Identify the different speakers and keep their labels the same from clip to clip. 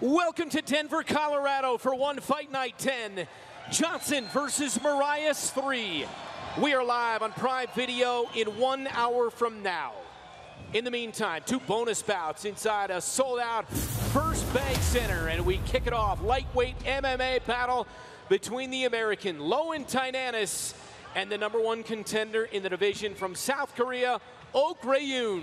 Speaker 1: Welcome to Denver, Colorado for one fight night 10. Johnson versus Moraes 3. We are live on Prime Video in one hour from now. In the meantime, two bonus bouts inside a sold out First Bank Center, and we kick it off. Lightweight MMA battle between the American Lowen Tynanes and the number one contender in the division from South Korea, Ok Rae Yoon.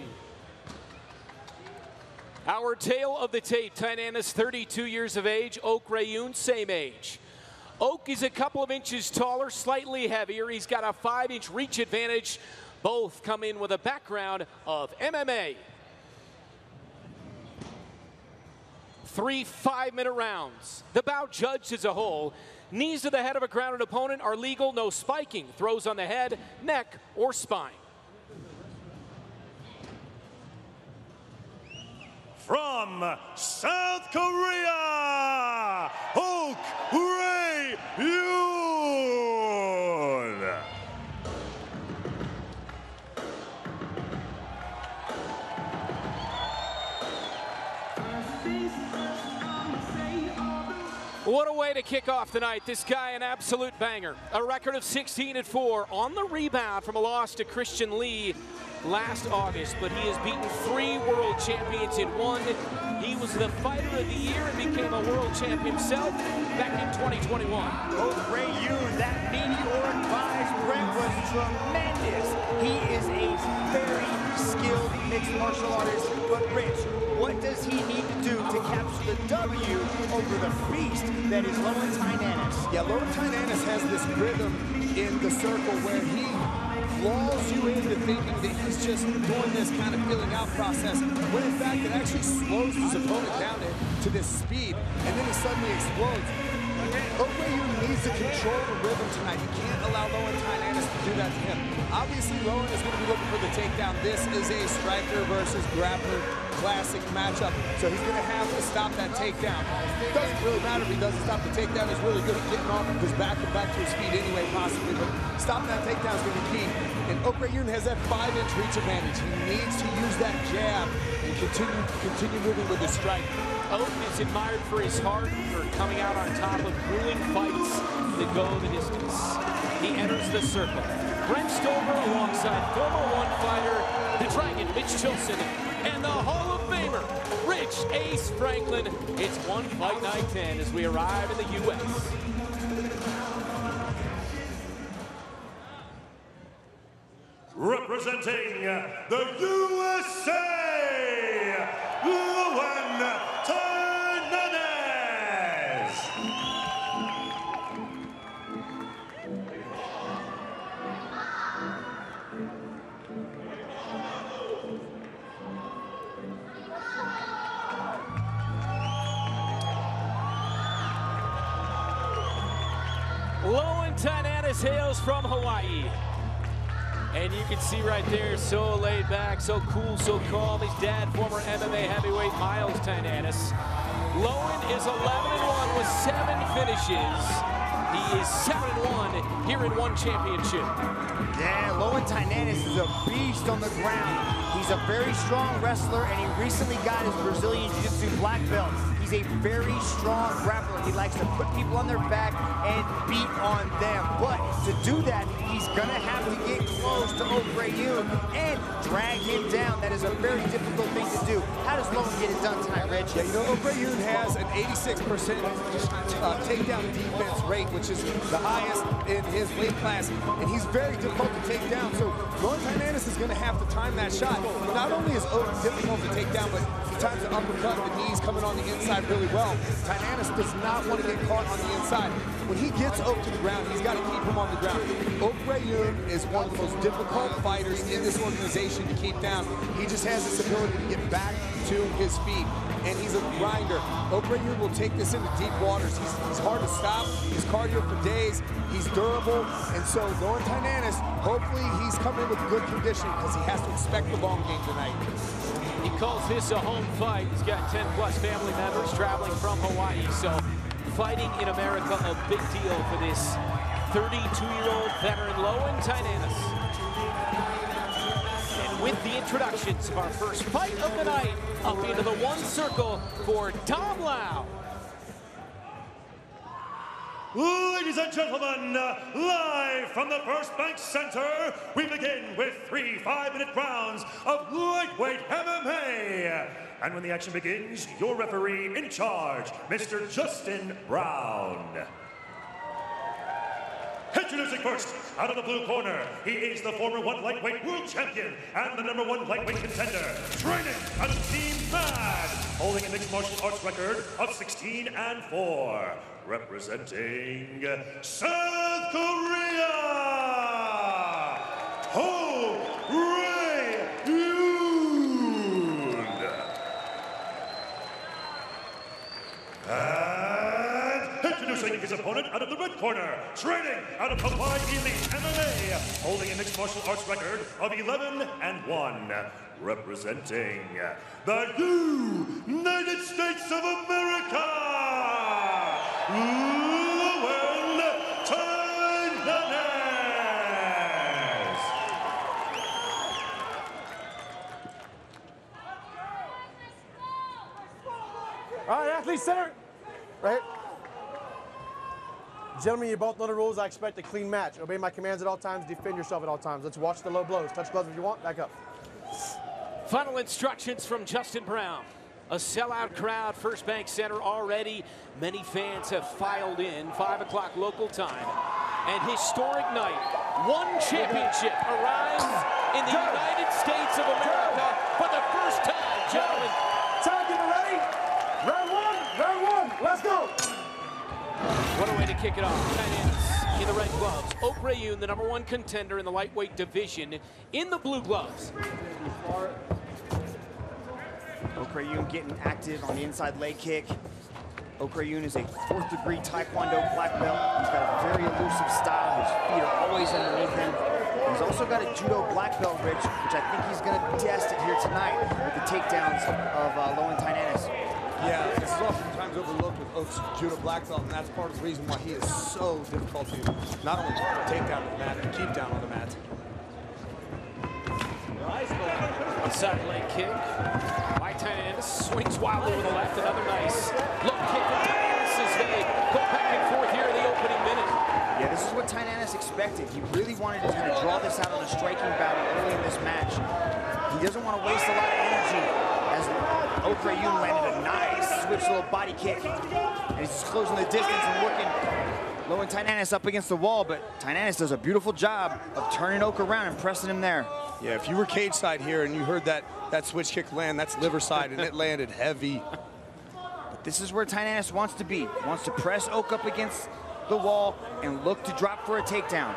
Speaker 1: Our tale of the tape, Tynanes 32 years of age, Ok Rae Yoon same age. Oak is a couple of inches taller, slightly heavier. He's got a five inch reach advantage. Both come in with a background of MMA. Three five minute rounds. The bout judged as a whole. Knees to the head of a grounded opponent are legal, no spiking. Throws on the head, neck, or spine.
Speaker 2: From South Korea, Ok Rae Yoon.
Speaker 1: What a way to kick off tonight. This guy, an absolute banger. A record of 16 and 4 on the rebound from a loss to Christian Lee last August, but he has beaten three world champions in one. He was the fighter of the year and became a world champ himself back in 2021.
Speaker 3: Oh, Ray Yoon, that meteoric rise, was tremendous. He is a very skilled mixed martial artist. But Rich, what does he need do to capture the W over the beast that is Lowen Tynanes.
Speaker 4: Yeah, Lowen Tynanes has this rhythm in the circle where he lulls you into thinking that he's just doing this kind of feeling out process, when in fact it actually slows his opponent down to, to this speed, and then he suddenly explodes. Ok Rae Yoon needs to control the rhythm tonight. He can't allow Lowen Tynanes to do that to him. Obviously, Lowen is going to be looking for the takedown. This is a striker versus grappler classic matchup, so he's going to have to stop that takedown. Doesn't really matter if he doesn't stop the takedown. He's really good at getting off of his back and back to his feet anyway, possibly, but stopping that takedown is going to be key. And Rayun has that five-inch reach advantage. He needs to use that jab and continue continue moving with his strike.
Speaker 1: Oak is admired for his heart, for coming out on top of grueling fights that go the distance. He enters the circle. Brent Stover alongside former one fighter, the Dragon Mitch Chilson, and the Hall of Famer, Rich Ace Franklin. It's one fight night 10 as we arrive in the U.S.
Speaker 2: Representing the USA, Lowen
Speaker 1: From Hawaii. And you can see right there, so laid back, so cool, so calm. His dad, former MMA heavyweight Miles Tynanes. Lowen is 11-1 with seven finishes. He is 7-1 here in one championship.
Speaker 3: Yeah, Lowen Tynanes is a beast on the ground. He's a very strong wrestler, and he recently got his Brazilian Jiu-Jitsu black belt. He's a very strong grappler. He likes to put people on their back and beat on them. But to do that, he's going to have to get close to Ok Rae Yoon and drag him down. That is a very difficult thing to do. How does Lowen get it done tonight, Rich?
Speaker 4: Yeah, you know, Ok Rae Yoon has an 86% uh, takedown defense rate, which is the highest in his weight class, and he's very difficult to take down. So Lowen Tynanes is going to have to time that shot. Not only is Oak difficult to take down, but he times the uppercut, the knees coming on the inside really well. Tynanes does not want to get caught on the inside. When he gets Oak to the ground, he's got to keep him on the ground. Ok Rae Yoon is one of the most difficult fighters in this organization to keep down. He just has this ability to get back to his feet and he's a grinder. Rayun will take this into deep waters. He's, he's hard to stop. He's cardio for days. He's durable. And so Lowen Tynanes, hopefully he's coming with good condition because he has to expect the long game tonight.
Speaker 1: He calls this a home fight. He's got 10 plus family members traveling from Hawaii. So fighting in America, a big deal for this 32-year-old veteran Lowen Tynanes. And with the introductions of our first fight of the night up into the one circle for Tom Lau.
Speaker 2: Ladies and gentlemen, live from the First Bank Center, we begin with three five-minute rounds of lightweight MMA. And when the action begins, your referee in charge, Mr. Justin Brown. Introducing first, out of the blue corner, he is the former one lightweight world champion and the number one lightweight contender, training of Team Mad, holding a mixed martial arts record of 16 and 4, representing South Korea. Ho Yoon. And introducing his opponent out of the red corner, training out of Hawaii Elite MMA, holding a mixed martial arts record of 11 and 1, representing the United States of America, Lowen Tynanes.
Speaker 5: All right, athlete center. Right. Gentlemen, you both know the rules. I expect a clean match. Obey my commands at all times. Defend yourself at all times. Let's watch the low blows. Touch gloves if you want. Back up.
Speaker 1: Final instructions from Justin Brown. A sellout crowd, First Bank Center already. Many fans have filed in, 5 o'clock local time. And historic night. One championship arrives in the United States of America for the first time, gentlemen.
Speaker 5: Time, get ready. Round one. Round one. Let's go.
Speaker 1: What a way to kick it off. The red gloves. Ok Rae Yoon, the number one contender in the lightweight division, in the blue gloves.
Speaker 3: Ok Rae Yoon getting active on the inside leg kick. Ok Rae Yoon is a fourth degree Taekwondo black belt. He's got a very elusive style. His feet are always underneath him. He's also got a judo black belt, Rich, which I think he's going to test it here tonight with the takedowns of uh, Lowen Tynanes.
Speaker 4: Yeah, this is oftentimes overlooked with Oak's judo black belt, and that's part of the reason why he is so difficult to not only take down to the mat, but keep down on the mat.
Speaker 1: A side leg kick by Tynanes. Swings wildly with the left. Another nice look kick from Tynanes as they go back and forth here in the opening minute.
Speaker 3: Yeah, this is what Tynanes expected. He really wanted to kind of draw this out on a striking battle early in this match. He doesn't want to waste a lot of energy as Ok Rae Yoon landed a nice switch little body kick. And he's just closing the distance and working Lowen Tynanes up against the wall, but Tynanes does a beautiful job of turning Oak around and pressing him there.
Speaker 4: Yeah, if you were cage side here and you heard that that switch kick land, that's liver side, and it landed heavy.
Speaker 3: But this is where Tynanes wants to be. Wants to press Oak up against the wall and look to drop for a takedown.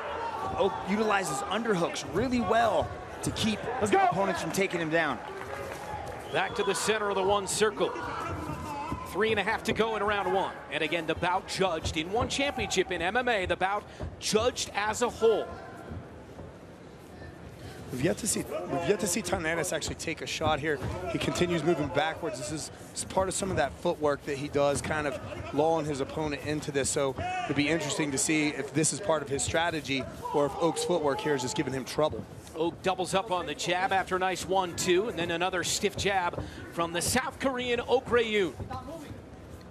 Speaker 3: Oak utilizes underhooks really well to keep
Speaker 5: Let's
Speaker 3: opponents from taking him down.
Speaker 1: Back to the center of the one circle. Three and a half to go in round one. And again, the bout judged in one championship in MMA, the bout judged as a whole.
Speaker 4: We've yet to see we've yet to see Tynanes actually take a shot here. He continues moving backwards. This is, this is part of some of that footwork that he does, kind of lulling his opponent into this. So it'd be interesting to see if this is part of his strategy or if Oak's footwork here is just giving him trouble.
Speaker 1: Oak doubles up on the jab after a nice one-two, and then another stiff jab from the South Korean Ok Rae Yoon.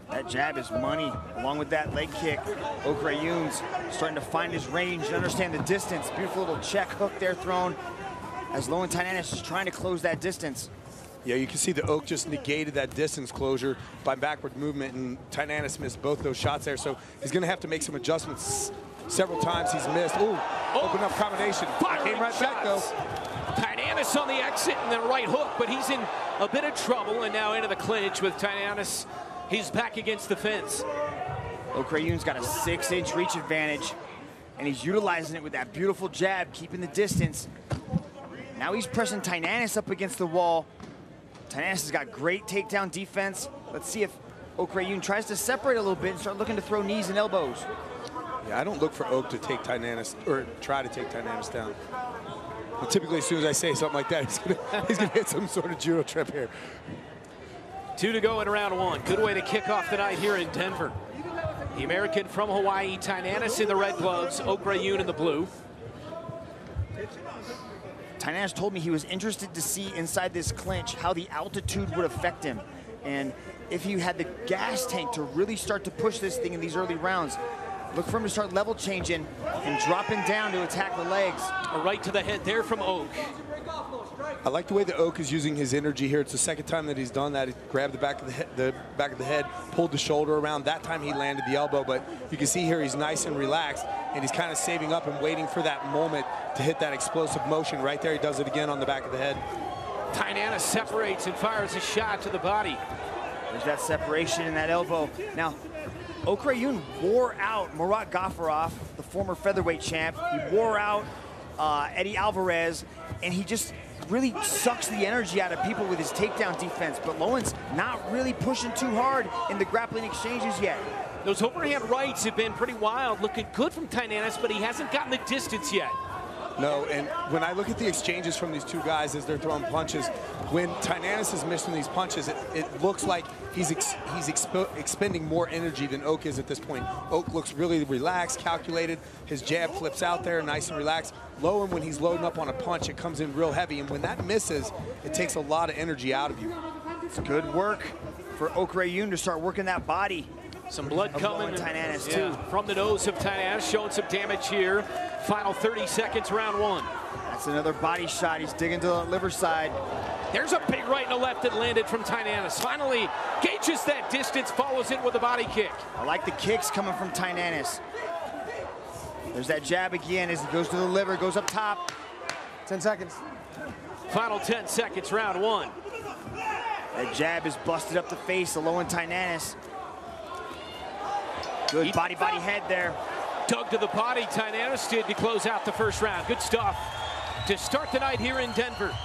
Speaker 3: That jab is money, along with that leg kick. Ok Rae Yoon's starting to find his range and understand the distance. Beautiful little check hook there thrown as Lowen Tynanes is trying to close that distance.
Speaker 4: Yeah, you can see the Oak just negated that distance closure by backward movement, and Tynanes missed both those shots there, so he's going to have to make some adjustments. Several times he's missed. Ooh, oh. open up combination.
Speaker 1: Firing
Speaker 4: Came right back, though.
Speaker 1: shots. Tynanes on the exit and the right hook, but he's in a bit of trouble and now into the clinch with Tynanes. He's back against the fence.
Speaker 3: Ok Rae Yoon's got a six-inch reach advantage, and he's utilizing it with that beautiful jab, keeping the distance. Now he's pressing Tynanes up against the wall. Tynanes has got great takedown defense. Let's see if Ok Rae Yoon tries to separate a little bit and start looking to throw knees and elbows.
Speaker 4: Yeah, I don't look for Oak to take Tynanes, or try to take Tynanes down. But typically, as soon as I say something like that, he's gonna, he's gonna hit some sort of judo trip here.
Speaker 1: Two to go in round one. Good way to kick off the night here in Denver. The American from Hawaii, Tynanes in the red gloves, Ok Rae Yoon in the blue.
Speaker 3: Tainas told me he was interested to see inside this clinch how the altitude would affect him. And if he had the gas tank to really start to push this thing in these early rounds, look for him to start level changing and dropping down to attack the legs.
Speaker 1: A right to the head there from Oak.
Speaker 4: I like the way that Oak is using his energy here. It's the second time that he's done that. He grabbed the back of the, head, the back of the head, pulled the shoulder around. That time he landed the elbow, but you can see here he's nice and relaxed, and he's kind of saving up and waiting for that moment to hit that explosive motion. Right there, he does it again on the back of the head.
Speaker 1: Tainana separates and fires a shot to the body.
Speaker 3: There's that separation in that elbow. Now, Ok Rae Yoon wore out Marat Gafurov, the former featherweight champ. He wore out uh, Eddie Alvarez, and he just really sucks the energy out of people with his takedown defense. But Lowen's not really pushing too hard in the grappling exchanges yet.
Speaker 1: Those overhand rights have been pretty wild, looking good from Tynanes, but he hasn't gotten the distance yet.
Speaker 4: No, and when I look at the exchanges from these two guys as they're throwing punches, when Tynanes is missing these punches, it, it looks like he's ex he's exp expending more energy than Oak is at this point. Oak looks really relaxed, calculated. His jab flips out there, nice and relaxed. Lowen, when he's loading up on a punch, it comes in real heavy, and when that misses, it takes a lot of energy out of you.
Speaker 3: It's good work for Ok Rae Yoon to start working that body.
Speaker 1: Some blood coming
Speaker 3: Tynanes
Speaker 1: yeah,
Speaker 3: too.
Speaker 1: from the nose of Tynanes, showing some damage here. Final 30 seconds, round one.
Speaker 3: That's another body shot. He's digging to the liver side.
Speaker 1: There's a big right and a left that landed from Tynanes. Finally gauges that distance, follows it with a body kick.
Speaker 3: I like the kicks coming from Tynanes. There's that jab again as he goes to the liver, goes up top.
Speaker 5: 10 seconds.
Speaker 1: Final 10 seconds, round one.
Speaker 3: That jab is busted up the face of Lowen Tynanes. Good body, body head there.
Speaker 1: Dug to the body, Tynanes did to close out the first round. Good stuff to start the night here in Denver.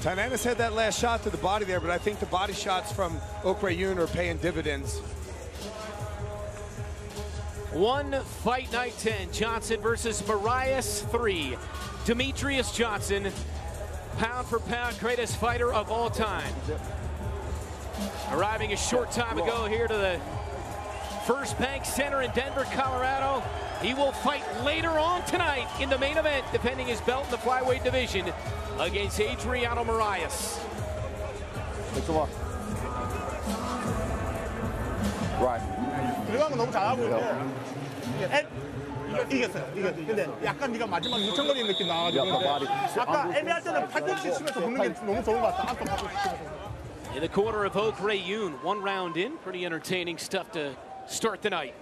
Speaker 4: Tynanes had that last shot to the body there, but I think the body shots from Ok Rae Yoon are paying dividends.
Speaker 1: One fight night 10, Johnson versus Moraes 3. Demetrious Johnson, pound for pound, greatest fighter of all time. Arriving a short time ago here to the First Bank Center in Denver, Colorado. He will fight later on tonight in the main event, defending his belt in the flyweight division against Adriano Moraes.
Speaker 5: Thanks a lot. Right.
Speaker 6: 들어간 이겼어요.
Speaker 1: In the corner of Ok Rae Yoon, one round in, pretty entertaining stuff to start the night.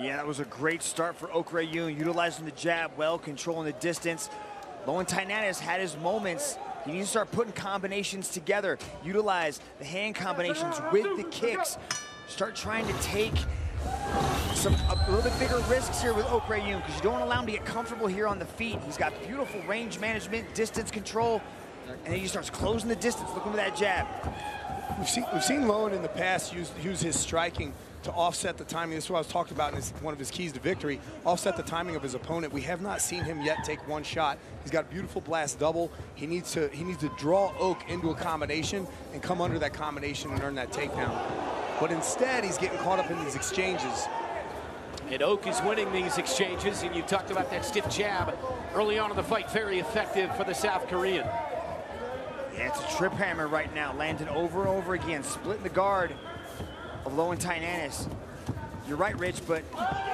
Speaker 3: Yeah, that was a great start for Ok Rae Yoon, utilizing the jab well, controlling the distance. Lowen Tynanes had his moments. He needs to start putting combinations together, utilize the hand combinations with the kicks. Start trying to take some a little bit bigger risks here with Ok Rae Yoon because you don't want to allow him to get comfortable here on the feet. He's got beautiful range management, distance control, and then he starts closing the distance, looking for that jab.
Speaker 4: We've seen, we've seen Lowen in the past use, use his striking to offset the timing. This is what I was talking about in his, one of his keys to victory, offset the timing of his opponent. We have not seen him yet take one shot. He's got a beautiful blast double. He needs to he needs to draw Oak into a combination and come under that combination and earn that takedown. But instead, he's getting caught up in these exchanges.
Speaker 1: And Oak is winning these exchanges, and you talked about that stiff jab early on in the fight. Very effective for the South Korean.
Speaker 3: Yeah, it's a trip hammer right now, landing over and over again, splitting the guard of Lowen Tynanes. You're right, Rich, but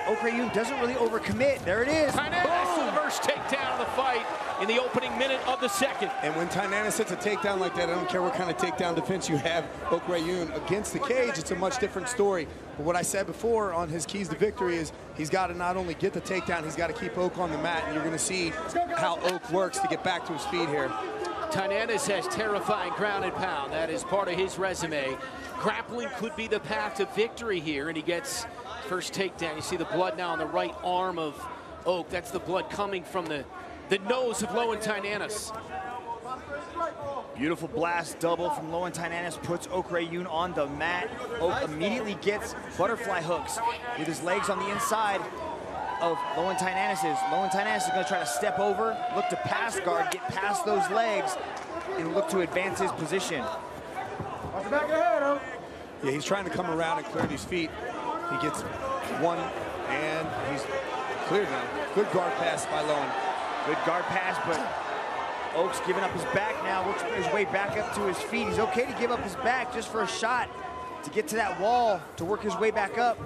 Speaker 3: Ok Rae Yoon doesn't really overcommit. There it is.
Speaker 1: Tynanes to the first takedown of the fight in the opening minute of the second.
Speaker 4: And when Tynanes hits a takedown like that, I don't care what kind of takedown defense you have, Ok Rae Yoon against the cage, it's a much different story. But what I said before on his keys to victory is he's got to not only get the takedown, he's got to keep Oak on the mat, and you're going to see how Oak works to get back to his feet here.
Speaker 1: Tynanes has terrifying ground and pound. That is part of his resume. Grappling could be the path to victory here, and he gets first takedown. You see the blood now on the right arm of Oak. That's the blood coming from the, the nose of Lowen Tynanes.
Speaker 3: Beautiful blast double from Lowen Tynanes puts Ok Rae Yoon on the mat. Oak immediately gets butterfly hooks with his legs on the inside of Lowen Tynanes's. Lowen Tynanes is going to try to step over, look to pass guard, get past those legs, and look to advance his position.
Speaker 5: Watch the back of the head, huh?
Speaker 4: Yeah, he's trying to come around and clear these feet. He gets one, and he's cleared now. Good guard pass by Lowen.
Speaker 3: Good guard pass, but Oaks giving up his back now, works his way back up to his feet. He's okay to give up his back just for a shot to get to that wall, to work his way back up.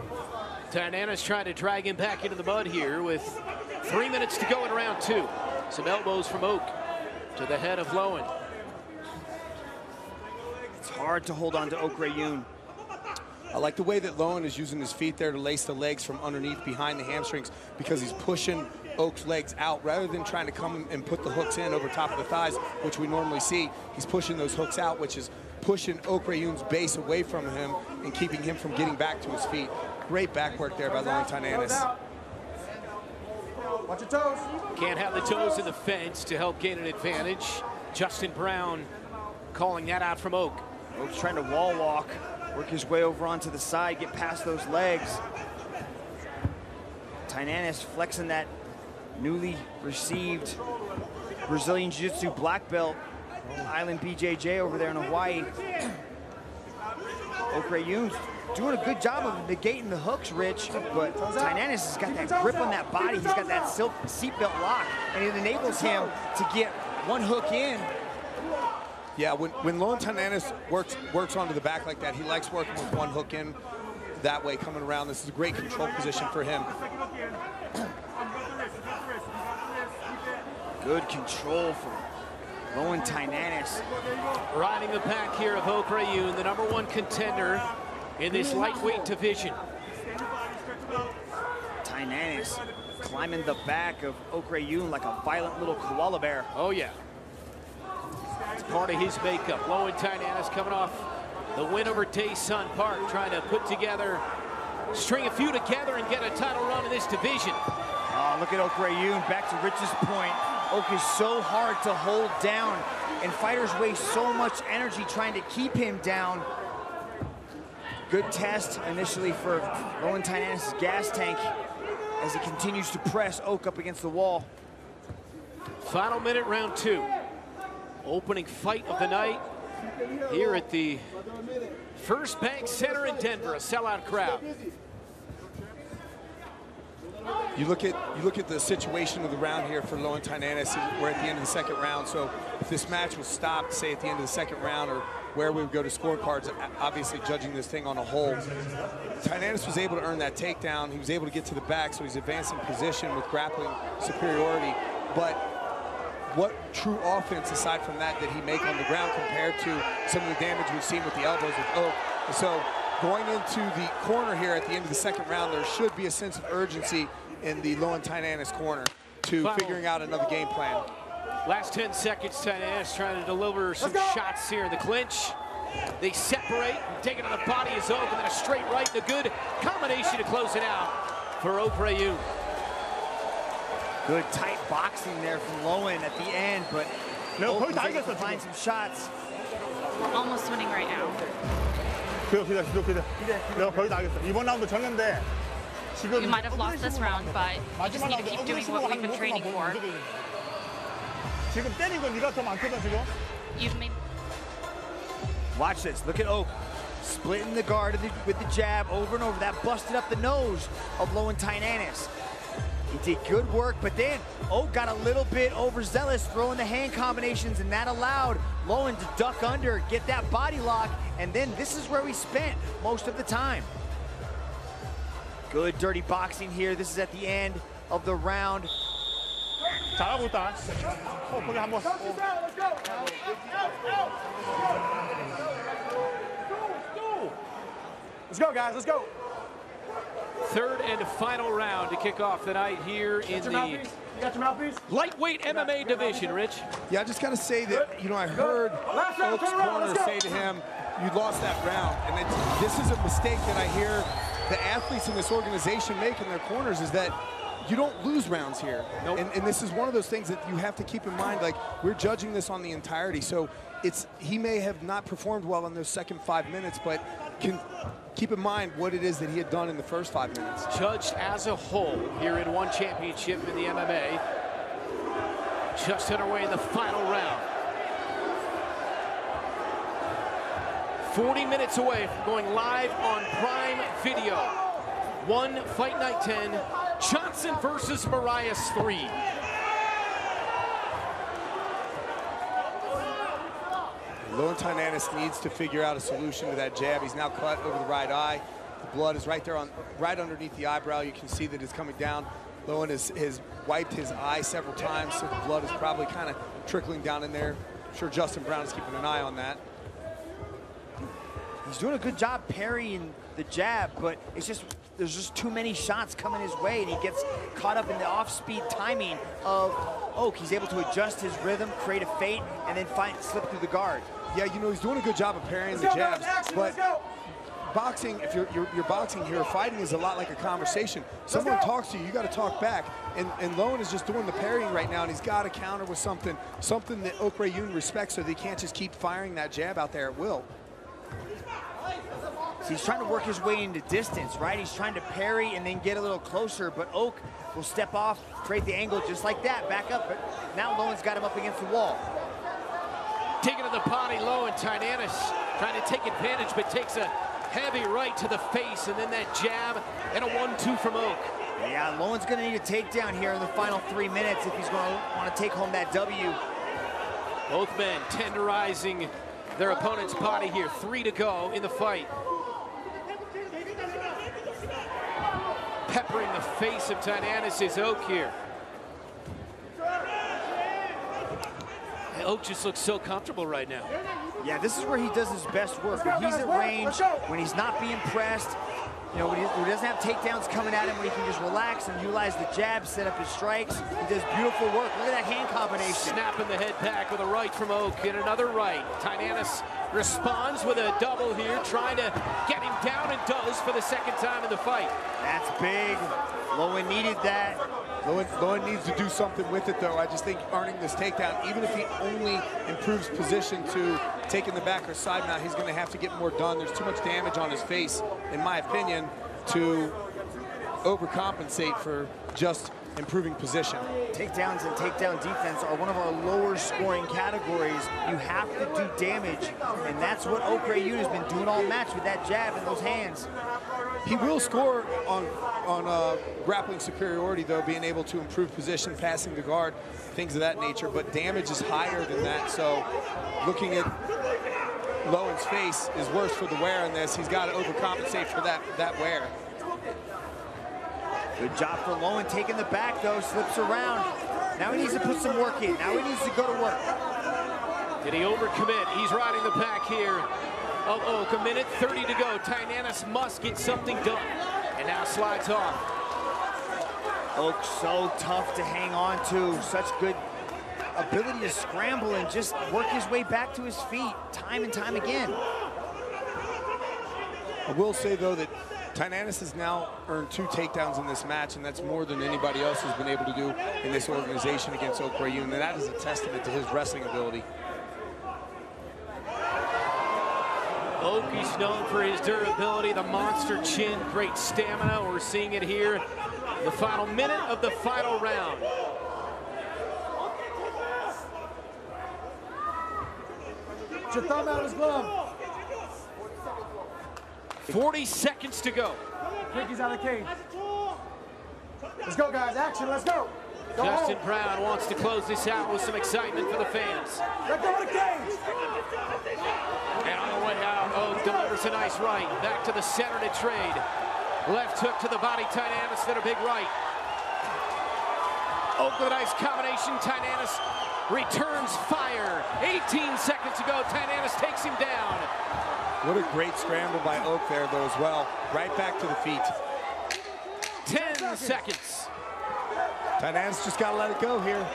Speaker 1: Tynanes trying to drag him back into the mud here with three minutes to go in round two. Some elbows from Oak to the head of Lowen.
Speaker 3: It's hard to hold on to Oak Yoon.
Speaker 4: I like the way that Lowen is using his feet there to lace the legs from underneath behind the hamstrings because he's pushing Oak's legs out rather than trying to come and put the hooks in over top of the thighs, which we normally see. He's pushing those hooks out, which is pushing Oak Yoon's base away from him and keeping him from getting back to his feet. Great back work there by Lowen Tynanes.
Speaker 5: Watch your toes.
Speaker 1: Can't have the toes in the fence to help gain an advantage. Justin Brown calling that out from Oak.
Speaker 3: Oak's trying to wall walk, work his way over onto the side, get past those legs. Tynanes flexing that newly received Brazilian Jiu-Jitsu black belt, Island BJJ over there in Hawaii. Ok Rae Yoon's doing a good job of negating the hooks, Rich, but Tynanes has got that grip on that body. He's got that silk seatbelt lock, and it enables him to get one hook in.
Speaker 4: Yeah, when, when Lowen Tynanes works, works onto the back like that, he likes working with one hook in that way coming around. This is a great control position for him.
Speaker 3: Good control for Lowen Tynanes.
Speaker 1: Riding the pack here of Oak Yoon, the number one contender in this lightweight division.
Speaker 3: Tynanes climbing the back of Yoon like a violent little koala bear.
Speaker 1: Oh, yeah. It's part of his makeup. Lowen Tynanes coming off the win over Daesun Park, trying to put together, string a few together and get a title run in this division.
Speaker 3: Oh, look at Yoon, back to Rich's point. Oak is so hard to hold down, and fighters waste so much energy trying to keep him down. Good test initially for Lowen Tynanes' gas tank as he continues to press Oak up against the wall.
Speaker 1: Final minute, round two. Opening fight of the night here at the First Bank Center in Denver, a sellout crowd.
Speaker 4: You look at you look at the situation of the round here for Lowen Tynanes. We're at the end of the second round, so if this match was stopped, say at the end of the second round, or where we would go to scorecards, obviously judging this thing on a whole, Tynanes was able to earn that takedown. He was able to get to the back, so he's advancing position with grappling superiority. But what true offense, aside from that, did he make on the ground compared to some of the damage we've seen with the elbows with Oak? So going into the corner here at the end of the second round, there should be a sense of urgency in the Lowen Tynanes corner to
Speaker 1: Final.
Speaker 4: figuring out another game plan.
Speaker 1: Last 10 seconds, Tainanis trying to deliver some shots here in the clinch. They separate, take it on the body is Oak, and then a straight right, and a good combination to close it out for Oak Yoon.
Speaker 3: Good tight boxing there from Loewen at the end, but
Speaker 6: No,
Speaker 3: Oak
Speaker 6: 거의
Speaker 3: was
Speaker 6: 다
Speaker 3: able to
Speaker 6: 이겼어,
Speaker 3: find
Speaker 6: 지금.
Speaker 3: some shots.
Speaker 7: We're almost winning right now.
Speaker 6: 기다려, 기다려, 기다려, 기다려. 내가 거의 다 하겠어. 이번 라운드 정했는데 지금
Speaker 7: We might have lost this round, but we just need to keep doing what we've been training for.
Speaker 6: 지금 때린 건더 많거든 지금.
Speaker 7: You've made.
Speaker 3: Watch this. Look at Oak. Splitting the guard the, with the jab over and over. That busted up the nose of Lowen Tynanes. He did good work, but then Oak got a little bit overzealous throwing the hand combinations, and that allowed Lowen to duck under, get that body lock, and then this is where we spent most of the time. Good dirty boxing here. This is at the end of the round.
Speaker 6: 잘하고 있다. 어, 거기 한번.
Speaker 5: Let's go, guys. Let's go.
Speaker 1: Third and final round to kick off the night here in
Speaker 5: Got your
Speaker 1: the
Speaker 5: mouthpiece? You got your mouthpiece?
Speaker 1: lightweight MMA division, Rich.
Speaker 4: Yeah, I just got to say that, you know, I heard
Speaker 5: Last round,
Speaker 4: Oak's
Speaker 5: turn around,
Speaker 4: corner
Speaker 5: let's go.
Speaker 4: say to him, you lost that round. And it's, this is a mistake that I hear the athletes in this organization make in their corners is that you don't lose rounds here.
Speaker 1: Nope.
Speaker 4: And, and this is one of those things that you have to keep in mind. Like, we're judging this on the entirety. So it's he may have not performed well in those second five minutes, but can keep in mind what it is that he had done in the first five minutes.
Speaker 1: Judged as a whole here in one championship in the MMA. Just underway in the final round. 40 minutes away from going live on Prime Video. One Fight Night 10, Johnson versus Moraes 3.
Speaker 4: Lowen Tynanes needs to figure out a solution to that jab. He's now cut over the right eye. The blood is right there on, right underneath the eyebrow. You can see that it's coming down. Lowen has, has wiped his eye several times, so the blood is probably kind of trickling down in there. I'm sure Justin Brown is keeping an eye on that.
Speaker 3: He's doing a good job parrying the jab, but it's just there's just too many shots coming his way, and he gets caught up in the off-speed timing of Oak. He's able to adjust his rhythm, create a feint, and then find slip through the guard.
Speaker 4: Yeah, you know, he's doing a good job of parrying the jabs, but boxing, if you're, you're, you're, boxing here, fighting is a lot like a conversation. Someone talks to you, you got to talk back. And, and Lowen is just doing the parrying right now, and he's got to counter with something, something that Ok Rae Yoon respects so they can't just keep firing that jab out there at will.
Speaker 3: So he's trying to work his way into distance, right? He's trying to parry and then get a little closer, but Oak will step off, create the angle just like that, back up. But now Lowen's got him up against the wall.
Speaker 1: Taking to the body, Lowen Tynanes trying to take advantage, but takes a heavy right to the face, and then that jab and a one-two from Oak.
Speaker 3: Yeah, Lowen's gonna need a takedown here in the final three minutes if he's gonna wanna take home that W.
Speaker 1: Both men tenderizing their opponent's body here. Three to go in the fight. Peppering the face of Tynanes is Oak here. Oak just looks so comfortable right now.
Speaker 3: Yeah, this is where he does his best work. When he's at range, when he's not being pressed, you know, when he, when he, doesn't have takedowns coming at him, when he can just relax and utilize the jab, set up his strikes. He does beautiful work. Look at that hand combination.
Speaker 1: Snapping the head back with a right from Oak and another right. Tynanes responds with a double here, trying to get him down and does for the second time in the fight.
Speaker 3: That's big. Lowen needed that.
Speaker 4: Lowen, Lowen needs to do something with it, though. I just think earning this takedown, even if he only improves position to taking the back or side mount, he's going to have to get more done. There's too much damage on his face, in my opinion, to overcompensate for just improving position.
Speaker 3: Takedowns and takedown defense are one of our lower scoring categories. You have to do damage, and that's what Ok Rae Yoon has been doing all match with that jab and those hands.
Speaker 4: He will score on on uh, grappling superiority, though, being able to improve position, passing the guard, things of that nature. But damage is higher than that. So, looking at Lowen's face is worse for the wear in this. He's got to overcompensate for that that wear.
Speaker 3: Good job for Lowen taking the back, though. Slips around. Now he needs to put some work in. Now he needs to go to work.
Speaker 1: Did he overcommit? He's riding the pack here of Oak. A minute 30 to go. Tynanes must get something done. And now slides off.
Speaker 3: Oak so tough to hang on to. Such good ability to scramble and just work his way back to his feet time and time again.
Speaker 4: I will say, though, that Tynanes has now earned two takedowns in this match, and that's more than anybody else has been able to do in this organization against Ok Rae Yoon, and that is a testament to his wrestling ability.
Speaker 1: Oakie's known for his durability, the monster chin, great stamina. We're seeing it here. The final minute of the final round.
Speaker 5: Put your thumb out of his glove.
Speaker 1: 40 seconds to go.
Speaker 5: Ricky's out of the cage. Let's go, guys. Action. Let's go. go
Speaker 1: Justin
Speaker 5: home.
Speaker 1: Brown wants to close this out with some excitement for the fans.
Speaker 5: Let go of the cage.
Speaker 1: And on the way out, Oak delivers a nice right. Back to the center to trade. Left hook to the body, Tynanes, then a big right. Oak with a nice combination. Tynanes returns fire. 18 seconds to go. Tynanes takes him down.
Speaker 4: What a great scramble by Oak there, though, as well. Right back to the feet.
Speaker 1: 10 seconds.
Speaker 4: Tynanes just got to let it go here.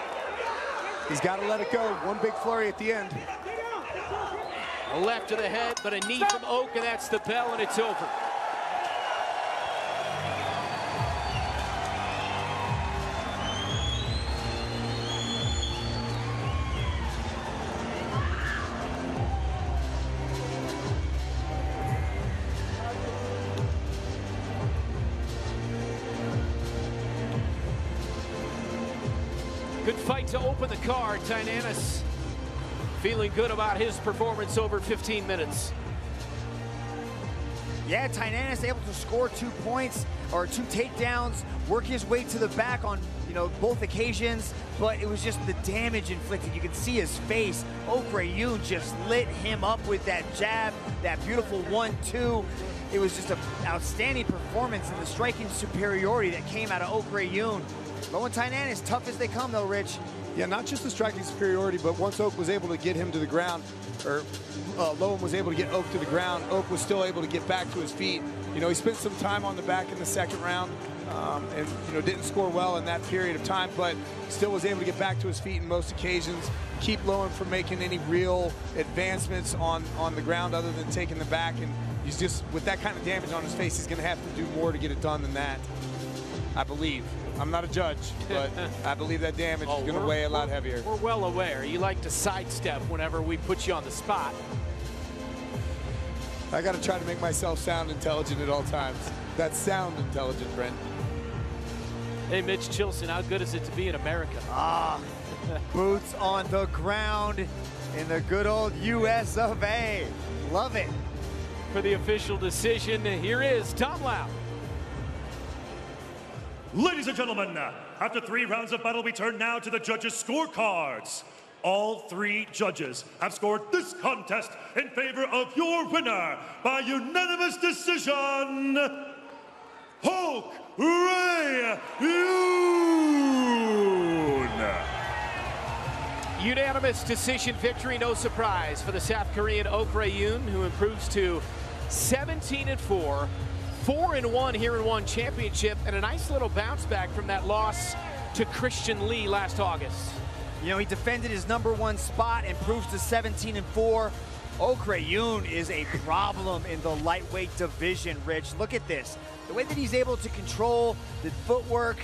Speaker 4: He's got to let it go. One big flurry at the end.
Speaker 1: A left to the head, but a knee from Oak, and that's the bell, and it's over. To open the card. Tynanes feeling good about his performance over 15 minutes.
Speaker 3: Yeah, Tynanes able to score two points or two takedowns, work his way to the back on you know both occasions, but it was just the damage inflicted. You can see his face. Ok Rae Yoon just lit him up with that jab, that beautiful one-two. It was just an outstanding performance and the striking superiority that came out of Ok Rae Yoon. Lowen Tainan is tough as they come though, Rich.
Speaker 4: Yeah, not just the striking superiority, but once Oak was able to get him to the ground, or uh, Lowen was able to get Oak to the ground, Oak was still able to get back to his feet. You know, he spent some time on the back in the second round, um, and you know didn't score well in that period of time, but still was able to get back to his feet in most occasions, keep Lowen from making any real advancements on on the ground other than taking the back. And he's just with that kind of damage on his face, he's going to have to do more to get it done than that. I believe. I'm not a judge, but I believe that damage
Speaker 1: Oh,
Speaker 4: is going to weigh a lot heavier.
Speaker 1: We're well aware. You like to sidestep whenever we put you on the spot.
Speaker 4: I got to try to make myself sound intelligent at all times. That's sound intelligent, Brent.
Speaker 1: Hey, Mitch Chilson, how good is it to be in America?
Speaker 3: Ah, boots on the ground in the good old US of A. Love it.
Speaker 1: For the official decision, here is Tom Lau.
Speaker 2: Ladies and gentlemen, after three rounds of battle, we turn now to the judges' scorecards. All three judges have scored this contest in favor of your winner by unanimous decision, Ok Rae Yoon.
Speaker 1: Unanimous decision victory, no surprise for the South Korean Ok Rae Yoon, who improves to 17 and 4, 4 and 1 here in one championship, and a nice little bounce back from that loss to Christian Lee last August.
Speaker 3: You know, he defended his number one spot, improves to 17 and 4. Ok Rae Yoon is a problem in the lightweight division, Rich. Look at this. The way that he's able to control the footwork,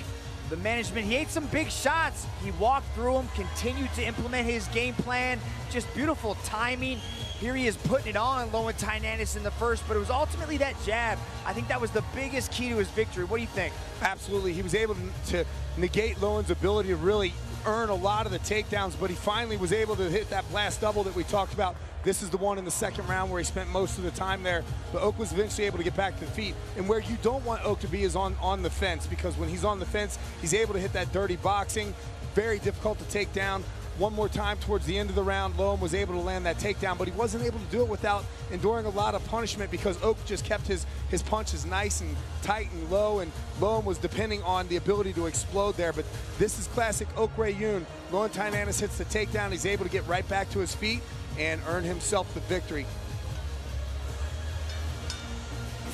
Speaker 3: the management. He ate some big shots. He walked through them, continued to implement his game plan. Just beautiful timing. Here he is putting it on Lowen Tynanes in the first, but it was ultimately that jab. I think that was the biggest key to his victory. What do you think?
Speaker 4: Absolutely. He was able to, to negate Lowen's ability to really earn a lot of the takedowns, but he finally was able to hit that blast double that we talked about. This is the one in the second round where he spent most of the time there. But Ok was eventually able to get back to the feet. And where you don't want Ok to be is on, on the fence because when he's on the fence, he's able to hit that dirty boxing. Very difficult to take down. One more time towards the end of the round, Lowen was able to land that takedown, but he wasn't able to do it without enduring a lot of punishment because Ok just kept his, his punches nice and tight and low, and Lowen was depending on the ability to explode there. But this is classic Ok Rae Yoon. Lowen Tynanes hits the takedown. He's able to get right back to his feet and earn himself the victory.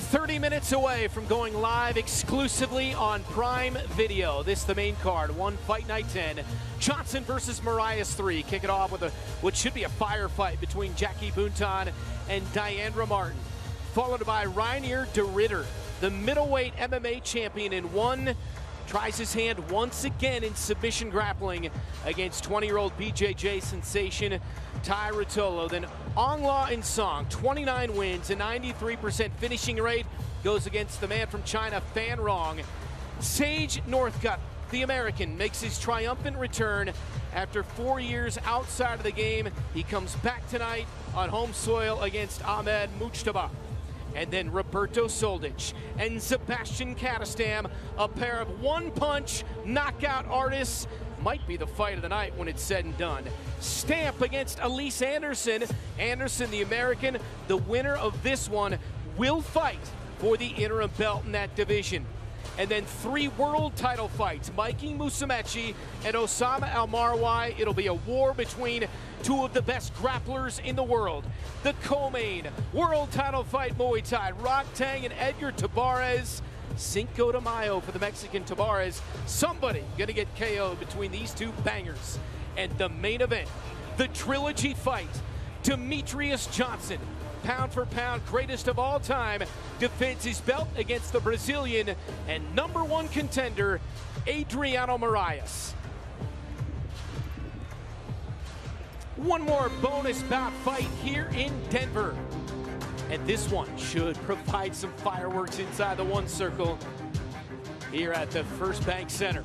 Speaker 1: 30 minutes away from going live exclusively on Prime Video. This the main card, one fight night 10. Johnson versus Moraes 3. Kick it off with a what should be a firefight between Jackie Buntan and Diandra Martin. Followed by Reinier de Ridder, the middleweight MMA champion in one tries his hand once again in submission grappling against 20-year-old BJJ sensation Tye Ruotolo. Then Aung La N Sang, 29 wins, a 93% finishing rate, goes against the man from China, Fan Rong. Sage Northcutt, the American, makes his triumphant return after four years outside of the game. He comes back tonight on home soil against Ahmed Mujtaba and then Roberto Soldic and Zebaztian Kadestam, a pair of one-punch knockout artists. Might be the fight of the night when it's said and done. Stamp against Alyse Anderson. Anderson, the American, the winner of this one, will fight for the interim belt in that division. And then three world title fights, Mikey Musumeci and Osamah Almarwai. It'll be a war between two of the best grapplers in the world. The co-main world title fight Muay Thai, Rock Tang and Edgar Tabares. Cinco de Mayo for the Mexican Tabares. Somebody gonna get KO'd between these two bangers. And the main event, the trilogy fight, Demetrious Johnson, pound for pound greatest of all time, defends his belt against the Brazilian and number one contender, Adriano Moraes. One more bonus bout fight here in Denver. And this one should provide some fireworks inside the one circle here at the First Bank Center.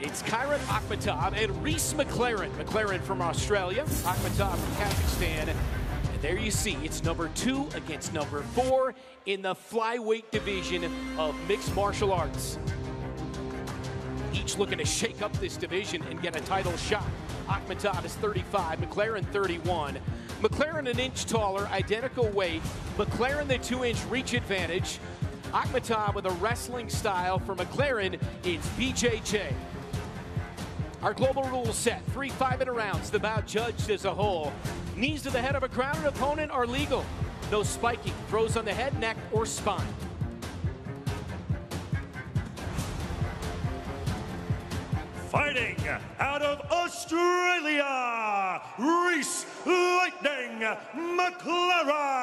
Speaker 1: It's Kairat Akhmetov and Reece McLaren. McLaren from Australia, Akhmetov from Kazakhstan. There you see it's number two against number four in the flyweight division of mixed martial arts. Each looking to shake up this division and get a title shot. Akhmetov is 35, McLaren 31. McLaren an inch taller, identical weight. McLaren the two inch reach advantage. Akhmetov with a wrestling style for McLaren it's BJJ. Our global rules set, three five-minute rounds, the bout judged as a whole. Knees to the head of a grounded opponent are legal. No spiking, throws on the head, neck, or spine.
Speaker 2: Fighting out of Australia, Reece Lightning McLaren.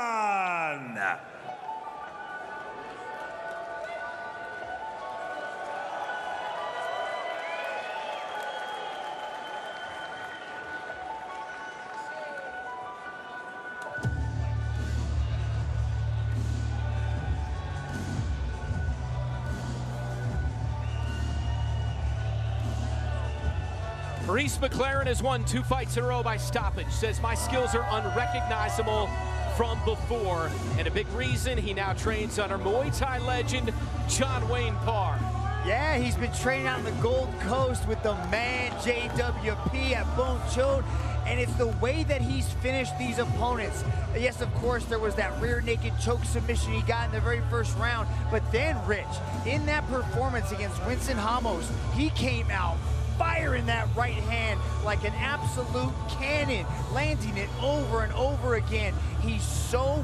Speaker 1: Reece McLaren has won two fights in a row by stoppage. Says my skills are unrecognizable from before. And a big reason he now trains under Muay Thai legend John Wayne Parr.
Speaker 3: Yeah, he's been training on the Gold Coast with the man JWP at Bone Chode. And it's the way that he's finished these opponents. Yes, of course, there was that rear naked choke submission he got in the very first round. But then, Rich, in that performance against Windson Ramos, he came out firing that right hand like an absolute cannon, landing it over and over again. He's so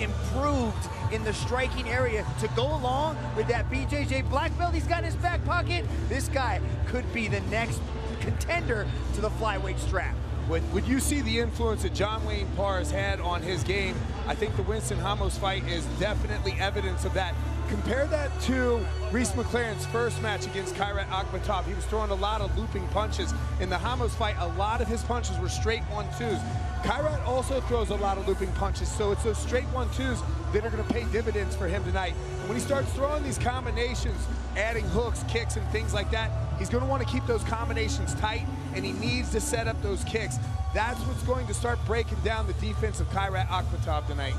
Speaker 3: improved in the striking area to go along with that BJJ black belt he's got in his back pocket. This guy could be the next contender to the flyweight strap.
Speaker 4: When, when you see the influence that John Wayne Parr has had on his game, I think the Windson Ramos fight is definitely evidence of that. Compare that to Reece McLaren's first match against Kairat Akhmetov. He was throwing a lot of looping punches. In the Ramos fight, a lot of his punches were straight one-twos. Kairat also throws a lot of looping punches, so it's those straight one-twos that are going to pay dividends for him tonight. When he starts throwing these combinations, adding hooks, kicks, and things like that, he's going to want to keep those combinations tight, and he needs to set up those kicks. That's what's going to start breaking down the defense of Kairat Akhmetov tonight.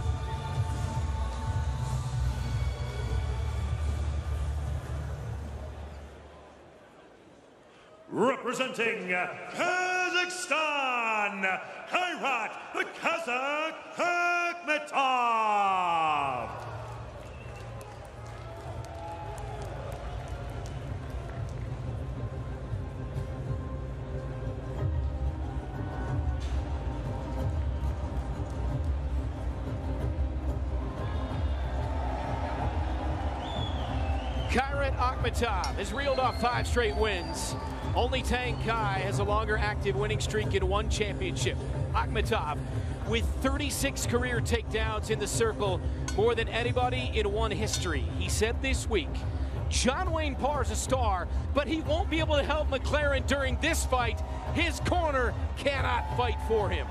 Speaker 2: Representing uh, Kazakhstan, Kairat the Kazakh Akhmetov.
Speaker 1: Kairat has reeled off five straight wins. Only Tang Kai has a longer active winning streak in one championship. Akhmetov with 36 career takedowns in the circle, more than anybody in one history. He said this week, John Wayne Parr is a star, but he won't be able to help McLaren during this fight. His corner cannot fight for him.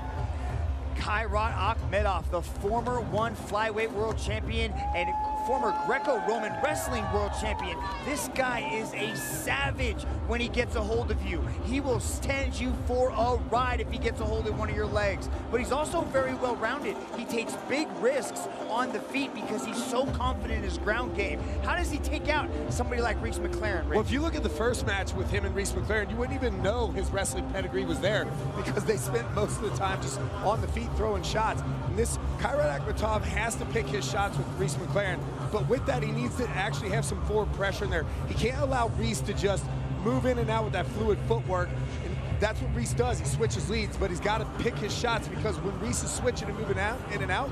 Speaker 3: Kairat Akhmetov, the former one flyweight world champion and former Greco-Roman wrestling world champion. This guy is a savage when he gets a hold of you. He will stand you for a ride if he gets a hold of one of your legs. But he's also very well-rounded. He takes big risks on the feet because he's so confident in his ground game. How does he take out somebody like Reece McLaren, Rich?
Speaker 4: Well, if you look at the first match with him and Reece McLaren, you wouldn't even know his wrestling pedigree was there because they spent most of the time just on the feet throwing shots. And this Kairat Akhmetov has to pick his shots with Reece McLaren, but with that, he needs to actually have some forward pressure in there. He can't allow Reece to just move in and out with that fluid footwork. And that's what Reece does. He switches leads, but he's got to pick his shots because when Reece is switching and moving out in and out,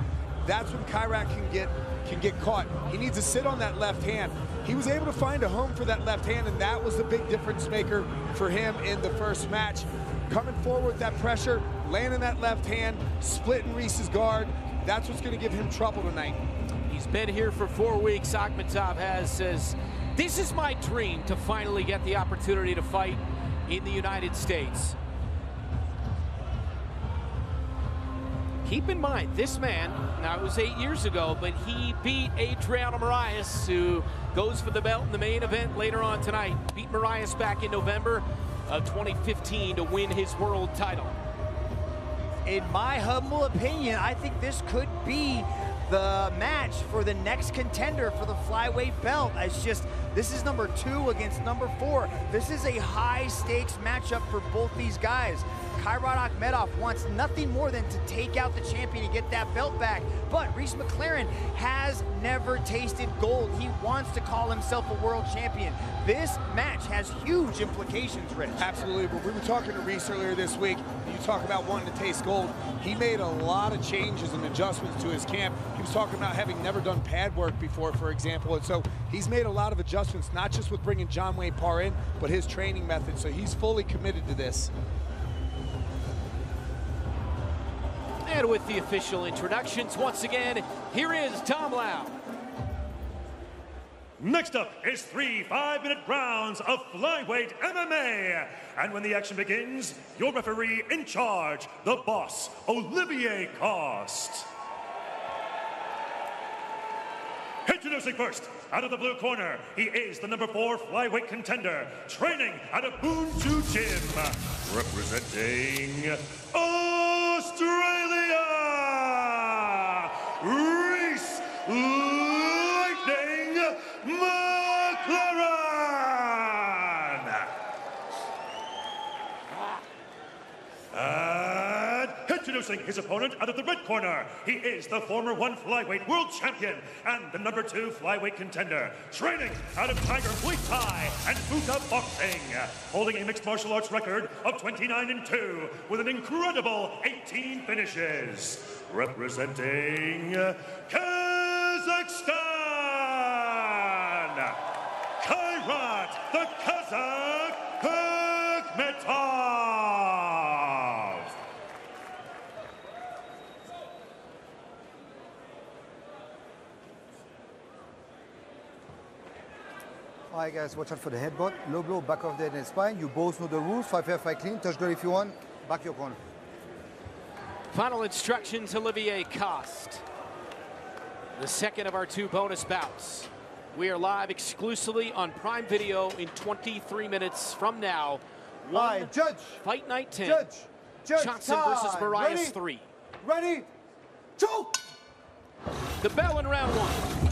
Speaker 4: that's when Kairat can get can get caught. He needs to sit on that left hand. He was able to find a home for that left hand, and that was the big difference maker for him in the first match. Coming forward with that pressure, landing that left hand, splitting Reece's guard, that's what's going to give him trouble tonight.
Speaker 1: He's been here for four weeks. Akhmetov has says, this is my dream to finally get the opportunity to fight in the United States. Keep in mind, this man, now it was eight years ago, but he beat Adriano Moraes, who goes for the belt in the main event later on tonight. Beat Moraes back in November of 2015 to win his world title.
Speaker 3: in my humble opinion, I think this could be the match for the next contender for the flyweight belt. It's just, this is number two against number four. This is a high stakes matchup for both these guys. Kairat Akhmetov wants nothing more than to take out the champion and get that belt back. But Reece McLaren has never tasted gold. He wants to call himself a world champion. This match has huge implications, Rich.
Speaker 4: Absolutely, but we were talking to Reece earlier this week. You talk about wanting to taste gold. He made a lot of changes and adjustments to his camp. He was talking about having never done pad work before, for example, and so he's made a lot of adjustments, not just with bringing John Wayne Parr in, but his training method, so he's fully committed to this.
Speaker 1: And with the official introductions, once again, here is Tom Lau.
Speaker 2: Next up is three five-minute rounds of flyweight MMA. And when the action begins, your referee in charge, the boss, Olivier Coste. Introducing first, out of the blue corner, he is the number four flyweight contender, training at a Boonchu Gym, representing Australia, Reece Lightning McLaren. And introducing his opponent out of the red corner, he is the former one flyweight world champion and the number two flyweight contender, training out of Tiger Muay Thai and Fuka Boxing, holding a mixed martial arts record of 29 and 2 with an incredible 18 finishes, representing Kazakhstan, Kairat the Kazakh Akhmetov.
Speaker 8: All right, guys, watch out for the headbutt. Low blow, back of the head and spine. You both know the rules. Five fair, five clean. Touch guard if you want. Back your corner.
Speaker 1: Final instructions, Olivier Coste. The second of our two bonus bouts. We are live exclusively on Prime Video in 23 minutes from now.
Speaker 8: All right, judge.
Speaker 1: Fight Night 10.
Speaker 8: Judge. Judge.
Speaker 1: Johnson
Speaker 8: time.
Speaker 1: versus Moraes
Speaker 8: Ready?
Speaker 1: 3.
Speaker 8: Ready? Choke!
Speaker 1: The bell in round one.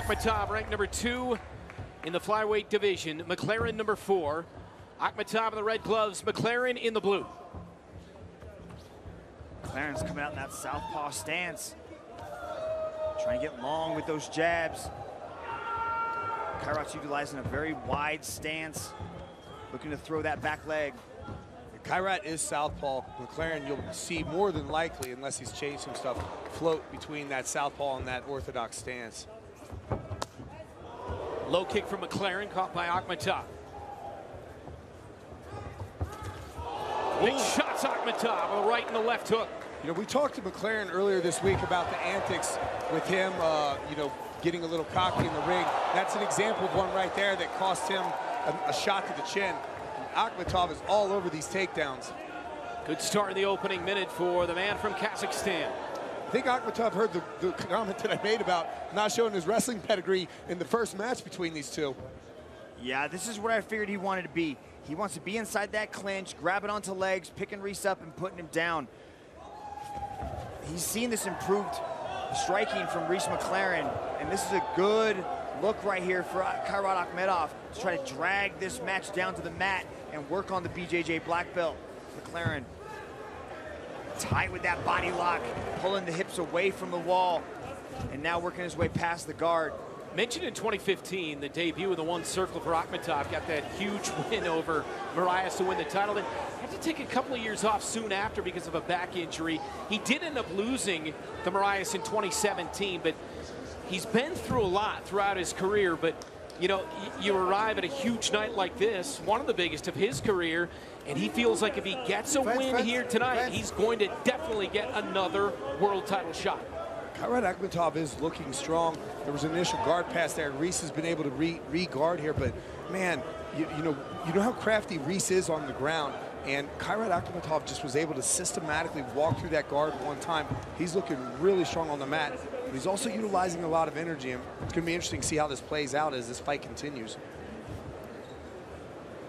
Speaker 1: Akhmetov ranked number two in the flyweight division. McLaren number four. Akhmetov in the red gloves. McLaren in the blue.
Speaker 3: McLaren's coming out in that southpaw stance. Trying to get long with those jabs. Kairat's utilizing a very wide stance. Looking to throw that back leg.
Speaker 4: Kairat is southpaw. McLaren, you'll see more than likely, unless he's changed some stuff, float between that southpaw and that orthodox stance.
Speaker 1: Low kick from McLaren, caught by Akhmetov. Big shots, Akhmetov, a right and the left hook.
Speaker 4: You know, we talked to McLaren earlier this week about the antics with him, uh, you know, getting a little cocky in the ring. That's an example of one right there that cost him a, a shot to the chin. Akhmetov is all over these takedowns.
Speaker 1: Good start in the opening minute for the man from Kazakhstan.
Speaker 4: I think Akhmetov heard the, the comment that I made about not showing his wrestling pedigree in the first match between these two.
Speaker 3: Yeah, this is where I figured he wanted to be. He wants to be inside that clinch, grabbing onto legs, picking Reece up and putting him down. He's seen this improved striking from Reece McLaren, and this is a good look right here for Kairat Akhmetov to try to drag this match down to the mat and work on the BJJ black belt. McLaren tight with that body lock, pulling the hips away from the wall, and now working his way past the guard.
Speaker 1: Mentioned in 2015, the debut of the one circle for Akhmetov got that huge win over Moraes to win the title. Then had to take a couple of years off soon after because of a back injury. He did end up losing to Moraes in 2017, but he's been through a lot throughout his career. But you know, you arrive at a huge night like this, one of the biggest of his career, and he feels like if he gets a
Speaker 8: Fence,
Speaker 1: win here tonight,
Speaker 8: fence.
Speaker 1: he's going to definitely get another world title shot.
Speaker 4: Kairat Akhmetov is looking strong. There was an initial guard pass there. Reece has been able to re- re-guard here, but man, you, you know you know how crafty Reece is on the ground, and Kairat Akhmetov just was able to systematically walk through that guard one time. He's looking really strong on the mat, but he's also utilizing a lot of energy, and it's going to be interesting to see how this plays out as this fight continues.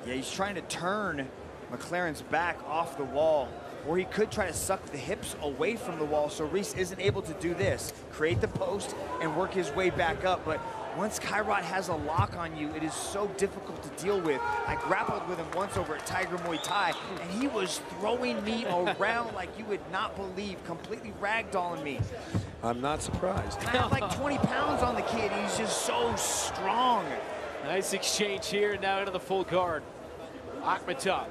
Speaker 3: Yeah, he's trying to turn McLaren's back off the wall. or he could try to suck the hips away from the wall so Reece isn't able to do this, create the post and work his way back up. But once Kairat has a lock on you, it is so difficult to deal with. I grappled with him once over at Tiger Muay Thai, and he was throwing me around like you would not believe, completely ragdolling me.
Speaker 4: I'm not surprised.
Speaker 3: I have like 20 pounds on the kid. He's just so strong.
Speaker 1: Nice exchange here, now into the full guard. Akhmetov.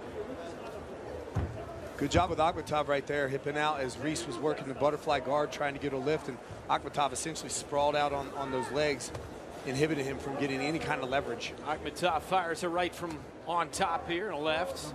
Speaker 4: Good job with Akhmetov right there, hipping out as Reece was working the butterfly guard, trying to get a lift, and Akhmetov essentially sprawled out on, on those legs, inhibiting him from getting any kind of leverage.
Speaker 1: Akhmetov fires a right from on top here and left.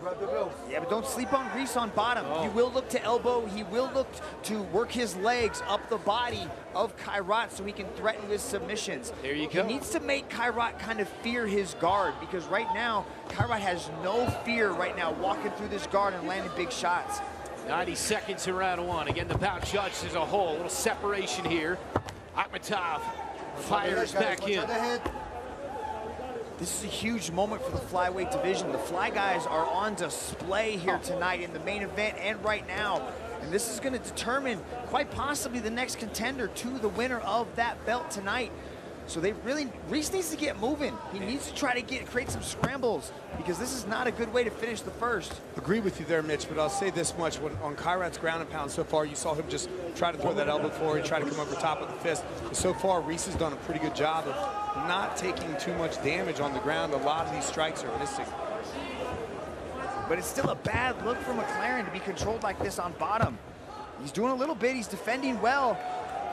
Speaker 3: Yeah, but don't sleep on Reece on bottom.
Speaker 1: Oh.
Speaker 3: He will look to elbow. He will look to work his legs up the body of Kairat so he can threaten with submissions.
Speaker 1: There you go.
Speaker 3: He needs to make Kairat kind of fear his guard because right now, Kairat has no fear right now walking through this guard and landing big shots.
Speaker 1: 90 seconds in round one. Again, the bout judged as a whole. A little separation here. Akhmetov fires back in.
Speaker 3: This is a huge moment for the flyweight division. The Fly guys are on display here tonight in the main event and right now. And this is going to determine quite possibly the next contender to the winner of that belt tonight. So they really, Reece needs to get moving. He needs to try to get create some scrambles because this is not a good way to finish the first.
Speaker 4: Agree with you there, Mitch, but I'll say this much. When, on Kairat's ground and pound so far, you saw him just try to throw that elbow forward, try to come over top of the fist. But so far, Reece has done a pretty good job of not taking too much damage on the ground. A lot of these strikes are missing.
Speaker 3: But it's still a bad look for McLaren to be controlled like this on bottom. He's doing a little bit, he's defending well,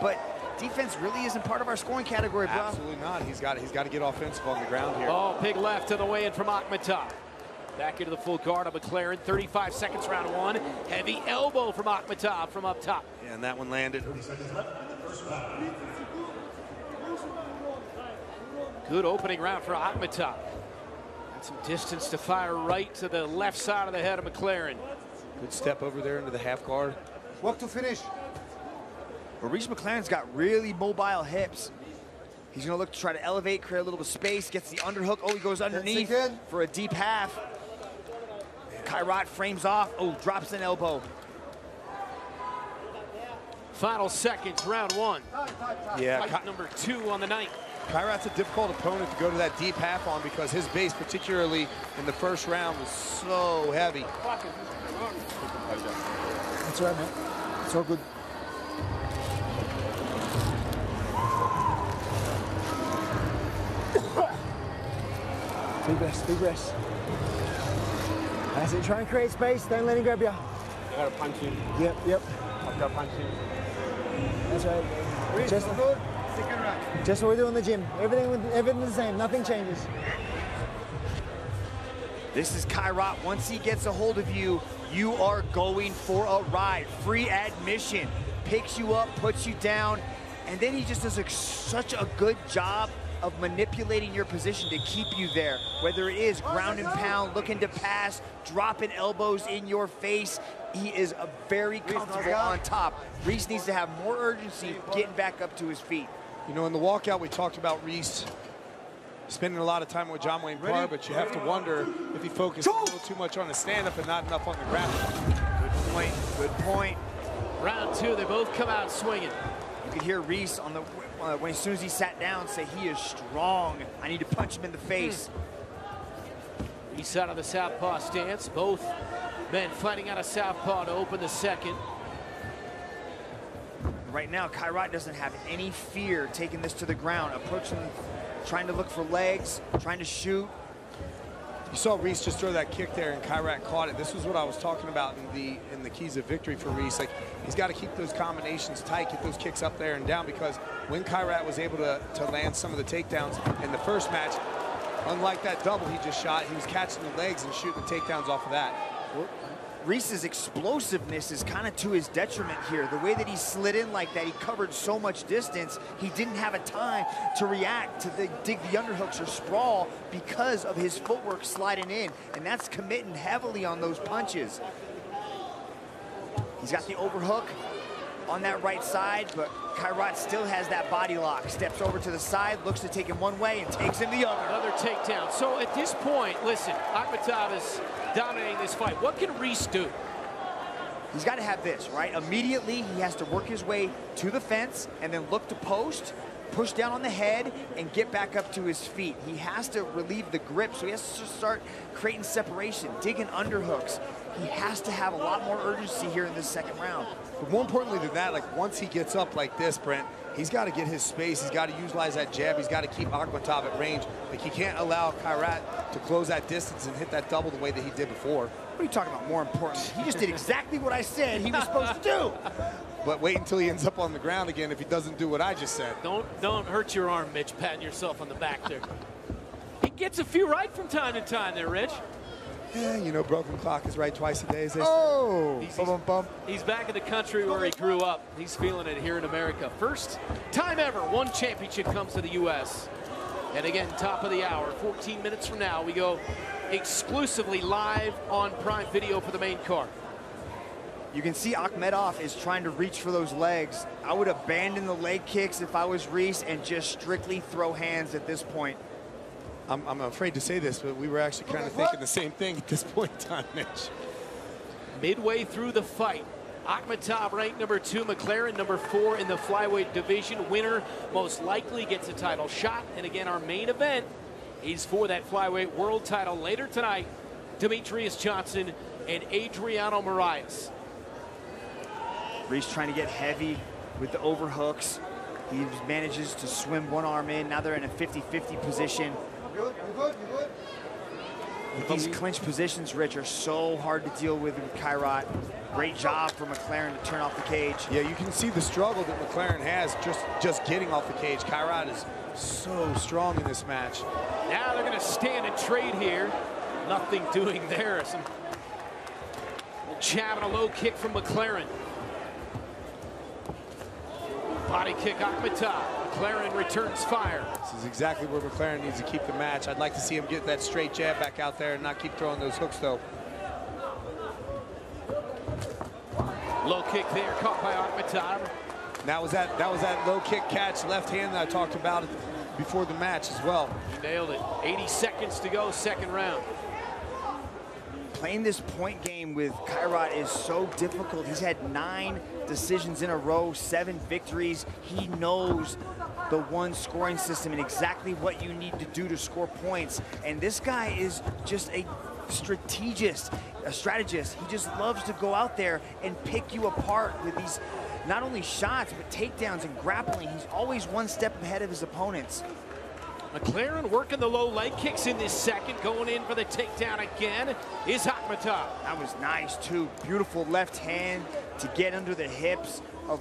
Speaker 3: but defense really isn't part of our scoring category, bro.
Speaker 4: Absolutely not. He's got he's got to get offensive on the ground here.
Speaker 1: Oh, big left to the way in from Akhmetov. Back into the full guard of McLaren. 35 seconds, round one. Heavy elbow from Akhmetov from up top.
Speaker 4: Yeah, and that one landed.
Speaker 1: Good opening round for Akhmetov. Got some distance to fire right to the left side of the head of McLaren.
Speaker 4: Good step over there into the half guard.
Speaker 8: Walk to finish.
Speaker 3: But Reece McLaren's got really mobile hips. He's gonna look to try to elevate, create a little bit of space, gets the underhook. Oh, he goes underneath for a deep half. Kairat frames off. Oh, drops an elbow.
Speaker 1: Final seconds, round one.
Speaker 4: Yeah,
Speaker 1: Fight
Speaker 4: Ka-
Speaker 1: number two on the night.
Speaker 4: Kairat's a difficult opponent to go to that deep half on because his base, particularly in the first round, was so heavy.
Speaker 8: That's right, man. It's all good.
Speaker 9: Big rest, big rest. That's it, try and create space, don't let him grab you.
Speaker 6: I gotta punch him.
Speaker 9: Yep, yep.
Speaker 6: I've gotta punch him.
Speaker 9: That's right. Just, just what we do in the gym. Everything, with- everything's the same, nothing changes.
Speaker 3: This is Kairat. Once he gets a hold of you, you are going for a ride. Free admission. Picks you up, puts you down, and then he just does a, such a good job of manipulating your position to keep you there. Whether it is ground and pound, looking to pass, dropping elbows in your face, he is a very comfortable on top. Reece needs to have more urgency getting back up to his feet.
Speaker 4: You know, in the walkout, we talked about Reece spending a lot of time with John Wayne Parr, but you have to wonder if he focused a little too much on the stand-up and not enough on the ground.
Speaker 3: Good point, good point.
Speaker 1: Round two, they both come out swinging.
Speaker 3: You could hear Reece on the uh, when as soon as he sat down say he is strong. I need to punch him in the face.
Speaker 1: East side of the southpaw stance. Both men fighting out of southpaw to open the second.
Speaker 3: Right now, Kairat doesn't have any fear taking this to the ground, approaching, trying to look for legs, trying to shoot.
Speaker 4: You saw Reece just throw that kick there, and Kairat caught it. This was what I was talking about in the in the keys of victory for Reece. Like he's got to keep those combinations tight, get those kicks up there and down. Because when Kairat was able to to land some of the takedowns in the first match, unlike that double he just shot, he was catching the legs and shooting the takedowns off of that.
Speaker 3: Reece's explosiveness is kind of to his detriment here. The way that he slid in like that, he covered so much distance, he didn't have a time to react to the dig the underhooks or sprawl because of his footwork sliding in, and that's committing heavily on those punches. He's got the overhook on that right side, but Kairat still has that body lock. Steps over to the side, looks to take him one way, and takes him the other.
Speaker 1: Another takedown. So at this point, listen, Akhmetov is dominating this fight. What can Reece do?
Speaker 3: he's got to have this, right? Immediately, he has to work his way to the fence and then look to post, push down on the head, and get back up to his feet. He has to relieve the grip, so he has to start creating separation, digging underhooks. He has to have a lot more urgency here in this second round.
Speaker 4: But more importantly than that, like once he gets up like this, Brent, he's got to get his space. He's got to utilize that jab. He's got to keep Akhmetov at range. Like he can't allow Kairat to close that distance and hit that double the way that he did before.
Speaker 3: What are you talking about? More importantly, he just did exactly what I said he was supposed to do.
Speaker 4: But wait until he ends up on the ground again if he doesn't do what I just said.
Speaker 1: Don't don't hurt your arm, Mitch, patting yourself on the back there. he gets a few right from time to time there, Rich.
Speaker 4: Yeah, you know, broken clock is right twice a day. As they
Speaker 8: Oh,
Speaker 1: He's,
Speaker 8: bum, bum, bum.
Speaker 1: he's back in the country where he grew up. He's feeling it here in America. First time ever, one championship comes to the U.S. And again, top of the hour, 14 minutes from now, we go exclusively live on Prime Video for the main card.
Speaker 3: You can see Akhmetov is trying to reach for those legs. I would abandon the leg kicks if I was Reece and just strictly throw hands at this point.
Speaker 4: I'm, I'm afraid to say this, but we were actually kind of thinking the same thing at this point in time, Mitch.
Speaker 1: Midway through the fight, Akhmetov ranked number two, McLaren number four in the flyweight division. Winner most likely gets a title shot. And again, our main event is for that flyweight world title later tonight. Demetrious Johnson and Adriano Moraes.
Speaker 3: Reece trying to get heavy with the overhooks. He manages to swim one arm in. Now they're in a 50-50 position. These clinch positions, Rich, are so hard to deal with with Kairat. Great job for McLaren to turn off the cage.
Speaker 4: Yeah, you can see the struggle that McLaren has just, just getting off the cage. Kairat is so strong in this match.
Speaker 1: Now they're going to stand and trade here. Nothing doing there. Some jab and a low kick from McLaren. Body kick Akhmetov. McLaren returns fire.
Speaker 4: This is exactly where McLaren needs to keep the match. I'd like to see him get that straight jab back out there and not keep throwing those hooks, though.
Speaker 1: Low kick there, caught by Akhmetov.
Speaker 4: That was that, that was that low kick catch left hand that I talked about before the match as well.
Speaker 1: He nailed it. 80 seconds to go, second round.
Speaker 3: Playing this point game with Kairat is so difficult. He's had nine decisions in a row, seven victories. He knows the one scoring system and exactly what you need to do to score points. And this guy is just a strategist, a strategist. He just loves to go out there and pick you apart with these not only shots, but takedowns and grappling. He's always one step ahead of his opponents.
Speaker 1: McLaren working the low leg kicks in this second, going in for the takedown again is Akhmetov.
Speaker 3: That was nice too. Beautiful left hand to get under the hips of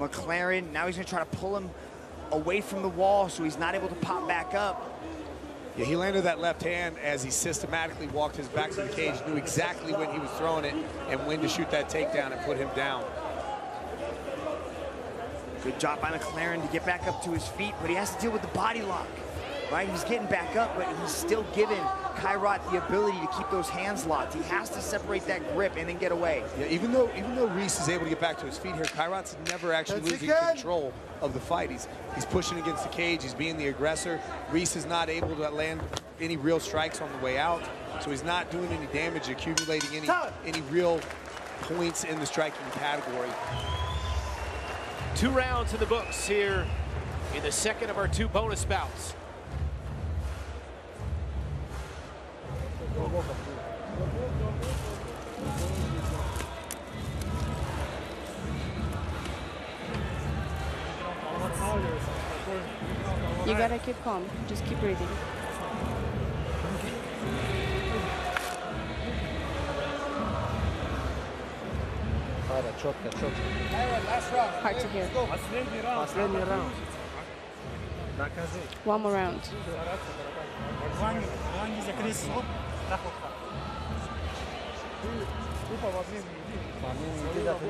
Speaker 3: McLaren. Now he's gonna try to pull him away from the wall so he's not able to pop back up.
Speaker 4: Yeah, he landed that left hand as he systematically walked his back to the cage, knew exactly when he was throwing it and when to shoot that takedown and put him down.
Speaker 3: Good job by McLaren to get back up to his feet, but he has to deal with the body lock. Right, he's getting back up, but he's still giving Kairat the ability to keep those hands locked. He has to separate that grip and then get away.
Speaker 4: Yeah, even though even though Reece is able to get back to his feet here, Kairat's never actually
Speaker 8: That's
Speaker 4: losing control of the fight. He's he's pushing against the cage. He's being the aggressor. Reece is not able to land any real strikes on the way out, so he's not doing any damage, accumulating any any real points in the striking category.
Speaker 1: Two rounds in the books here in the second of our two bonus bouts.
Speaker 10: You gotta keep calm. Just keep breathing. Hard to hear. One more round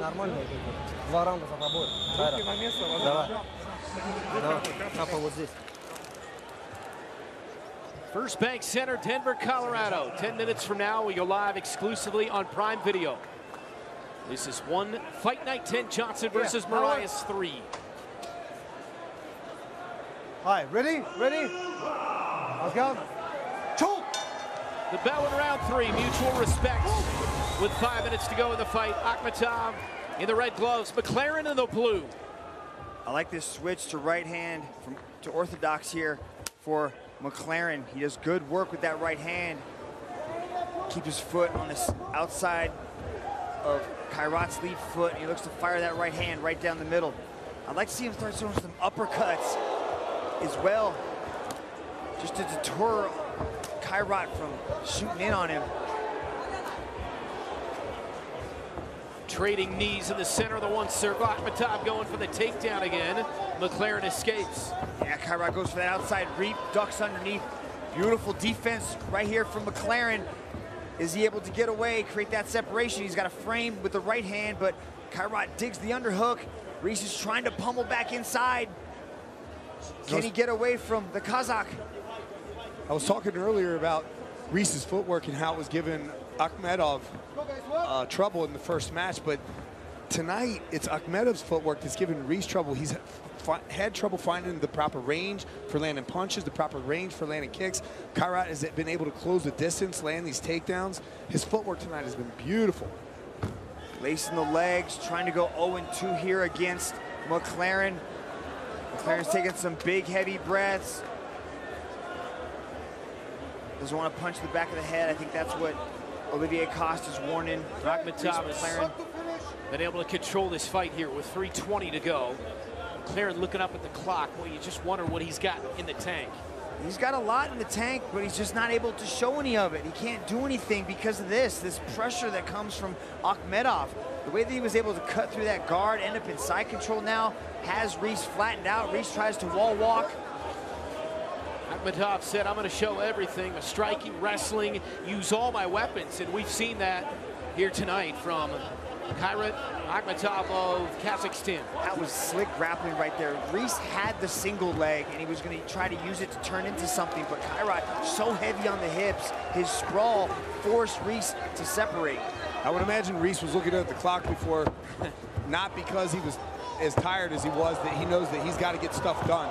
Speaker 5: нормально Два раунда за тобой. Руки на место, Давай. Давай. Капа вот здесь.
Speaker 1: First Bank Center, Denver, Colorado. 10 minutes from now, we go live exclusively on Prime Video. This is one Fight Night 10 Johnson versus. Moraes 3.
Speaker 8: Hi, ready? Ready? Let's go. Choke!
Speaker 1: The bell in round three, mutual respect. With five minutes to go in the fight, Akhmetov in the red gloves, McLaren in the blue.
Speaker 3: I like this switch to right hand from to orthodox here for McLaren. He does good work with that right hand. Keep his foot on the outside of Kairat's lead foot. He looks to fire that right hand right down the middle. I'd like to see him start throwing some uppercuts as well, just to deter Kairat from shooting in on him.
Speaker 1: Trading knees in the center of the one circle. Akhmetov going for the takedown again. McLaren escapes.
Speaker 3: Yeah, Kairat goes for that outside reap, ducks underneath. Beautiful defense right here from McLaren. Is he able to get away, create that separation? He's got a frame with the right hand, but Kairat digs the underhook. Reece is trying to pummel back inside. Can he get away from the Kazakh?
Speaker 4: I was talking earlier about Reece's footwork and how it was giving Akhmetov uh, trouble in the first match, but tonight it's Akhmetov's footwork that's giving Reece trouble. He's had trouble finding the proper range for landing punches, the proper range for landing kicks. Kairat has been able to close the distance, land these takedowns. His footwork tonight has been beautiful.
Speaker 3: Lacing the legs, trying to go 0-2 here against McLaren. McLaren's taking some big, heavy breaths. Doesn't want to punch the back of the head. I think that's what Olivier Coste is warning.
Speaker 1: Akhmetov McLaren been able to control this fight here with 3.20 to go. McLaren looking up at the clock. Well, you just wonder what he's got in the tank.
Speaker 3: He's got a lot in the tank, but he's just not able to show any of it. He can't do anything because of this, this pressure that comes from Akhmetov. The way that he was able to cut through that guard, end up in side control now, has Reece flattened out. Reece tries to wall walk.
Speaker 1: Akhmetov said, I'm going to show everything, a striking, wrestling, use all my weapons. And we've seen that here tonight from Kairat Akhmetov of Kazakhstan.
Speaker 3: That was slick grappling right there. Reece had the single leg, and he was going to try to use it to turn into something, but Kairat so heavy on the hips, his sprawl forced Reece to separate.
Speaker 4: I would imagine Reece was looking at the clock before, not because he was as tired as he was, that he knows that he's got to get stuff done.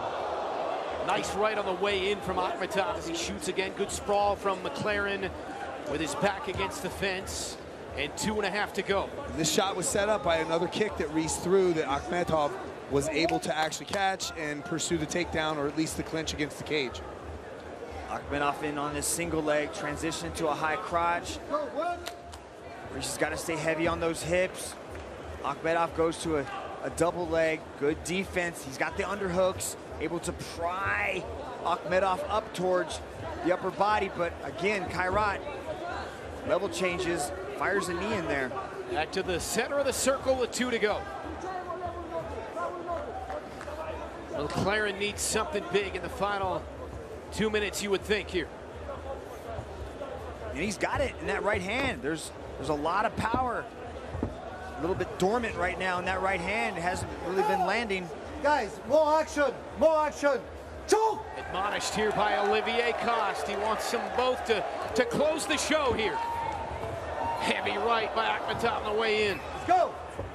Speaker 1: Nice right on the way in from Akhmetov as he shoots again. Good sprawl from McLaren with his back against the fence and two and a half to go.
Speaker 4: This shot was set up by another kick that Reece threw that Akhmetov was able to actually catch and pursue the takedown or at least the clinch against the cage.
Speaker 3: Akhmetov in on this single leg, transition to a high crotch. Reece has got to stay heavy on those hips. Akhmetov goes to a, a double leg, good defense. He's got the underhooks, able to pry Akhmetov up towards the upper body, but again, Kairat, level changes, Fires a knee in there.
Speaker 1: Back to the center of the circle with two to go. McLaren needs something big in the final two minutes, you would think here.
Speaker 3: And he's got it in that right hand. There's there's a lot of power. A little bit dormant right now in that right hand. It hasn't really been landing.
Speaker 8: Guys, more action, more action. Choke!
Speaker 1: Admonished here by Olivier Coste. He wants them both to, to close the show here. Heavy right by Akhmetov on the way in.
Speaker 8: Let's go.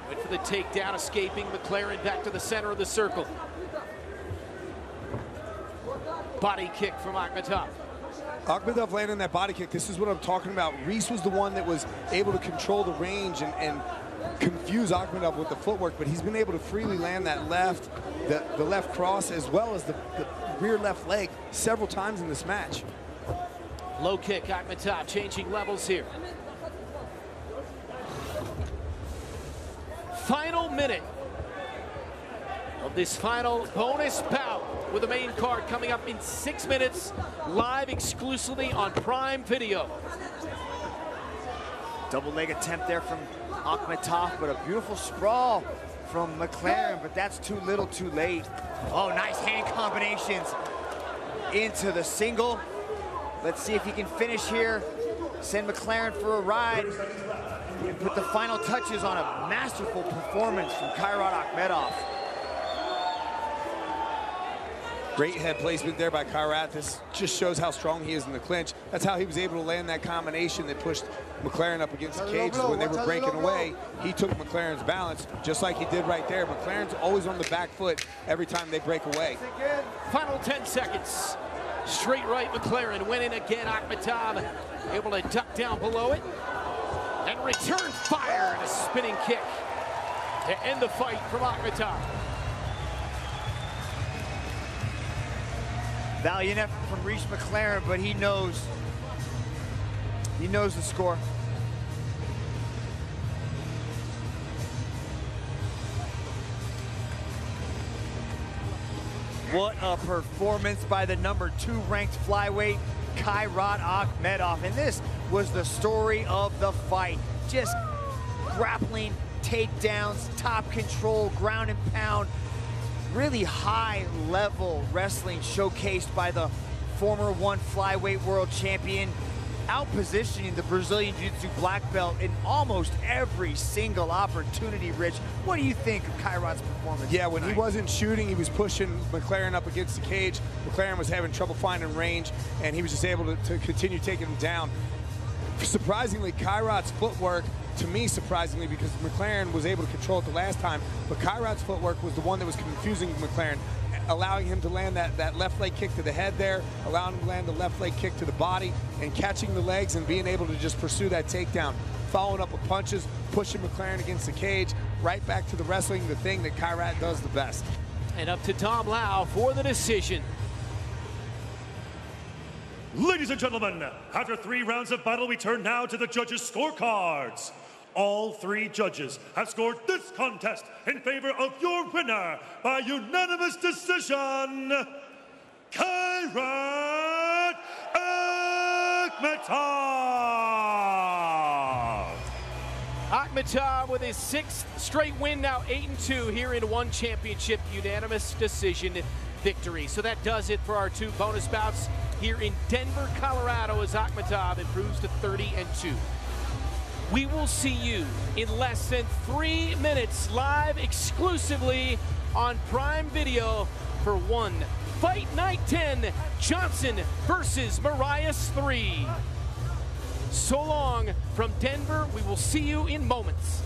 Speaker 1: Wait for the takedown, escaping McLaren back to the center of the circle. Body kick from Akhmetov.
Speaker 4: Akhmetov landing that body kick. This is what I'm talking about. Reece was the one that was able to control the range and, and confuse Akhmetov with the footwork, but he's been able to freely land that left, the, the left cross, as well as the, the rear left leg several times in this match.
Speaker 1: Low kick, Akhmetov changing levels here. final minute of this final bonus bout with the main card coming up in six minutes, live exclusively on Prime Video.
Speaker 3: Double leg attempt there from Akhmetov, but a beautiful sprawl from McLaren, but that's too little too late. Oh, nice hand combinations into the single. Let's see if he can finish here. Send McLaren for a ride and put the final touches on a masterful performance from Kairat Akhmetov.
Speaker 4: Great head placement there by Kairat. This just shows how strong he is in the clinch. That's how he was able to land that combination that pushed McLaren up against the cage when they were breaking away. He took McLaren's balance just like he did right there. McLaren's always on the back foot every time they break away.
Speaker 1: Final 10 seconds. Straight right, McLaren went in again. Akhmetov able to duck down below it and return fire and a spinning kick to end the fight from Akhmetov.
Speaker 3: Valiant effort from Reece McLaren, but he knows, he knows the score. What a performance by the number two ranked flyweight, Kairat Akhmetov. And this was the story of the fight. Just grappling, takedowns, top control, ground and pound. Really high level wrestling showcased by the former one flyweight world champion outpositioning the Brazilian Jiu-Jitsu black belt in almost every single opportunity, Rich. What do you think of Kairat's performance?
Speaker 4: Yeah, when
Speaker 3: tonight?
Speaker 4: he wasn't shooting, he was pushing McLaren up against the cage. McLaren was having trouble finding range, and he was just able to, to continue taking him down. Surprisingly, Kairat's footwork, to me surprisingly, because McLaren was able to control it the last time, but Kairat's footwork was the one that was confusing McLaren allowing him to land that, that left leg kick to the head there, allowing him to land the left leg kick to the body, and catching the legs and being able to just pursue that takedown. Following up with punches, pushing McLaren against the cage, right back to the wrestling, the thing that Kairat does the best.
Speaker 1: And up to Tom Lau for the decision.
Speaker 2: Ladies and gentlemen, after three rounds of battle, we turn now to the judges' scorecards. All three judges have scored this contest in favor of your winner by unanimous decision, Kairat Akhmetov.
Speaker 1: Akhmetov with his sixth straight win, now 8 and 2 here in one championship unanimous decision victory. So that does it for our two bonus bouts here in Denver, Colorado as Akhmetov improves to 30 and 2. We will see you in less than three minutes live exclusively on Prime Video for one Fight Night 10 Johnson versus Moraes 3. So long from Denver. We will see you in moments.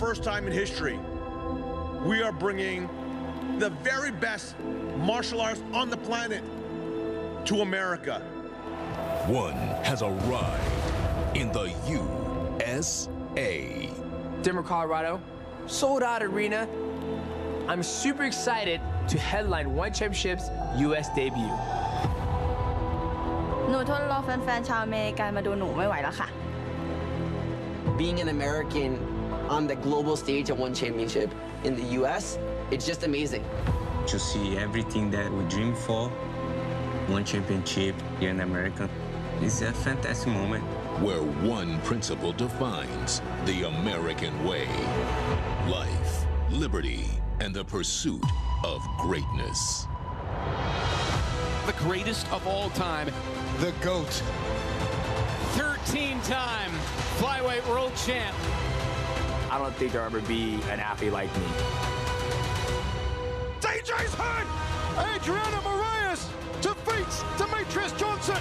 Speaker 11: first time in history, we are bringing the very best martial arts on the planet to America.
Speaker 12: One has arrived in the USA.
Speaker 13: Denver, Colorado, sold out arena. I'm super excited to headline One Championship's US debut.
Speaker 14: หนูทนรอแฟนๆชาวอเมริกันมาดูหนูไม่ไหวแล้วค่ะ
Speaker 15: Being an American on the global stage at One Championship in the US, it's just amazing.
Speaker 16: To see everything that we dream for, One Championship here in America, is a fantastic moment.
Speaker 12: Where one principle defines the American way life, liberty, and the pursuit of greatness.
Speaker 1: The greatest of all time.
Speaker 4: The GOAT.
Speaker 1: 13 time flyweight world champ.
Speaker 13: I don't think there'll ever be an athlete like me.
Speaker 11: DJ's hurt! Adriano Moraes defeats Demetrious Johnson!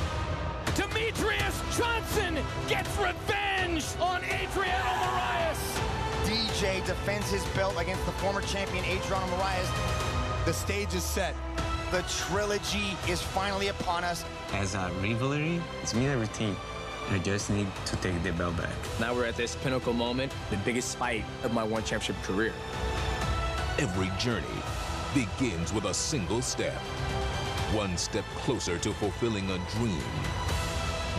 Speaker 1: Demetrious Johnson gets revenge on Adriano Moraes.
Speaker 3: DJ defends his belt against the former champion Adriano Moraes.
Speaker 4: The stage is set.
Speaker 3: The trilogy is finally upon us.
Speaker 16: As a rivalry, it's mean everything. I just need to take the belt back.
Speaker 13: Now we're at this pinnacle moment, the biggest fight of my One Championship career.
Speaker 12: Every journey begins with a single step. One step closer to fulfilling a dream.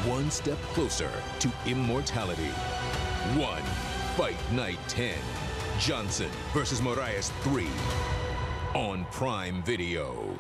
Speaker 12: One step closer to immortality. One Fight Night 10. Johnson versus Moraes 3. On Prime Video.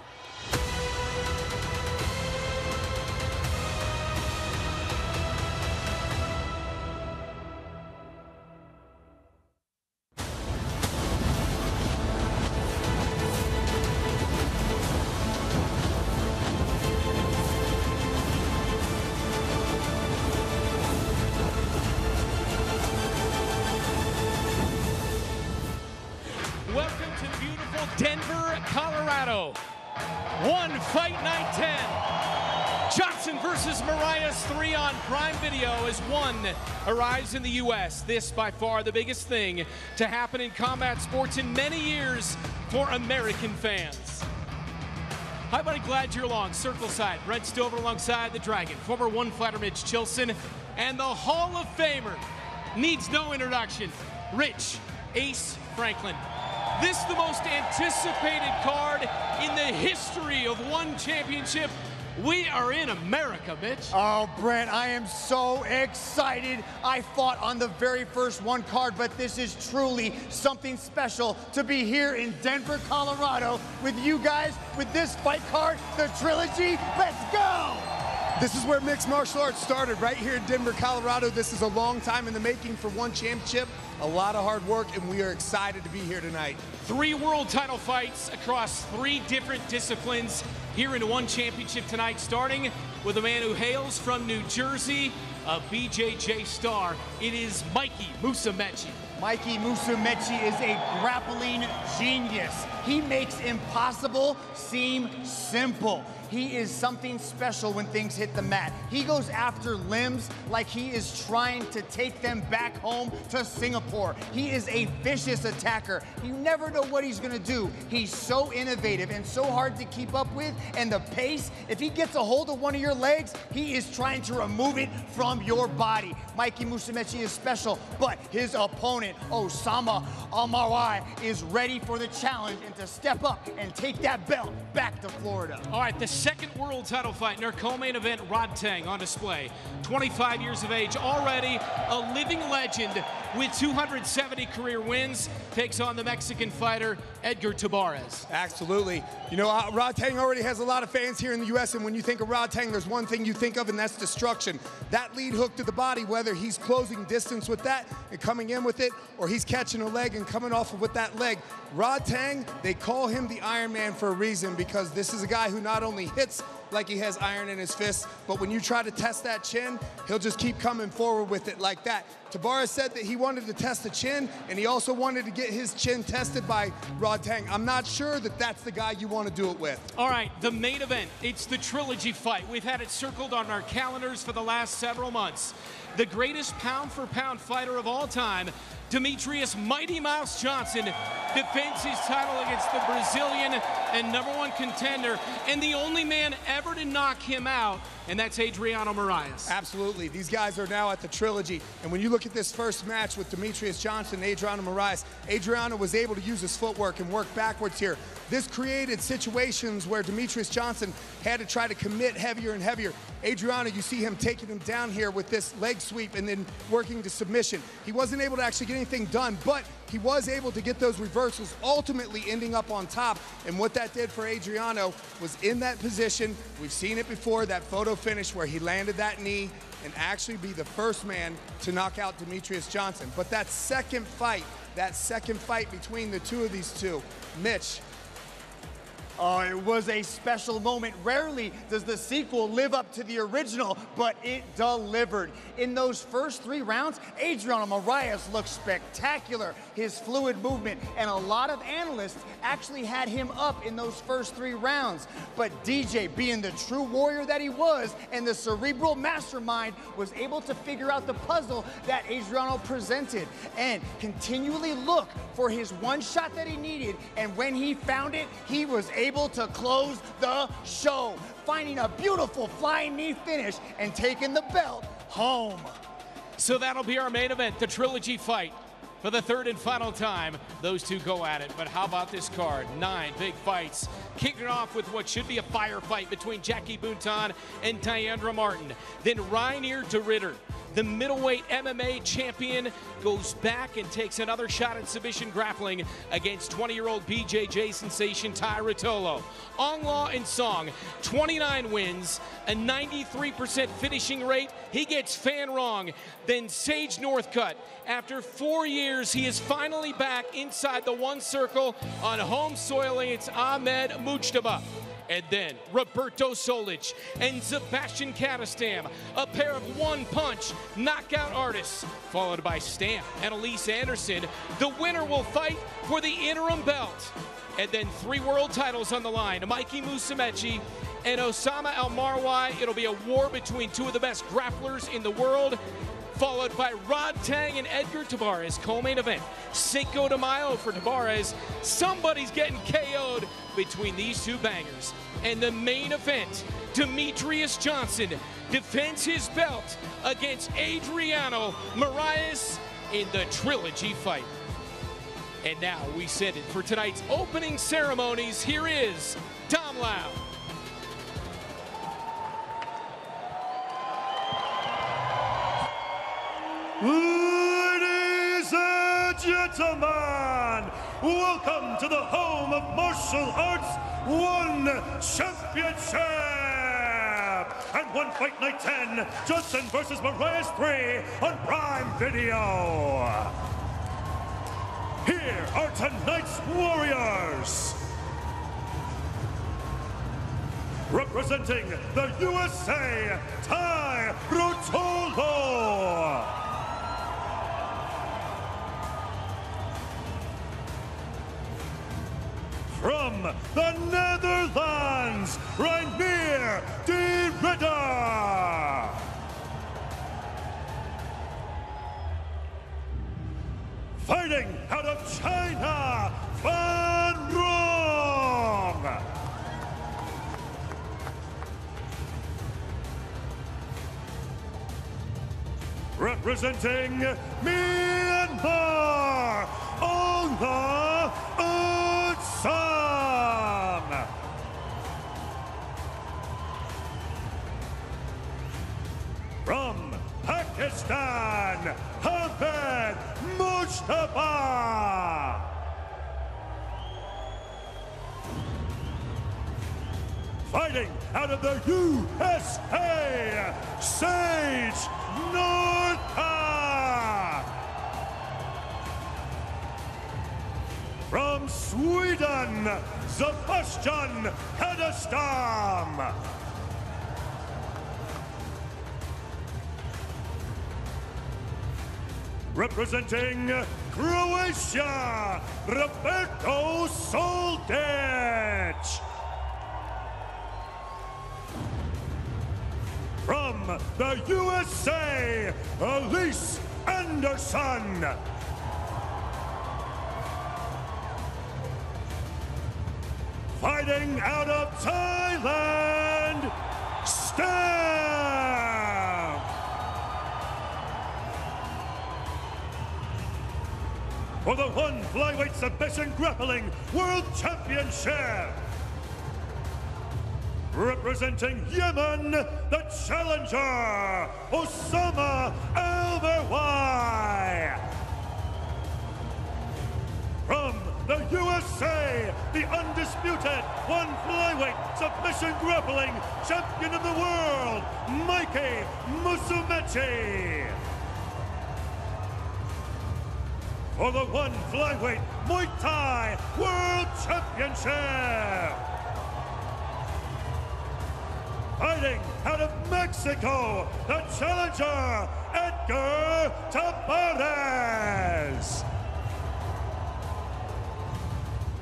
Speaker 1: In the U.S. This by far the biggest thing to happen in combat sports in many years for American fans. Hi, buddy. Glad you're along. Circle side. Brent Stover alongside the Dragon. Former one fighter Mitch Chilson. And the Hall of Famer needs no introduction. Rich Ace Franklin. This the most anticipated card in the history of one championship. We are in America, bitch.
Speaker 3: Oh, Brent, I am so excited. I fought on the very first one card, but this is truly something special to be here in Denver, Colorado with you guys with this fight card, the trilogy. Let's go!
Speaker 4: This is where mixed martial arts started, right here in Denver, Colorado. This is a long time in the making for one championship. A lot of hard work, and we are excited to be here tonight.
Speaker 1: Three world title fights across three different disciplines here in one championship tonight, starting with a man who hails from New Jersey, a BJJ star. It is Mikey Musumeci.
Speaker 3: Mikey Musumeci is a grappling genius. He makes impossible seem simple. He is something special when things hit the mat. He goes after limbs like he is trying to take them back home to Singapore. He is a vicious attacker. You never know what he's gonna do. He's so innovative and so hard to keep up with. And the pace, if he gets a hold of one of your legs, he is trying to remove it from your body. Mikey Musumeci is special, but his opponent, Osamah Almarwai, is ready for the challenge and to step up and take that belt back to Florida.
Speaker 1: All right, the second world title fight in our co-main event, Rodtang on display. 25 years of age, already a living legend with 270 career wins, takes on the Mexican fighter Edgar Tabares.
Speaker 4: Absolutely. You know, uh, Rodtang already has a lot of fans here in the U.S., and when you think of Rodtang, there's one thing you think of, and that's destruction. That lead hook to the body, whether he's closing distance with that and coming in with it, or he's catching a leg and coming off with that leg. Rodtang, they call him the Iron Man for a reason because this is a guy who not only hits like he has iron in his fists, but when you try to test that chin, he'll just keep coming forward with it like that. Tabares said that he wanted to test the chin, and he also wanted to get his chin tested by Rodtang. I'm not sure that that's the guy you want to do it with.
Speaker 1: All right, the main event. It's the trilogy fight. We've had it circled on our calendars for the last several months. the greatest pound for pound fighter of all time, Demetrious Mighty Mouse Johnson defends his title against the Brazilian and number one contender, and the only man ever to knock him out, and that's Adriano Moraes.
Speaker 4: Absolutely. These guys are now at the trilogy. And when you look at this first match with Demetrious Johnson and Adriano Moraes, Adriano was able to use his footwork and work backwards here. This created situations where Demetrious Johnson had to try to commit heavier and heavier. Adriano, you see him taking him down here with this leg sweep and then working to submission. He wasn't able to actually get anything done, but he was able to get those reversals, ultimately ending up on top. And what that did for Adriano was in that position, we've seen it before, that photo finish where he landed that knee and actually be the first man to knock out Demetrious Johnson. But that second fight, that second fight between the two of these two, Mitch,
Speaker 3: Oh, it was a special moment. Rarely does the sequel live up to the original, but it delivered. In those first three rounds, Adriano Moraes looked spectacular. His fluid movement, and a lot of analysts actually had him up in those first three rounds. But DJ, being the true warrior that he was and the cerebral mastermind, was able to figure out the puzzle that Adriano presented and continually look for his one shot that he needed. And when he found it, he was able able to close the show, finding a beautiful flying knee finish and taking the belt home.
Speaker 1: So that'll be our main event, the trilogy fight. For the third and final time, those two go at it. But how about this card? Nine big fights. Kicking off with what should be a firefight between Jackie Buntan and Diandra Martin. Then Reinier de Ridder the middleweight MMA champion goes back and takes another shot at submission grappling against 20-year-old BJJ sensation Tye Ruotolo. Aung La N Sang, 29 wins, a 93% finishing rate. He gets Fan Rong. Then Sage Northcutt. After four years, he is finally back inside the one circle on home soil against Ahmed Mujtaba. And then Roberto Soldic and Zebaztian Kadestam, a pair of one punch knockout artists, followed by Stamp and Alyse Anderson. The winner will fight for the interim belt. And then three world titles on the line Mikey Musumeci and Osamah Almarwai. It'll be a war between two of the best grapplers in the world followed by Rodtang and Edgar Tabares, co-main event. Cinco de Mayo for Tabares. Somebody's getting KO'd between these two bangers. And the main event, Demetrious Johnson defends his belt against Adriano Moraes in the trilogy fight. And now we send it for tonight's opening ceremonies. Here is Tom Lau.
Speaker 2: Ladies and gentlemen, welcome to the home of martial arts one championship and one fight night 10 Johnson versus Moraes 3 on Prime Video. Here are tonight's warriors. Representing the USA, Tye Ruotolo. From the Netherlands, Reinier de Ridder. Fighting out of China, Fan Rong. Representing Myanmar, Ola Unsang. From Pakistan, Ahmed Mujtaba. Fighting out of the USA, Sage Northcutt. From Sweden, Zebaztian Kadestam. Representing Croatia, Roberto Soldic. From the USA, Alyse Anderson. Fighting out of Thailand, Stamp. For the one flyweight submission grappling world championship. Representing Yemen, the challenger, Osama Al Merwai. From the USA, the undisputed one flyweight submission grappling champion of the world, Mikey Musumeci. For the one flyweight Muay Thai World Championship. Fighting out of Mexico, the challenger, Edgar Tabares.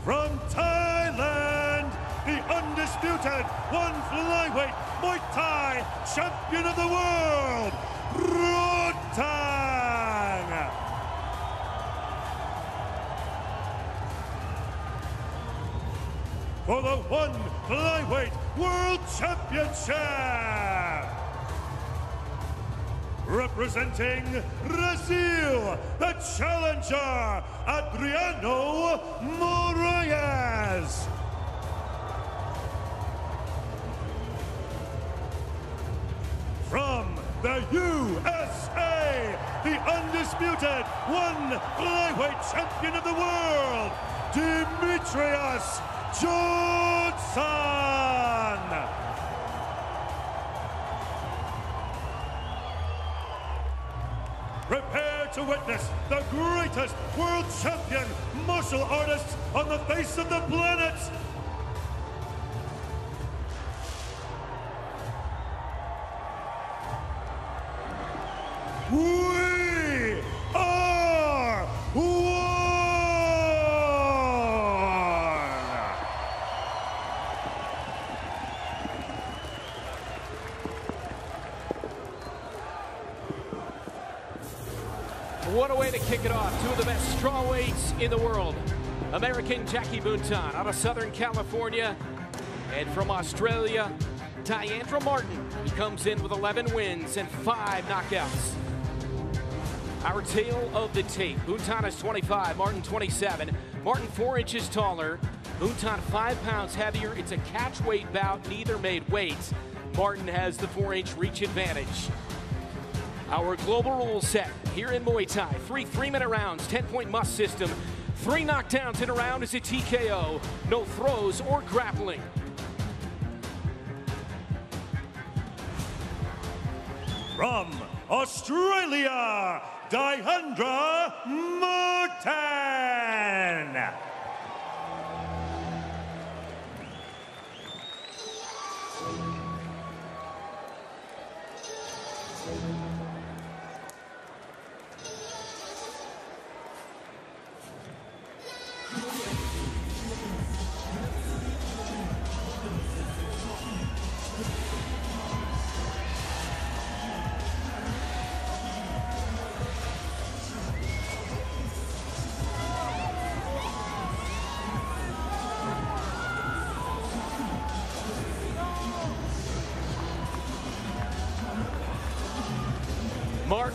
Speaker 2: From Thailand, the undisputed one flyweight Muay Thai champion of the world, Rodtang. For the one flyweight world championship. Representing Brazil, the challenger, Adriano Moraes. From the USA, the undisputed one flyweight champion of the world, Demetrious Johnson. To witness the greatest world champion martial artists on the face of the planet.
Speaker 1: Strawweights in the world. American Jackie Buntan out of Southern California. And from Australia, Diandra Martin. He comes in with 11 wins and five knockouts. Our tale of the tape. Buntan is 25, Martin 27. Martin four inches taller. Buntan five pounds heavier. It's a catch weight bout. Neither made weight. Martin has the four inch reach advantage. Our global rule set here in Muay Thai. Three three-minute rounds, 10-point must system. Three knockdowns in a round is a TKO. No throws or grappling.
Speaker 2: From Australia, Diandra Martin.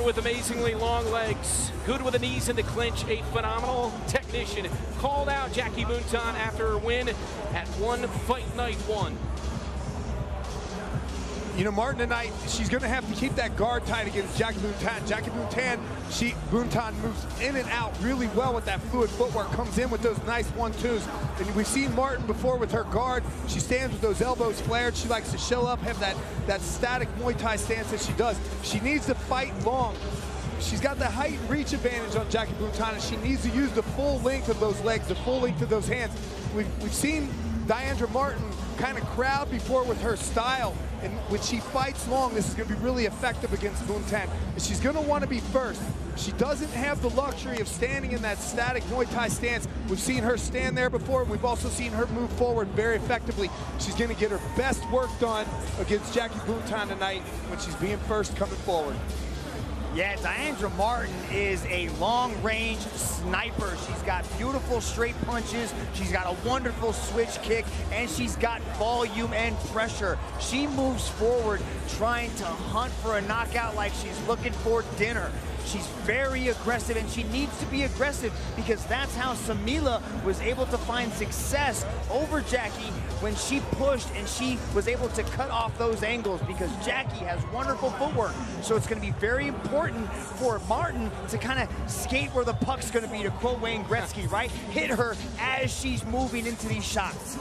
Speaker 1: With amazingly long legs, good with the knees in the clinch, a phenomenal technician. Called out Jackie Buntan after her win at one fight night one.
Speaker 4: You know, Martin tonight, she's going to have to keep that guard tight against Jackie Buntan. Jackie Buntan, she Buntan moves in and out really well with that fluid footwork, comes in with those nice one-twos. And we've seen Martin before with her guard. She stands with those elbows flared. She likes to show up, have that, that static Muay Thai stance that she does. She needs to fight long. She's got the height and reach advantage on Jackie and she needs to use the full length of those legs, the full length of those hands. We've, we've seen Diandra Martin kind of crowd before with her style. And when she fights long, this is going to be really effective against Buntan. And she's going to want to be first. She doesn't have the luxury of standing in that static Muay Thai stance. We've seen her stand there before, we've also seen her move forward very effectively. She's going to get her best work done against Jackie Buntan tonight when she's being first coming forward.
Speaker 3: Yeah, Diandra Martin is a long-range sniper. She's got beautiful straight punches, she's got a wonderful switch kick, and she's got volume and pressure. She moves forward trying to hunt for a knockout like she's looking for dinner. She's very aggressive, and she needs to be aggressive because that's how Smilla was able to find success over Jackie when she pushed and she was able to cut off those angles because Jackie has wonderful footwork. So it's going to be very important for Martin to kind of skate where the puck's going to be, to quote Wayne Gretzky, right? Hit her as she's moving into these shots.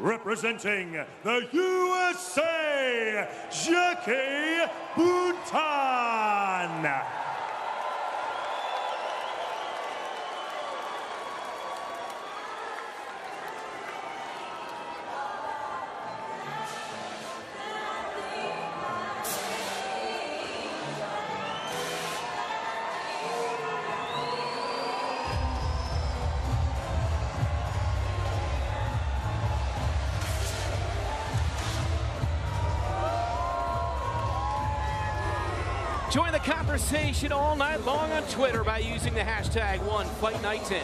Speaker 2: Representing the USA, Jackie Buntan.
Speaker 1: Join the conversation all night long on Twitter by using the hashtag one OneFightNight10.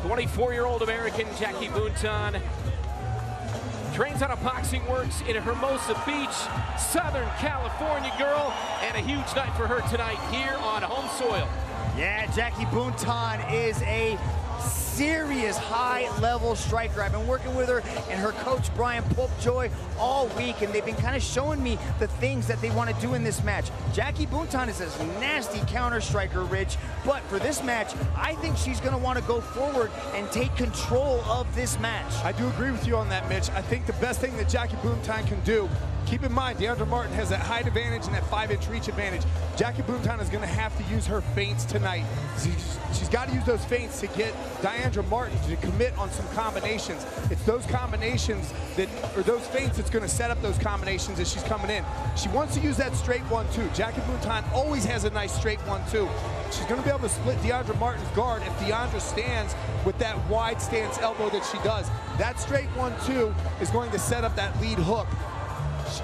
Speaker 1: 24-year-old American Jackie Buntan trains out of Boxing Works in Hermosa Beach, Southern California girl, and a huge night for her tonight here on home soil.
Speaker 3: Yeah, Jackie Buntan is a serious high-level striker. I've been working with her and her coach, Brian Popejoy, all week, and they've been kind of showing me the things that they want to do in this match. Jackie Buntan is a nasty counter striker, Rich, but for this match, I think she's going to want to go forward and take control of this match.
Speaker 4: I do agree with you on that, Mitch. I think the best thing that Jackie Buntan can do Keep in mind, Diandra Martin has that height advantage and that five-inch reach advantage. Jackie Buntan is going to have to use her feints tonight. She's, she's got to use those feints to get Diandra Martin to commit on some combinations. It's those combinations that, or those feints that's going to set up those combinations as she's coming in. She wants to use that straight one-two. Jackie Buntan always has a nice straight one-two. She's going to be able to split Diandra Martin's guard if Diandra stands with that wide stance elbow that she does. That straight one-two is going to set up that lead hook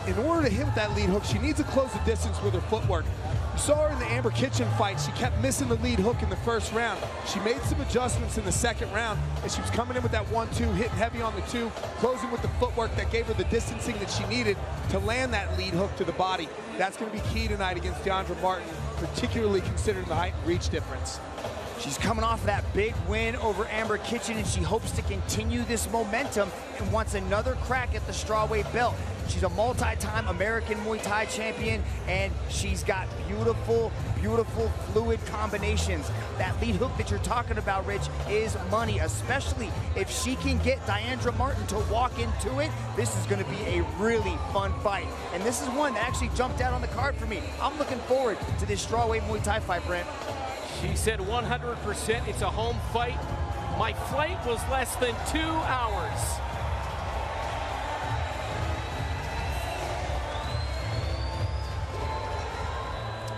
Speaker 4: in order to hit with that lead hook, she needs to close the distance with her footwork. You saw her in the Amber Kitchen fight. She kept missing the lead hook in the first round. She made some adjustments in the second round, and she was coming in with that one-two, hitting heavy on the two, closing with the footwork that gave her the distancing that she needed to land that lead hook to the body. That's going to be key tonight against Diandra Martin, particularly considering the height and reach difference.
Speaker 3: She's coming off that big win over Amber Kitchen, and she hopes to continue this momentum and wants another crack at the strawweight belt. She's a multi-time American Muay Thai champion, and she's got beautiful, beautiful fluid combinations. That lead hook that you're talking about, Rich, is money, especially if she can get Diandra Martin to walk into it. This is going to be a really fun fight. And this is one that actually jumped out on the card for me. I'm looking forward to this strawweight Muay Thai fight, Brent.
Speaker 1: She said 100% it's a home fight. My flight was less than two hours.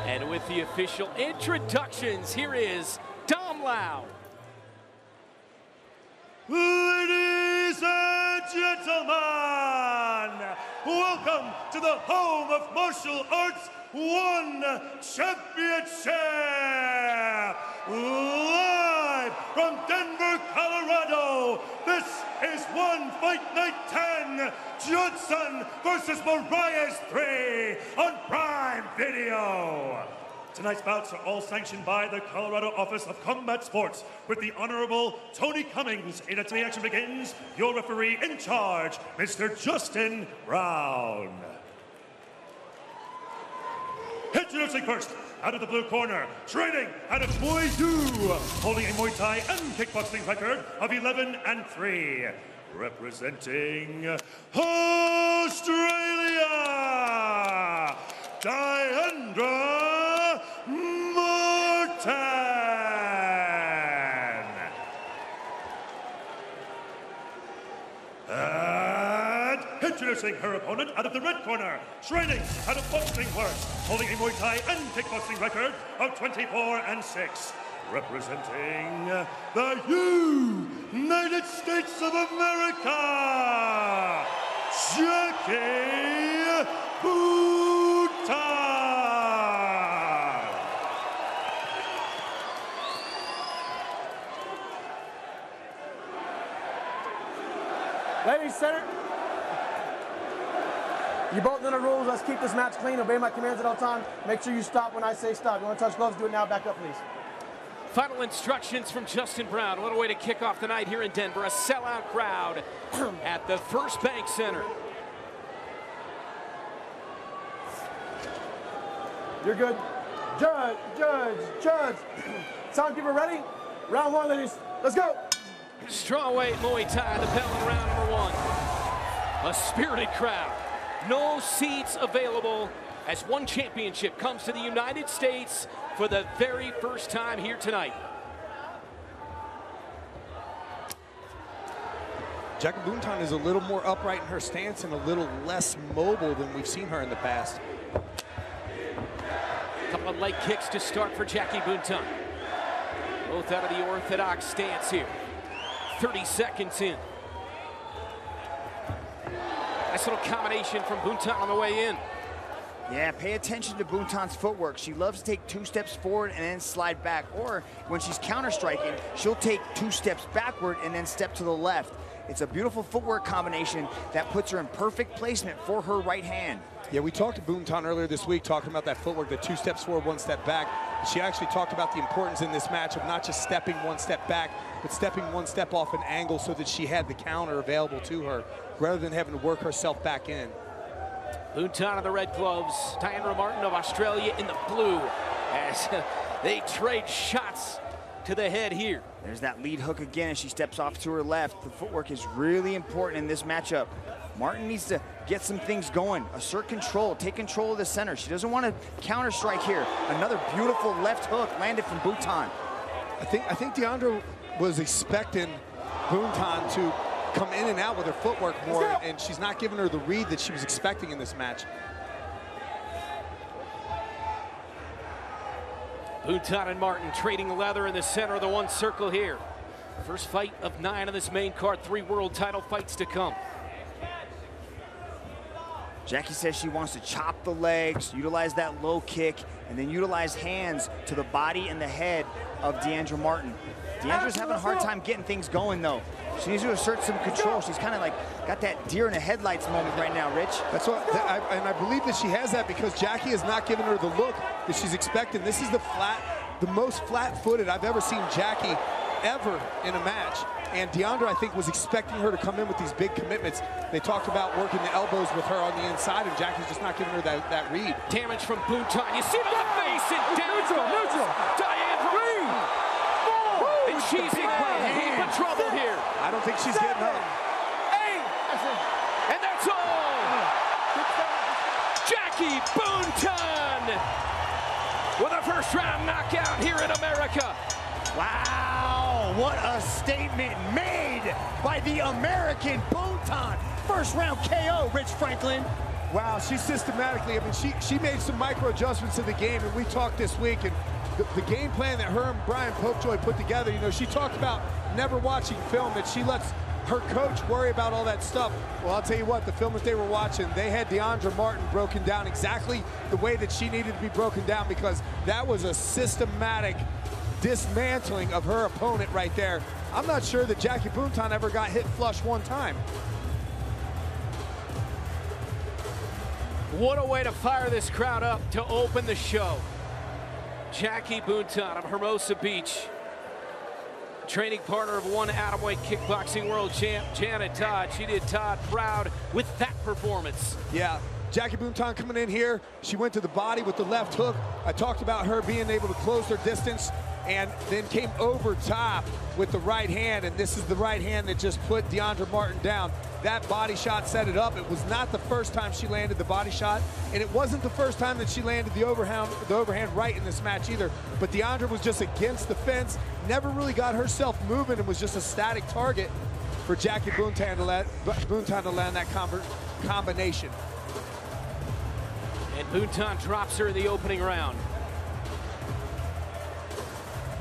Speaker 1: And with the official introductions, here is Dom Lau.
Speaker 2: Ladies and gentlemen, welcome to the home of martial arts one championship. Live from Denver, Colorado, this is One Fight Night 10, Johnson versus Moraes 3 on Prime Video. Tonight's bouts are all sanctioned by the Colorado Office of Combat Sports with the Honorable Tony Cummings. And as the action begins, your referee in charge, Mr. Justin Brown. Introducing first, out of the blue corner, training out of Muay Thai, holding a Muay Thai and kickboxing record of 11 and 3. Representing Australia, Diandra Martin. And introducing her opponent out of the red corner, training out of Boxing Works, holding a Muay Thai and kickboxing record of 24 and 6. representing the United States of America, Jackie Buntan.
Speaker 17: Ladies, center. You both know the rules. Let's keep this match clean. Obey my commands at all times. Make sure you stop when I say stop. You want to touch gloves? Do it now. Back up, please.
Speaker 1: Final instructions from Justin Brown. What a way to kick off the night here in Denver. A sellout crowd at the First Bank Center.
Speaker 17: You're good. Judge, judge, judge. Timekeeper ready? Round one, ladies. Let's go.
Speaker 1: Strawweight Muay Thai, the bell in round number one. A spirited crowd. No seats available as one championship comes to the United States for the very first time here tonight.
Speaker 4: Jackie Buntan is a little more upright in her stance and a little less mobile than we've seen her in the past.
Speaker 1: A Couple of light kicks to start for Jackie Buntan. Both out of the orthodox stance here. 30 seconds in. Nice little combination from Buntan on the way in.
Speaker 3: Yeah, pay attention to Buntan's footwork. She loves to take two steps forward and then slide back. Or when she's counter-striking, she'll take two steps backward and then step to the left. It's a beautiful footwork combination that puts her in perfect placement for her right hand.
Speaker 4: Yeah, we talked to Buntan earlier this week talking about that footwork, the two steps forward, one step back. She actually talked about the importance in this match of not just stepping one step back, but stepping one step off an angle so that she had the counter available to her rather than having to work herself back in.
Speaker 1: Buntan in the red gloves, Diandra Martin of Australia in the blue as they trade shots to the head here.
Speaker 3: There's that lead hook again as she steps off to her left. The footwork is really important in this matchup. Martin needs to get some things going, assert control, take control of the center. She doesn't want to counter strike here. Another beautiful left hook landed from Buntan.
Speaker 4: I think I think Diandra was expecting Buntan to come in and out with her footwork more, and she's not giving her the read that she was expecting in this match.
Speaker 1: Buntan and Martin trading leather in the center of the one circle here. First fight of nine on this main card, three world title fights to come.
Speaker 3: Jackie says she wants to chop the legs, utilize that low kick, and then utilize hands to the body and the head of Diandra Martin. Diandra's having a hard time getting things going, though. She needs to assert some control. She's kind of like got that deer in the headlights moment right now, Rich.
Speaker 4: That's what, I, and I believe that she has that because Jackie has not given her the look that she's expecting. This is the flat, the most flat-footed I've ever seen Jackie ever in a match. And Diandra, I think, was expecting her to come in with these big commitments. They talked about working the elbows with her on the inside, and Jackie's just not giving her that, that read.
Speaker 1: Damage from Buntan. You see it on the face, and oh, down
Speaker 17: Neutral,
Speaker 1: goes
Speaker 17: neutral.
Speaker 1: Diane Green. And she's in deep in trouble here.
Speaker 4: I don't think she's getting up. Eight.
Speaker 1: And that's all. Jackie Buntan with a first round knockout here in America.
Speaker 3: Wow, what a statement made by the American Buntan. First round KO, Rich Franklin.
Speaker 4: Wow, she systematically, I mean, she, she made some micro adjustments to the game, and we talked this week, and the, the game plan that her and Brian Popejoy put together, you know, she talked about never watching film, that she lets her coach worry about all that stuff. Well, I'll tell you what, the film that they were watching, they had Diandra Martin broken down exactly the way that she needed to be broken down because that was a systematic dismantling of her opponent right there. I'm not sure that Jackie Buntan ever got hit flush one time.
Speaker 1: What a way to fire this crowd up to open the show. Jackie Buntan of Hermosa Beach, training partner of one atomweight kickboxing world champ, Janet Todd. She did Todd proud with that performance.
Speaker 4: Yeah, Jackie Buntan coming in here. She went to the body with the left hook. I talked about her being able to close her distance and then came over top with the right hand, and this is the right hand that just put Diandra Martin down. That body shot set it up. It was not the first time she landed the body shot, and it wasn't the first time that she landed the overhand, the overhand right in this match either. But Diandra was just against the fence, never really got herself moving, and was just a static target for Jackie Buntan to land, Buntan to land that combination.
Speaker 1: And Buntan drops her in the opening round.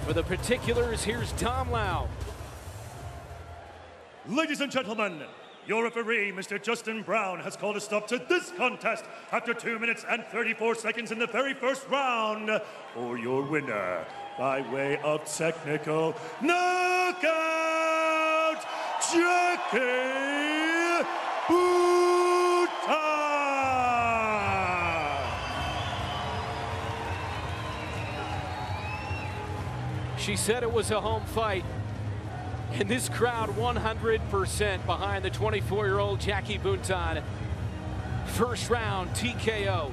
Speaker 1: For the particulars, here's Tom Lau.
Speaker 2: Ladies and gentlemen, your referee, Mr. Justin Brown, has called a stop to this contest after 2 minutes and 34 seconds in the very first round for your winner by way of technical knockout, Jackie Buntan!
Speaker 1: She said it was a home fight. And this crowd 100% behind the 24-year-old Jackie Buntan. First round TKO.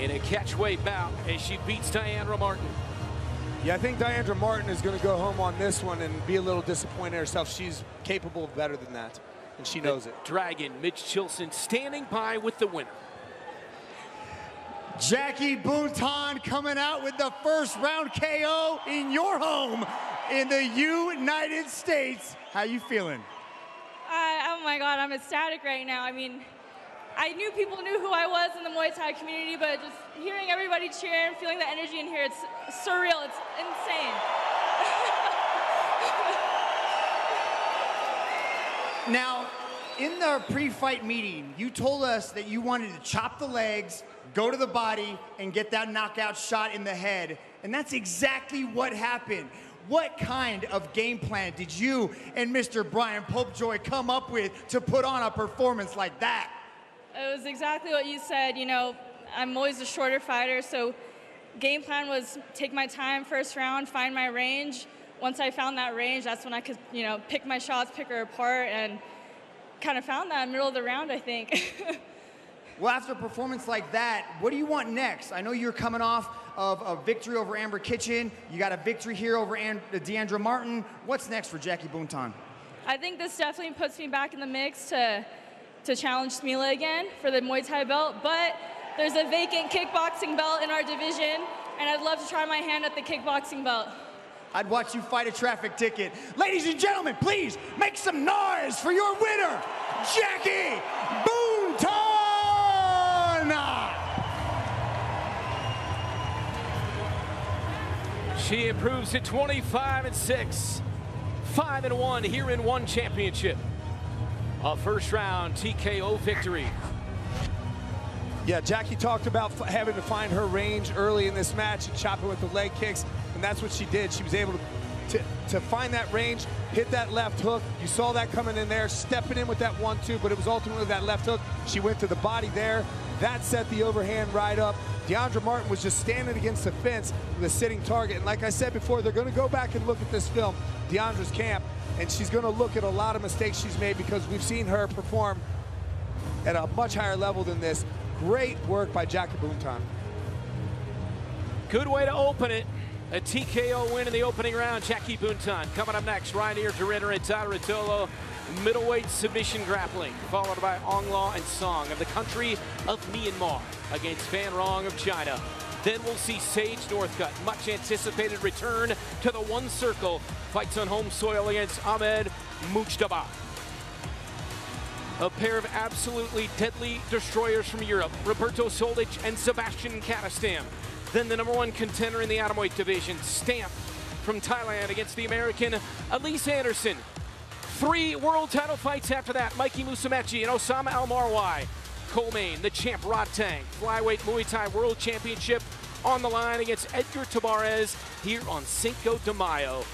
Speaker 1: In a catchweight bout as she beats Diandra Martin.
Speaker 4: Yeah, I think Diandra Martin is going to go home on this one and be a little disappointed herself. She's capable of better than that, and she knows it.
Speaker 1: Dragon, Mitch Chilson, standing by with the winner.
Speaker 3: Jackie Buntan coming out with the first round KO in your home in the United States. How you feeling?
Speaker 18: Uh, oh my God, I'm ecstatic right now. I mean, I knew people knew who I was in the Muay Thai community, but just hearing everybody cheer and feeling the energy in here, it's surreal. It's insane.
Speaker 3: Now, in the pre-fight meeting, you told us that you wanted to chop the legs, go to the body, and get that knockout shot in the head. And that's exactly what happened. What kind of game plan did you and Mr. Brian Popejoy come up with to put on a performance like that?
Speaker 18: It was exactly what you said. You know, I'm always a shorter fighter, so game plan was take my time first round, find my range. Once I found that range, that's when I could, you know, pick my shots, pick her apart, and kind of found that middle of the round, I think.
Speaker 3: Well, after a performance like that, what do you want next? I know you're coming off of a victory over Amber Kitchen. You got a victory here over and- Diandra Martin. What's next for Jackie Buntan?
Speaker 18: I think this definitely puts me back in the mix to to challenge Smilla again for the Muay Thai belt. But there's a vacant kickboxing belt in our division, and I'd love to try my hand at the kickboxing belt.
Speaker 3: I'd watch you fight a traffic ticket. Ladies and gentlemen, please make some noise for your winner, Jackie
Speaker 1: She improves to 25 and 6, 5 and 1 here in one championship. A first round TKO victory.
Speaker 4: Yeah, Jackie talked about having to find her range early in this match and chop it with the leg kicks, and that's what she did. She was able to, to, to find that range, hit that left hook. You saw that coming in there, stepping in with that one-two, but it was ultimately that left hook. She went to the body there. That set the overhand right up. Diandra Martin was just standing against the fence with a sitting target. And like I said before, they're going to go back and look at this film, Diandra's camp, and she's going to look at a lot of mistakes she's made because we've seen her perform at a much higher level than this. Great work by Jackie Buntan.
Speaker 1: Good way to open it. A TKO win in the opening round. Jackie Buntan coming up next. Reinier de Ridder and Tyler Ruotolo. Middleweight submission grappling, followed by Aung La N Sang of the country of Myanmar against Fan Rong of China. Then we'll see Sage Northcutt, much anticipated return to the one circle, fights on home soil against Ahmed Mujtaba. A pair of absolutely deadly destroyers from Europe, Roberto Soldic and Zebaztian Kadestam. Then the number one contender in the atomweight division, Stamp from Thailand against the American Alyse Anderson. Three world title fights after that, Mikey Musumeci and Osamah Almarwai. Coleman, the champ Rodtang, flyweight Muay Thai World Championship on the line against Edgar Tabares here on Cinco de Mayo.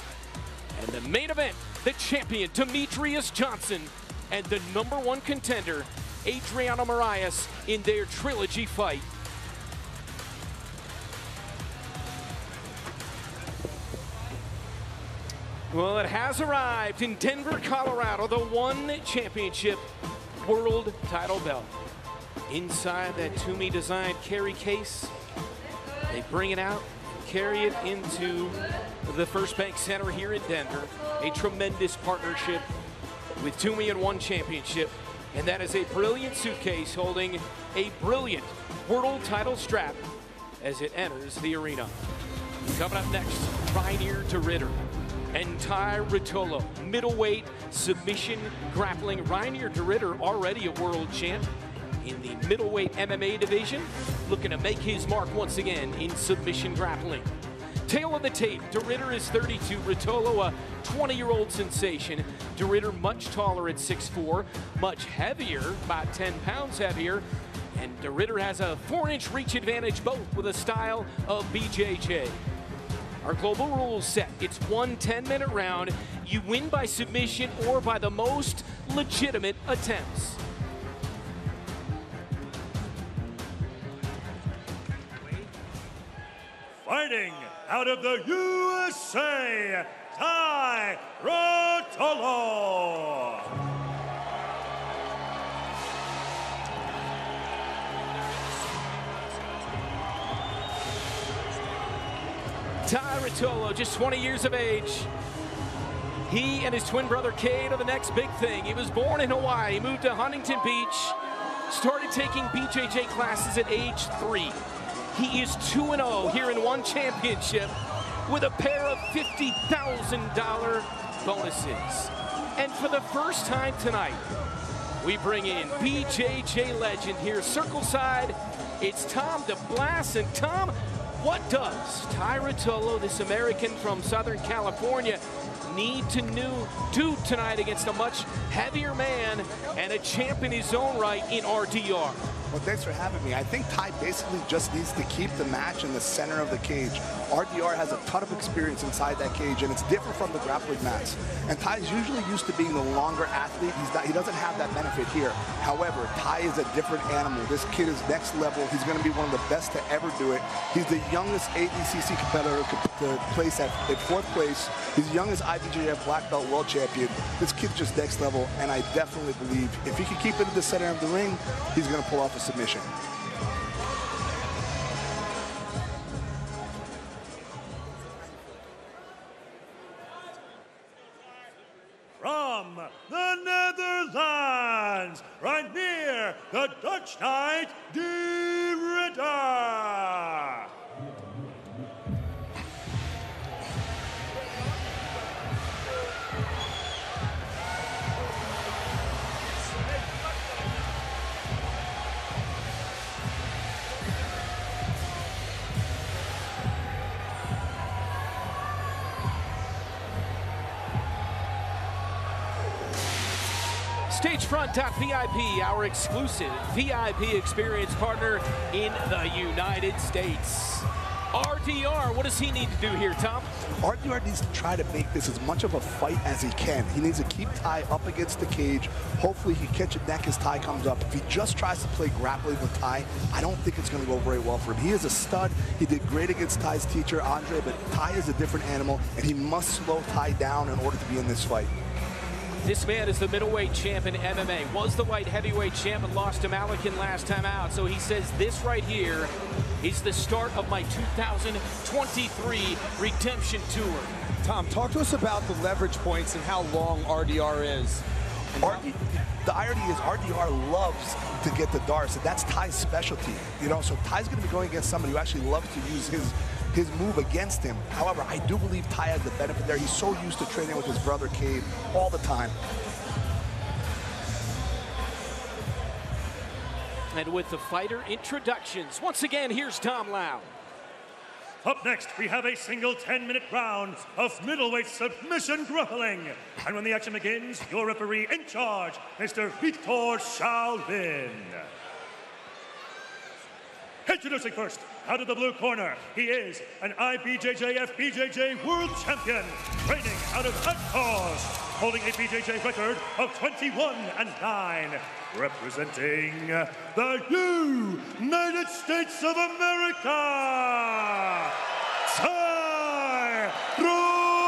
Speaker 1: And the main event, the champion Demetrious Johnson and the number one contender Adriano Moraes in their trilogy fight. Well, it has arrived in Denver, Colorado, the one championship world title belt. Inside that Tumi designed carry case, they bring it out, carry it into the First Bank Center here in Denver. A tremendous partnership with Tumi and One Championship. And that is a brilliant suitcase holding a brilliant world title strap as it enters the arena. Coming up next, Reinier de Ridder and Tye Ruotolo, middleweight submission grappling. Reinier de Ridder, already a world champ in the middleweight MMA division, looking to make his mark once again in submission grappling. Tail of the tape, De Ridder is 32, Ruotolo a 20-year-old sensation. De Ridder much taller at 6'4", much heavier, about 10 pounds heavier. And De Ridder has a four-inch reach advantage, both with a style of BJJ. Our global rules set. It's one 10-minute round. You win by submission or by the most legitimate attempts.
Speaker 2: Fighting out of the USA, Tye Ruotolo.
Speaker 1: Tye Ruotolo, just 20 years of age. He and his twin brother Kade are the next big thing. He was born in Hawaii, he moved to Huntington Beach, started taking BJJ classes at age three. He is 2-0 here in one championship with a pair of $50,000 bonuses. And for the first time tonight, we bring in BJJ legend here, circle side. It's Tom DeBlass. And Tom, what does Tye Ruotolo, this American from Southern California, need to do tonight against a much heavier man and a champ in his own right in RDR?
Speaker 19: Well, thanks for having me. I think Ty basically just needs to keep the match in the center of the cage. RDR has a ton of experience inside that cage, and it's different from the grappling mats. And is usually used to being the longer athlete. Not, he doesn't have that benefit here. However, Ty is a different animal. This kid is next level. He's going to be one of the best to ever do it. He's the youngest ADCC competitor to place at, at fourth place. He's the youngest IBJJF black belt world champion. This kid's just next level, and I definitely believe if he can keep it in the center of the ring, he's going to pull off a submission.
Speaker 2: From the Netherlands, Reinier the Dutch Knight, De Ridder.
Speaker 1: Stagefront.vip, our exclusive VIP experience partner in the United States. RDR, what does he need to do here, Tom?
Speaker 19: RDR needs to try to make this as much of a fight as he can. He needs to keep Ty up against the cage. Hopefully he can catch a neck as Tye comes up. If he just tries to play grappling with Ty, I don't think it's going to go very well for him. He is a stud. He did great against Ty's teacher, Andre, but Ty is a different animal, and he must slow Ty down in order to be in this fight.
Speaker 1: This man is the middleweight champ in MMA, was the light heavyweight champ and lost to Malykhin last time out. So he says this right here is the start of my 2023 redemption tour.
Speaker 4: Tom, talk to us about the leverage points and how long RDR is.
Speaker 19: RD, the irony is RDR loves to get the darts, and that's Tye's specialty. You know, so Tye's going to be going against somebody who actually loves to use his his move against him. However, I do believe Ty has the benefit there. He's so used to training with his brother Kade all the time.
Speaker 1: And with the fighter introductions, once again, here's Tom Lau.
Speaker 2: Up next, we have a single 10-minute round of middleweight submission grappling. And when the action begins, your referee in charge, Mr. Victor Shalvin. Introducing first, out of the blue corner, he is an IBJJF BJJ World Champion, training out of Atos, holding a BJJ record of 21 and 9, representing the United States of America, Tye Ruotolo.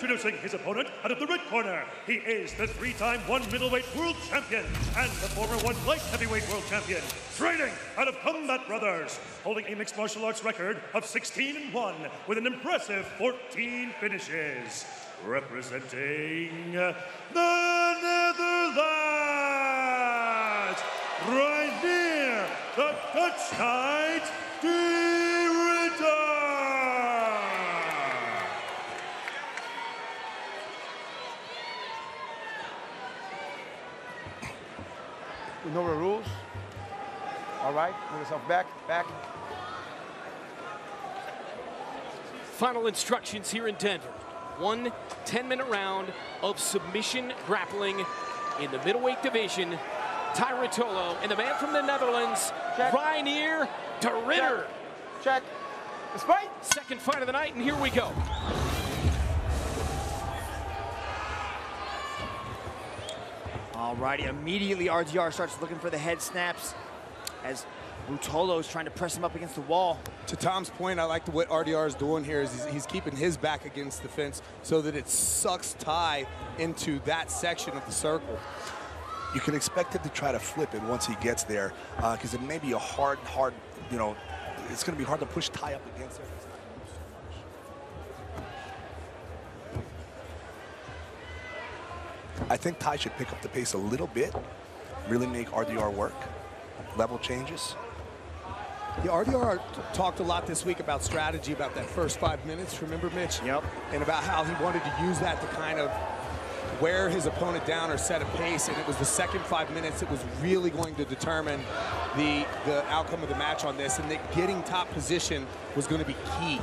Speaker 2: Introducing his opponent out of the red corner, he is the three-time one middleweight world champion and the former one light heavyweight world champion, training out of Combat Brothers, holding a mixed martial arts record of 16 and 1 with an impressive 14 finishes. Representing the Netherlands, Reinier the Dutch Knight, De Ridder.
Speaker 5: Know the rules. All right, move yourself back, back.
Speaker 1: Final instructions here in Denver. One 10-minute round of submission grappling in the middleweight division. Tye Ruotolo and the man from the Netherlands, Reinier de Ridder.
Speaker 5: Check. Let's fight.
Speaker 1: Second fight of the night, and here we go.
Speaker 3: Alrighty, immediately RDR starts looking for the head snaps as Ruotolo is trying to press him up against the wall.
Speaker 4: To Tom's point, I like the, what RDR is doing here is he's, he's keeping his back against the fence so that it sucks Ty into that section of the circle.
Speaker 19: You can expect him to try to flip it once he gets there uh, because it may be a hard, hard, you know, it's going to be hard to push Ty up against it. I think Ty should pick up the pace a little bit, really make RDR work, level changes.
Speaker 4: The RDR talked a lot this week about strategy, about that first five minutes. Remember, Mitch?
Speaker 3: Yep.
Speaker 4: And about how he wanted to use that to kind of wear his opponent down or set a pace. And it was the second five minutes that was really going to determine the, the outcome of the match on this. And that getting top position was going to be key.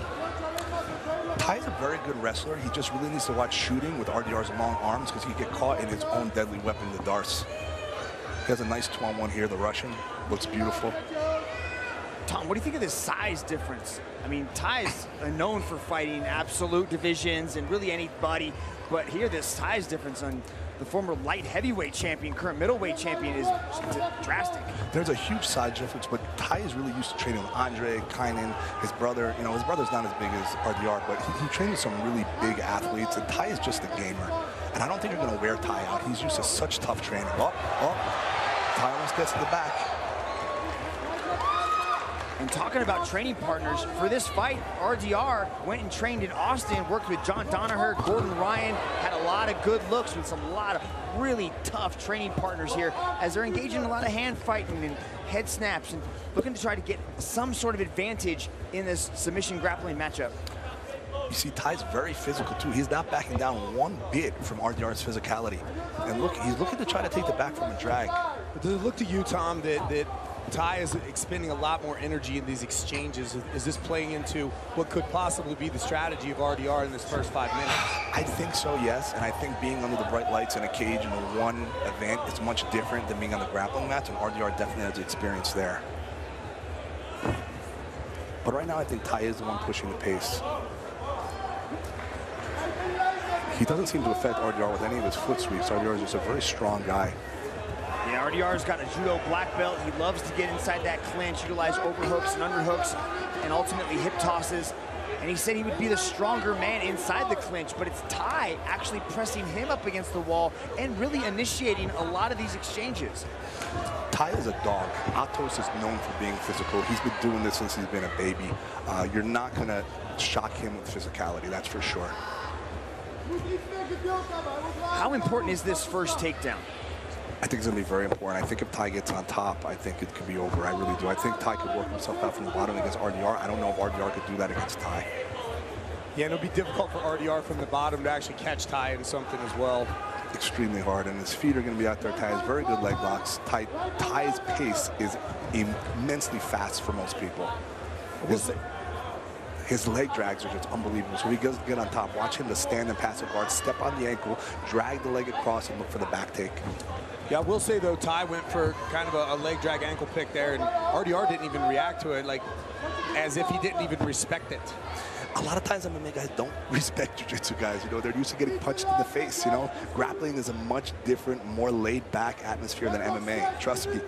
Speaker 19: Ty's a very good wrestler. He just really needs to watch shooting with RDR's long arms because he get caught in his own deadly weapon, the darts. He has a nice two-on-one here, the Russian. Looks beautiful.
Speaker 3: Tom, what do you think of this size difference? I mean, Ty's known for fighting absolute divisions and really anybody, but here this size difference on the former light heavyweight champion, current middleweight champion is drastic.
Speaker 19: There's a huge size difference, but Ty is really used to training with Andre, Kynan, his brother. You know, his brother's not as big as RDR, but he, he trained with some really big athletes, and Ty is just a gamer. And I don't think you're going to wear Ty out. He's used to such tough training. Oh, oh, Ty almost gets to the back.
Speaker 3: And talking about training partners, for this fight, RDR went and trained in Austin, worked with John Danaher, Gordon Ryan, had a lot of good looks with some lot of really tough training partners here as they're engaging in a lot of hand fighting and head snaps and looking to try to get some sort of advantage in this submission grappling matchup.
Speaker 19: You see, Ty's very physical, too. He's not backing down one bit from RDR's physicality. And look, he's looking to try to take the back from a drag.
Speaker 4: But does it look to you, Tom, that, that Ty is expending a lot more energy in these exchanges. Is this playing into what could possibly be the strategy of RDR in this first five minutes?
Speaker 19: I think so, yes. And I think being under the bright lights in a cage in a one event is much different than being on the grappling mat, and RDR definitely has the experience there. But right now, I think Ty is the one pushing the pace. He doesn't seem to affect RDR with any of his foot sweeps. RDR is just a very strong guy.
Speaker 3: Yeah, RDR's got a judo black belt. He loves to get inside that clinch, utilize overhooks and underhooks, and ultimately hip tosses. And he said he would be the stronger man inside the clinch, but it's Ty actually pressing him up against the wall and really initiating a lot of these exchanges.
Speaker 19: Ty is a dog. Atos is known for being physical. He's been doing this since he's been a baby. Uh, you're not going to shock him with physicality, that's for sure.
Speaker 3: How important is this first takedown?
Speaker 19: I think it's going to be very important. I think if Ty gets on top, I think it could be over. I really do. I think Ty could work himself out from the bottom against RDR. I don't know if RDR could do that against Ty.
Speaker 4: Yeah, it'll be difficult for RDR from the bottom to actually catch Ty in something as well.
Speaker 19: Extremely hard, and his feet are going to be out there. Ty has very good leg locks. Ty, Ty's pace is immensely fast for most people. His, his leg drags are just unbelievable. So he does get on top. Watch him to stand and pass a guard, step on the ankle, drag the leg across, and look for the back take.
Speaker 4: Yeah, I will say, though, Ty went for kind of a, a, leg drag ankle pick there, and RDR didn't even react to it, like, as if he didn't even respect it.
Speaker 19: A lot of times MMA guys don't respect jiu-jitsu guys. You know, they're used to getting punched in the face, you know. Grappling is a much different, more laid-back atmosphere than MMA. Trust me.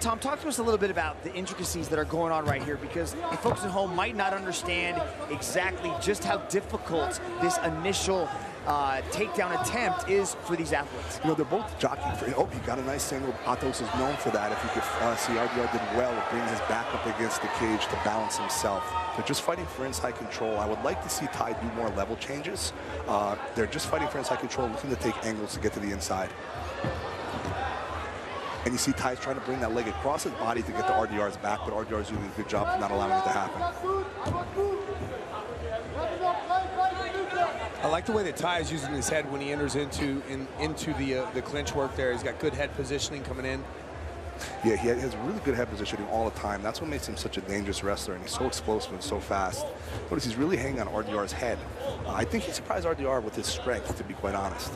Speaker 3: Tom, talk to us a little bit about the intricacies that are going on right here because folks at home might not understand exactly just how difficult this initial uh, takedown attempt is for these athletes.
Speaker 19: You know, they're both jockeying for, it. oh, he got a nice single. Atos is known for that. If you could uh, see, RDR did well with bringing his back up against the cage to balance himself. They're just fighting for inside control. I would like to see Ty do more level changes. Uh, they're just fighting for inside control, looking to take angles to get to the inside. And you see Ty's trying to bring that leg across his body to get to RDR's back, but RDR's doing a good job of not allowing it to happen.
Speaker 4: I like the way that Ty is using his head when he enters into in, into the uh, the clinch work there. He's got good head positioning coming in.
Speaker 19: Yeah, he has really good head positioning all the time. That's what makes him such a dangerous wrestler, and he's so explosive and so fast. Notice he's really hanging on RDR's head. Uh, I think he surprised RDR with his strength, to be quite honest.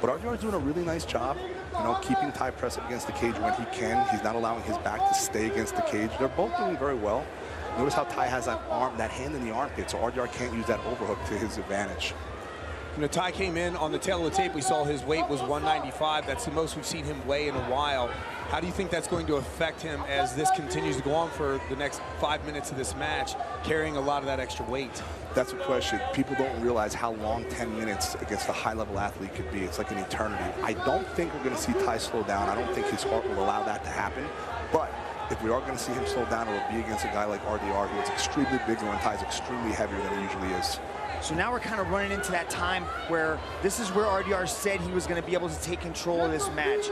Speaker 19: But RDR is doing a really nice job, you know, keeping Ty press up against the cage when he can. He's not allowing his back to stay against the cage. They're both doing very well. Notice how Ty has that arm, that hand in the armpit, so RDR can't use that overhook to his advantage.
Speaker 4: You know, Ty came in on the tail of the tape. We saw his weight was 195. That's the most we've seen him weigh in a while. How do you think that's going to affect him as this continues to go on for the next five minutes of this match, carrying a lot of that extra weight?
Speaker 19: That's a question. People don't realize how long 10 minutes against a high-level athlete could be. It's like an eternity. I don't think we're going to see Ty slow down. I don't think his heart will allow that to happen. But if we are going to see him slow down, it'll be against a guy like RDR, who is extremely bigger and ties extremely heavier than he usually is.
Speaker 3: So now we're kind of running into that time where this is where RDR said he was going to be able to take control of this match.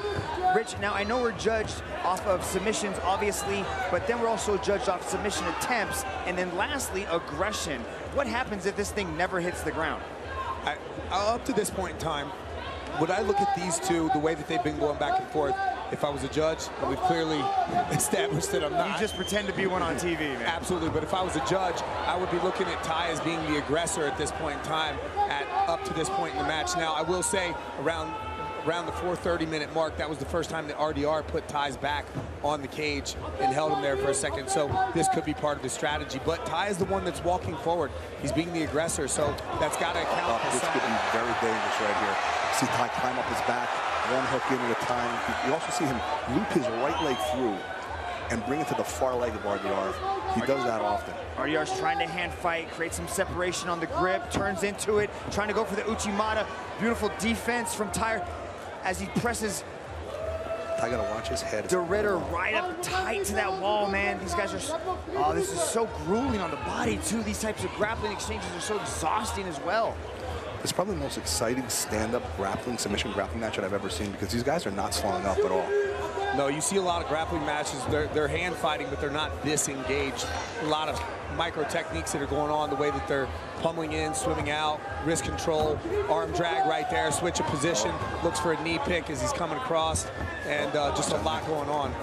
Speaker 3: Rich, now I know we're judged off of submissions, obviously, but then we're also judged off submission attempts, and then lastly, aggression. What happens if this thing never hits the ground?
Speaker 4: I, up to this point in time, would I look at these two, the way that they've been going back and forth, if I was a judge, and we've clearly established that I'm not.
Speaker 3: You just pretend to be one on TV, man.
Speaker 4: Absolutely, but if I was a judge, I would be looking at Ty as being the aggressor at this point in time, at up to this point in the match. Now, I will say, around around the 430 minute mark, that was the first time that RDR put Ty's back on the cage and held him there for a second. So this could be part of the strategy. But Ty is the one that's walking forward. He's being the aggressor, so that's got to account
Speaker 19: oh,
Speaker 4: for
Speaker 19: This could be very dangerous right here. See Ty climb up his back, one hook in at a time. You also see him loop his right leg through and bring it to the far leg of RDR. He does that often.
Speaker 3: RDR's trying to hand fight, create some separation on the grip, turns into it, trying to go for the Uchimata. Beautiful defense from Tye as he presses
Speaker 19: I gotta watch his head.
Speaker 3: de Ridder right up tight to that wall, man. These guys are, oh, this is so grueling on the body, too. These types of grappling exchanges are so exhausting as well.
Speaker 19: It's probably the most exciting stand-up grappling, submission grappling match that I've ever seen because these guys are not slowing up at all.
Speaker 4: No, you see a lot of grappling matches. They're, they're hand fighting, but they're not disengaged. A lot of micro techniques that are going on, the way that they're pummeling in, swimming out, wrist control, arm drag right there, switch of position, looks for a knee pick as he's coming across, and uh, just a lot going on.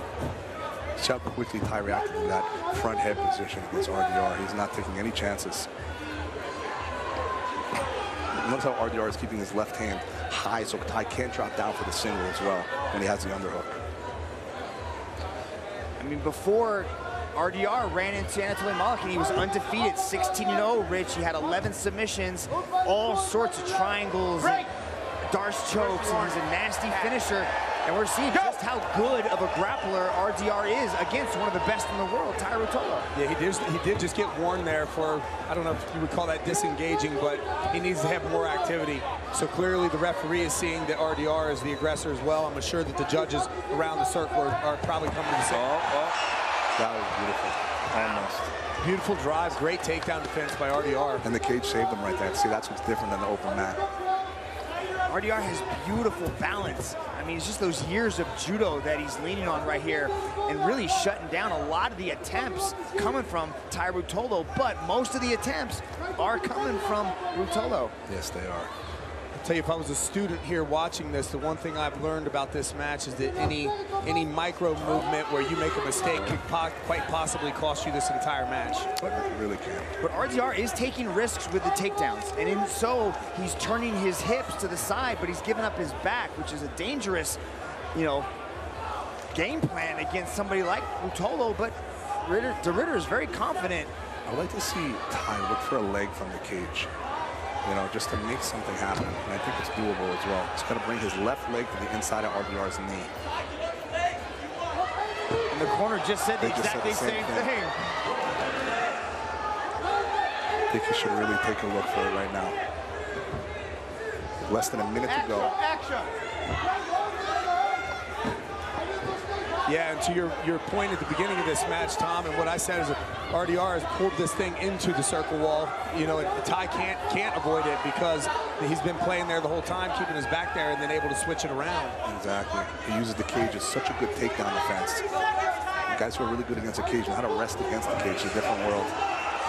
Speaker 19: See how quickly Ty reacted to that front head position against RDR. He's not taking any chances. Notice how RDR is keeping his left hand high so Ty can't drop down for the single as well when he has the underhook.
Speaker 3: I mean, before RDR ran into Anatoly Malykhin he was undefeated, 16-0, Rich. He had 11 submissions, all sorts of triangles, and Darce chokes, and he's a nasty finisher. And we're seeing just how good of a grappler RDR is against one of the best in the world, Tye Ruotolo.
Speaker 4: Yeah, he did, he did just get warned there for, I don't know if you would call that disengaging, but he needs to have more activity. So clearly the referee is seeing that RDR is the aggressor as well. I'm sure that the judges around the circle are, are probably coming to the same.
Speaker 19: Oh, oh. That was beautiful. Almost.
Speaker 4: Beautiful drive, great takedown defense by RDR.
Speaker 19: And the cage saved him right there. See, that's what's different than the open mat.
Speaker 3: RDR has beautiful balance. I mean, it's just those years of judo that he's leaning on right here and really shutting down a lot of the attempts coming from Tye Ruotolo, but most of the attempts are coming from Ruotolo.
Speaker 19: Yes, they are.
Speaker 4: I'll tell you, if I was a student here watching this, the one thing I've learned about this match is that any any micro movement where you make a mistake could po quite possibly cost you this entire match.
Speaker 19: But it really can.
Speaker 3: But RDR is taking risks with the takedowns, and in so he's turning his hips to the side, but he's giving up his back, which is a dangerous, you know, game plan against somebody like Ruotolo. But Ridder, de Ridder is very confident.
Speaker 19: I'd like to see Ty look for a leg from the cage you know, just to make something happen. And I think it's doable as well. He's got to bring his left leg to the inside of RDR's knee.
Speaker 3: And the corner just said the
Speaker 19: They
Speaker 3: exactly
Speaker 19: the
Speaker 3: same,
Speaker 19: same thing.
Speaker 3: thing.
Speaker 19: I think you should really take a look for it right now. Less than a minute to go.
Speaker 3: Action.
Speaker 4: Yeah, and to your, your point at the beginning of this match, Tom, and what I said is RDR has pulled this thing into the circle wall. You know, Ty can't can't avoid it because he's been playing there the whole time, keeping his back there, and then able to switch it around.
Speaker 19: Exactly. He uses the cage as such a good takedown defense. Guys who are really good against the cage how to rest against the cage. It's a different world.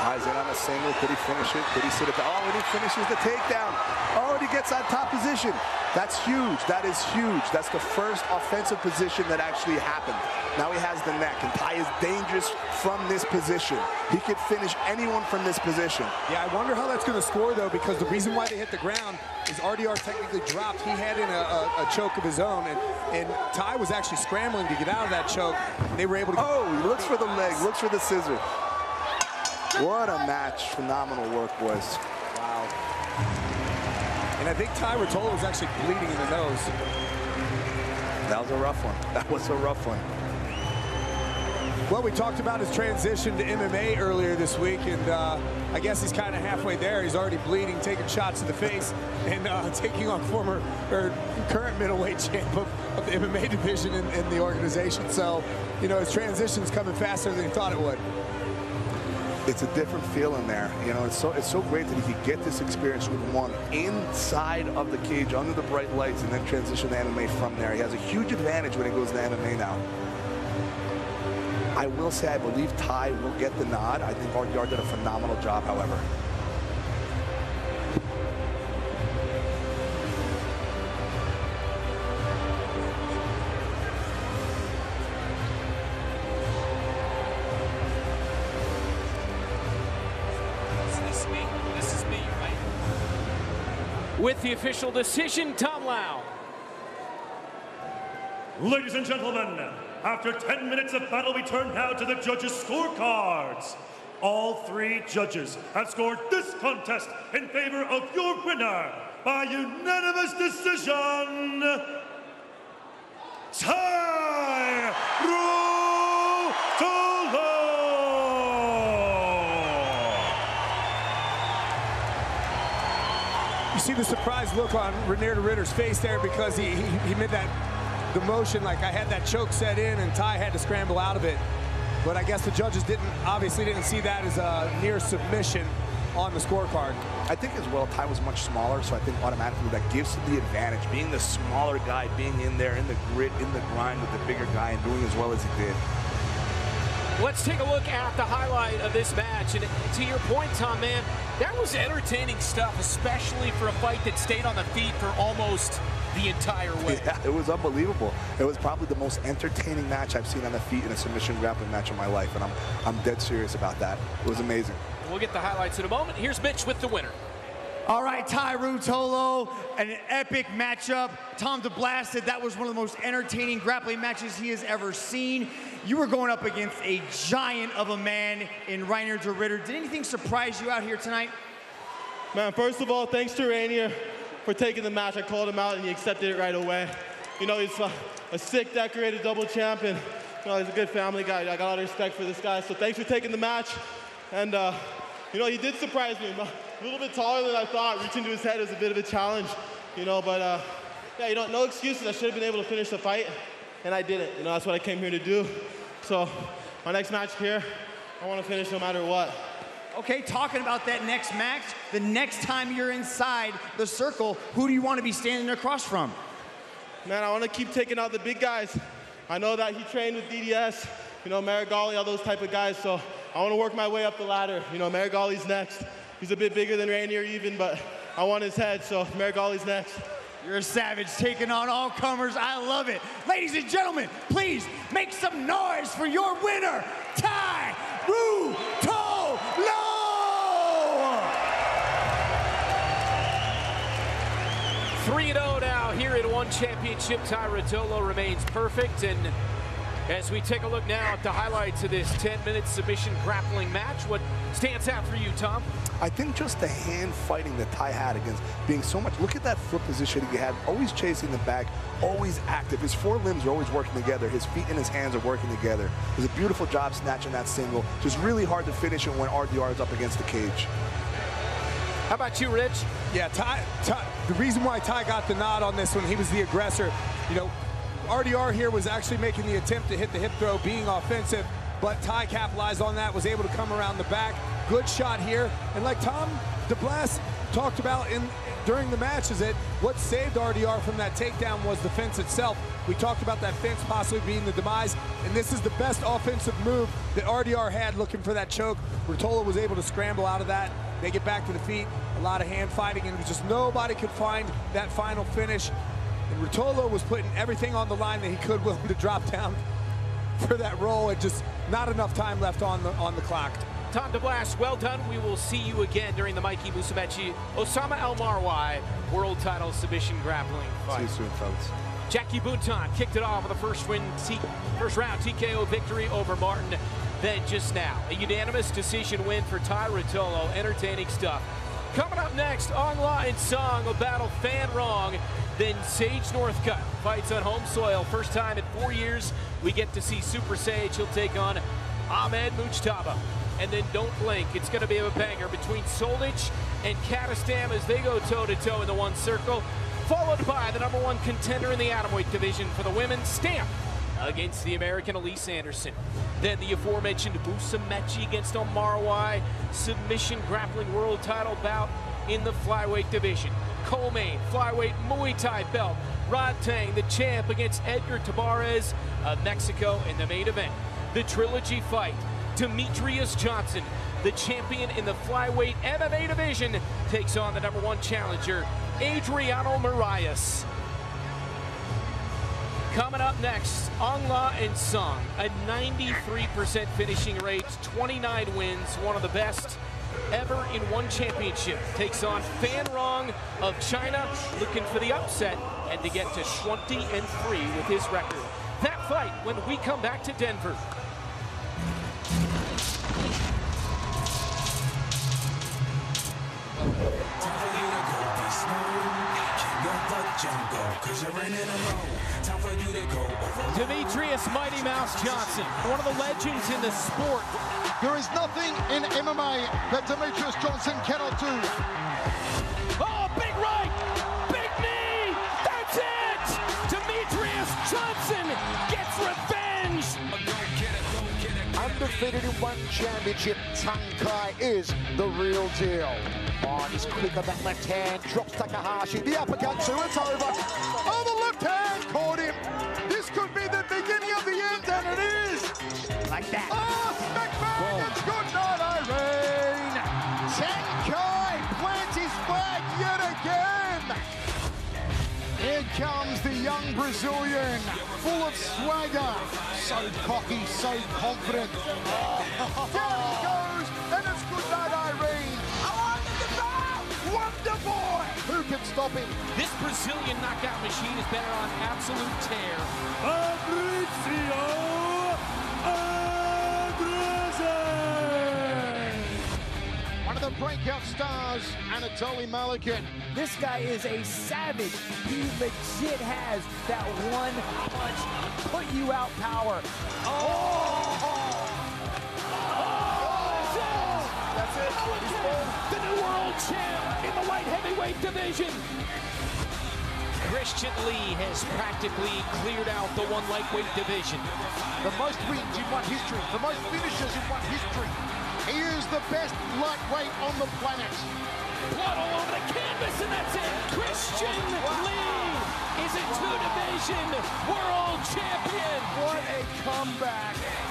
Speaker 19: Eyes in on a single. Could he finish it? Could he sit it? Oh, and he finishes the takedown. Oh, and he gets on top position. That's huge. That is huge. That's the first offensive position that actually happened. Now he has the neck, and Ty is dangerous from this position. He could finish anyone from this position.
Speaker 4: Yeah, I wonder how that's going to score, though, because the reason why they hit the ground is RDR technically dropped. He had in a, a, a choke of his own, and, and Tye was actually scrambling to get out of that choke. They were able to...
Speaker 19: Oh, he looks for the leg, looks for the scissor. What a match. Phenomenal work, boys.
Speaker 4: Wow. And I think Tye Ruotolo was actually bleeding in the nose.
Speaker 19: That was a rough one. That was a rough one.
Speaker 4: Well, we talked about his transition to MMA earlier this week, and uh, I guess he's kind of halfway there. He's already bleeding, taking shots to the face, and uh, taking on former or current middleweight champ of, of the MMA division in, in the organization. So, you know, his transition's coming faster than he thought it would
Speaker 19: it's a different feeling there. You know, it's so it's so great that he could get this experience with one inside of the cage under the bright lights and then transition to MMA from there. He has a huge advantage when he goes to MMA now. I will say I believe Ty will get the nod. I think RDR did a phenomenal job, however.
Speaker 1: Official decision, Tom Lau.
Speaker 2: Ladies and gentlemen, after 10 minutes of battle, we turn now to the judges' scorecards. All three judges have scored this contest in favor of your winner by unanimous decision,
Speaker 4: You see the surprised look on Reinier de Ridder's face there because he, he, he made that the motion like I had that choke set in and Ty had to scramble out of it. But I guess the judges didn't obviously didn't see that as a near submission on the scorecard.
Speaker 19: I think as well, Ty was much smaller, so I think automatically that gives him the advantage. Being the smaller guy, being in there in the grit, in the grind with the bigger guy and doing as well as he did.
Speaker 1: Let's take a look at the highlight of this match. And to your point, Tom, man, that was entertaining stuff, especially for a fight that stayed on the feet for almost the entire way.
Speaker 19: Yeah, it was unbelievable. It was probably the most entertaining match I've seen on the feet in a submission grappling match in my life, and I'm, I'm dead serious about that. It was amazing.
Speaker 1: We'll get the highlights in a moment. Here's Mitch with the winner.
Speaker 3: All right, Tye Ruotolo, an epic matchup. Tom DeBlasted, that was one of the most entertaining grappling matches he has ever seen. You were going up against a giant of a man in Reinier de Ridder. Did anything surprise you out here tonight?
Speaker 6: Man, first of all, thanks to Reinier for taking the match. I called him out and he accepted it right away. You know, he's a, a sick, decorated double champion. You know, he's a good family guy. I got a lot of respect for this guy. So thanks for taking the match. And, uh, you know, he did surprise me. A little bit taller than I thought. Reaching to his head was a bit of a challenge, you know, but uh, yeah, you know, no excuses. I should have been able to finish the fight, and I didn't. You know, that's what I came here to do. So my next match here, I want to finish no matter what.
Speaker 3: Okay, talking about that next match, the next time you're inside the circle, who do you want to be standing across from?
Speaker 6: Man, I want to keep taking out the big guys. I know that he trained with DDS, you know, Meregali, all those type of guys, so I want to work my way up the ladder. You know, Meregali's next. He's a bit bigger than Reinier even, but I want his head, so Meregali's next.
Speaker 3: You're a savage taking on all comers. I love it. Ladies and gentlemen, please make some noise for your winner, Ty Ru To Lo!
Speaker 1: 3 0 now here in one championship. Tye Ruotolo remains perfect. And as we take a look now at the highlights of this 10 minute submission grappling match, what stands out for you, Tom?
Speaker 19: I think just the hand fighting that Tye had against being so much. Look at that foot position he had, always chasing the back, always active. His four limbs are always working together. His feet and his hands are working together. It was a beautiful job snatching that single. Just really hard to finish it when RDR is up against the cage.
Speaker 1: How about you, Rich?
Speaker 4: Yeah, Tye, Tye, the reason why Ty got the nod on this one, he was the aggressor. You know, RDR here was actually making the attempt to hit the hip throw, being offensive. but Ty capitalized on that, was able to come around the back. Good shot here. And like Tom DeBlass talked about in during the match is that what saved RDR from that takedown was the fence itself. We talked about that fence possibly being the demise, and this is the best offensive move that RDR had looking for that choke. Ruotolo was able to scramble out of that. They get back to the feet, a lot of hand fighting, and just nobody could find that final finish. And Ruotolo was putting everything on the line that he could, willing to drop down for that roll, and just not enough time left on the on the clock.
Speaker 1: Tom DeBlass, well done. We will see you again during the Mikey Musumeci Osamah Almarwai World Title Submission Grappling fight.
Speaker 20: See you soon, fellas.
Speaker 1: Jackie Buntan kicked it off with a first win, T first round TKO victory over Martin. Then just now, a unanimous decision win for Ty Ruotolo. Entertaining stuff. Coming up next, Aung La N Sang will battle Fan Rong. Then Sage Northcutt fights on home soil. First time in four years we get to see Super Sage. He'll take on Ahmed Mujtaba and then don't blink. It's going to be a banger between Soldic and Kadestam as they go toe-to-toe -to -toe in the one circle, followed by the number one contender in the atomweight division for the women, Stamp, against the American Alyse Anderson. Then the aforementioned Musumeci against Almarwai submission grappling world title bout in the flyweight division. Co-main flyweight Muay Thai belt. Rodtang, the champ, against Edgar Tabares of Mexico in the main event. The trilogy fight Demetrious Johnson, the champion in the flyweight MMA division, takes on the number one challenger, Adriano Moraes. Coming up next, Aung La N Sang, a 93% finishing rate, 29 wins, one of the best ever in one championship. Takes on Fan Rong of China, looking for the upset and to get to 20 and 3 with his record. That fight when we come back to Denver. Demetrious Mighty Mouse Johnson, one of the legends in the sport.
Speaker 21: There is nothing in MMA that Demetrious Johnson cannot do. Undefeated in one championship, Tang Kai is the real deal. Oh, he's quick on that left hand, drops Takahashi, the uppercut, so it's over. Oh, the left hand caught him. This could be the beginning of the end, and it is.
Speaker 3: Like that.
Speaker 21: Oh, smackback, it's good night, Irene. Tang Kai plants his flag yet again. Here comes young Brazilian, full of swagger. So cocky, so confident. There he goes, and it's good night, Irene. Wonder Boy! Who can stop him?
Speaker 1: This Brazilian knockout machine has been on absolute tear.
Speaker 21: Fabricio One of the breakout stars, Anatoly Malykhin.
Speaker 3: This guy is a savage. He legit has that one punch, put you out power. Oh! oh. oh.
Speaker 1: That's it. Oh, He's full. The new world champ in the light heavyweight division. Christian Lee has practically cleared out the one lightweight division.
Speaker 21: The most wins in one history, the most finishes in one history. He is the best lightweight on the planet.
Speaker 1: Blood all over the canvas, and that's it. Christian oh, Lee is a two-division world champion.
Speaker 21: What a comeback.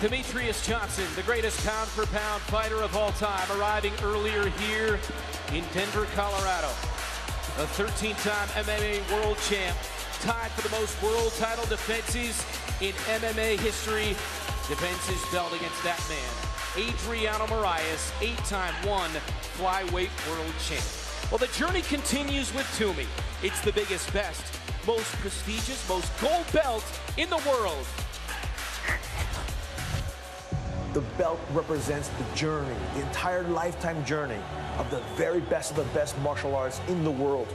Speaker 1: Demetrious Johnson, the greatest pound for pound fighter of all time, arriving earlier here in Denver, Colorado. A 13 time MMA world champ, tied for the most world title defenses in MMA history. Defends his belt against that man, Adriano Moraes, eight time one flyweight world champ. Well, the journey continues with Tumi. It's the biggest, best, most prestigious, most gold belt in the world.
Speaker 22: The belt represents the journey, the entire lifetime journey of the very best of the best martial arts in the world.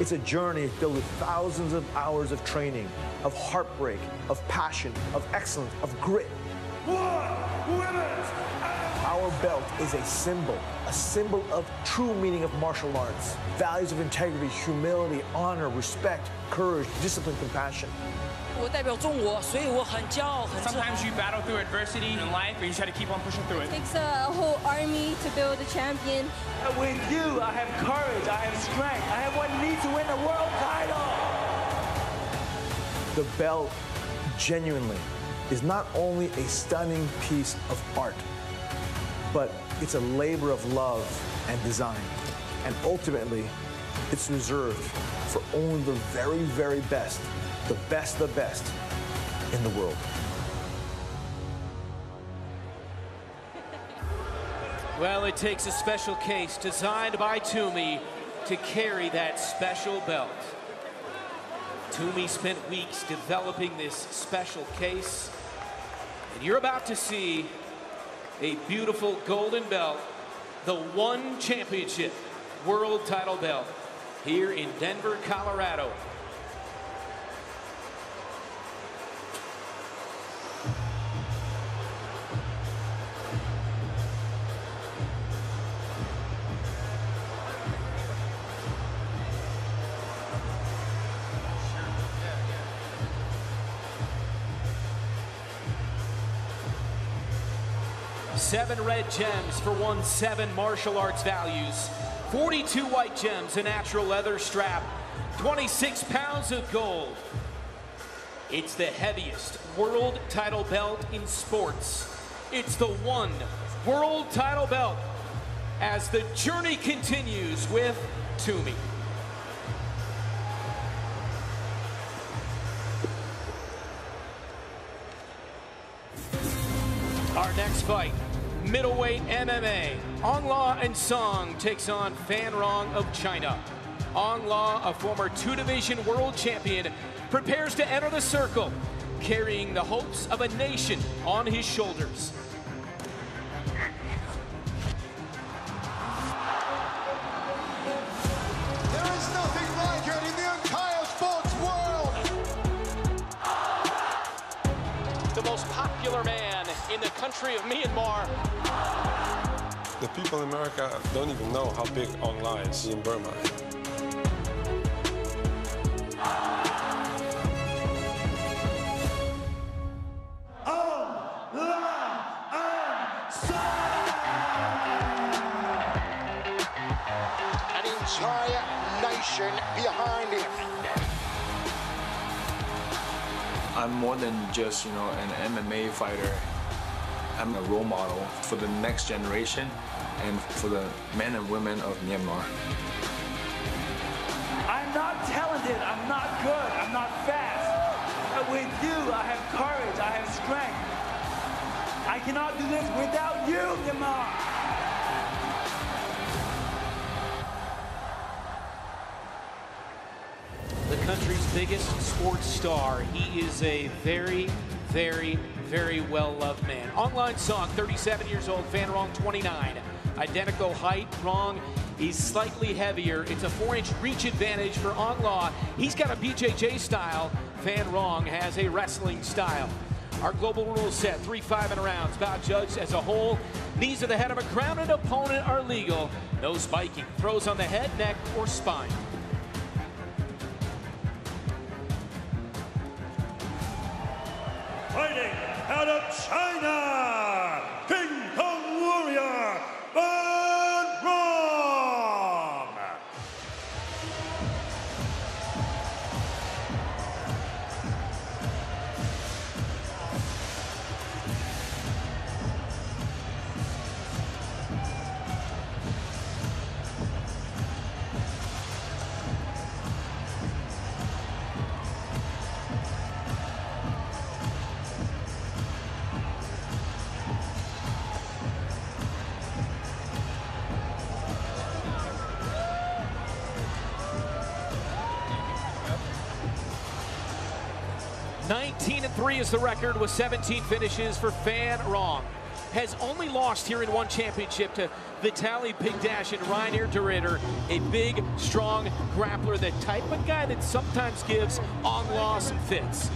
Speaker 22: It's a journey filled with thousands of hours of training, of heartbreak, of passion, of excellence, of grit.
Speaker 2: One women's
Speaker 22: our belt is a symbol, a symbol of true meaning of martial arts, values of integrity, humility, honor, respect, courage, discipline, compassion.
Speaker 20: Sometimes you battle through adversity in life, but you just have to keep on pushing through it.
Speaker 23: It takes a, whole army to build a champion.
Speaker 24: With you, I have courage, I have strength, I have what it takes to win a world title.
Speaker 22: The belt genuinely is not only a stunning piece of art, but it's a labor of love and design. And ultimately, it's reserved for only the very, very best, the best, the best in the world.
Speaker 1: Well, it takes a special case designed by Tumi to carry that special belt. Tumi spent weeks developing this special case, and you're about to see a beautiful golden belt, the one championship world title belt here in Denver, Colorado. Seven red gems for one seven martial arts values. 42 white gems, a natural leather strap, 26 pounds of gold. It's the heaviest world title belt in sports. It's the one world title belt as the journey continues with Tumi. Our next fight, middleweight MMA. Aung La N Sang takes on Fan Rong of China. Ong La, a former two-division world champion, prepares to enter the circle, carrying the hopes of a nation on his shoulders.
Speaker 21: There is nothing like it in the entire sports world.
Speaker 1: The most popular man in the country of Myanmar.
Speaker 25: The people in America don't even know how big Aung La is in Burma.
Speaker 21: An entire nation behind him.
Speaker 26: I'm more than just, you know, an MMA fighter. I'm a role model for the next generation and for the men and women of Myanmar.
Speaker 24: I'm not talented, I'm not good, I'm not fast. But with you, I have courage, I have strength. I cannot do this without you, Myanmar.
Speaker 1: the country's biggest sports star. He is a very, very, very well-loved man. Aung La N Sang, 37 years old, Fan Rong 29. Identical height, Rong He's slightly heavier. It's a four-inch reach advantage for Aung La. He's got a BJJ style. Fan Rong has a wrestling style. Our global rules set, three, five, and rounds. Bout judged as a whole. Knees to the head of a grounded opponent are legal. No spiking. Throws on the head, neck, or spine.
Speaker 2: Fighting out of China, King Kong Warrior,
Speaker 1: Fan is the record with 17 finishes for Fan Rong. Has only lost here in one championship to Vitaly Bigdash and Reinier de Ridder, a big, strong grappler, that type of guy that sometimes gives on loss fits.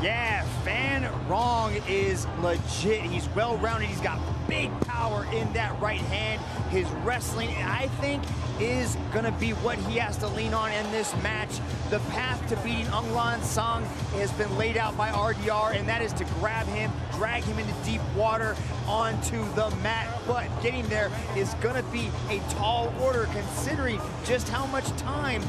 Speaker 3: Yeah, Fan Rong is legit. He's well-rounded. He's got big power in that right hand. His wrestling, I think, is gonna be what he has to lean on in this match. The path to beating Aung La N Sang has been laid out by RDR, and that is to grab him, drag him into deep water onto the mat. But getting there is gonna be a tall order considering just how much time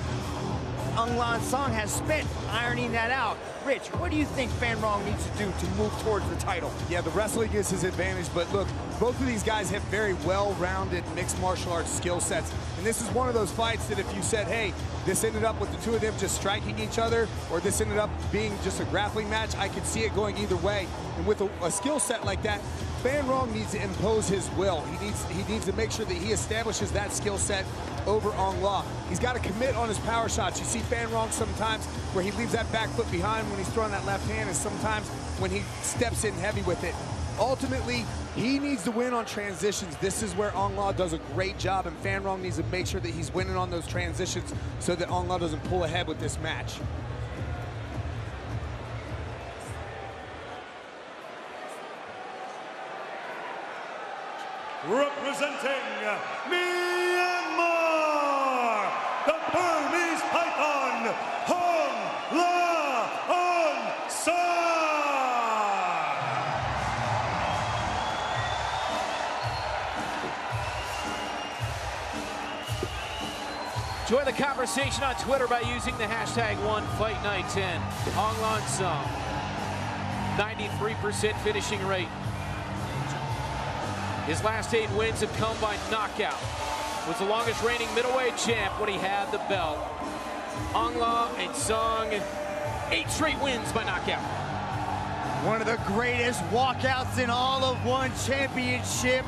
Speaker 3: Aung La N Sang has spent ironing that out. Rich, what do you think Fan Rong needs to do to move towards the title?
Speaker 4: Yeah, the wrestling is his advantage, but look, both of these guys have very well-rounded mixed martial arts skill sets. And this is one of those fights that if you said, hey, this ended up with the two of them just striking each other, or this ended up being just a grappling match, I could see it going either way. And with a, a skill set like that, Fan Rong needs to impose his will. He needs he needs to make sure that he establishes that skill set over Aung La. He's got to commit on his power shots. You see Fan Rong sometimes where he leaves that back foot behind when he's throwing that left hand, and sometimes when he steps in heavy with it. Ultimately, he needs to win on transitions. This is where Aung La does a great job, and Fan Rong needs to make sure that he's winning on those transitions so that Aung La doesn't pull ahead with this match.
Speaker 2: Representing Myanmar, the Burmese Python, Hong La On.
Speaker 1: Join the conversation on Twitter by using the hashtag one fight OneFightNight10. Aung La N Sang, 93% finishing rate. His last eight wins have come by knockout. Was the longest reigning middleweight champ when he had the belt. Aung La N Sang, eight straight wins by knockout.
Speaker 3: One of the greatest walkouts in all of one championship.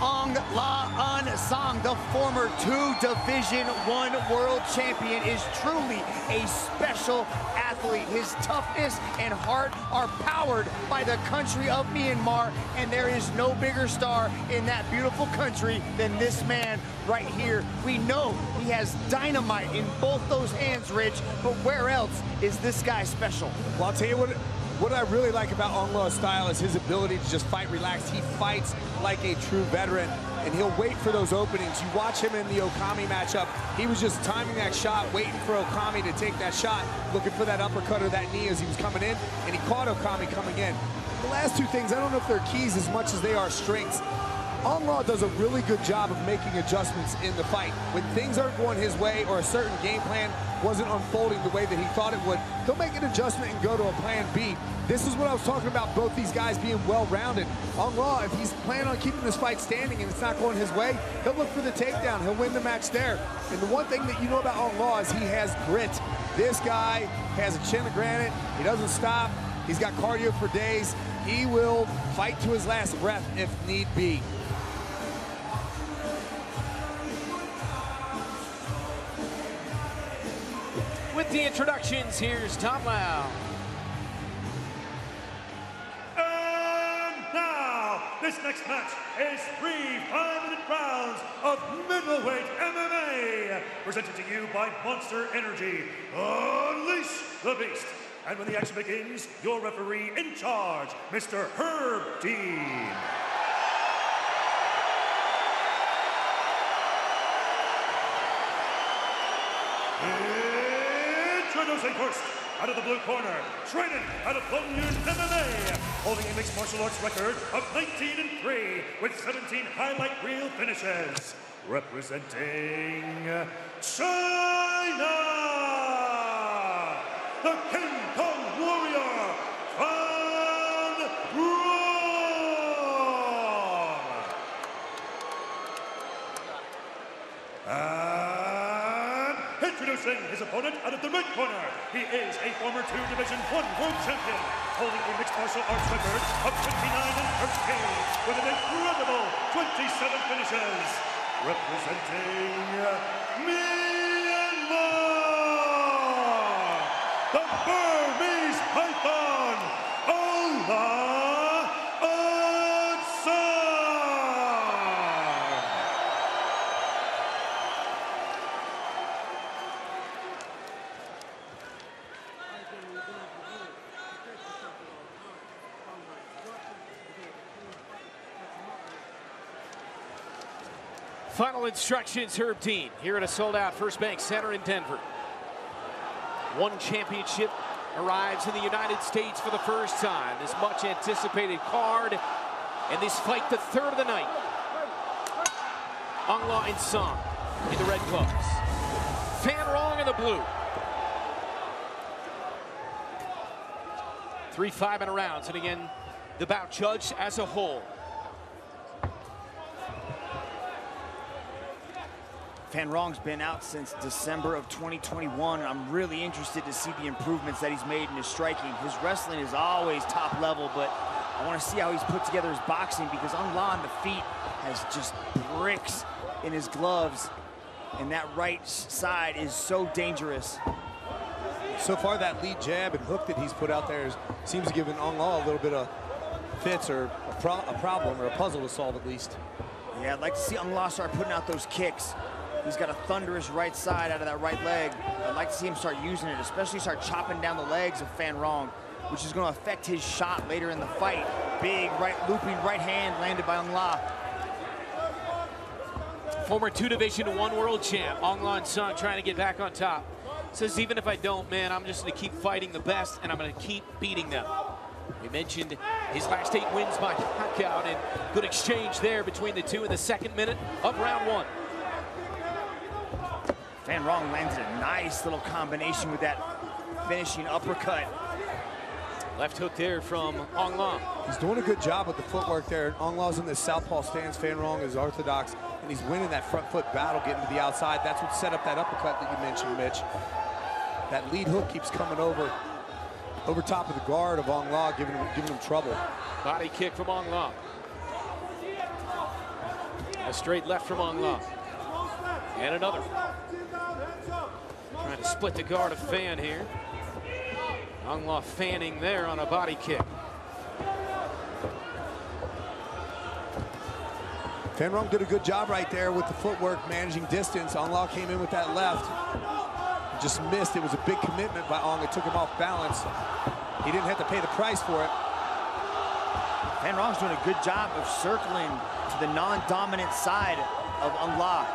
Speaker 3: Aung La N Sang, the former two Division One world champion, is truly a special athlete. His toughness and heart are powered by the country of Myanmar, and there is no bigger star in that beautiful country than this man right here. We know he has dynamite in both those hands, Rich, but where else is this guy special?
Speaker 4: Well, I'll tell you what, what I really like about Aung La's style is his ability to just fight relaxed. He fights like a true veteran, and he'll wait for those openings. You watch him in the Okami matchup. He was just timing that shot, waiting for Okami to take that shot, looking for that uppercut or that knee as he was coming in, and he caught Okami coming in. The last two things, I don't know if they're keys as much as they are strengths. Aung La does a really good job of making adjustments in the fight. When things aren't going his way or a certain game plan wasn't unfolding the way that he thought it would, he'll make an adjustment and go to a plan B. This is what I was talking about, both these guys being well-rounded. Aung La, if he's planning on keeping this fight standing and it's not going his way, he'll look for the takedown. He'll win the match there. And the one thing that you know about Aung La is he has grit. This guy has a chin of granite. He doesn't stop. He's got cardio for days. He will fight to his last breath if need be.
Speaker 1: With the introductions, here's Dom Lau.
Speaker 2: And now, this next match is three five-minute rounds of middleweight MMA, presented to you by Monster Energy. Unleash the Beast. And when the action begins, your referee in charge, Mr. Herb Dean. Out of the blue corner, training out of Longyear MMA, holding a mixed martial arts record of 19 and 3 with 17 highlight reel finishes. Representing China, the King Kong Warrior, Rong. And ah. introducing his opponent out of the red corner, he is a former two Division One World Champion, holding a mixed martial arts record of 29 and 13 with an incredible 27 finishes. Representing Myanmar, the Burmese Python,
Speaker 1: Final instructions, Herb Dean, here at a sold-out First Bank Center in Denver. One championship arrives in the United States for the first time. This much anticipated card, and this fight the third of the night. Aung La N Sang in the red gloves. Fan Rong in the blue. Three five-minute rounds, and again, the bout judged as a whole.
Speaker 3: Fan Rong's been out since December of 2021, and I'm really interested to see the improvements that he's made in his striking. His wrestling is always top level, but I want to see how he's put together his boxing because Aung La on the feet has just bricks in his gloves, and that right side is so dangerous.
Speaker 4: So far, that lead jab and hook that he's put out there is, seems to give Aung La a little bit of fits or a, pro a problem or a puzzle to solve at least.
Speaker 3: Yeah, I'd like to see Aung La start putting out those kicks. He's got a thunderous right side out of that right leg. I'd like to see him start using it, especially start chopping down the legs of Fan Rong, which is going to affect his shot later in the fight. Big right looping right hand landed by Aung La.
Speaker 1: Former two Division One World Champ, Aung La N Sang, trying to get back on top. Says even if I don't, man, I'm just going to keep fighting the best, and I'm going to keep beating them. We mentioned his last eight wins by knockout, and good exchange there between the two in the second minute of round one.
Speaker 3: Fan Rong landed a nice little combination with that finishing uppercut.
Speaker 1: Left hook there from Aung La.
Speaker 4: He's doing a good job with the footwork there. Aung La's in the southpaw stance. Fan Rong is orthodox, and he's winning that front foot battle, getting to the outside. That's what set up that uppercut that you mentioned, Mitch. That lead hook keeps coming over, over top of the guard of Aung La, giving him, giving him trouble.
Speaker 1: Body kick from Aung La. A straight left from Aung La. And another. Trying to split the guard of Fan here. Aung La fanning there on a body kick.
Speaker 4: Fan Rong did a good job right there with the footwork, managing distance. Aung La came in with that left. Just missed. It was a big commitment by Aung. It took him off balance. He didn't have to pay the price for it.
Speaker 3: Fan Rong's doing a good job of circling to the non-dominant side of Aung La.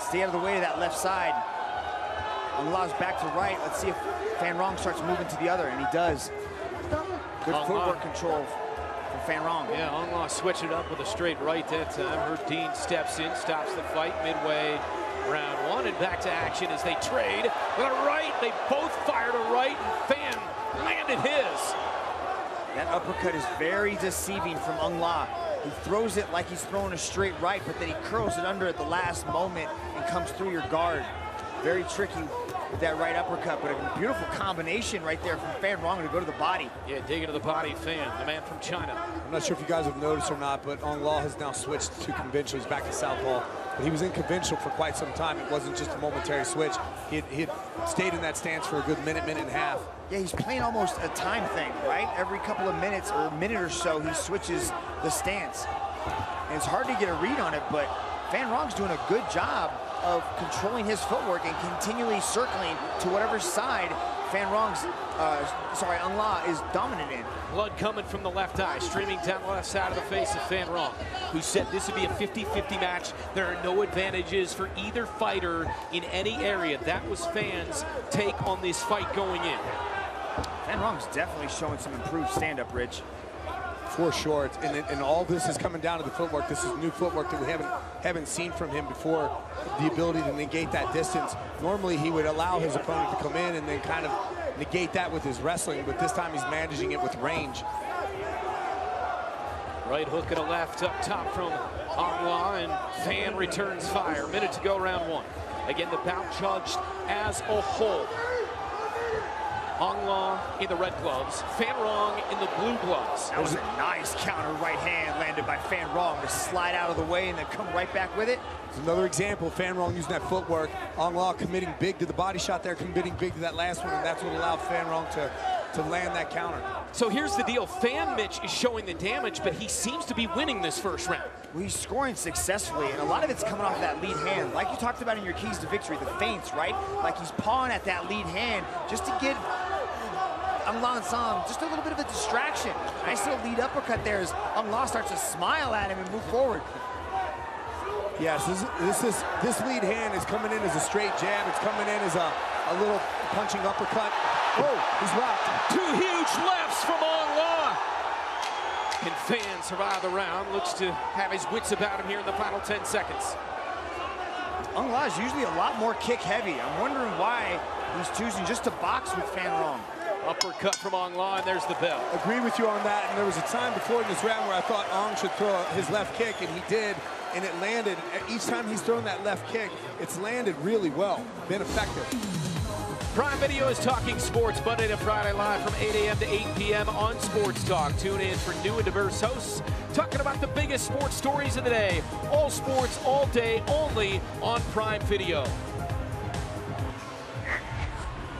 Speaker 3: Stay out of the way of that left side. Aung back to right. Let's see if Fan Rong starts moving to the other, and he does. Good footwork control from Fan Rong.
Speaker 1: Yeah, Aung La switched it up with a straight right that time. Herb Dean steps in, stops the fight midway round one, and back to action as they trade with a right. They both fired a right, and Fan landed his.
Speaker 3: That uppercut is very deceiving from Aung La. He throws it like he's throwing a straight right, but then he curls it under at the last moment and comes through your guard. Very tricky with that right uppercut, but a beautiful combination right there from Fan Rong to go to the body.
Speaker 1: Yeah, dig into the body, Fan, the man from China.
Speaker 4: I'm not sure if you guys have noticed or not, but Aung La has now switched to conventional. He's back to southpaw. But he was in conventional for quite some time. It wasn't just a momentary switch. He had, he had stayed in that stance for a good minute, minute and a half.
Speaker 3: Yeah, he's playing almost a time thing, right? Every couple of minutes or a minute or so, he switches the stance. And it's hard to get a read on it, but Fan Rong's doing a good job of controlling his footwork and continually circling to whatever side Fan Rong's, uh, sorry, Aung La is dominant in.
Speaker 1: Blood coming from the left eye, streaming down the left side of the face of Fan Rong, who said this would be a 50-50 match. There are no advantages for either fighter in any area. That was Fan's take on this fight going in.
Speaker 3: Fan Rong's definitely showing some improved stand-up, Rich.
Speaker 4: For sure, and, and all this is coming down to the footwork. This is new footwork that we haven't haven't seen from him before. The ability to negate that distance. Normally, he would allow his opponent to come in and then kind of negate that with his wrestling, but this time he's managing it with range.
Speaker 1: Right hook and a left up top from Aung and Fan returns fire. Minute to go, round one. Again, the bout judged as a whole. Aung La in the red gloves, Fan Rong in the blue gloves.
Speaker 3: That was a nice counter right hand landed by Fan Rong to slide out of the way and then come right back with it.
Speaker 4: It's another example, Fan Rong using that footwork. Aung La committing big to the body shot there, committing big to that last one, and that's what allowed Fan Rong to, to land that counter.
Speaker 1: So here's the deal. Fan Mitch is showing the damage, but he seems to be winning this first round.
Speaker 3: Well, he's scoring successfully, and a lot of it's coming off that lead hand. Like you talked about in your keys to victory, the feints, right? Like he's pawing at that lead hand just to give Aung La N Sang just a little bit of a distraction. Nice little lead uppercut there as Aung La starts to smile at him and move forward.
Speaker 4: Yes, this, this is this lead hand is coming in as a straight jab. It's coming in as a, a little punching uppercut. Oh, he's rocked.
Speaker 1: Two huge lefts from Aung La. Can Fan survive the round? Looks to have his wits about him here in the final 10 seconds.
Speaker 3: Aung La is usually a lot more kick heavy. I'm wondering why he's choosing just to box with Fan Rong.
Speaker 1: Uppercut from Aung La, and there's the bell.
Speaker 4: Agree with you on that. And there was a time before in this round where I thought Aung should throw his left kick, and he did, and it landed. Each time he's thrown that left kick, it's landed really well, been effective.
Speaker 1: Prime Video is talking sports Monday to Friday live from 8 a.m. to 8 p.m. on Sports Talk. Tune in for new and diverse hosts talking about the biggest sports stories of the day. All sports, all day, only on Prime Video.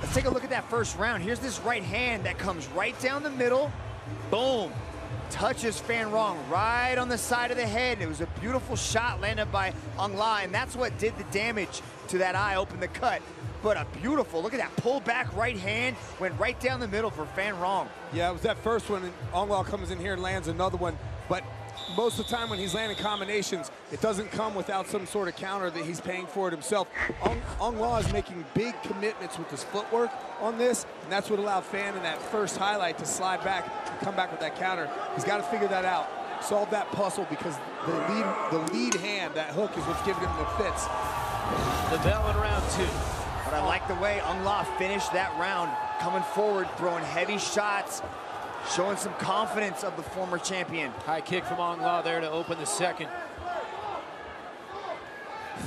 Speaker 3: Let's take a look at that first round. Here's this right hand that comes right down the middle. Boom. Touches Fan Rong right on the side of the head. It was a beautiful shot landed by Aung La, and that's what did the damage to that eye, open the cut. But a beautiful, look at that pull back right hand, went right down the middle for Fan Rong.
Speaker 4: Yeah, it was that first one, and Aung comes in here and lands another one. But most of the time when he's landing combinations, it doesn't come without some sort of counter that he's paying for it himself. Aung, Aung La is making big commitments with his footwork on this, and that's what allowed Fan in that first highlight to slide back and come back with that counter. He's got to figure that out, solve that puzzle because the lead, the lead hand, that hook, is what's giving him the fits.
Speaker 1: The bell in round two.
Speaker 3: But I like the way Aung La finished that round, coming forward, throwing heavy shots, showing some confidence of the former champion.
Speaker 1: High kick from Aung La there to open the second.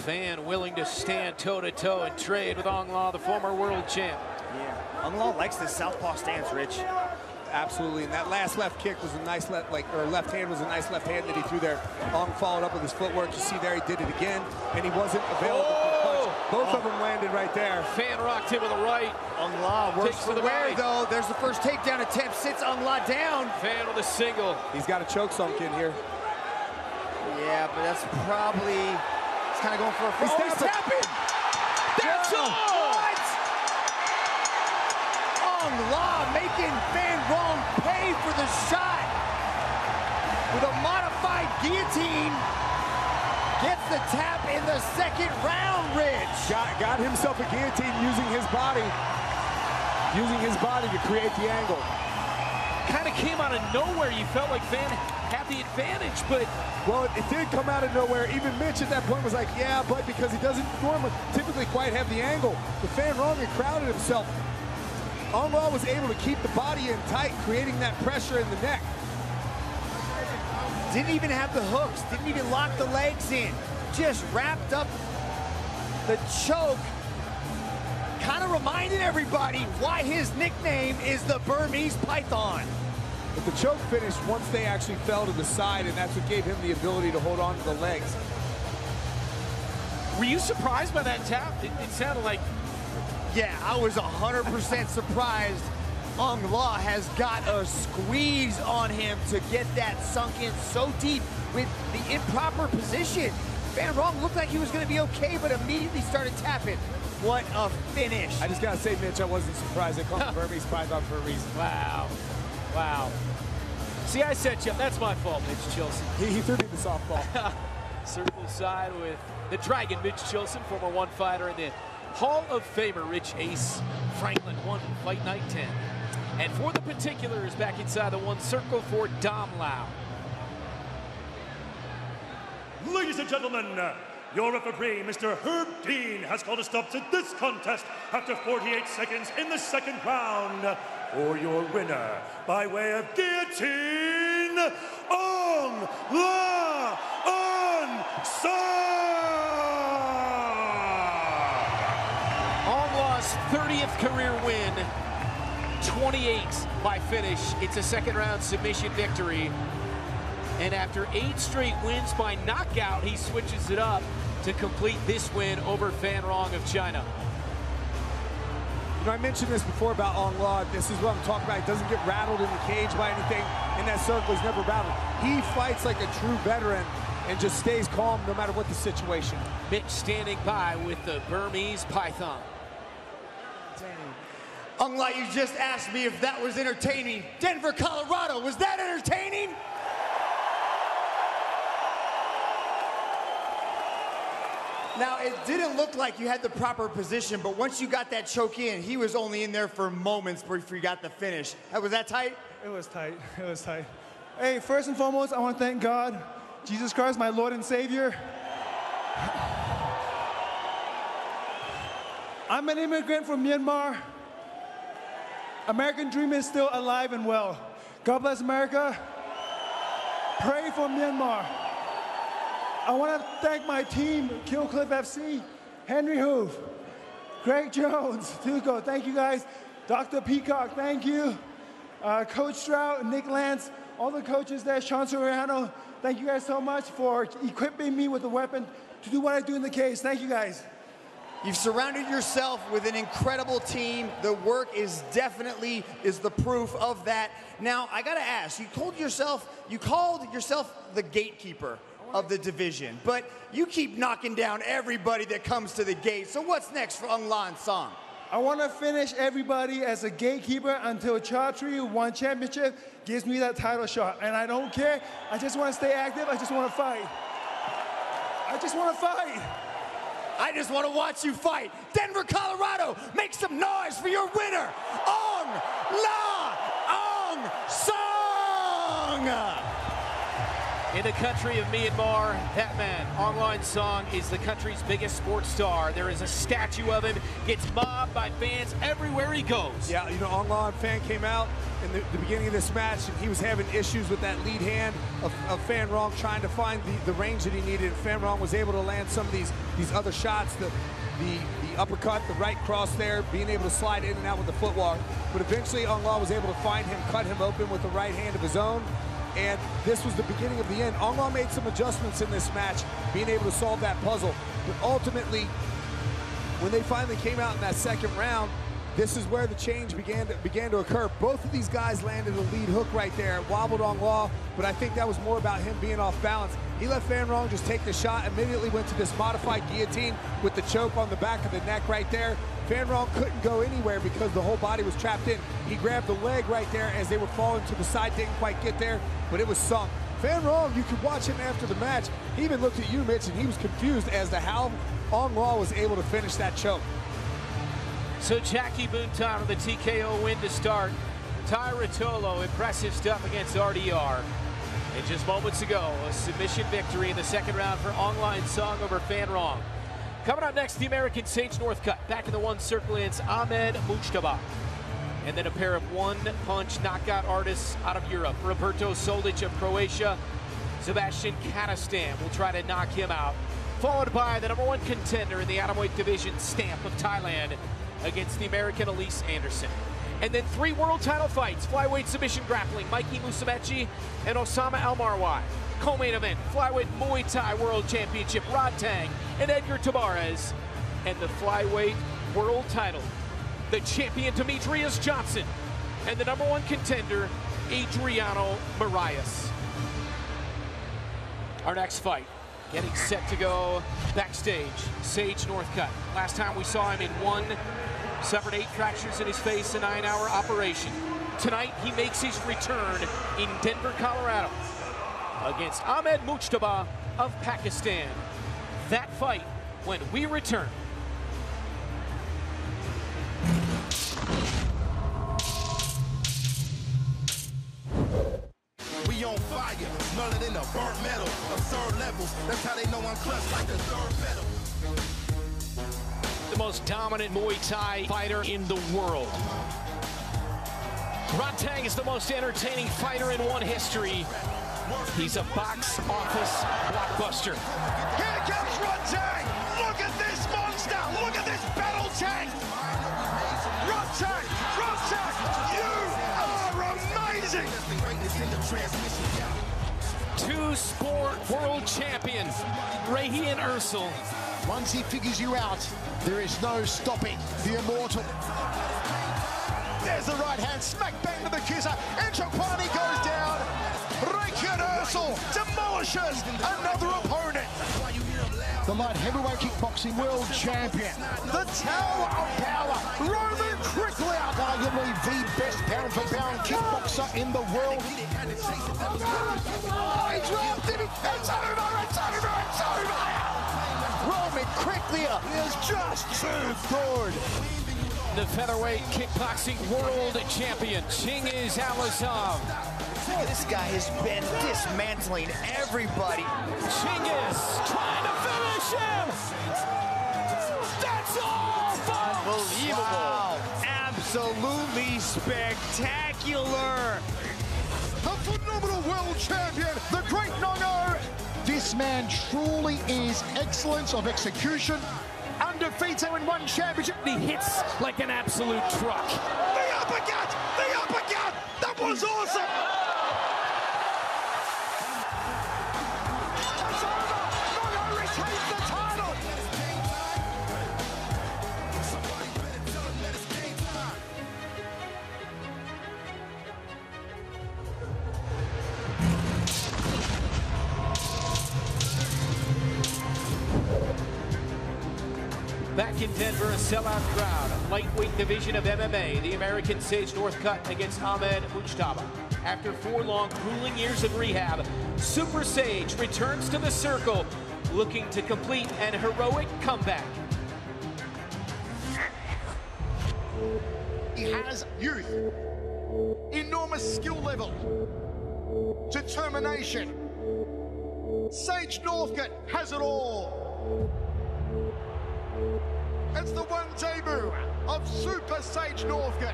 Speaker 1: Fan willing to stand toe-to-toe -to -toe and trade with Aung La, the former world champ.
Speaker 3: Yeah, Aung La likes this southpaw stance, Rich.
Speaker 4: Absolutely, and that last left kick was a nice left, like, or left hand was a nice left hand that he threw there. Aung followed up with his footwork. You see there, he did it again, and he wasn't available oh! For punch. Both oh. of them landed right there.
Speaker 1: Fan rocked him with a right.
Speaker 3: Aung La works for the wear, though. There's the first takedown attempt, sits Aung La down.
Speaker 1: Fan with a single.
Speaker 4: He's got a choke sunk in here.
Speaker 3: Yeah, but that's probably, he's kind of going for a
Speaker 1: He's oh, tapping. That's all.
Speaker 3: Aung La making Fan Rong pay for the shot. With a modified guillotine, gets the tap in the second round, Rich.
Speaker 4: Got, got himself a guillotine using his body, using his body to create the angle.
Speaker 1: Kind of came out of nowhere. You felt like Fan had the advantage, but...
Speaker 4: Well, it did come out of nowhere. Even Mitch at that point was like, yeah, but because he doesn't normally typically quite have the angle. The Fan Rong had crowded himself Aung La was able to keep the body in tight, creating that pressure in the neck.
Speaker 3: Didn't even have the hooks, didn't even lock the legs in. Just wrapped up the choke. Kind of reminded everybody why his nickname is the Burmese Python.
Speaker 4: But the choke finished once they actually fell to the side, and that's what gave him the ability to hold on to the legs.
Speaker 1: Were you surprised by that tap? It, it sounded like
Speaker 3: yeah, I was 100% surprised. Aung La has got a squeeze on him to get that sunk in so deep with the improper position. Fan Rong looked like he was going to be okay, but immediately started tapping. What a finish.
Speaker 4: I just got to say, Mitch, I wasn't surprised. They called him Burmese Python for a reason.
Speaker 1: Wow. Wow. See, I set you up. That's my fault, Mitch Chilson.
Speaker 4: He, he threw me the softball.
Speaker 1: Circle side with the Dragon, Mitch Chilson, former one fighter in the Hall of Famer Rich Ace Franklin won Fight Night 10. And for the particulars, back inside the one circle for Dom Lau.
Speaker 2: Ladies and gentlemen, your referee, Mr. Herb Dean, has called a stop to this contest after 48 seconds in the second round. For your winner, by way of guillotine, Aung La N Sang!
Speaker 1: 30th career win, 28 by finish. It's a second round submission victory. And after eight straight wins by knockout, he switches it up to complete this win over Fan Rong of China.
Speaker 4: You know, I mentioned this before about Aung La. This is what I'm talking about. He doesn't get rattled in the cage by anything. In that circle, he's never rattled. He fights like a true veteran and just stays calm no matter what the situation.
Speaker 1: Mitch standing by with the Burmese Python.
Speaker 3: La, you just asked me if that was entertaining. Denver, Colorado, was that entertaining? Now, it didn't look like you had the proper position, but once you got that choke in, he was only in there for moments before you got the finish. Was that tight?
Speaker 17: It was tight. It was tight. Hey, first and foremost, I want to thank God, Jesus Christ, my Lord and Savior. I'm an immigrant from Myanmar. American dream is still alive and well. God bless America. Pray for Myanmar. I want to thank my team, Killcliff FC, Henri Hooft, Greg Jones, Tuco, thank you guys. Dr. Peacock, thank you. Uh, Coach Stroud, Nick Lance, all the coaches there, Sean Soriano, thank you guys so much for equipping me with a weapon to do what I do in the case. Thank you guys.
Speaker 3: You've surrounded yourself with an incredible team. The work is definitely is the proof of that. Now, I got to ask, you told yourself, you called yourself the gatekeeper of the division, but you keep knocking down everybody that comes to the gate. So what's next for Aung La N Sang?
Speaker 17: I want to finish everybody as a gatekeeper until Chatri One Championship gives me that title shot. And I don't care. I just want to stay active. I just want to fight. I just want to fight.
Speaker 3: I just want to watch you fight. Denver, Colorado, make some noise for your winner, Aung La N Sang.
Speaker 1: In the country of Myanmar, that man, Aung La N Sang, is the country's biggest sports star. There is a statue of him, gets mobbed by fans everywhere he goes.
Speaker 4: Yeah, you know, Ong Lan fan came out in the, the beginning of this match, and he was having issues with that lead hand of, of Fan Rong trying to find the, the range that he needed. And Fan Rong was able to land some of these these other shots, the, the the uppercut, the right cross there, being able to slide in and out with the footwork. But eventually, Aung was able to find him, cut him open with the right hand of his own. And this was the beginning of the end. Aung made some adjustments in this match, being able to solve that puzzle. But ultimately, when they finally came out in that second round, this is where the change began to, began to occur. Both of these guys landed a lead hook right there, wobbled Aung La, but I think that was more about him being off balance. He let Fan Rong just take the shot, immediately went to this modified guillotine with the choke on the back of the neck right there. Rong couldn't go anywhere because the whole body was trapped in. He grabbed the leg right there as they were falling to the side, didn't quite get there, but it was sunk. Rong, you could watch him after the match. He even looked at you, Mitch, and he was confused as to how Aung La was able to finish that choke.
Speaker 1: So Jackie Buntan with the TKO win to start. Tye Ruotolo, impressive stuff against RDR. And just moments ago, a submission victory in the second round for Aung La N Sang over Fan Rong. Coming up next, the American Sage Northcutt. Back in the one circle, it's Ahmed Mujtaba. And then a pair of one-punch knockout artists out of Europe. Roberto Soldic of Croatia. Zebaztian Kadestam will try to knock him out. Followed by the number one contender in the atomweight division, Stamp of Thailand, against the American Alyse Anderson. And then three world title fights, flyweight submission grappling, Mikey Musumeci and Osamah Almarwai. Co-main event, flyweight Muay Thai World Championship, Rodtang and Edgar Tabares. And the flyweight world title, the champion Demetrious Johnson and the number one contender, Adriano Moraes. Our next fight, getting set to go backstage, Sage Northcutt. Last time we saw him in one, suffered eight fractures in his face, a nine-hour operation. Tonight, he makes his return in Denver, Colorado, against Ahmed Mujtaba of Pakistan. That fight when we return.
Speaker 27: We on fire, smelling in the burnt metal. Absurd levels, that's how they know I'm clutch like the third pedal.
Speaker 1: the most dominant Muay Thai fighter in the world. Rodtang is the most entertaining fighter in one history. He's a box office blockbuster.
Speaker 27: Here comes Rodtang! Look at this monster! Look at this battle tank! Rodtang! Rodtang! You are amazing!
Speaker 1: Two sport world champions, Regian Eersel.
Speaker 21: Once he figures you out, there is no stopping the immortal. There's the right hand, smack bang to the kisser, and Chopani goes down. Regian demolishes another opponent. The light heavyweight kickboxing world champion, the Tower of Power, Roman Kryklia, arguably the best pound for pound kickboxer in the world. Oh, he dropped it. It's over, it's over, it's over. Roman
Speaker 3: Kryklia is just too good.
Speaker 1: The featherweight kickboxing world champion, Chingiz Allazov.
Speaker 3: This guy has been dismantling everybody.
Speaker 1: Chingiz trying to finish him. That's all, folks.
Speaker 3: Unbelievable. Wow. Absolutely spectacular.
Speaker 21: The phenomenal world champion, the great Nong-O. This man truly is excellence of execution. Undefeated in one championship.
Speaker 1: He hits like an absolute truck.
Speaker 27: The uppercut! The uppercut! That was awesome!
Speaker 1: Back in Denver, a sellout crowd. Lightweight division of MMA, the American Sage Northcutt against Ahmed Mujtaba. After four long, grueling years of rehab, Super Sage returns to the circle, looking to complete an heroic comeback.
Speaker 21: He has youth, enormous skill level, determination. Sage Northcutt has it all. It's the one debut of Super Sage Northcutt.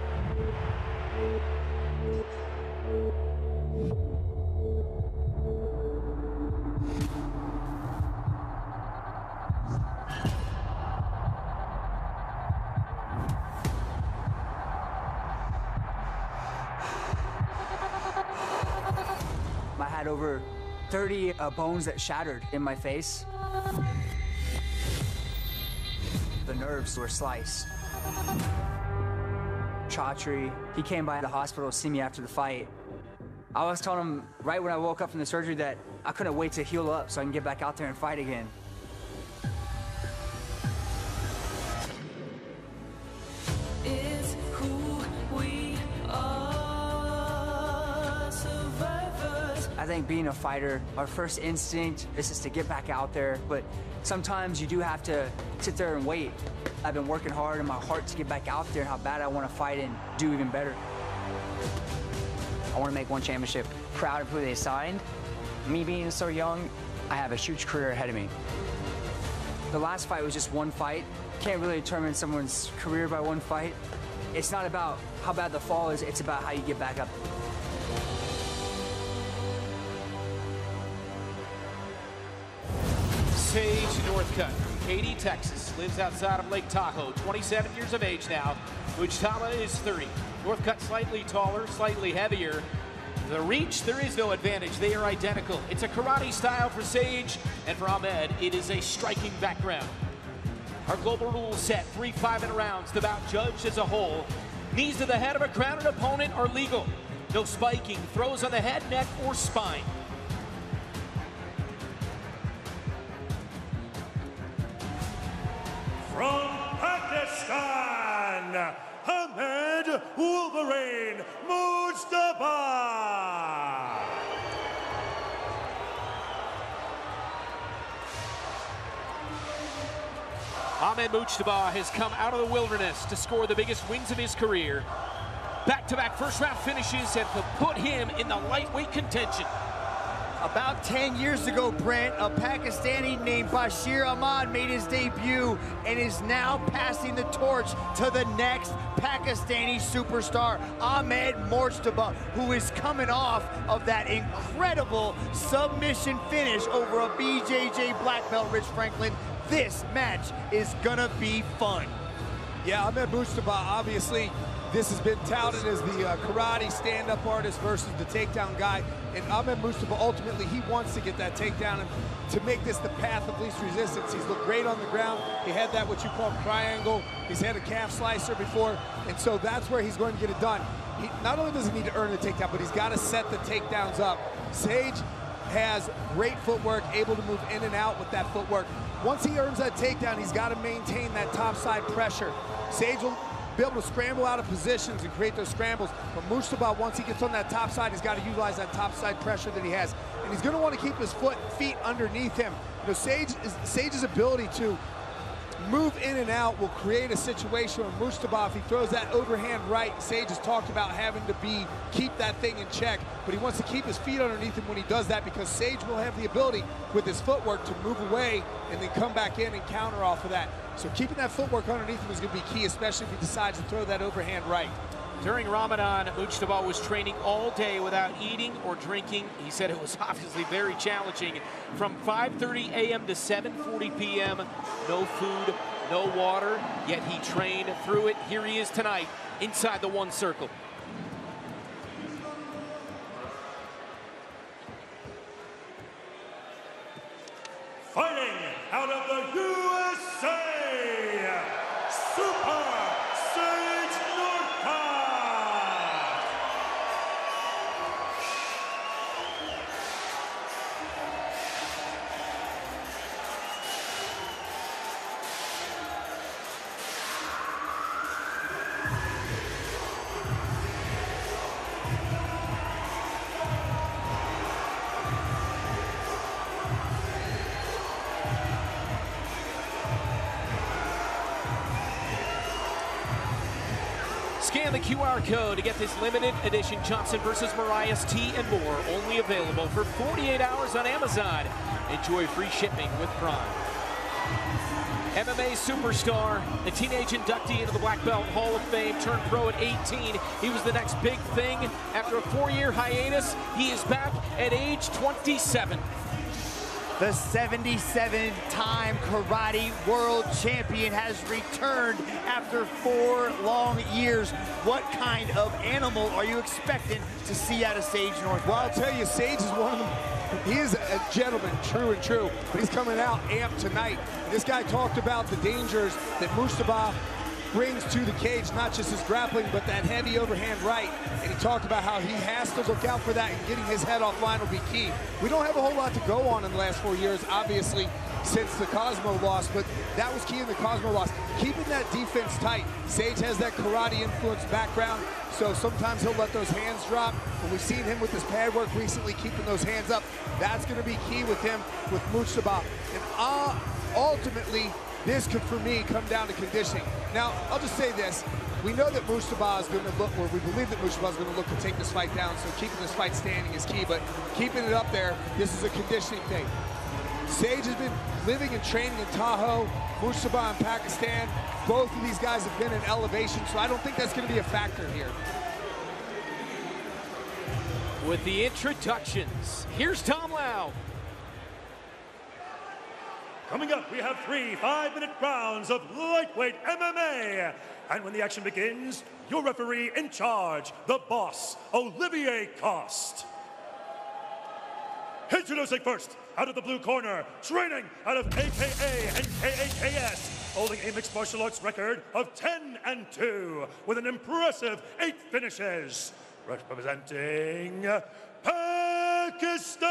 Speaker 28: I had over 30 uh, bones that shattered in my face. The nerves were sliced. Chatri, he came by the hospital to see me after the fight. I was telling him right when I woke up from the surgery that I couldn't wait to heal up so I can get back out there and fight again. I think being a fighter, our first instinct is just to get back out there, but sometimes you do have to sit there and wait. I've been working hard in my heart to get back out there and how bad I want to fight and do even better. I want to make one championship proud of who they signed. Me being so young, I have a huge career ahead of me. The last fight was just one fight. Can't really determine someone's career by one fight. It's not about how bad the fall is, it's about how you get back up.
Speaker 1: Sage Northcutt, Katy, Texas, lives outside of Lake Tahoe, 27 years of age now. Mujtaba is 30. Northcutt slightly taller, slightly heavier. The reach, there is no advantage. They are identical. It's a karate style for Sage, and for Ahmed, it is a striking background. Our global rules set, three five-minute rounds, the bout judged as a whole. Knees to the head of a crowned opponent are legal. No spiking, throws on the head, neck, or spine.
Speaker 2: From Pakistan, Ahmed Wolverine Mustafa.
Speaker 1: Ahmed Mujtaba has come out of the wilderness to score the biggest wins of his career. Back-to-back first-round finishes have put him in the lightweight contention.
Speaker 3: About 10 years ago, Brent, a Pakistani named Bashir Ahmad made his debut and is now passing the torch to the next Pakistani superstar, Ahmed Mujtaba, who is coming off of that incredible submission finish over a BJJ black belt, Rich Franklin. This match is gonna be fun.
Speaker 4: Yeah, Ahmed Mustafa, obviously, this has been touted as the uh, karate stand-up artist versus the takedown guy. And Ahmed Mustafa, ultimately, he wants to get that takedown and to make this the path of least resistance. He's looked great on the ground. He had that, what you call triangle. He's had a calf slicer before. And so that's where he's going to get it done. He, not only does he need to earn the takedown, but he's got to set the takedowns up. Sage has great footwork, able to move in and out with that footwork. Once he earns that takedown, he's got to maintain that top side pressure. Sage will be able to scramble out of positions and create those scrambles. But Mustafa, once he gets on that top side, he's got to utilize that top side pressure that he has. And he's going to want to keep his foot, feet underneath him. You know, Sage Sage's ability to move in and out will create a situation where Mustafa, if he throws that overhand right, Sage has talked about having to be keep that thing in check, but he wants to keep his feet underneath him when he does that because Sage will have the ability with his footwork to move away and then come back in and counter off of that. So keeping that footwork underneath him is going to be key, especially if he decides to throw that overhand right.
Speaker 1: During Ramadan, Mujtaba was training all day without eating or drinking. He said it was obviously very challenging. From 5.30 a.m. to 7.40 p.m., no food, no water, yet he trained through it. Here he is tonight inside the one circle.
Speaker 2: Fighting out of the USA,
Speaker 1: code to get this limited edition Johnson versus Moraes tee and more. Only available for 48 hours on Amazon. Enjoy free shipping with Prime. MMA superstar, the teenage inductee into the Black Belt Hall of Fame, turned pro at 18. He was the next big thing. After a four-year hiatus, he is back at age 27.
Speaker 3: The 77-time karate world champion has returned after four long years. What kind of animal are you expecting to see out of Sage North?
Speaker 4: Well, I'll tell you, Sage is one of them. He is a gentleman, true and true, but he's coming out amped tonight. This guy talked about the dangers that Mustafa brings to the cage, not just his grappling, but that heavy overhand right. And he talked about how he has to look out for that and getting his head offline will be key. We don't have a whole lot to go on in the last four years, obviously, since the Cosmo loss, but that was key in the Cosmo loss. Keeping that defense tight. Sage has that karate influence background, so sometimes he'll let those hands drop. But we've seen him with his pad work recently, keeping those hands up. That's going to be key with him, with Mujtaba. And uh, ultimately, this could, for me, come down to conditioning. Now, I'll just say this. We know that Mujtaba is going to look, or we believe that Mujtaba is going to look to take this fight down, so keeping this fight standing is key, but keeping it up there, this is a conditioning thing. Sage has been living and training in Tahoe, Mujtaba in Pakistan. Both of these guys have been in elevation, so I don't think that's going to be a factor here.
Speaker 1: With the introductions, here's Dom Lau.
Speaker 2: Coming up, we have three five-minute rounds of lightweight MMA. And when the action begins, your referee in charge, the boss, Olivier Coste. Introducing first, out of the blue corner, training out of AKA and KAKS, holding a mixed martial arts record of 10 and 2, with an impressive eight finishes. Representing Pakistan,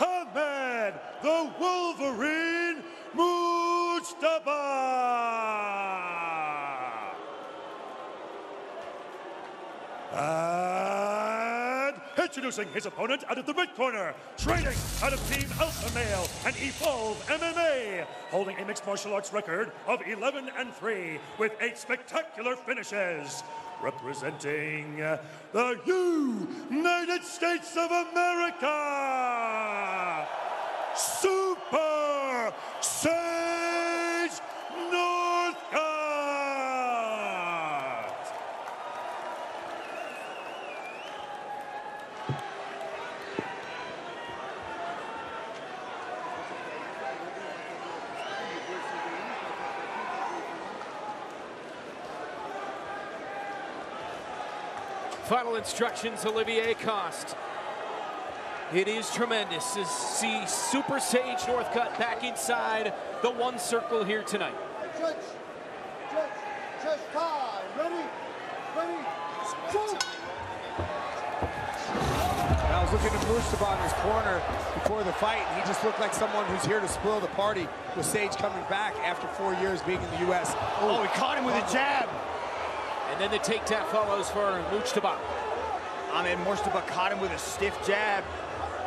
Speaker 2: Ahmed the Wolverine Mujtaba. And introducing his opponent out of the red corner, training out of Team Alpha Male and Evolve MMA, holding a mixed martial arts record of 11 and 3 with eight spectacular finishes. Representing uh, the United States of America, Super Sage
Speaker 1: Final instructions, Olivier Coste. It is tremendous to see Super Sage Northcutt back inside the one circle here tonight.
Speaker 21: Judge, judge, judge, time. Ready, ready, go.
Speaker 4: And I was looking at Mujtaba in his corner before the fight, and he just looked like someone who's here to spoil the party with Sage coming back after four years being in the U.S.
Speaker 3: Oh, he caught him with a jab.
Speaker 1: And then the takedown follows for Mujtaba.
Speaker 3: Ahmed Mujtaba caught him with a stiff jab.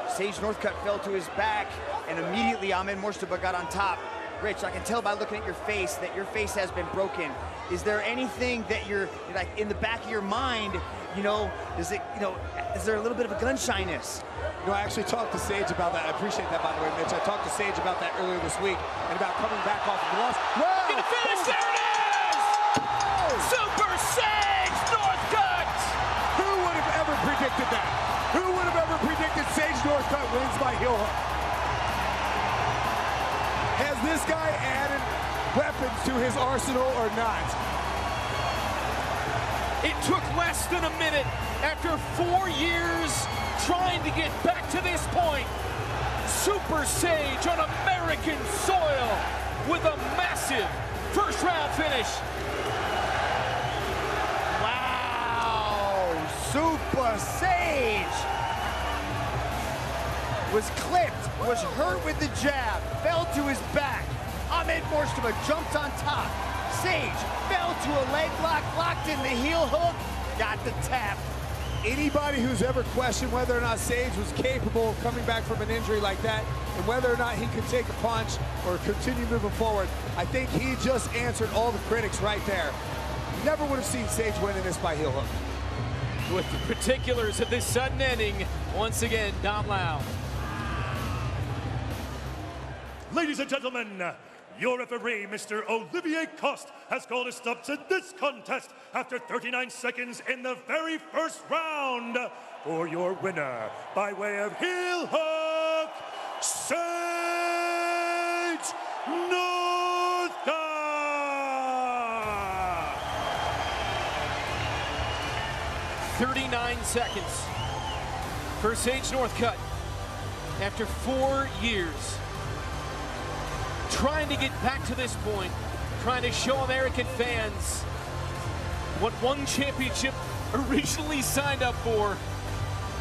Speaker 3: Sage Northcutt fell to his back, and immediately Ahmed Mujtaba got on top. Rich, I can tell by looking at your face that your face has been broken. Is there anything that you're like in the back of your mind? You know, is it you know, is there a little bit of a gun shyness?
Speaker 4: You know, I actually talked to Sage about that. I appreciate that, by the way, Mitch. I talked to Sage about that earlier this week and about coming back off of the loss. Wow!
Speaker 1: Gonna finish, there it is! Super Sage Northcutt!
Speaker 4: Who would have ever predicted that? Who would have ever predicted Sage Northcutt wins by heel hook? Has this guy added weapons to his arsenal or not?
Speaker 1: It took less than a minute after four years trying to get back to this point. Super Sage on American soil with a massive first round finish.
Speaker 3: Wow! Super Sage was clipped, was hurt with the jab, fell to his back. Ahmed Mujtaba jumped on top. Sage fell to a leg lock, locked in the heel hook, got the tap.
Speaker 4: Anybody who's ever questioned whether or not Sage was capable of coming back from an injury like that and whether or not he could take a punch or continue moving forward, I think he just answered all the critics right there. Never would have seen Sage winning this by heel hook.
Speaker 1: With the particulars of this sudden ending, once again, Dom Lau.
Speaker 2: Ladies and gentlemen, your referee, Mr. Olivier Coste, has called a stop to this contest after 39 seconds in the very first round. For your winner, by way of heel hook, Sage Northcutt!
Speaker 1: 39 seconds for Sage Northcutt after four years trying to get back to this point, trying to show American fans what one championship originally signed up for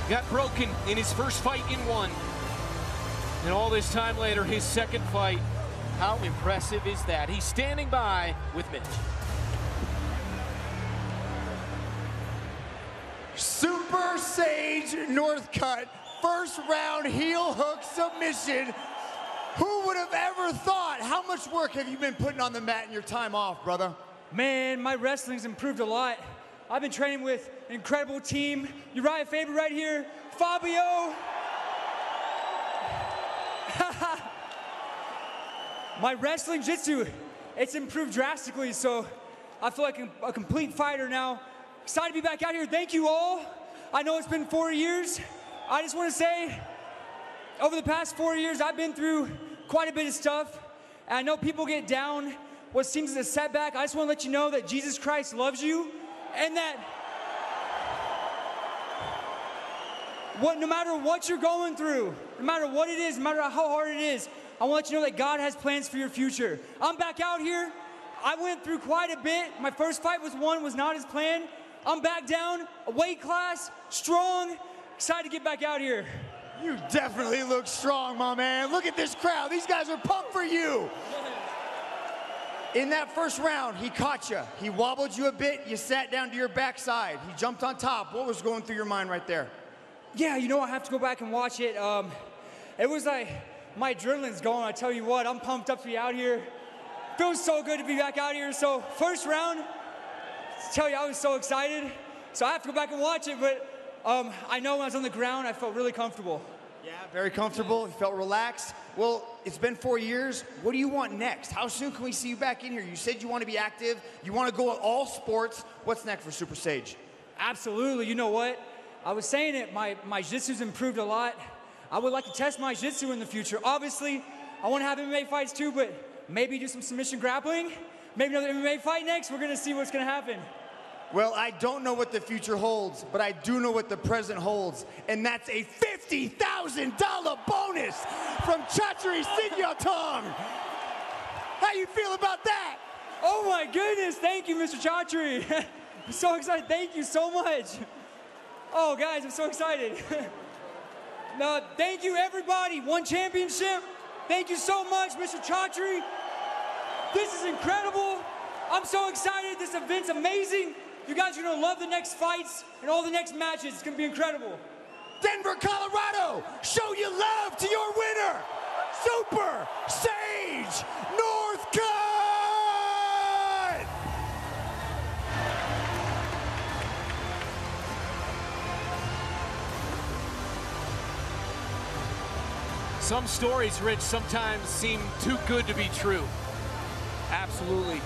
Speaker 1: got broken in his first fight in one. And all this time later, his second fight. How impressive is that? He's standing by with Mitch.
Speaker 3: Super Sage Northcutt, first round heel hook submission. Who would have ever thought? How much work have you been putting on the mat in your time off, brother?
Speaker 28: Man, my wrestling's improved a lot. I've been training with an incredible team. Uriah Faber right here, Fabio. my wrestling jitsu, it's improved drastically, so I feel like a, a complete fighter now. Excited to be back out here. Thank you all. I know it's been four years. I just want to say, over the past four years, I've been through quite a bit of stuff. And I know people get down what seems as a setback. I just want to let you know that Jesus Christ loves you and that what, no matter what you're going through, no matter what it is, no matter how hard it is, I want to let you know that God has plans for your future. I'm back out here. I went through quite a bit. My first fight was one, was not as planned. I'm back down, weight class, strong, excited to get back out here.
Speaker 3: You definitely look strong, my man. Look at this crowd. These guys are pumped for you. In that first round, he caught you. He wobbled you a bit. You sat down to your backside. He jumped on top. What was going through your mind right there?
Speaker 28: Yeah, you know, I have to go back and watch it. Um, it was like my adrenaline's going. I tell you what, I'm pumped up to be out here. Feels so good to be back out here. So, first round, tell you, I was so excited. So, I have to go back and watch it, but um, I know when I was on the ground, I felt really comfortable.
Speaker 3: Yeah, very comfortable. You felt relaxed. Well, it's been four years. What do you want next? How soon can we see you back in here? You said you want to be active. You want to go at all sports. What's next for Super Sage?
Speaker 28: Absolutely. You know what? I was saying it. My my jiu-jitsu's improved a lot. I would like to test my jiu-jitsu in the future. Obviously, I want to have MMA fights too, but maybe do some submission grappling. Maybe another MMA fight next. We're gonna see what's gonna happen.
Speaker 3: Well, I don't know what the future holds, but I do know what the present holds, and that's a $50,000 bonus from Chatri Sityodtong. How you feel about that?
Speaker 28: Oh my goodness, thank you, Mr. Chatri. I'm so excited, thank you so much. Oh guys, I'm so excited. no, thank you everybody, one championship. Thank you so much, Mr. Chatri. This is incredible. I'm so excited. This event's amazing. You guys are going to love the next fights and all the next matches. It's going to be incredible.
Speaker 3: Denver, Colorado, show your love to your winner, Super Sage Northcutt!
Speaker 1: Some stories, Rich, sometimes seem too good to be true.
Speaker 4: Absolutely.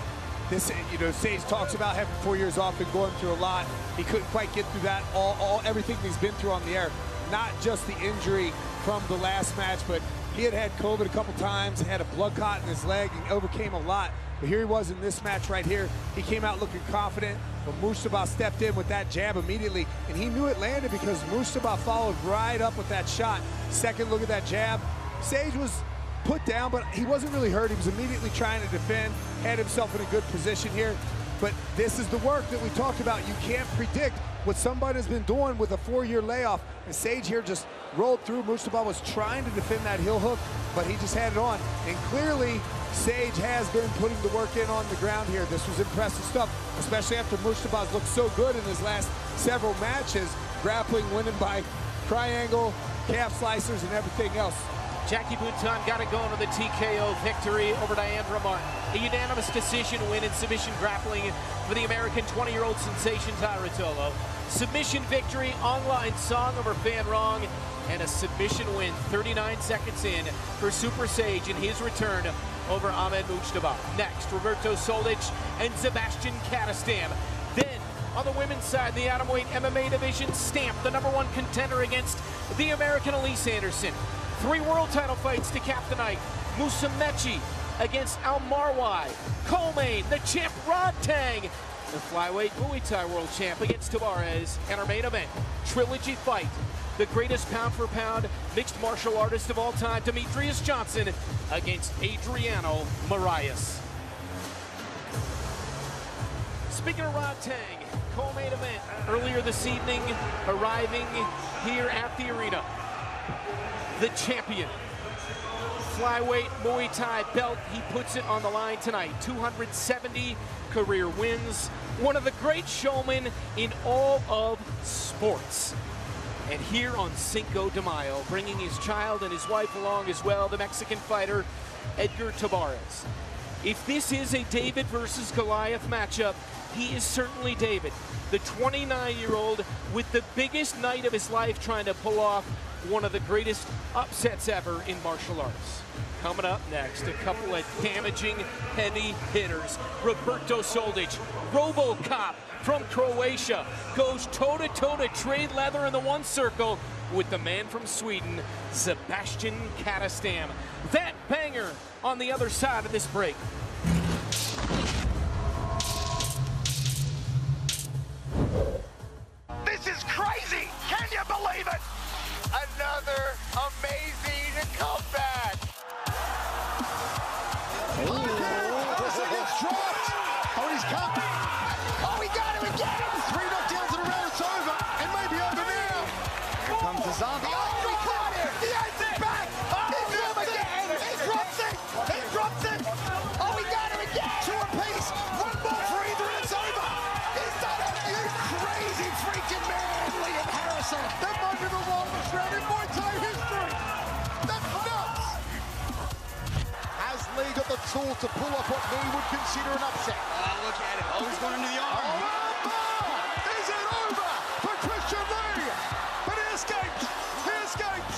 Speaker 4: This, you know, Sage talks about having four years off and going through a lot. He couldn't quite get through that, all, all everything he's been through on the air. Not just the injury from the last match, but he had had COVID a couple times, had a blood clot in his leg, and overcame a lot. But here he was in this match right here. He came out looking confident, but Mujtaba stepped in with that jab immediately, and he knew it landed because Mujtaba followed right up with that shot. Second look at that jab. Sage was put down, but he wasn't really hurt. He was immediately trying to defend, had himself in a good position here. But this is the work that we talked about. You can't predict what somebody's been doing with a four-year layoff. And Sage here just rolled through. Mujtaba was trying to defend that heel hook, but he just had it on. And clearly, Sage has been putting the work in on the ground here. This was impressive stuff, especially after Mujtaba's looked so good in his last several matches, grappling, winning by triangle, calf slicers, and everything else.
Speaker 1: Jackie Buntan got it going with a TKO victory over Diandra Martin. A unanimous decision win in submission grappling for the American 20-year-old sensation Tye Ruotolo. Submission victory, Aung La N Sang over Fan Rong, and a submission win 39 seconds in for Super Sage in his return over Ahmed Mujtaba. Next, Roberto Soldic and Zebaztian Kadestam. Then, on the women's side, the atomweight MMA division stamped the number one contender against the American Alyse Anderson. Three world title fights to cap the night. Musa against Al Marwai. Colmaine, the champ Rodtang. The flyweight Muay Thai world champ against Tabares. And our main event, trilogy fight. The greatest pound for pound mixed martial artist of all time, Demetrious Johnson, against Adriano Moraes. Speaking of Rodtang, co-main event earlier this evening, arriving here at the arena. The champion, flyweight Muay Thai belt, he puts it on the line tonight. 270 career wins, one of the great showmen in all of sports. And here on Cinco de Mayo, bringing his child and his wife along as well, the Mexican fighter, Edgar Tabares. If this is a David versus Goliath matchup, he is certainly David, the 29-year-old with the biggest night of his life trying to pull off one of the greatest upsets ever in martial arts. Coming up next, a couple of damaging heavy hitters. Roberto Soldic, Robocop from Croatia, goes toe-to-toe -to, -toe to trade leather in the one circle with the man from Sweden, Zebaztian Kadestam. That banger on the other side of this break.
Speaker 21: Tool to pull off what we would consider an upset?
Speaker 27: Oh, look at it. Oh, he's going into the arm.
Speaker 21: Oh, is it over for Christian Lee? But he escaped. He escaped.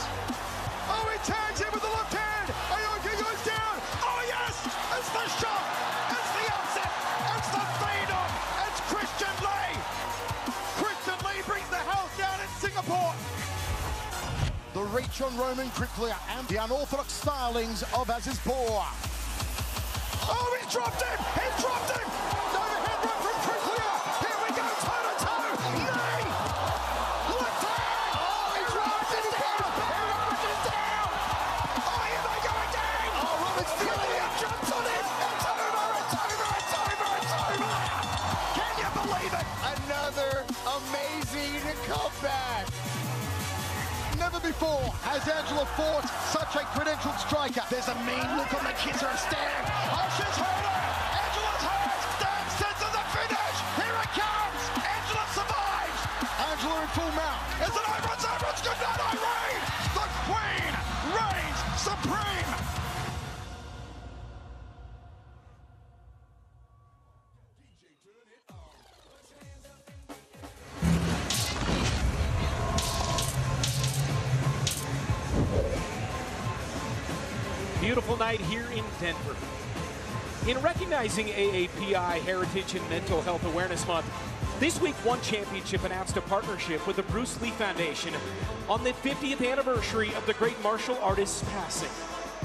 Speaker 21: Oh, he tags him with the left hand. Aoki goes down. Oh, yes. It's the shot. It's the upset. It's the phenom. It's Christian Lee. Christian Lee brings the house down in Singapore. The reach on Roman quickly and the unorthodox stylings of Aziz Bohr. He's dropped him! He's dropped him! Overhead right from Triclia! Here we go, toe to toe! Lee! Left hand! Oh, he dropped it down! Robert is down! Oh, here they go again! Oh, Robert's feeling it! Jumps on him! It's over! It's over! It's over! It's over! Can you believe it? Another amazing comeback! Never before has Aung La fought such a credentialed striker. There's a mean look on the kisser of Stan. Mount. It's good night, Irene. The queen reigns supreme.
Speaker 1: beautiful night here in Denver. In recognizing AAPI Heritage and Mental Health Awareness Month, this week One Championship announced a partnership with the Bruce Lee Foundation on the 50th anniversary of the great martial artist's passing.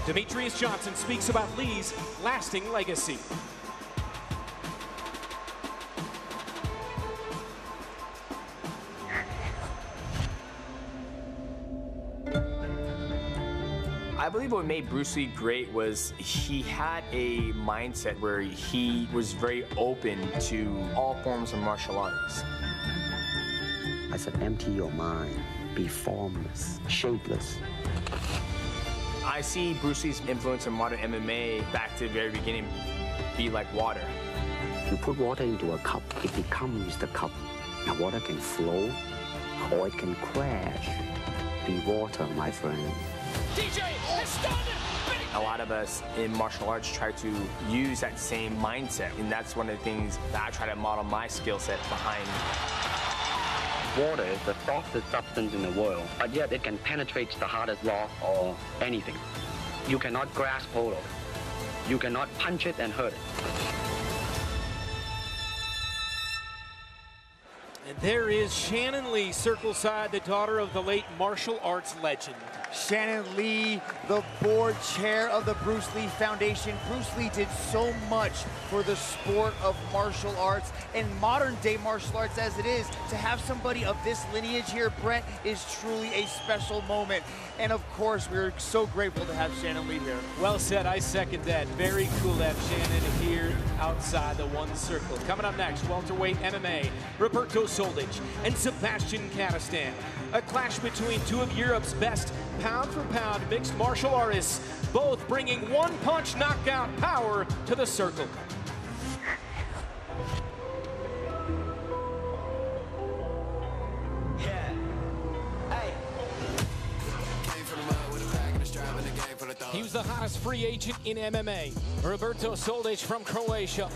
Speaker 1: Demetrious Johnson speaks about Lee's lasting legacy.
Speaker 13: Believe what made Bruce Lee great was he had a mindset where he was very open to all forms of martial arts.
Speaker 29: I said, empty your mind, be formless, shapeless.
Speaker 13: I see Bruce Lee's influence in modern MMA back to the very beginning be like water.
Speaker 29: You put water into a cup, it becomes the cup. Now water can flow or it can crash. Be water, my friend.
Speaker 24: DJ
Speaker 13: A lot of us in martial arts try to use that same mindset, and that's one of the things that I try to model my skill set behind.
Speaker 29: Water is the softest substance in the world, but yet it can penetrate the hardest rock or anything. You cannot grasp hold of it. You cannot punch it and hurt it.
Speaker 1: And there is Shannon Lee, circle side, the daughter of the late martial arts legend.
Speaker 3: Shannon Lee, the board chair of the Bruce Lee Foundation. Bruce Lee did so much for the sport of martial arts and modern day martial arts as it is. To have somebody of this lineage here, Brent, is truly a special moment. And of course, we're so grateful to have Shannon Lee here.
Speaker 1: Well said. I second that. Very cool to have Shannon here outside the one circle. Coming up next, welterweight MMA, Roberto Soldic and Zebaztian Kadestam. A clash between two of Europe's best pound for pound mixed martial artists, both bringing one punch knockout power to the circle. He was the hottest free agent in MMA. Roberto Soldic from Croatia.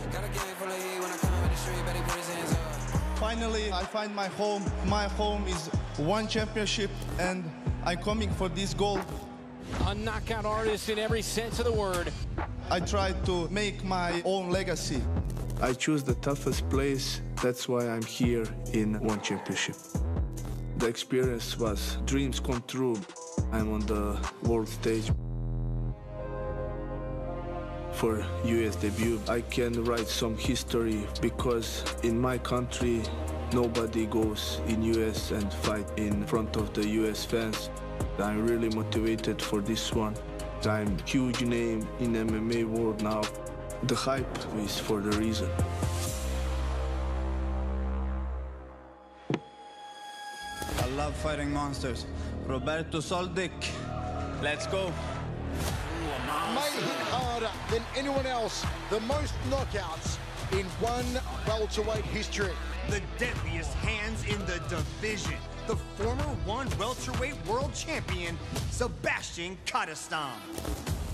Speaker 30: Finally, I find my home. My home is one championship, and I'm coming for this goal.
Speaker 1: A knockout artist in every sense of the word.
Speaker 30: I try to make my own legacy.
Speaker 31: I choose the toughest place. That's why I'm here in One Championship. The experience was dreams come true. I'm on the world stage. For US debut, I can write some history because in my country, nobody goes in US and fight in front of the US fans. I'm really motivated for this one. I'm huge name in MMA world now. The hype is for the reason.
Speaker 30: I love fighting monsters. Roberto Soldic, let's go.
Speaker 21: May hit harder than anyone else. The most knockouts in one welterweight history.
Speaker 32: The deadliest hands in the division. The former one welterweight world champion, Zebaztian Kadestam.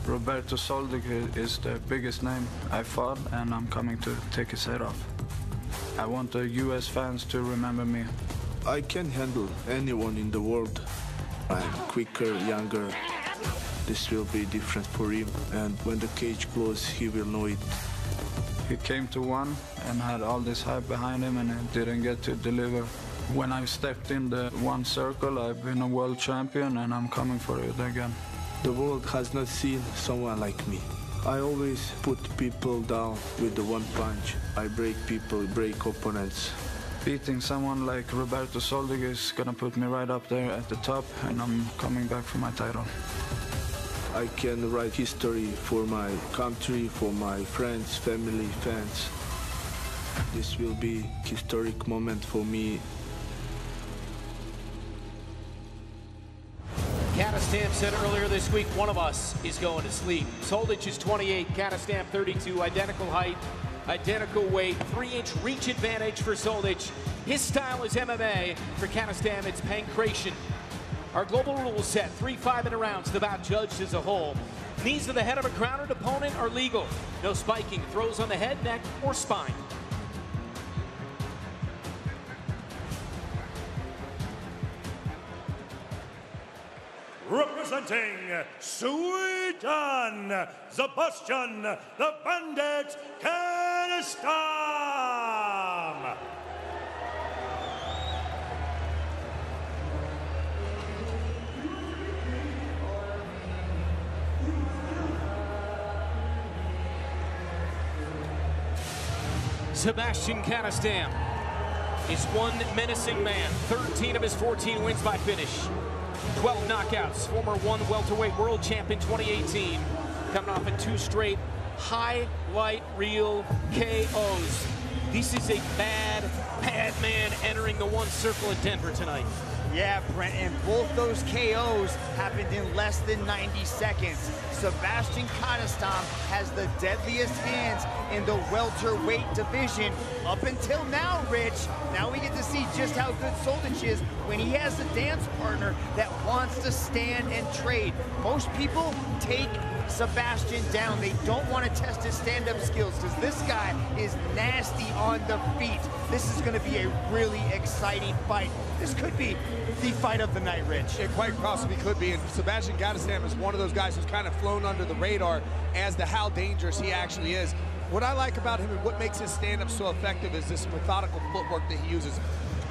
Speaker 30: Roberto Soldic is the biggest name I fought, and I'm coming to take his head off. I want the US fans to remember me.
Speaker 31: I can handle anyone in the world. I'm quicker, younger. This will be different for him, and when the cage closes, he will know it.
Speaker 30: He came to one and had all this hype behind him, and he didn't get to deliver. When I stepped in the one circle, I've been a world champion, and I'm coming for it again.
Speaker 31: The world has not seen someone like me. I always put people down with the one punch. I break people, break opponents.
Speaker 30: Beating someone like Roberto Soldic is gonna put me right up there at the top, and I'm coming back for my title.
Speaker 31: I can write history for my country, for my friends, family, fans. This will be historic moment for me.
Speaker 1: Kadestam said earlier this week, one of us is going to sleep. Soldic is 28, Kadestam 32, identical height, identical weight, three-inch reach advantage for Soldic. His style is MMA. For Kadestam, it's pankration. Our global rules set, three five-minute rounds, the bout judged as a whole. Knees to the head of a crowned opponent are legal. No spiking, throws on the head, neck, or spine.
Speaker 2: Representing Sweden, Sebastian the Bandit Kadestam.
Speaker 1: Zebaztian Kadestam is one menacing man. 13 of his 14 wins by finish. 12 knockouts. Former one welterweight world champion 2018. Coming off of two straight highlight reel KOs. This is a bad, bad man entering the one circle at Denver tonight.
Speaker 3: Yeah, Brent, and both those KOs happened in less than 90 seconds. Zebaztian Kadestam has the deadliest hands in the welterweight division. Up until now, Rich, now we get to see just how good Soldic is when he has a dance partner that wants to stand and trade. Most people take Sebastian down. They don't want to test his stand-up skills because this guy is nasty on the feet. This is going to be a really exciting fight. This could be the fight of the night, Rich.
Speaker 4: It quite possibly could be, and Zebaztian Kadestam is one of those guys who's kind of flown under the radar as to how dangerous he actually is. What I like about him and what makes his stand-up so effective is this methodical footwork that he uses.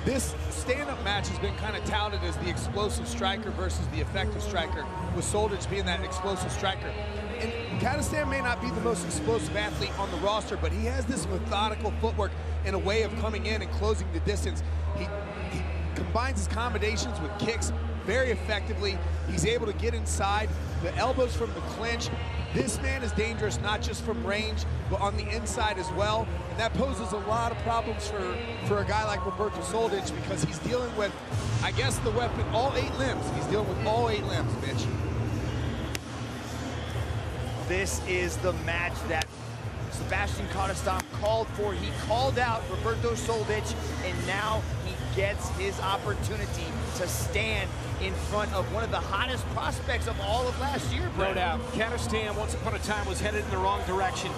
Speaker 4: This stand-up match has been kind of touted as the explosive striker versus the effective striker, with Soldic being that explosive striker. And Kadestam may not be the most explosive athlete on the roster, but he has this methodical footwork and a way of coming in and closing the distance. He combines his combinations with kicks very effectively. He's able to get inside, the elbows from the clinch. This man is dangerous not just from range, but on the inside as well. And that poses a lot of problems for, for a guy like Roberto Soldic because he's dealing with, I guess, the weapon, all eight limbs. He's dealing with all eight limbs, Mitch.
Speaker 3: This is the match that Zebaztian Kadestam called for. He called out Roberto Soldic, and now he gets his opportunity to stand in front of one of the hottest prospects of all of last year,
Speaker 1: No
Speaker 3: Brent.
Speaker 1: doubt. Kadestam, once upon a time, was headed in the wrong direction.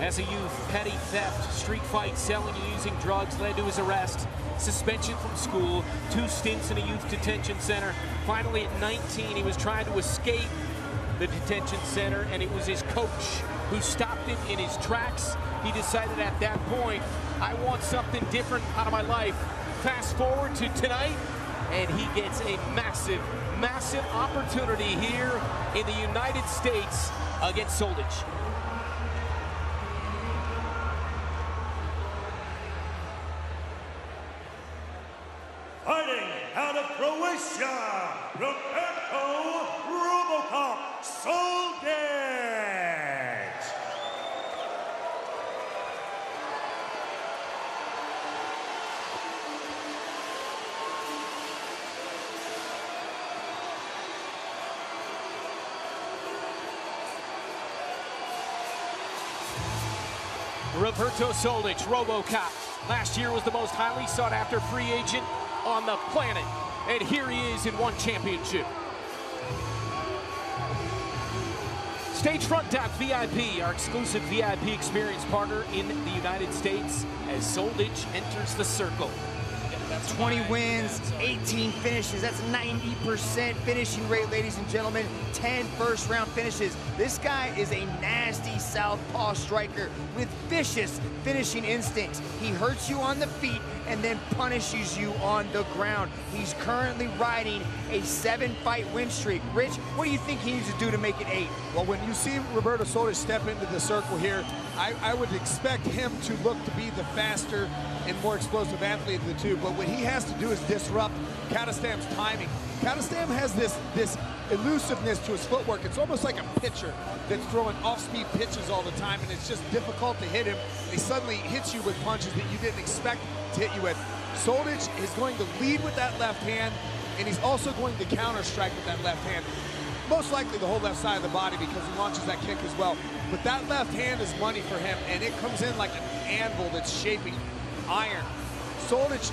Speaker 1: As a youth, petty theft, street fights, selling and using drugs led to his arrest, suspension from school, two stints in a youth detention center. Finally, at 19, he was trying to escape the detention center, and it was his coach who stopped him in his tracks. He decided at that point, I want something different out of my life. Fast forward to tonight, and he gets a massive, massive opportunity here in the United States against Soldic.
Speaker 2: Fighting out of Croatia, Roberto Robocop Soldic.
Speaker 1: Roberto Soldic, RoboCop. Last year was the most highly sought after free agent on the planet. And here he is in one championship. Stagefront VIP, our exclusive VIP experience partner in the United States, as Soldic enters the circle.
Speaker 3: 20 wins, 18 finishes. That's 90% finishing rate, ladies and gentlemen. 10 first round finishes. This guy is a nasty southpaw striker with vicious finishing instincts. He hurts you on the feet and then punishes you on the ground. He's currently riding a seven fight win streak. Rich, what do you think he needs to do to make it eight?
Speaker 4: Well, when you see Roberto Soldic step into the circle here, I, I would expect him to look to be the faster and more explosive athlete of the two. But what he has to do is disrupt Kadestam's timing. Kadestam has this this elusiveness to his footwork. It's almost like a pitcher that's throwing off-speed pitches all the time, and it's just difficult to hit him. He suddenly hits you with punches that you didn't expect to hit you with. Soldic is going to lead with that left hand, and he's also going to counter-strike with that left hand. Most likely the whole left side of the body because he launches that kick as well. But that left hand is money for him, and it comes in like an anvil that's shaping iron. Soldic,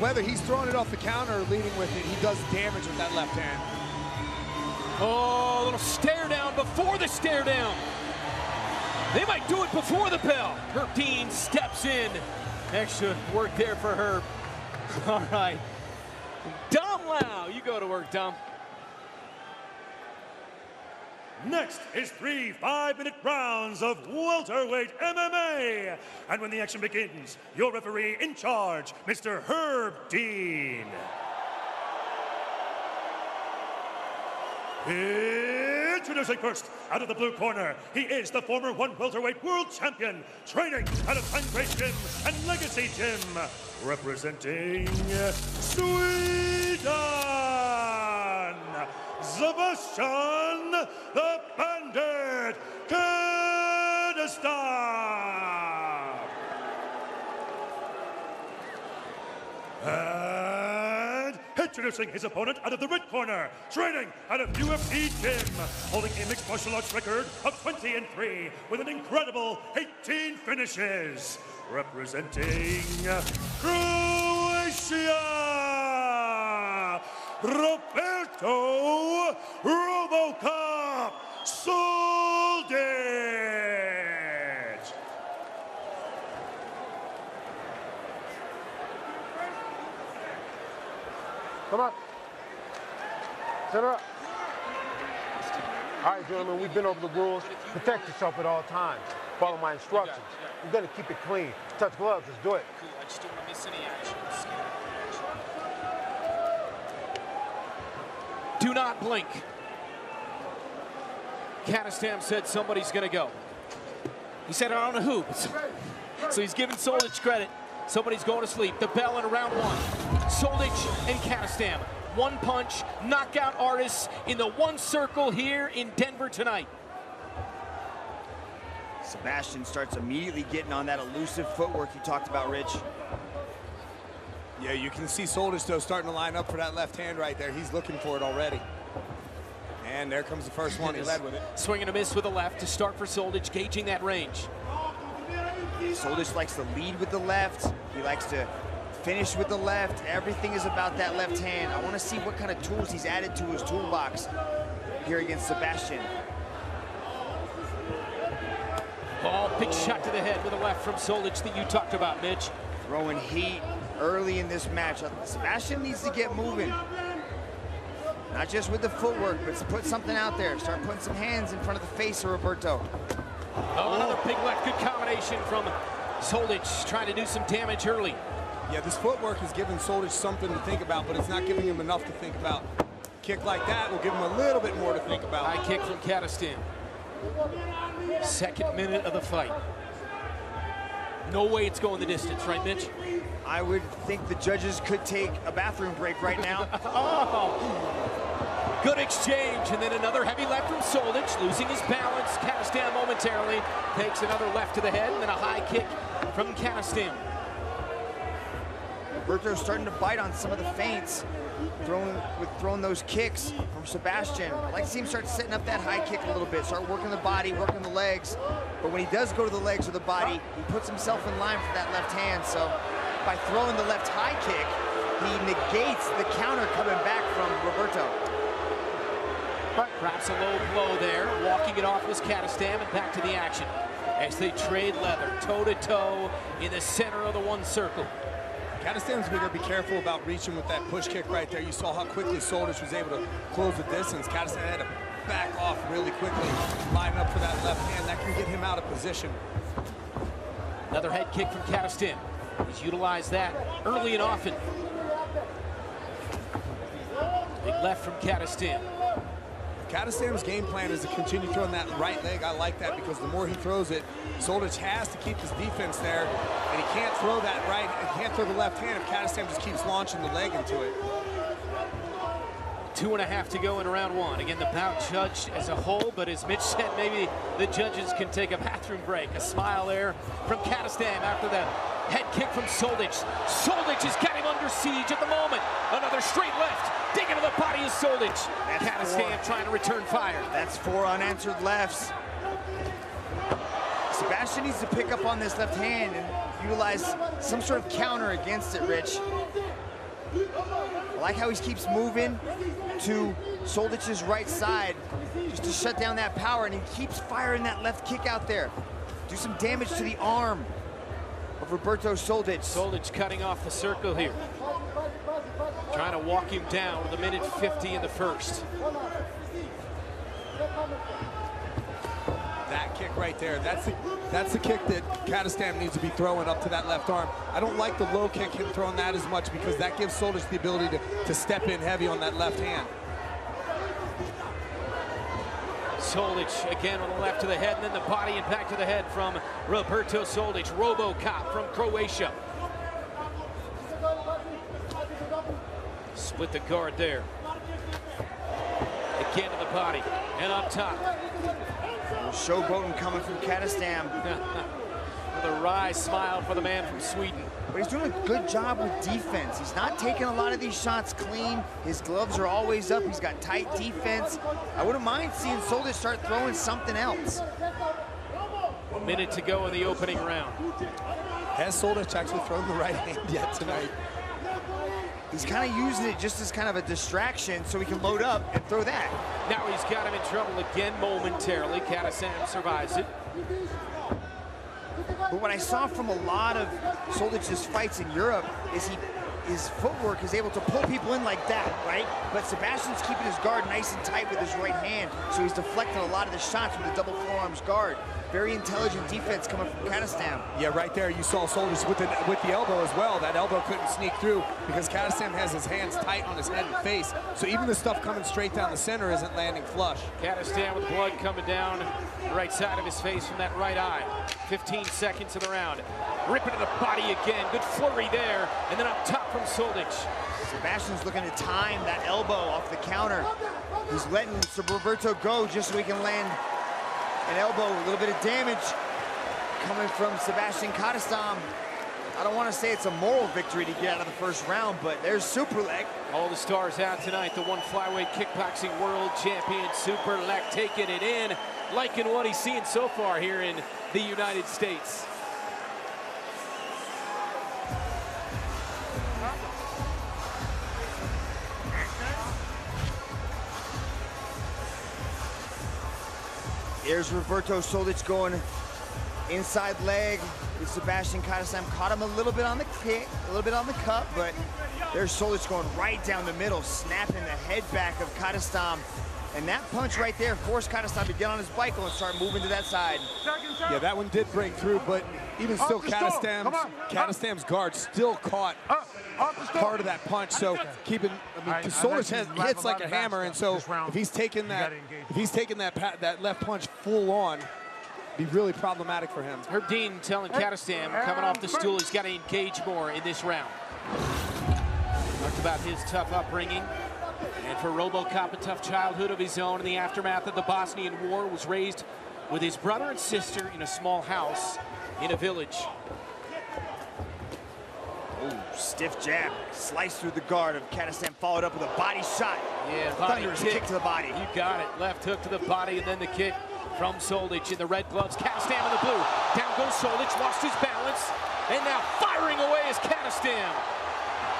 Speaker 4: whether he's throwing it off the counter or leading with it, he does damage with that left hand.
Speaker 1: Oh, a little stare down before the stare down. They might do it before the bell. Herb Dean steps in. Extra work there for Herb. All right. Dom Lau, you go to work, Dom.
Speaker 2: Next is three five-minute rounds of welterweight MMA. And when the action begins, your referee in charge, Mr. Herb Dean. Introducing first, out of the blue corner, he is the former one welterweight world champion, training out of Angray Gym and Legacy Gym, representing Sweden, Sebastian the Bandit Kadestam. And introducing his opponent out of the red corner, training out of UFC Gym, holding a mixed martial arts record of 20 and 3 with an incredible 18 finishes, representing Croatia, Roberto Robocop Soldic.
Speaker 33: Come on. Set up. All right, gentlemen, we've been over the rules. Protect yourself at all times. Follow my instructions. We're gonna keep it clean. Touch gloves, let's do it.
Speaker 1: Cool, I just don't want to miss any action. Do not blink. Kadestam said somebody's going to go. He said, I don't know who. So he's giving Soldic credit. Somebody's going to sleep. The bell in round one. Soldic and Kadestam. One punch, knockout artists in the one circle here in Denver tonight.
Speaker 3: Sebastian starts immediately getting on that elusive footwork you talked about, Rich.
Speaker 4: Yeah, you can see Soldic, though, starting to line up for that left hand right there. He's looking for it already. And there comes the first one. He led with it.
Speaker 1: Swing and a miss with the left to start for Soldic, gauging that range.
Speaker 3: Soldic likes to lead with the left. He likes to finish with the left. Everything is about that left hand. I want to see what kind of tools he's added to his toolbox here against Sebastian.
Speaker 1: Ball, big shot to the head with a left from Soldic that you talked about, Mitch.
Speaker 3: Throwing heat early in this match. Sebastian needs to get moving. Not just with the footwork, but to put something out there. Start putting some hands in front of the face of Roberto.
Speaker 1: Oh, another big left. Good combination from Soldic, trying to do some damage early.
Speaker 4: Yeah, this footwork is giving Soldic something to think about, but it's not giving him enough to think about. Kick like that will give him a little bit more to think about.
Speaker 1: High kick from Kadestam. Second minute of the fight. No way it's going the distance, right, Mitch?
Speaker 3: I would think the judges could take a bathroom break right now.
Speaker 1: oh, good exchange, and then another heavy left from Soldic, losing his balance. Kadestam momentarily takes another left to the head, and then a high kick from Kadestam.
Speaker 3: Roberto's starting to bite on some of the feints, throwing with throwing those kicks from Sebastian. I like to see him start setting up that high kick a little bit, start working the body, working the legs. But when he does go to the legs or the body, he puts himself in line for that left hand. So by throwing the left high kick, he negates the counter coming back from Roberto.
Speaker 1: Perhaps a low blow there. Walking it off was Kadestam and back to the action. As they trade leather, toe-to-toe in the center of the one circle.
Speaker 4: Going to be careful about reaching with that push kick right there. You saw how quickly Soldic was able to close the distance. Kadestam had to back off really quickly, line up for that left hand. That can get him out of position.
Speaker 1: Another head kick from Kadestam. He's utilized that early and often. Big left from Kadestam.
Speaker 4: Kadestam's game plan is to continue throwing that right leg. I like that because the more he throws it, Soldic has to keep his defense there, and he can't throw that right, he can't throw the left hand if Kadestam just keeps launching the leg into it.
Speaker 1: Two and a half to go in round one. Again, the bout judged as a whole, but as Mitch said, maybe the judges can take a bathroom break. A smile there from Kadestam after the head kick from Soldic. Soldic is getting under siege at the moment. Another straight left. Dig into the body of Soldic. Kadestam trying to return fire.
Speaker 3: That's four unanswered lefts. Sebastian needs to pick up on this left hand and utilize some sort of counter against it, Rich. I like how he keeps moving to Soldic's right side just to shut down that power, and he keeps firing that left kick out there. Do some damage to the arm of Roberto Soldic.
Speaker 1: Soldic cutting off the circle here. Trying to walk him down with a minute 50 in the first.
Speaker 4: That kick right there, that's the, that's the kick that Kadestam needs to be throwing up to that left arm. I don't like the low kick, him throwing that as much because that gives Soldic the ability to, to step in heavy on that left hand.
Speaker 1: Soldic again on the left to the head, and then the body and back to the head from Roberto Soldic. Robocop from Croatia. Split the guard there. Again to the body and up top.
Speaker 3: Showboating coming from Kadestam.
Speaker 1: With a wry smile for the man from Sweden.
Speaker 3: But he's doing a good job with defense. He's not taking a lot of these shots clean. His gloves are always up. He's got tight defense. I wouldn't mind seeing Soldic start throwing something else.
Speaker 1: A minute to go in the opening round.
Speaker 4: Has Soldic actually thrown the right hand yet tonight?
Speaker 3: He's kind of using it just as kind of a distraction so he can load up and throw that.
Speaker 1: Now he's got him in trouble again momentarily. Kadestam survives it.
Speaker 3: But what I saw from a lot of Soldic's fights in Europe is he his footwork is able to pull people in like that, right? But Sebastian's keeping his guard nice and tight with his right hand, so he's deflecting a lot of the shots with the double forearms guard. Very intelligent defense coming from Kadestam.
Speaker 4: Yeah, right there you saw Soldic with the, with the elbow as well. That elbow couldn't sneak through because Kadestam has his hands tight on his head and face. So even the stuff coming straight down the center isn't landing flush.
Speaker 1: Kadestam with blood coming down the right side of his face from that right eye. 15 seconds of the round. Ripping to the body again. Good flurry there. And then up top from Soldic.
Speaker 3: Sebastian's looking to time that elbow off the counter. He's letting Roberto go just so he can land an elbow, a little bit of damage coming from Sebastian Kadestam. I don't want to say it's a moral victory to get out of the first round, but there's Superlek.
Speaker 1: All the stars out tonight. The one flyweight kickboxing world champion Superlek taking it in, liking what he's seeing so far here in the United States.
Speaker 3: There's Roberto Soldic going inside leg. Zebaztian Kadestam caught him a little bit on the kick, a little bit on the cut, but there's Soldic going right down the middle, snapping the head back of Kadestam. And that punch right there forced Kadestam to get on his bike and start moving to that side.
Speaker 4: Yeah, that one did break through, but even still, Kadestam's, Kadestam's guard still caught part of that punch. So keeping, I mean, Soldic has hits like a hammer, and so if he's taking that, if he's taking that that left punch full on, be really problematic for him.
Speaker 1: Herb Dean telling Kadestam coming off the stool, he's got to engage more in this round. Talked about his tough upbringing. And for Robocop, a tough childhood of his own in the aftermath of the Bosnian War, was raised with his brother and sister in a small house in a village.
Speaker 3: Ooh, stiff jab, slice through the guard of Kadestam, followed up with a body shot.
Speaker 1: Yeah, body
Speaker 3: thunderous
Speaker 1: kick.
Speaker 3: kick to the body.
Speaker 1: You got it. Left hook to the body, and then the kick from Soldic in the red gloves. Kadestam in the blue. Down goes Soldic, lost his balance, and now firing away is Kadestam.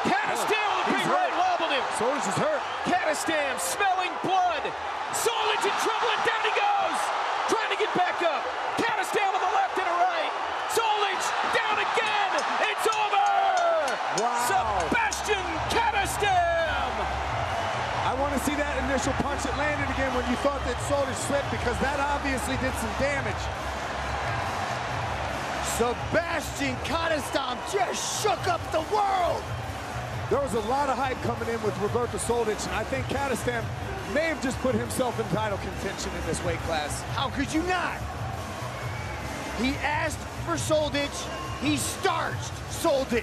Speaker 1: Kadestam with a big right him.
Speaker 4: Soldic is hurt.
Speaker 1: Kadestam smelling blood. Soldic in trouble, and down he goes. Trying to get back up. Kadestam on the left and a right. Soldic down again. It's over.
Speaker 4: Wow.
Speaker 1: Zebaztian Kadestam.
Speaker 4: I want to see that initial punch that landed again when you thought that Soldic slipped because that obviously did some damage.
Speaker 3: Zebaztian Kadestam just shook up the world.
Speaker 4: There was a lot of hype coming in with Roberto Soldic, and I think Kadestam may have just put himself in title contention in this weight class.
Speaker 3: How could you not? He asked for Soldic. He starched Soldic.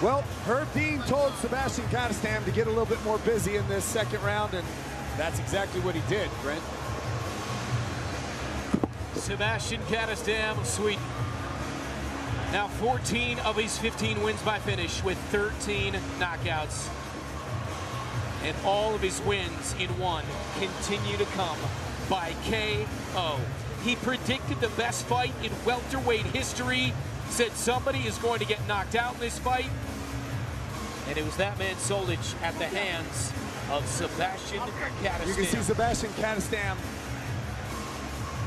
Speaker 4: Well, Herb Dean told Zebaztian Kadestam to get a little bit more busy in this second round, and that's exactly what he did, Brent.
Speaker 1: Zebaztian Kadestam of Sweden. Now 14 of his 15 wins by finish with 13 knockouts. And all of his wins in one continue to come by KO. He predicted the best fight in welterweight history, said somebody is going to get knocked out in this fight. And it was that man Soldic at the hands of Zebaztian Kadestam.
Speaker 4: You can see Zebaztian Kadestam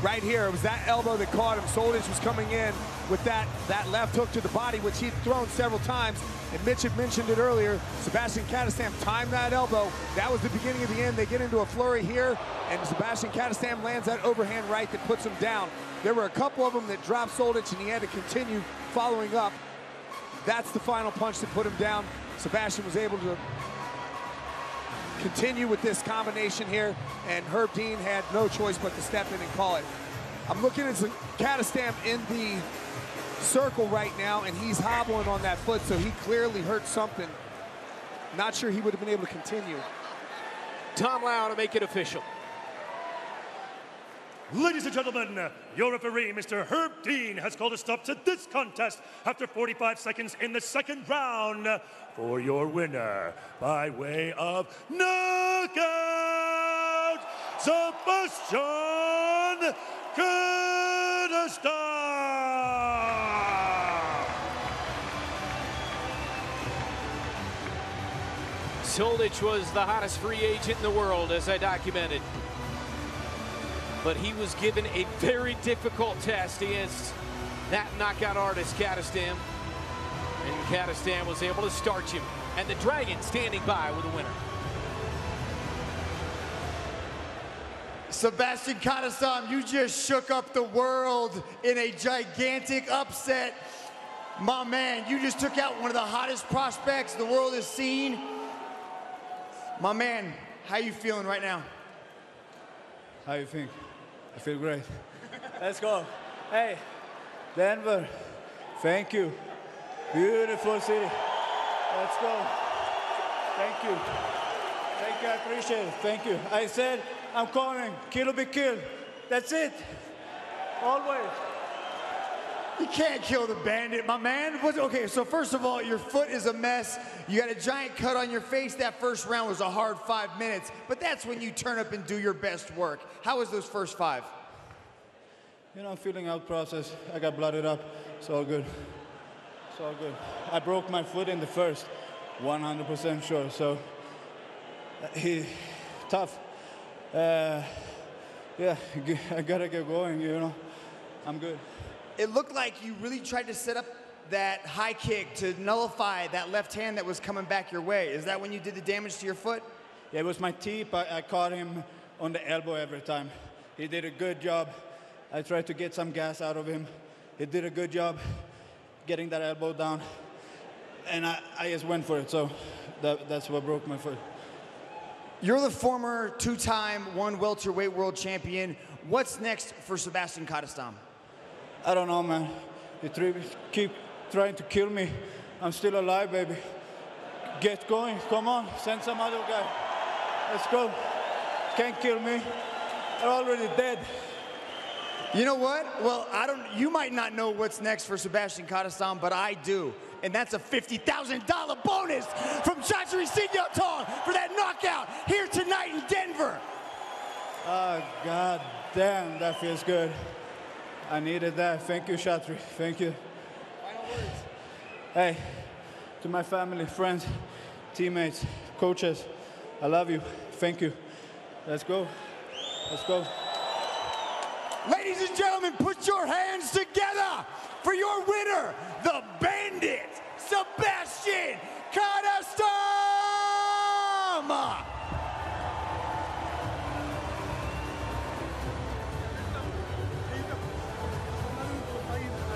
Speaker 4: right here. It was that elbow that caught him. Soldic was coming in with that, that left hook to the body, which he'd thrown several times. And Mitch had mentioned it earlier. Zebaztian Kadestam timed that elbow. That was the beginning of the end. They get into a flurry here, and Zebaztian Kadestam lands that overhand right that puts him down. There were a couple of them that dropped Soldic, and he had to continue following up. That's the final punch that put him down. Zebaztian was able to continue with this combination here, and Herb Dean had no choice but to step in and call it. I'm looking at Kadestam in the circle right now, and he's hobbling on that foot, so he clearly hurt something. Not sure he would have been able to continue.
Speaker 1: Dom Lau to make it official.
Speaker 2: Ladies and gentlemen, your referee, Mr. Herb Dean, has called a stop to this contest after 45 seconds in the second round for your winner by way of knockout, Zebaztian Kadestam.
Speaker 1: Soldic was the hottest free agent in the world, as I documented. But he was given a very difficult test against that knockout artist, Kadestam. And Kadestam was able to starch him. And the Dragon standing by with a winner.
Speaker 3: Zebaztian Kadestam, you just shook up the world in a gigantic upset. My man, you just took out one of the hottest prospects the world has seen. My man, how you feeling right now?
Speaker 34: How you think? I feel great. Let's go. Hey, Denver, thank you. Beautiful city. Let's go. Thank you. Thank you, I appreciate it. Thank you. I said, I'm calling, kill be killed. That's it. Always.
Speaker 3: You can't kill the bandit, my man. What, okay, so first of all, your foot is a mess. You got a giant cut on your face. That first round was a hard five minutes, but that's when you turn up and do your best work. How was those first five?
Speaker 34: You know, feeling out process. I got blooded up. It's all good. It's all good. I broke my foot in the first, 100% sure. So he tough. Uh, yeah, I gotta get going. You know, I'm good.
Speaker 3: It looked like you really tried to set up that high kick to nullify that left hand that was coming back your way. Is that when you did the damage to your foot?
Speaker 34: Yeah, it was my teep. I, I caught him on the elbow every time. He did a good job. I tried to get some gas out of him. He did a good job getting that elbow down. And I, I just went for it. So that, that's what broke my foot.
Speaker 3: You're the former two-time one welterweight world champion. What's next for Zebaztian Kadestam?
Speaker 34: I don't know, man. You three, keep trying to kill me. I'm still alive, baby. Get going. Come on. Send some other guy. Let's go. Can't kill me. They're already dead.
Speaker 3: You know what? Well, I don't. You might not know what's next for Zebaztian Kadestam, but I do. And that's a $50,000 bonus from Chatri Sityodtong for that knockout here tonight in Denver.
Speaker 34: Oh, God damn, that feels good. I needed that. Thank you, Chatri. Thank you.
Speaker 3: Final words.
Speaker 34: Hey, to my family, friends, teammates, coaches, I love you. Thank you. Let's go. Let's go.
Speaker 3: Ladies and gentlemen, put your hands together for your winner, the Bandit, Zebaztian Kadestam!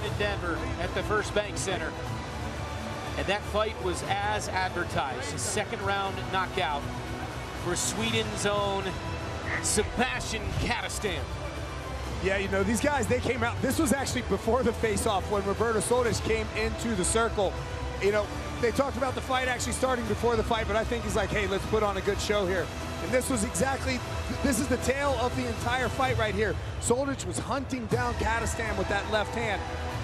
Speaker 1: in Denver at the First Bank Center. And that fight was as advertised. A second round knockout for Sweden's own Zebaztian Kadestam.
Speaker 4: Yeah, you know, these guys, they came out. This was actually before the face-off when Roberto Soldic came into the circle. You know, they talked about the fight actually starting before the fight, but I think he's like, hey, let's put on a good show here. And this was exactly, this is the tail of the entire fight right here. Soldic was hunting down Kadestam with that left hand.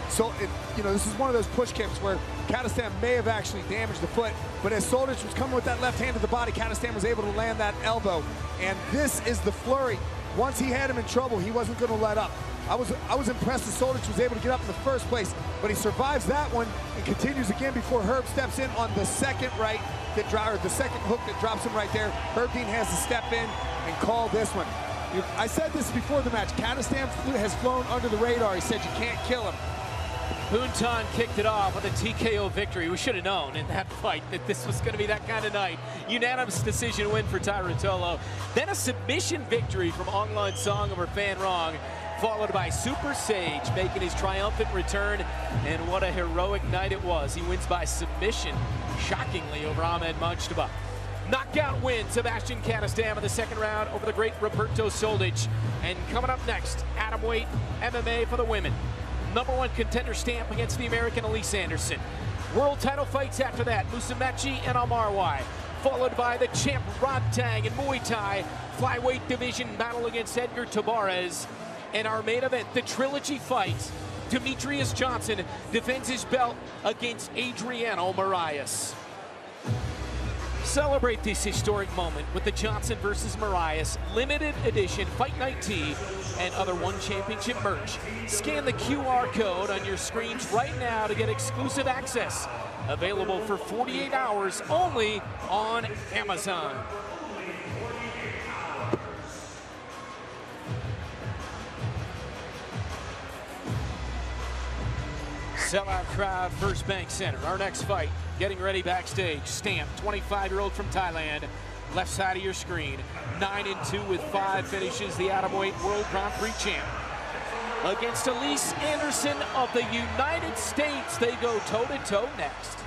Speaker 4: So, it, you know, this is one of those push kicks where Kadestam may have actually damaged the foot, but as Soldic was coming with that left hand to the body, Kadestam was able to land that elbow. And this is the flurry. Once he had him in trouble, he wasn't going to let up. I was I was impressed that Soldic was able to get up in the first place, but he survives that one and continues again before Herb steps in on the second right that dro- the second hook that drops him right there. Herb Dean has to step in and call this one. I said this before the match. Flew, has flown under the radar. He said you can't kill him.
Speaker 1: Buntan kicked it off with a TKO victory. We should have known in that fight that this was going to be that kind of night. Unanimous decision win for Tye Ruotolo. Then a submission victory from La Song over Fan Rong, followed by Super Sage making his triumphant return. And what a heroic night it was. He wins by submission, shockingly, over Ahmed Mujtaba. Knockout win, Zebaztian Kadestam in the second round over the great Roberto Soldic. And coming up next, atomweight MMA for the women number one contender stamp against the American Alyse Anderson. World title fights after that, Musumeci and Almarwai, followed by the champ Rodtang and Muay Thai flyweight division battle against Edgar Tabares. And our main event, the trilogy fight, Demetrious Johnson defends his belt against Adriano Moraes. Celebrate this historic moment with the Johnson versus Moraes limited edition Fight Night tee and other One Championship merch. Scan the QR code on your screens right now to get exclusive access. Available for 48 hours only on Amazon. Sellout crowd, First Bank Center. Our next fight, getting ready backstage. Stamp, 25-year-old from Thailand, left side of your screen. 9 and 2 with five finishes, the Atomweight World Grand Prix champ. Against Alyse Anderson of the United States, they go toe-to-toe -to -toe next.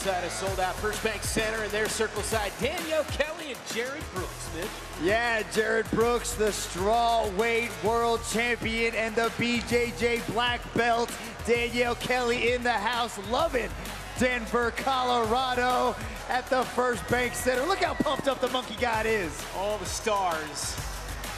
Speaker 21: Back
Speaker 1: inside a sold-out First Bank Center and their circle side, Danielle Kelly and Jarred Brooks. Mitch.
Speaker 3: Yeah, Jarred Brooks, the straw weight world champion and the BJJ black belt. Danielle Kelly in the house, loving Denver, Colorado at the First Bank Center. Look how pumped up the monkey god is.
Speaker 1: All the stars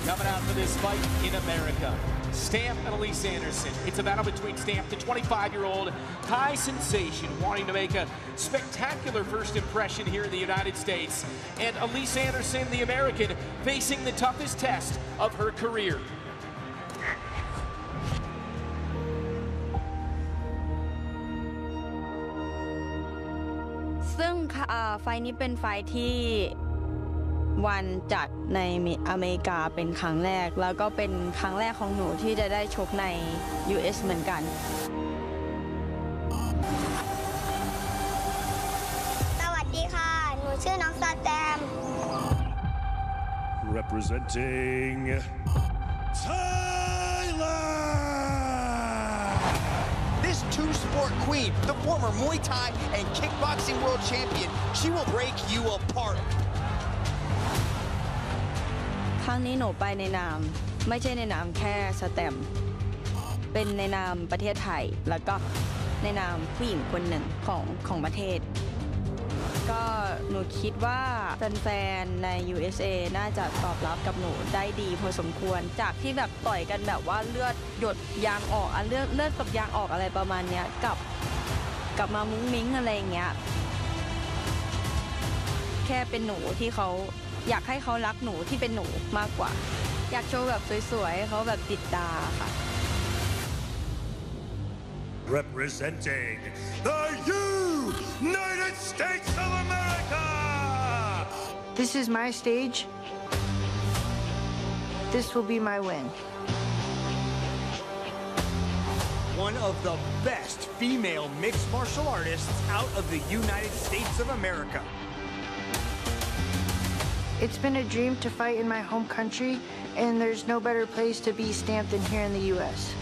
Speaker 1: coming out for this fight in America. Stamp and Alyse Anderson. It's a battle between Stamp, the 25-year-old Thai sensation, wanting to make a spectacular first impression here in the United States, and Alyse Anderson, the American, facing the toughest test of her career.
Speaker 35: ซึ่งไฟนี้เป็นไฟที่ วันจัดในอเมริกาเป็นครั้งแรก แล้วก็เป็นครั้งแรกของหนูที่จะได้ชกใน US เหมือนกัน
Speaker 36: สวัสดีค่ะ หนูชื่อน้องสแตม
Speaker 2: Representing Thailand!
Speaker 21: This
Speaker 32: two-sport queen, the former Muay Thai and kickboxing world champion. She will break you apart.
Speaker 35: ครั้งนี้หนูไปในนาม ไม่ใช่ในนามแค่สแตมเป็นในนามประเทศไทย แล้วก็ในนามผู้หญิงคนหนึ่งของของประเทศ ก็หนูคิดว่าแฟนๆใน USA น่าจะตอบรับกับหนูได้ดีพอสมควร จากที่แบบต่อยกันแบบว่าเลือดหยดยางออกอะเลือดเลือดกับยางออกอะไรประมาณเนี้ยกับกลับมามุ้งมิ้งอะไรอย่างเงี้ย แค่เป็นหนูที่เขา อยากให้เขารักหนูที่เป็นหนูมากกว่า อยากโชว์แบบสวยๆให้เขาแบบติดตาค่ะ
Speaker 2: Representing the United States of America!
Speaker 37: This is my stage. This will be my win.
Speaker 32: One of the best female mixed martial artists out of the United States of America.
Speaker 37: It's been a dream to fight in my home country, and there's no better place to be stamped than here in the U.S.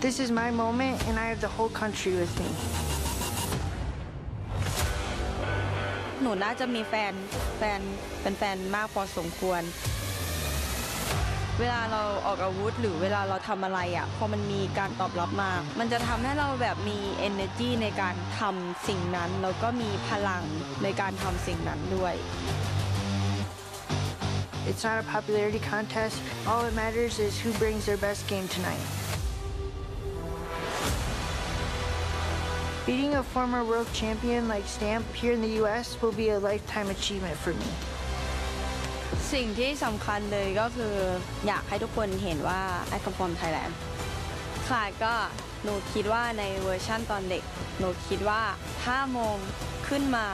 Speaker 37: This is my moment, and I have the whole country with me.
Speaker 35: หนูน่าจะมีแฟนแฟนเป็นแฟนมากพอสมควร เวลาเราออกอาวุธหรือเวลาเราทำอะไรอะพอมันมีการตอบรับมา มันจะทำให้เราแบบมี energy ในการทำสิ่งนั้น แล้วก็มีพลังในการทำสิ่งนั้นด้วย
Speaker 37: It's not a popularity contest. All that matters is who brings their best game tonight. Beating a former world champion like Stamp here in the U.S. will be a lifetime achievement for me.
Speaker 35: สิ่งที่สำคัญเลยก็คืออยากให้ทุกคนเห็นว่าไอคอนฟอร์มไทยแลนด์ค่ะก็หนูคิดว่าในเวอร์ชั่นตอนเด็ก หนูคิดว่าถ้ามองขึ้นมา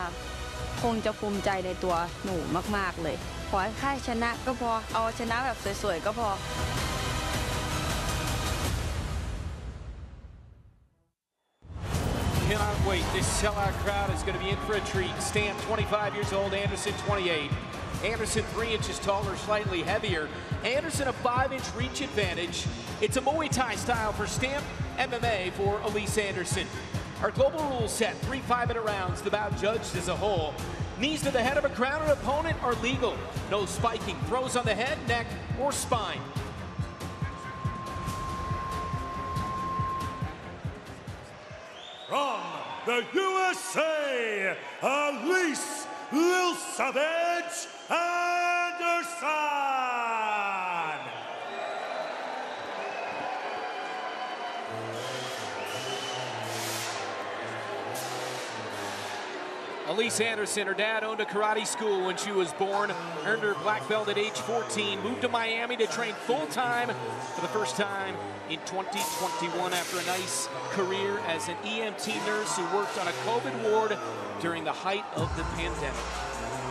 Speaker 35: คงจะภูมิใจในตัวหนูมาก ๆ เลย ขอแค่ชนะก็พอ
Speaker 1: wait! This sellout crowd is going to be in for a treat. Stamp, 25 years old. Anderson, 28. Anderson, three inches taller, slightly heavier. Anderson, a five-inch reach advantage. It's a Muay Thai style for Stamp, MMA for Alyse Anderson. Our global rule set, three five-minute rounds, the bout judged as a whole. Knees to the head of a crowded opponent are legal. No spiking, throws on the head, neck, or spine.
Speaker 2: From the USA, Alyse Lil Savage Anderson!
Speaker 1: Alyse Anderson, her dad owned a karate school when she was born, earned her black belt at age 14, moved to Miami to train full time for the first time in 2021 after a nice career as an EMT nurse who worked on a COVID ward during the height of the pandemic.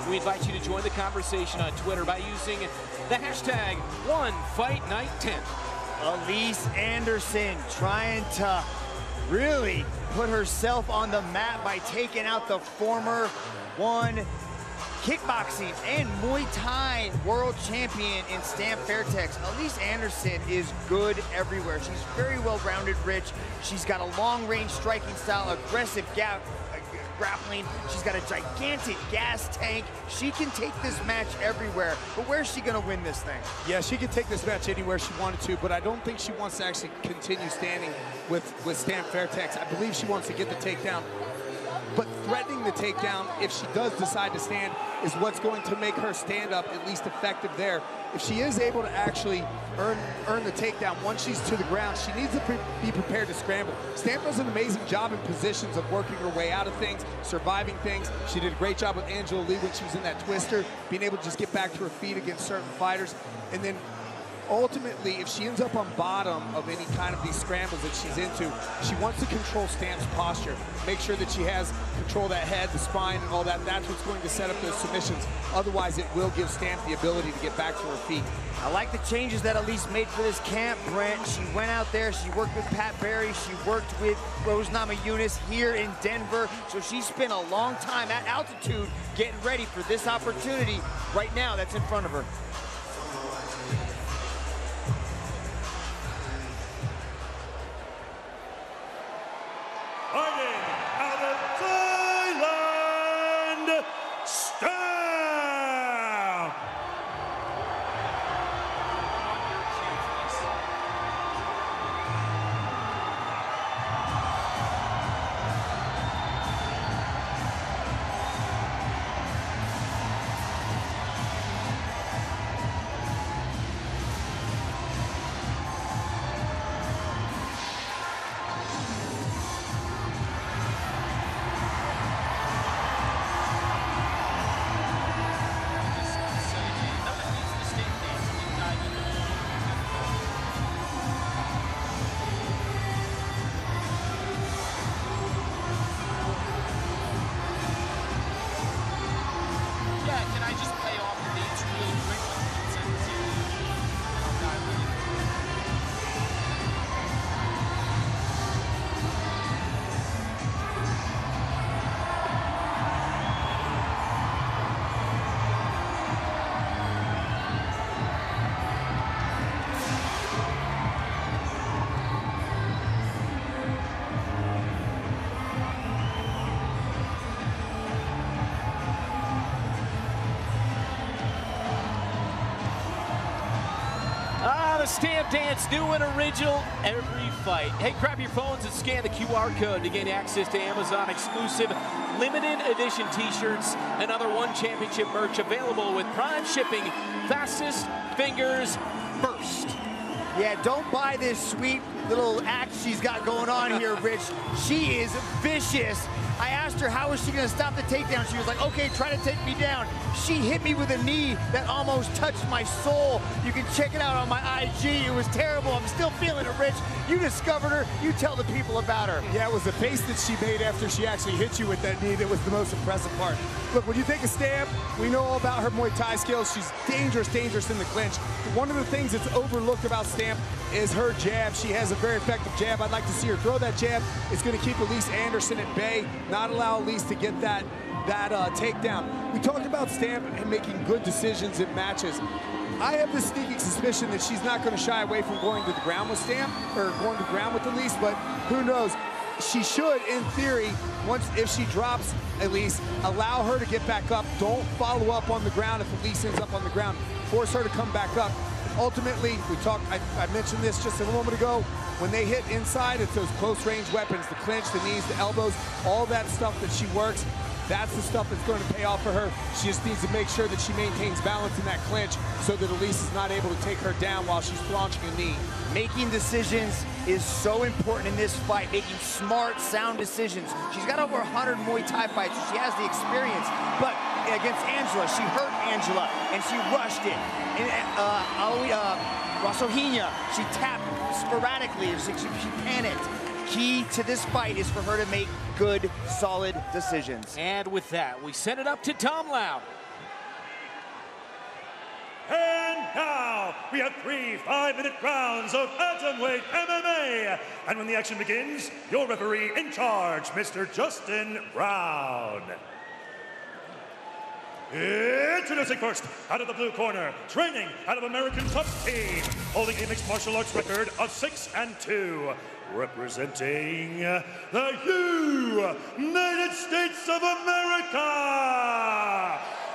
Speaker 1: We invite you to join the conversation on Twitter by using the hashtag OneFightNight10.
Speaker 3: Alyse Anderson trying to really put herself on the map by taking out the former one kickboxing and Muay Thai world champion in Stamp Fairtex. Alyse Anderson is good everywhere. She's very well-rounded, rich. She's got a long-range striking style, aggressive gap, grappling. She's got a gigantic gas tank. She can take this match everywhere. But where's she gonna win this thing?
Speaker 4: Yeah, she can take this match anywhere she wanted to, but I don't think she wants to actually continue standing with, with Stamp Fairtex. I believe she wants to get the takedown. But threatening the takedown, if she does decide to stand, is what's going to make her stand up at least effective there. If she is able to actually earn earn the takedown once she's to the ground, she needs to pre be prepared to scramble. Stamp does an amazing job in positions of working her way out of things, surviving things. She did a great job with Angela Lee when she was in that twister, being able to just get back to her feet against certain fighters. And then ultimately, if she ends up on bottom of any kind of these scrambles that she's into, she wants to control Stamp's posture. Make sure that she has control of that head, the spine, and all that. That's what's going to set up those submissions. Otherwise, it will give Stamp the ability to get back to her feet.
Speaker 3: I like the changes that Alyse made for this camp, Brent. She went out there, she worked with Pat Barry, she worked with Rose Namajunas here in Denver. So she spent a long time at altitude getting ready for this opportunity right now that's in front of her. fighting out of Thailand, Stan!
Speaker 1: Stamp Dance, new and original every fight. Hey, grab your phones and scan the QR code to gain access to Amazon exclusive limited edition t-shirts and other One Championship merch available with Prime shipping. Fastest fingers first.
Speaker 3: Yeah, don't buy this sweet little act she's got going on here, Rich. She is vicious. I asked her how was she going to stop the takedown. She was like, okay, try to take me down. She hit me with a knee that almost touched my soul. You can check it out on my IG. It was terrible. I'm still feeling it, Rich. You discovered her. You tell the people about her.
Speaker 4: Yeah, it was the face that she made after she actually hit you with that knee that was the most impressive part. Look, when you think of Stamp, we know all about her Muay Thai skills. She's dangerous, dangerous in the clinch. One of the things that's overlooked about Stamp is her jab. She has a very effective jab. I'd like to see her throw that jab. It's going to keep Alyse Anderson at bay, not allow Alyse to get that that uh, takedown. We talked about Stamp and making good decisions in matches. I have this sneaking suspicion that she's not going to shy away from going to the ground with Stamp or going to the ground with Alyse, but who knows? She should, in theory, once if she drops Alyse, allow her to get back up. Don't follow up on the ground if Alyse ends up on the ground. Force her to come back up. Ultimately, we talked. I, I mentioned this just a moment ago. When they hit inside, it's those close range weapons, the clinch, the knees, the elbows, all that stuff that she works. That's the stuff that's going to pay off for her. She just needs to make sure that she maintains balance in that clinch so that Alyse is not able to take her down while she's launching a knee.
Speaker 3: Making decisions is so important in this fight, making smart, sound decisions. She's got over 100 Muay Thai fights, so she has the experience. But against Angela, she hurt Angela, and she rushed it. And uh, uh, Rassohyna, she tapped sporadically, she, she panicked. Key to this fight is for her to make good, solid decisions.
Speaker 1: And with that, we send it up to Dom Lau.
Speaker 2: And now we have three five-minute rounds of atomweight MMA. And when the action begins, your referee in charge, Mr. Justin Brown. Introducing first, out of the blue corner, training out of American Top Team, holding a mixed martial arts record of six and two, representing the United States of America,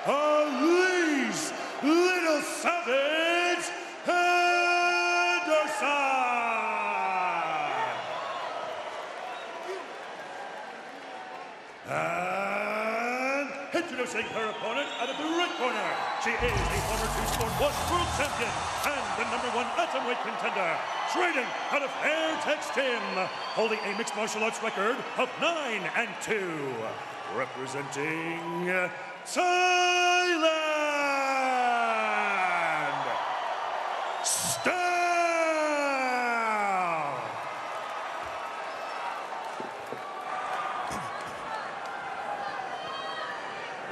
Speaker 2: Alyse Little Savage Henderson. And introducing her opponent out of the red corner, she is a former two-sport one world champion and the number one atomweight contender, training out of Fairtex Gym, holding a mixed martial arts record of nine and two, representing Thailand. Stamp!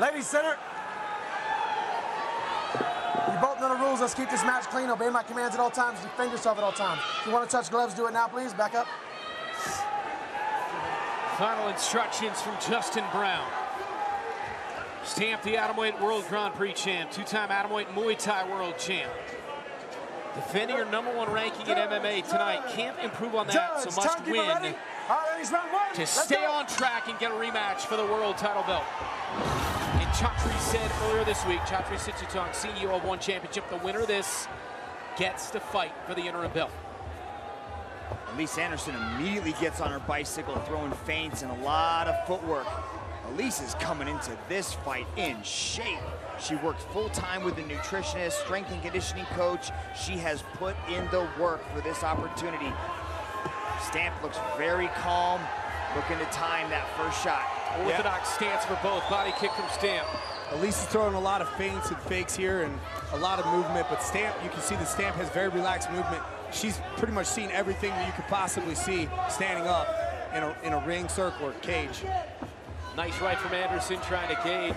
Speaker 38: Ladies, center. You both know the rules. Let's keep this match clean. Obey my commands at all times. Defend yourself at all times. If you want to touch gloves, do it now, please. Back up.
Speaker 1: Final instructions from Justin Brown. Stamp the Atomweight World Grand Prix champ, two-time Atomweight Muay Thai World champ. Defending your number one ranking in MMA tonight. Can't improve on that, so must win
Speaker 38: ready? All right, round one.
Speaker 1: to
Speaker 38: Let's
Speaker 1: stay
Speaker 38: go.
Speaker 1: on track and get a rematch for the world title belt. Chatri said earlier this week, Chatri CEO of One Championship, the winner of this gets to fight for the interim belt.
Speaker 3: Alyse Anderson immediately gets on her bicycle, throwing feints and a lot of footwork. Alyse is coming into this fight in shape. She worked full time with a nutritionist, strength and conditioning coach. She has put in the work for this opportunity. Stamp looks very calm, looking to time that first shot.
Speaker 1: Orthodox stance for both. Body kick from Stamp.
Speaker 4: Alyse is throwing a lot of feints and fakes here and a lot of movement, but Stamp, you can see the Stamp has very relaxed movement. She's pretty much seen everything that you could possibly see standing up in a, in a ring circle or cage.
Speaker 1: Nice right from Anderson, trying to gauge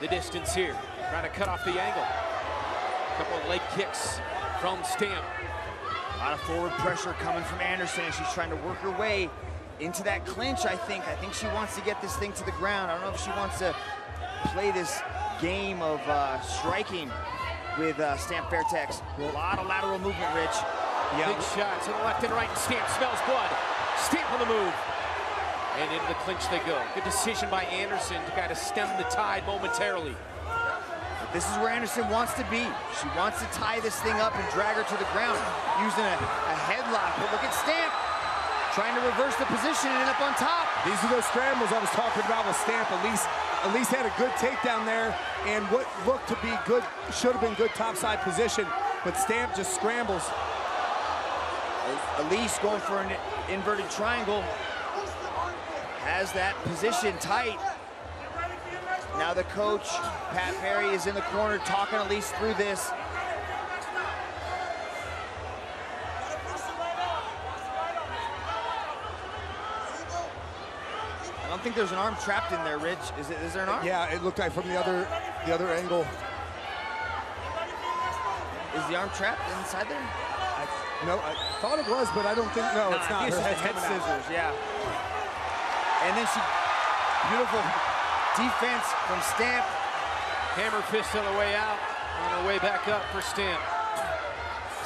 Speaker 1: the distance here. Trying to cut off the angle. Couple of leg kicks from Stamp.
Speaker 3: A lot of forward pressure coming from Anderson as she's trying to work her way into that clinch, I think. I think she wants to get this thing to the ground. I don't know if she wants to play this game of uh, striking with uh, Stamp Fairtex. A lot of lateral movement, Rich.
Speaker 1: Big shots to the left and right. and Stamp smells blood. Stamp on the move. And into the clinch they go. Good decision by Anderson to kind of stem the tide momentarily.
Speaker 3: This is where Anderson wants to be. She wants to tie this thing up and drag her to the ground using a, a headlock. But look at Stamp trying to reverse the position and end up on top.
Speaker 4: These are those scrambles I was talking about with Stamp. Alyse, Alyse had a good takedown there and what looked to be good, should have been good topside position, but Stamp just scrambles.
Speaker 3: Alyse going for an inverted triangle. Has that position tight. Now the coach, Pat Barry, is in the corner talking Alyse through this. Don't think there's an arm trapped in there, Rich. Is, it, is there an arm?
Speaker 4: Yeah, it looked like from the other the other angle.
Speaker 3: Is the arm trapped inside there?
Speaker 4: I, no, I thought it was, but I don't think, no,
Speaker 3: Nah,
Speaker 4: it's
Speaker 3: I
Speaker 4: not.
Speaker 3: think
Speaker 4: Her
Speaker 3: it's
Speaker 4: head's
Speaker 3: just head
Speaker 4: coming out.
Speaker 3: scissors, yeah. And then she, beautiful defense from Stamp.
Speaker 1: Hammer fist on the way out, on her way back up for Stamp.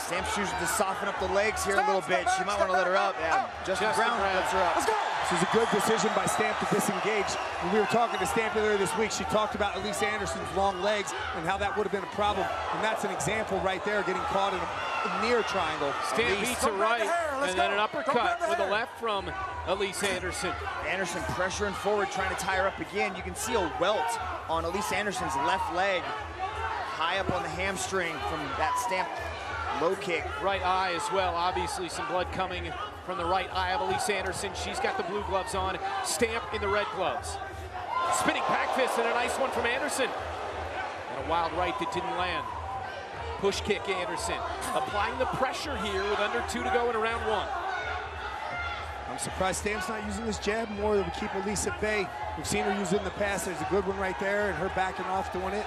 Speaker 3: Stamp chooses to soften up the legs here a little bit. She might want to let her up. Yeah, Justin,
Speaker 1: Justin
Speaker 3: Brown
Speaker 1: Brown.
Speaker 3: lets her up.
Speaker 4: Let's go. This is a good decision by Stamp to disengage. When we were talking to Stamp earlier this week, she talked about Alyse Anderson's long legs and how that would have been a problem. And that's an example right there, getting caught in a, a near triangle.
Speaker 1: Stamp
Speaker 3: Alyse.
Speaker 1: beats her right, and then an uppercut with a left from Alyse Anderson.
Speaker 3: Anderson pressuring forward, trying to tie her up again. You can see a welt on Alyse Anderson's left leg, high up on the hamstring from that Stamp low kick.
Speaker 1: Right eye as well, obviously some blood coming from the right eye of Alyse Anderson. She's got the blue gloves on, Stamp in the red gloves. Spinning back fist and a nice one from Anderson. And a wild right that didn't land. Push kick Anderson. Applying the pressure here with under two to go in round one.
Speaker 4: I'm surprised Stamp's not using this jab more. Would keep Alyse at bay. We've seen her use it in the past. There's a good one right there, and her backing off doing it.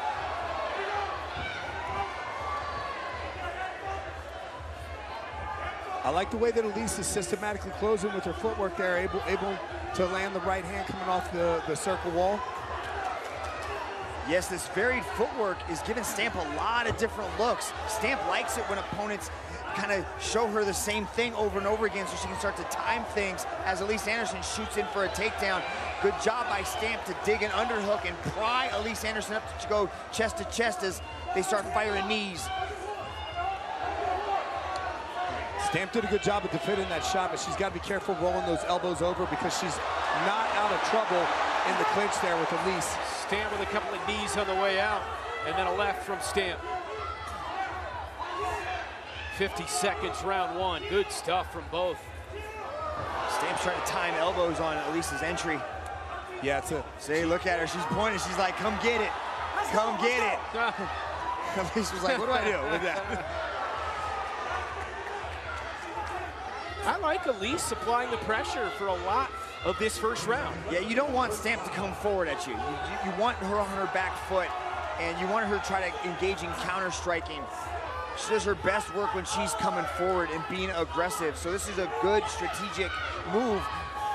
Speaker 4: I like the way that Alyse is systematically closing with her footwork there, able able to land the right hand coming off the, the circle wall.
Speaker 3: Yes, this varied footwork is giving Stamp a lot of different looks. Stamp likes it when opponents kind of show her the same thing over and over again so she can start to time things as Alyse Anderson shoots in for a takedown. Good job by Stamp to dig an underhook and pry Alyse Anderson up to go chest to chest as they start firing knees.
Speaker 4: Stamp did a good job of defending that shot, but she's got to be careful rolling those elbows over because she's not out of trouble in the clinch there with Alyse.
Speaker 1: Stamp with a couple of knees on the way out, and then a left from Stamp. 50 seconds, round one. Good stuff from both.
Speaker 3: Stamp's trying to time elbows on Alyse's entry.
Speaker 4: Yeah, it's a.
Speaker 3: See, look at her. She's pointing. She's like, come get it. Come get it. Alyse was like, what do I do with that?
Speaker 1: I like Alyse applying the pressure for a lot of this first round.
Speaker 3: Yeah, you don't want Stamp to come forward at you. You, you. you want her on her back foot, and you want her to try to engage in counter striking. She does her best work when she's coming forward and being aggressive. So this is a good strategic move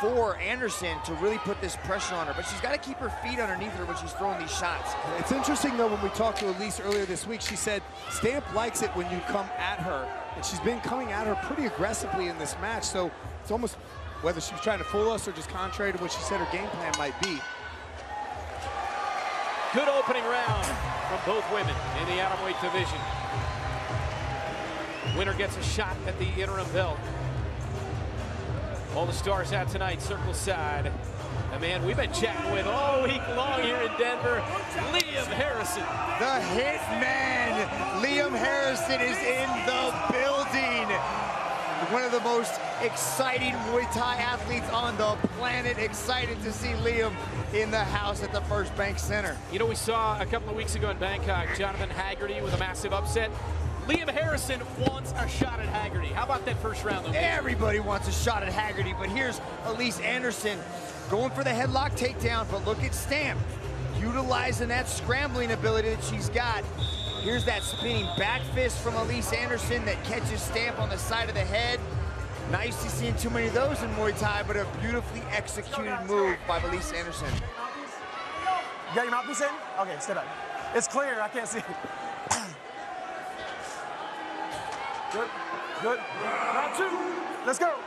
Speaker 3: for Anderson to really put this pressure on her. But she's got to keep her feet underneath her when she's throwing these shots.
Speaker 4: It's interesting, though, when we talked to Alyse earlier this week, she said Stamp likes it when you come at her. And she's been coming at her pretty aggressively in this match. So it's almost whether she's trying to fool us or just contrary to what she said her game plan might be.
Speaker 1: Good opening round from both women in the atomweight division. Winner gets a shot at the interim belt. All the stars out tonight, circle side. A man we've been chatting with all week long here in Denver, Liam Harrison.
Speaker 3: The hit man, Liam Harrison, is in the building. One of the most exciting Muay Thai athletes on the planet. Excited to see Liam in the house at the First Bank Center.
Speaker 1: You know, we saw a couple of weeks ago in Bangkok, Jonathan Haggerty with a massive upset. Liam Harrison wants a shot at Haggerty. How about that first round, though?
Speaker 3: Everybody wants a shot at Haggerty, but here's Alyse Anderson going for the headlock takedown, but look at Stamp utilizing that scrambling ability that she's got. Here's that spinning back fist from Alyse Anderson that catches Stamp on the side of the head. Nice to see too many of those in Muay Thai, but a beautifully executed move by Alyse Anderson.
Speaker 38: You got your mouthpiece in? Okay, stay back. It's clear, I can't see. Good, good. Round two, let's go.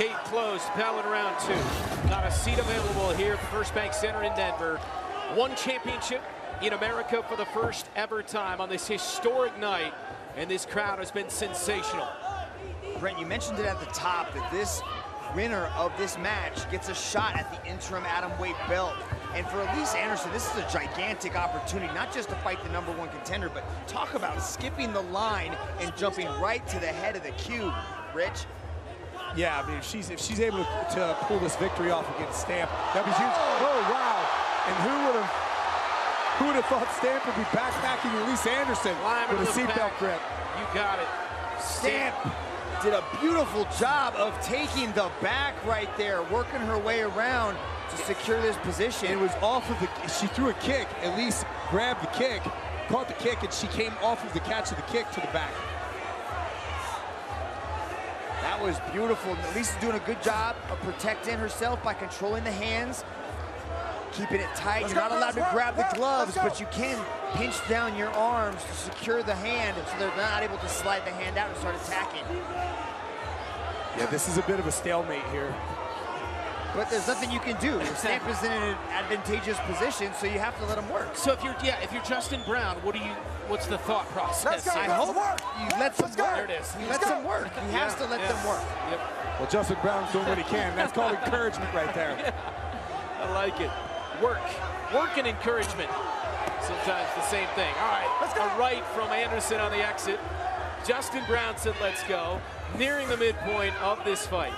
Speaker 1: Kate closed, Palin round two. Not a seat available here at the First Bank Center in Denver. One championship, in America for the first ever time on this historic night, and this crowd has been sensational.
Speaker 3: Brent, you mentioned it at the top that this winner of this match gets a shot at the interim atomweight belt. And for Alyse Anderson, this is a gigantic opportunity, not just to fight the number one contender, but talk about skipping the line and jumping right to the head of the cube. Rich?
Speaker 4: Yeah, I mean, if she's if she's able to, to pull this victory off against Stamp, that'd be huge. Oh wow! And who would have who would have thought Stamp would be backpacking Alyse Anderson
Speaker 1: Climb
Speaker 4: with a seatbelt grip?
Speaker 1: You got it.
Speaker 3: Stamp did a beautiful job of taking the back right there, working her way around to secure this position.
Speaker 4: It was off of the. She threw a kick. Alyse grabbed the kick, caught the kick, and she came off of the catch of the kick to the back.
Speaker 3: That was beautiful. Alyse is doing a good job of protecting herself by controlling the hands, keeping it tight.
Speaker 38: Let's
Speaker 3: You're
Speaker 38: go,
Speaker 3: not allowed
Speaker 38: girls.
Speaker 3: to
Speaker 38: Work,
Speaker 3: grab the gloves, but you can pinch down your arms to secure the hand so they're not able to slide the hand out and start attacking.
Speaker 4: Yeah, this is a bit of a stalemate here.
Speaker 3: But there's nothing you can do. Stamp is in an advantageous position, so you have to let him work.
Speaker 1: So if you're yeah, if you're Justin Brown, what do you what's the thought process?
Speaker 3: Let's go,
Speaker 1: I
Speaker 3: let's
Speaker 1: hope
Speaker 3: work. He lets them work.
Speaker 1: There it is.
Speaker 3: He lets them work. He has to let them work.
Speaker 1: Yep.
Speaker 4: Well, Justin Brown's doing what he can. That's called encouragement right there.
Speaker 1: I like it. Work. Work and encouragement. Sometimes the same thing. All right. Let's go. A right from Anderson on the exit. Justin Brown said, let's go. Nearing the midpoint of this fight.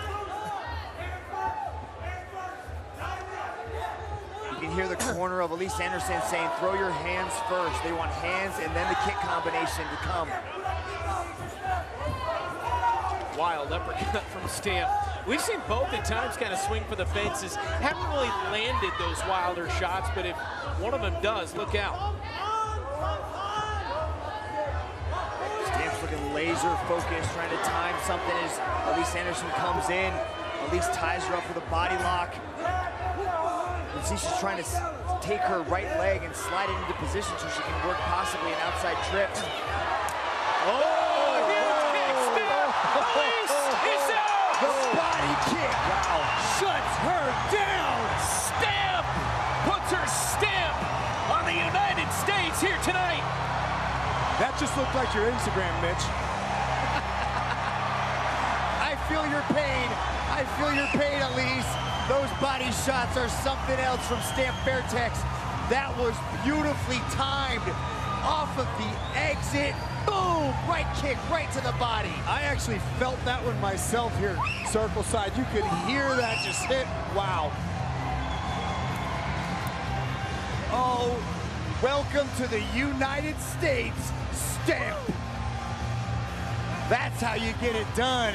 Speaker 3: Can hear the corner of Alyse Anderson saying, throw your hands first. They want hands and then the kick combination to come.
Speaker 1: Wild uppercut from Stamp. We've seen both at times kind of swing for the fences. Haven't really landed those wilder shots, but if one of them does, look out.
Speaker 3: Stamp's looking laser focused, trying to time something as Alyse Anderson comes in. Alyse ties her up with a body lock. You see she's trying to take her right leg and slide it into position so she can work possibly an outside trip.
Speaker 1: Oh, oh huge kick, Stamp! Alyse is out!
Speaker 3: The body kick!
Speaker 1: Wow. Shuts her down! Stamp puts her stamp on the United States here tonight.
Speaker 4: That just looked like your Instagram, Mitch.
Speaker 3: I feel your pain. I feel your pain, Alyse. Those body shots are something else from Stamp Fairtex. That was beautifully timed off of the exit. Boom! Right kick right to the body.
Speaker 4: I actually felt that one myself here, circle side. You could hear that just hit. Wow.
Speaker 3: Oh, welcome to the United States Stamp. That's how you get it done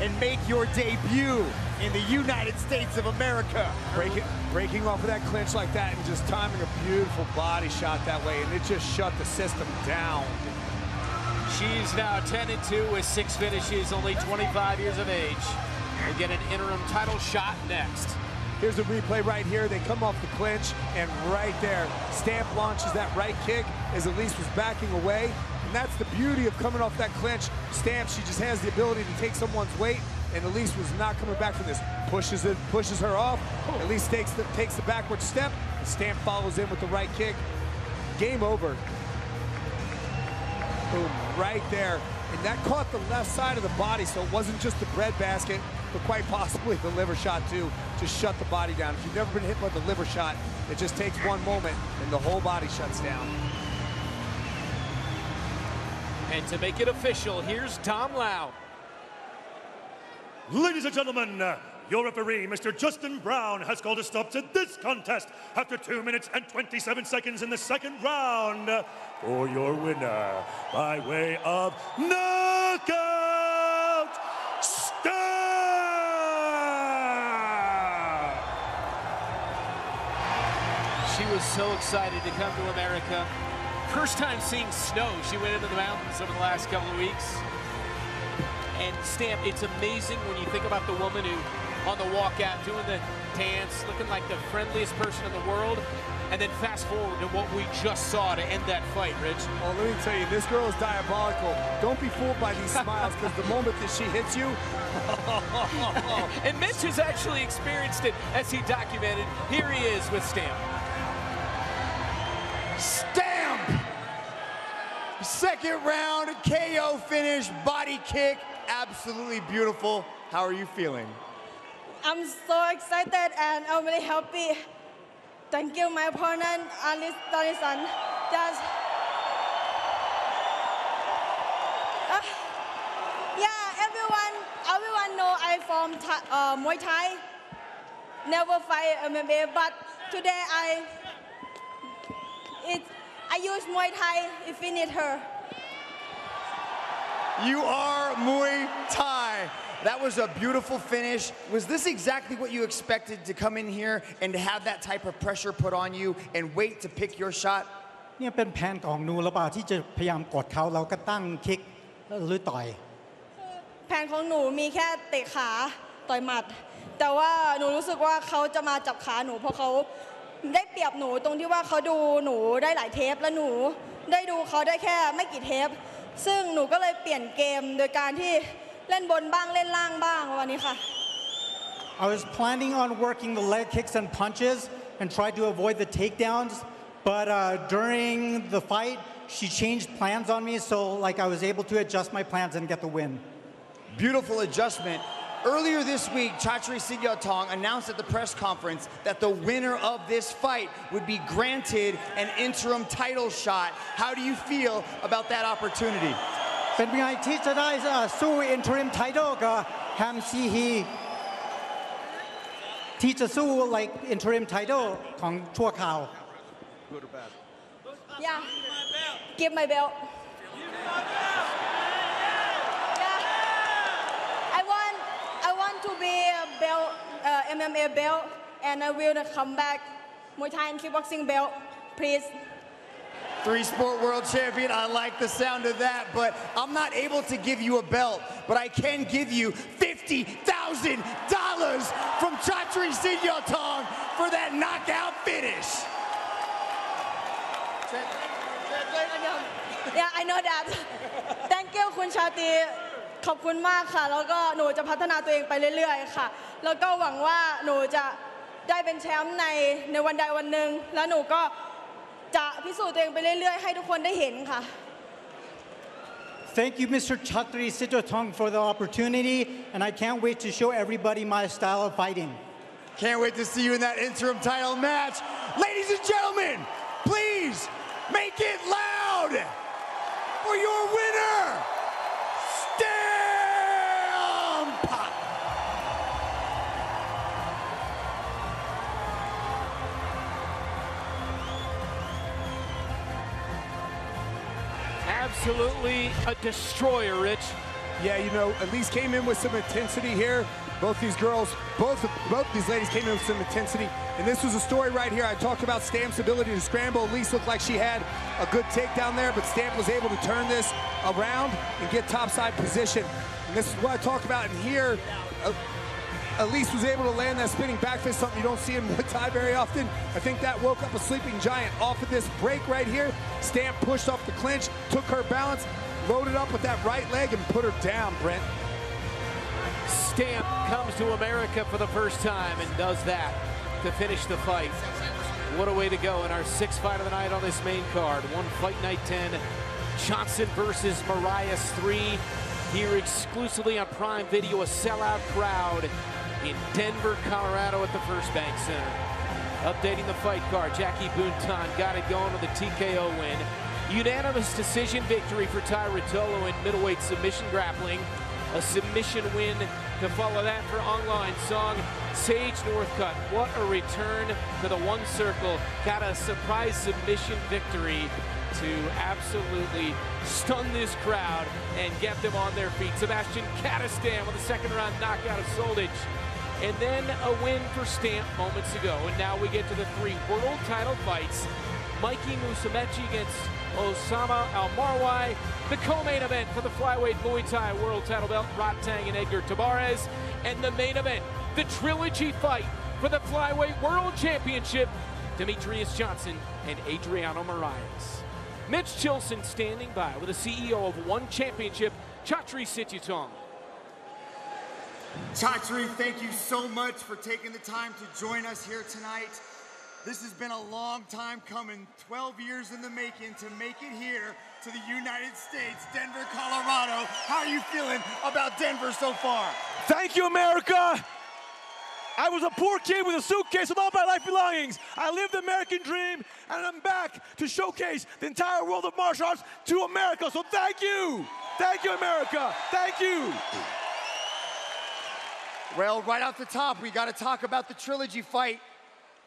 Speaker 3: and make your debut in the United States of America.
Speaker 4: Breaking, breaking off of that clinch like that and just timing a beautiful body shot that way, and it just shut the system down.
Speaker 1: She's now 10 and 2 with six finishes, only 25 years of age. We'll get an interim title shot next.
Speaker 4: Here's a replay right here. They come off the clinch, and right there, Stamp launches that right kick as Alyse was backing away. And that's the beauty of coming off that clinch. Stamp, she just has the ability to take someone's weight, and Alyse was not coming back from this. Pushes it, pushes her off. Alyse takes the takes the backward step. Stamp follows in with the right kick. Game over. Boom, right there. And that caught the left side of the body, so it wasn't just the breadbasket, but quite possibly the liver shot too, to shut the body down. If you've never been hit by the liver shot, it just takes one moment and the whole body shuts down.
Speaker 1: And to make it official, here's Dom Lau.
Speaker 2: Ladies and gentlemen, uh, your referee, Mr. Justin Brown, has called a stop to this contest after 2 minutes and 27 seconds in the second round. For your winner, by way of knockout, Stamp!
Speaker 1: She was so excited to come to America. First time seeing snow. She went into the mountains over the last couple of weeks. And Stamp, it's amazing when you think about the woman who, on the walkout, doing the dance, looking like the friendliest person in the world. And then fast forward to what we just saw to end that fight, Rich.
Speaker 4: Oh, let me tell you, this girl is diabolical. Don't be fooled by these smiles, because the moment that she hits you,
Speaker 1: and Mitch has actually experienced it as he documented. Here he is with Stamp. Stamp.
Speaker 3: Second round, KO finish, body kick, absolutely beautiful. How are you feeling?
Speaker 39: I'm so excited and I'm really happy. Thank you, my opponent, Alice Donison. Just, uh, yeah, everyone, everyone know I from uh, Muay Thai. Never fight MMA, but today I, it, I use Muay Thai to finish her.
Speaker 3: You are Muay Thai. That was a beautiful finish. Was this exactly what you expected to come in here and to have that type of pressure put on you and wait to pick your shot?
Speaker 40: เนี่ยเป็นแผนของหนูหรือเปล่าที่จะพยายามกดเขาเราก็ตั้งคิกหรือต่อย
Speaker 39: แผนของหนูมีแค่เตะขาต่อยหมัด แต่ว่าหนูรู้สึกว่าเขาจะมาจับขาหนูเพราะเขาได้เปรียบหนูตรงที่ว่าเขาดูหนูได้หลายเทปและหนูได้ดูเขาได้แค่ไม่กี่เทป ซึ่งหนูก็เลยเปลี่ยนเกมโดยการที่เล่นบนบ้างเล่นล่างบ้างวันนี้ค่ะ
Speaker 40: I was planning on working the leg kicks and punches and tried to avoid the takedowns, but uh, during the fight, she changed plans on me, so like I was able to adjust my plans and get the win.
Speaker 3: Beautiful adjustment. Earlier this week, Chatri Sityodtong announced at the press conference that the winner of this fight would be granted an interim title shot. How do you feel about that opportunity?
Speaker 40: เป็นไงที่จะได้สู้ interim title กับแฮมซีฮีที่จะสู้ like interim title ของชั่วคราว
Speaker 39: Yeah, give my belt. Give my belt. to be a belt, uh, MMA belt, and I will come back Muay Thai and kickboxing belt, please.
Speaker 3: Three sport world champion, I like the sound of that, but I'm not able to give you a belt, but I can give you $50,000 from Chatri Sityodtong for that knockout finish.
Speaker 39: Yeah, I know that. Thank you, Kun Chatri. ขอบคุณมากค่ะ แล้วก็หนูจะพัฒนาตัวเองไปเรื่อย ๆ ค่ะ แล้วก็หวังว่าหนูจะได้เป็นแชมป์ในในวันใดวันหนึ่งแล้วหนูก็จะพิสูจน์ตัวเองไปเรื่อยๆ ให้ทุกคนได้เห็นค่ะ
Speaker 40: Thank you, Mr. Chatri Sityodtong, for the opportunity, and I can't wait to show everybody my style of fighting.
Speaker 3: Can't wait to see you in that interim title match. Ladies and gentlemen, please make it loud for your winner,
Speaker 1: Absolutely a destroyer, Rich.
Speaker 4: Yeah, you know, Alyse came in with some intensity here. Both these girls, both both these ladies came in with some intensity. And this was a story right here. I talked about Stamp's ability to scramble. Alyse looked like she had a good takedown there, but Stamp was able to turn this around and get topside position. And this is what I talk about in here. Uh, Alyse was able to land that spinning back fist, something you don't see in Muay Thai very often. I think that woke up a sleeping giant off of this break right here. Stamp pushed off the clinch, took her balance, loaded up with that right leg and put her down, Brent.
Speaker 1: Stamp comes to America for the first time and does that to finish the fight. What a way to go in our sixth fight of the night on this main card. One fight night 10, Johnson versus Moraes 3. Here exclusively on Prime Video, a sellout crowd in Denver, Colorado at the First Bank Center. Updating the fight card, Jackie Buntan got it going with a TKO win. Unanimous decision victory for Tye Ruotolo in middleweight submission grappling. A submission win to follow that for Online Song. Sage Northcutt, what a return to the one circle. Got a surprise submission victory to absolutely stun this crowd and get them on their feet. Zebaztian Kadestam with a second round knockout of Soldic. And then a win for Stamp moments ago. And now we get to the three world title fights. Mikey Musumeci against Osama Almarwai. The co-main event for the flyweight Muay Thai world title belt, Rodtang and Edgar Tabares. And the main event, the trilogy fight for the flyweight world championship, Demetrious Johnson and Adriano Moraes. Mitch Chilson standing by with the CEO of One Championship, Chatri Sityodtong.
Speaker 3: Chatri, thank you so much for taking the time to join us here tonight. This has been a long time coming, 12 years in the making to make it here to the United States, Denver, Colorado. How are you feeling about Denver so far?
Speaker 41: Thank you, America. I was a poor kid with a suitcase with all my life belongings. I lived the American dream, and I'm back to showcase the entire world of martial arts to America. So thank you. Thank you, America. Thank you.
Speaker 3: Well, right off the top, we got to talk about the trilogy fight.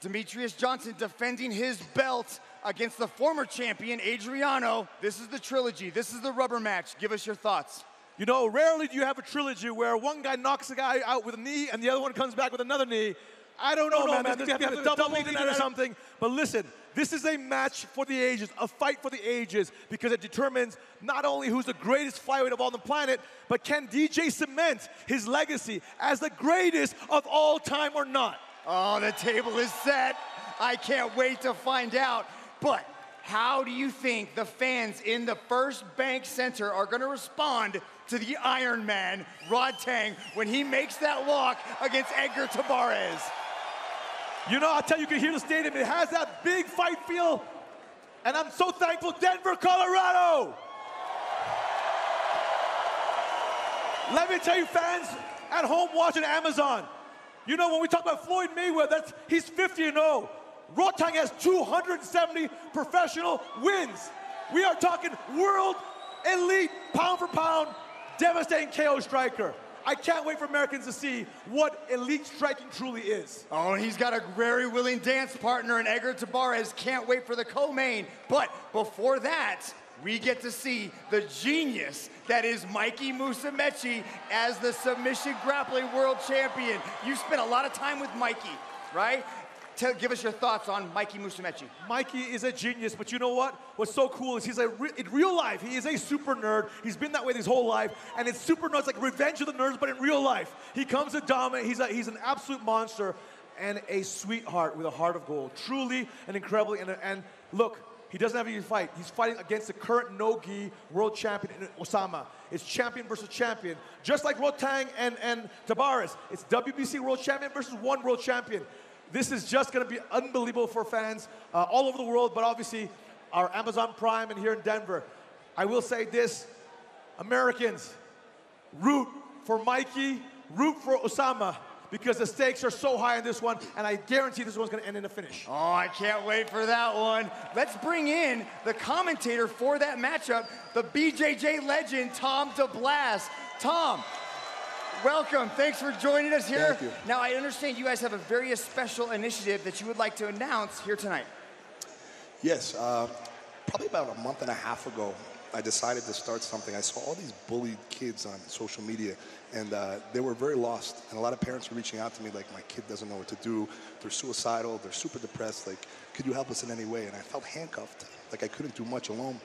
Speaker 3: Demetrious Johnson defending his belt against the former champion, Adriano. This is the trilogy. This is the rubber match. Give us your thoughts.
Speaker 41: You know, rarely do you have a trilogy where one guy knocks a guy out with a knee and the other one comes back with another knee. I don't know, No, man. man. This This could be could a be a double double knee or something. But listen, this is a match for the ages, a fight for the ages, because it determines not only who's the greatest flyweight of all the planet, but can DJ cement his legacy as the greatest of all time or not?
Speaker 3: Oh, the table is set. I can't wait to find out. But how do you think the fans in the First Bank Center are going to respond to the Iron Man, Rodtang, when he makes that walk against Edgar Tabares?
Speaker 41: You know, I tell you, you can hear the stadium. It has that big fight feel. And I'm so thankful, Denver, Colorado. Let me tell you, fans at home watching Amazon, you know, when we talk about Floyd Mayweather, that's, he's 50 and 0. Rodtang has 270 professional wins. We are talking world elite, pound for pound, devastating KO striker. I can't wait for Americans to see what elite striking truly is.
Speaker 3: Oh, and he's got a very willing dance partner in Edgar Tabares. Can't wait for the co-main. But before that, we get to see the genius that is Mikey Musumeci as the submission grappling world champion. You spent a lot of time with Mikey, right? Tell, give us your thoughts on Mikey Musumeci.
Speaker 41: Mikey is a genius, but you know what? What's so cool is he's a re- in real life. He is a super nerd. He's been that way his whole life, and it's super nerds like Revenge of the Nerds, but in real life, he comes to dominate. He's a, he's an absolute monster and a sweetheart with a heart of gold. Truly an incredible and, and look. He doesn't have any fight. He's fighting against the current no-gi world champion Osama. It's champion versus champion. Just like Rodtang and, and Tabares, it's WBC world champion versus one world champion. This is just going to be unbelievable for fans uh, all over the world, but obviously our Amazon Prime and here in Denver. I will say this, Americans, root for Mikey, root for Osama, because the stakes are so high in this one, and I guarantee this one's going to end in a finish.
Speaker 3: Oh, I can't wait for that one. Let's bring in the commentator for that matchup, the BJJ legend, Tom DeBlass. Tom, welcome. Thanks for joining us here.
Speaker 19: Thank you.
Speaker 3: Now, I understand you guys have a very special initiative that you would like to announce here tonight.
Speaker 19: Yes, uh, probably about a month and a half ago, I decided to start something. I saw all these bullied kids on social media, and uh, they were very lost. And a lot of parents were reaching out to me like, my kid doesn't know what to do. They're suicidal. They're super depressed. Like, could you help us in any way? And I felt handcuffed. Like I couldn't do much alone.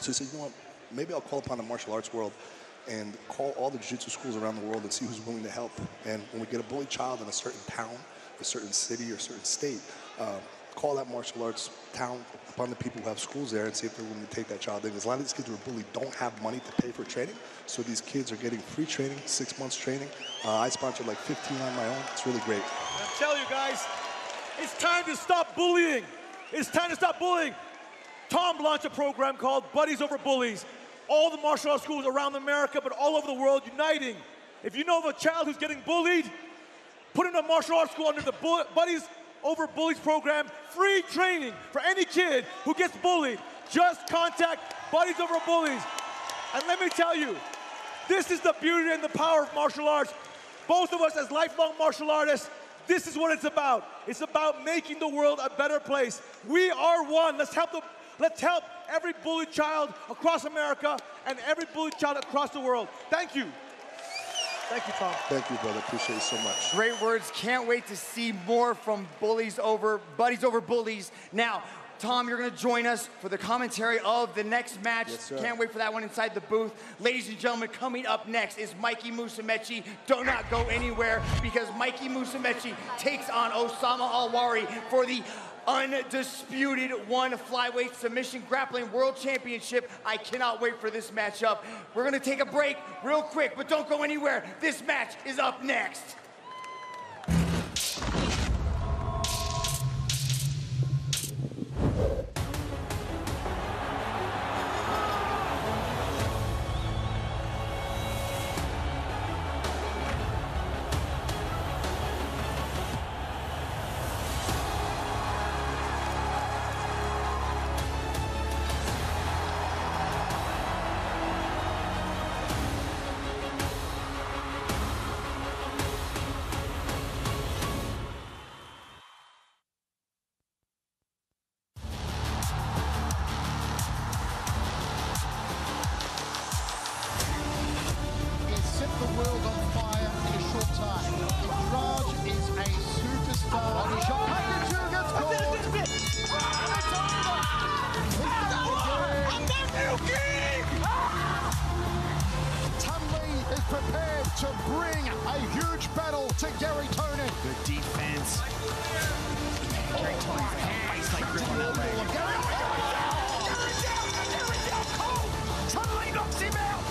Speaker 19: So I said, you know what? Maybe I'll call upon the martial arts world and call all the jiu-jitsu schools around the world and see who's willing to help. And when we get a bullied child in a certain town, a certain city, or a certain state, uh, call that martial arts town upon the people who have schools there and see if they're willing to take that child in. Because a lot of these kids who are bullied don't have money to pay for training. So these kids are getting free training, six months training. Uh, I sponsored like 15 on my own. It's really great.
Speaker 41: I'm telling you guys, it's time to stop bullying. It's time to stop bullying. Tom launched a program called Buddies Over Bullies. All the martial arts schools around America, but all over the world, uniting. If you know of a child who's getting bullied, put him in a martial arts school under the Bu- Buddies Over Bullies program. Free training for any kid who gets bullied. Just contact Buddies Over Bullies. And let me tell you, this is the beauty and the power of martial arts. Both of us, as lifelong martial artists, this is what it's about. It's about making the world a better place. We are one. Let's help the, let's help every bullied child across America and every bullied child across the world. Thank you. Thank you, Tom.
Speaker 19: Thank you, brother. Appreciate you so much.
Speaker 3: Great words. Can't wait to see more from Bullies Over, Buddies Over Bullies. Now, Tom, you're going to join us for the commentary of the next match.
Speaker 19: Yes, sir.
Speaker 3: Can't wait for that one inside the booth. Ladies and gentlemen, coming up next is Mikey Musumeci. Do not go anywhere because Mikey Musumeci takes on Osama Almarwai for the undisputed one flyweight submission grappling world championship. I cannot wait for this matchup. We're to take a break real quick, but don't go anywhere. This match is up next.
Speaker 21: To bring a huge battle to Garry Tonon.
Speaker 42: Good defense. Garry Tonon's got a ice-like grip on that leg.
Speaker 32: Totally knocks him out.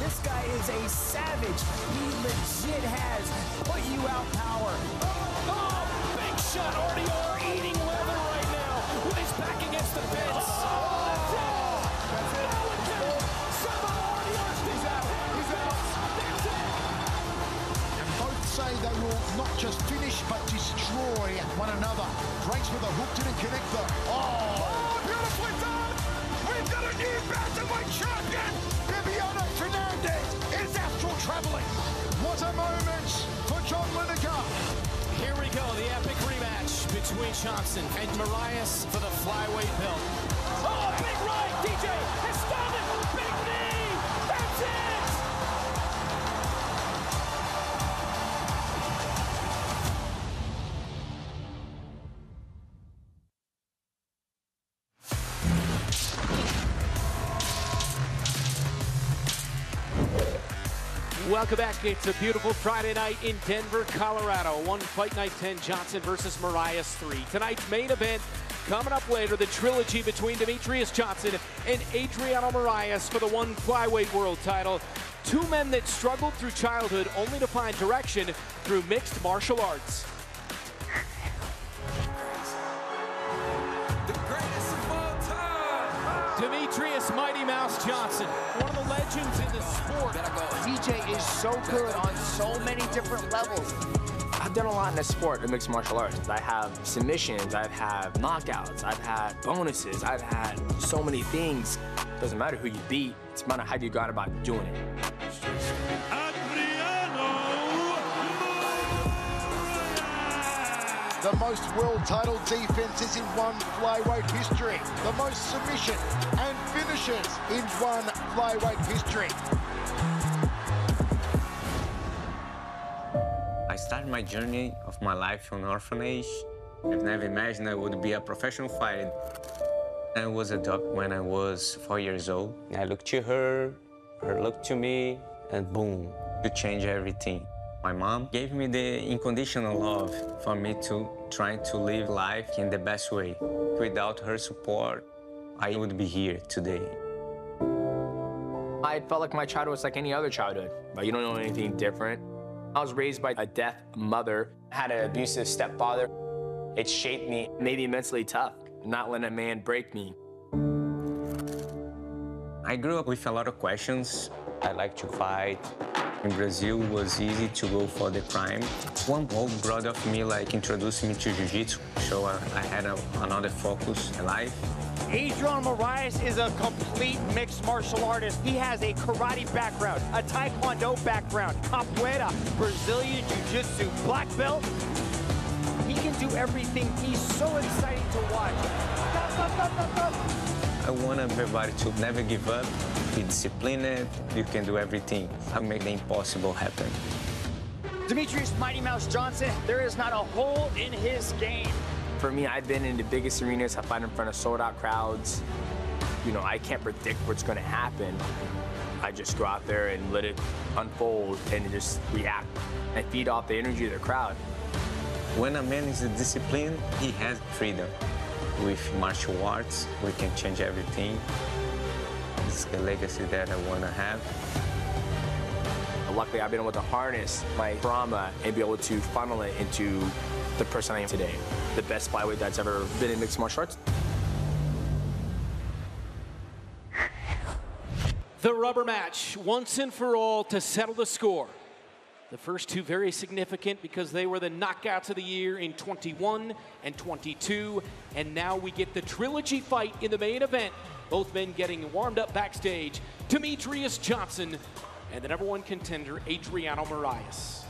Speaker 42: This guy is a savage. He legit has put you out power.
Speaker 1: Oh, big shot. RDR eating
Speaker 21: say they will not just finish but destroy one another. Drakes with a hook didn't connect though. Oh, oh,
Speaker 32: beautifully done. We've got a new bantamweight champion.
Speaker 21: Bibiano Fernandes is astral traveling. What a moment for John Lineker.
Speaker 1: Here we go, the epic rematch between Johnson and Moraes for the flyweight belt. Oh, big right! DJ Welcome back. It's a beautiful Friday night in Denver, Colorado. One fight night 10, Johnson versus Moraes 3. Tonight's main event coming up later, the trilogy between Demetrious Johnson and Adriano Moraes for the one flyweight world title. Two men that struggled through childhood only to find direction through mixed martial arts. Demetrious Mighty Mouse Johnson, one of the legends in the sport.
Speaker 13: DJ is so good on so many different levels. I've done a lot in the sport of mixed martial arts. I have submissions, I've had knockouts, I've had bonuses, I've had so many things. Doesn't matter who you beat, it's a matter how you got about doing it.
Speaker 21: The most world title defenses in one flyweight history. The most submission and finishes in one flyweight history.
Speaker 43: I started my journey of my life from orphanage. I've never imagined I would be a professional fighter. I was adopted when I was four years old. I looked to her, her looked to me, and boom, to change everything. My mom gave me the unconditional love for me to try to live life in the best way. Without her support, I would be here today.
Speaker 13: I felt like my childhood was like any other childhood, but you don't know anything different. I was raised by a deaf mother, had an abusive stepfather. It shaped me, made me mentally tough, not letting a man break me.
Speaker 43: I grew up with a lot of questions. I like to fight. In Brazil, it was easy to go for the crime. One old brother of me like introduced me to jiu-jitsu, so I, I had a, another focus in life.
Speaker 3: Adrian Moraes is a complete mixed martial artist. He has a karate background, a taekwondo background, capoeira, Brazilian jiu-jitsu, black belt. He can do everything. He's so exciting to watch. Stop, stop, stop.
Speaker 43: I want everybody to never give up, be disciplined. You can do everything. I make the impossible happen.
Speaker 3: Demetrious Mighty Mouse Johnson, there is not a hole in his game.
Speaker 13: For me, I've been in the biggest arenas. I fight in front of sold out crowds. You know, I can't predict what's going to happen. I just go out there and let it unfold and just react. I feed off the energy of the crowd.
Speaker 43: When a man is disciplined, he has freedom. With martial arts, we can change everything. It's a legacy that I want to have.
Speaker 13: Luckily, I've been able to harness my trauma and be able to funnel it into the person I am today. The best flyweight that's ever been in mixed martial arts.
Speaker 1: The rubber match, once and for all, to settle the score. The first two very significant because they were the knockouts of the year in 21 and 22. And now we get the trilogy fight in the main event. Both men getting warmed up backstage. Demetrious Johnson and the number one contender, Adriano Moraes.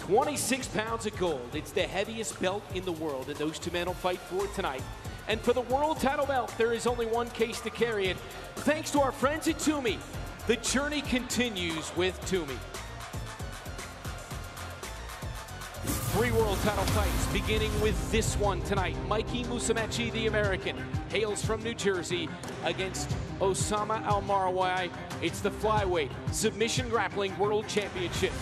Speaker 1: 26 pounds of gold. It's the heaviest belt in the world, and those two men will fight for it tonight. And for the world title belt, there is only one case to carry it. Thanks to our friends at Tumi, the journey continues with Tumi. Three world title fights, beginning with this one tonight. Mikey Musumeci, the American, hails from New Jersey against Osama Al. It's the flyweight submission grappling world championship.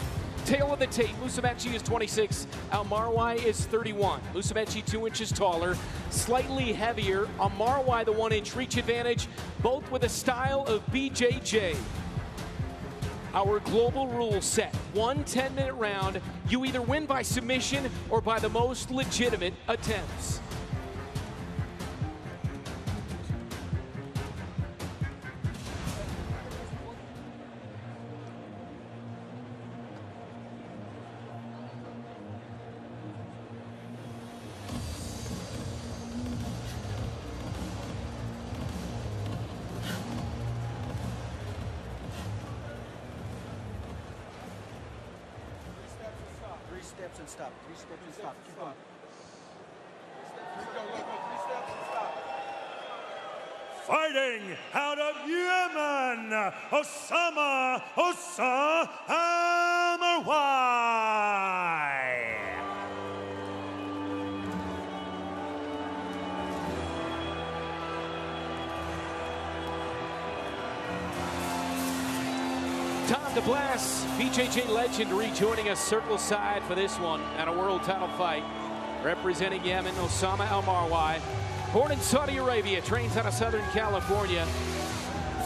Speaker 1: Tail of the tape, Musumeci is 26, Almarwai is 31. Musumeci two inches taller, slightly heavier. Almarwai the one inch reach advantage, both with a style of BJJ. Our global rule set, one 10 minute round. You either win by submission or by the most legitimate attempts.
Speaker 2: Yemen, Osama Osa Almarwai.
Speaker 1: Tom DeBlass, BJJ legend, rejoining us circle side for this one and a world title fight. Representing Yemen, Osama Almarwai. Born in Saudi Arabia, trains out of Southern California.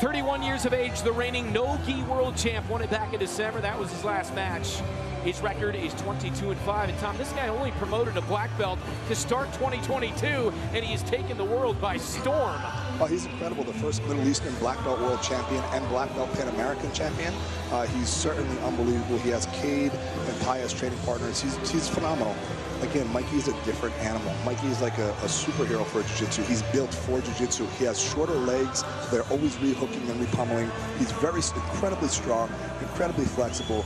Speaker 1: 31 years of age, the reigning no-gi world champ. Won it back in December. That was his last match. His record is 22 and 5. And Tom, this guy only promoted a black belt to start 2022, and he has taken the world by storm.
Speaker 19: Oh, he's incredible. The first Middle Eastern black belt world champion and black belt Pan American champion. Uh, he's certainly unbelievable. He has Kade and Tye as training partners. He's, he's phenomenal. Again, Mikey is a different animal. Mikey is like a, a superhero for jiu-jitsu. He's built for jiu-jitsu. He has shorter legs. They're always re-hooking and re-pummeling. He's very incredibly strong, incredibly flexible.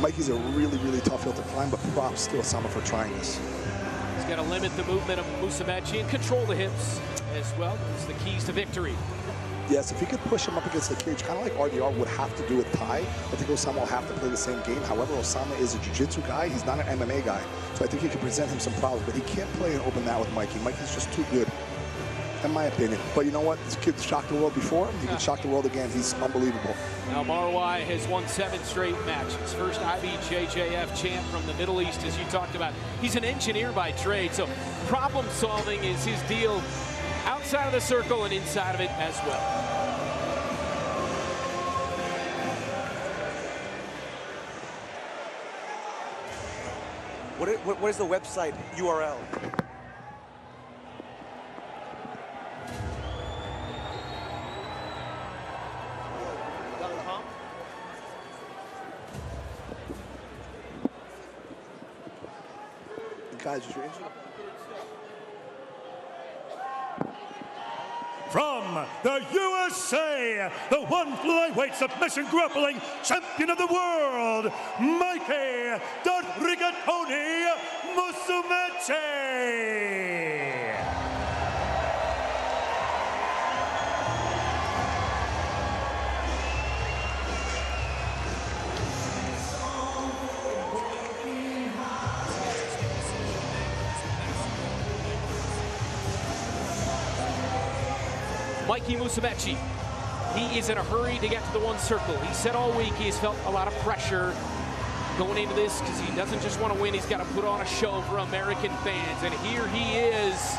Speaker 19: Mikey's a really, really tough hill to climb, but props to Osama for trying this.
Speaker 1: He's got to limit the movement of Musumeci and control the hips as well. It's the keys to victory.
Speaker 19: Yes, if he could push him up against the cage, kind of like RDR would have to do with Tye, I think Osama will have to play the same game. However, Osama is a jiu-jitsu guy. He's not an MMA guy. So I think he could present him some problems, but he can't play and open that with Mikey. Mikey's just too good, in my opinion. But you know what? This kid shocked the world before. He can shock the world again. He's unbelievable.
Speaker 1: Now Marwai has won seven straight matches. First IBJJF champ from the Middle East, as you talked about. He's an engineer by trade, so problem solving is his deal outside of the circle and inside of it as well.
Speaker 41: What is, what is the website URL?
Speaker 19: Guys, is your engine?
Speaker 2: From the USA, the one flyweight submission grappling champion of the world, Mikey the Rigatoni
Speaker 1: Mikey Musumeci. He is in a hurry to get to the one circle. He said all week he's felt a lot of pressure going into this because he doesn't just want to win, he's got to put on a show for American fans. And here he is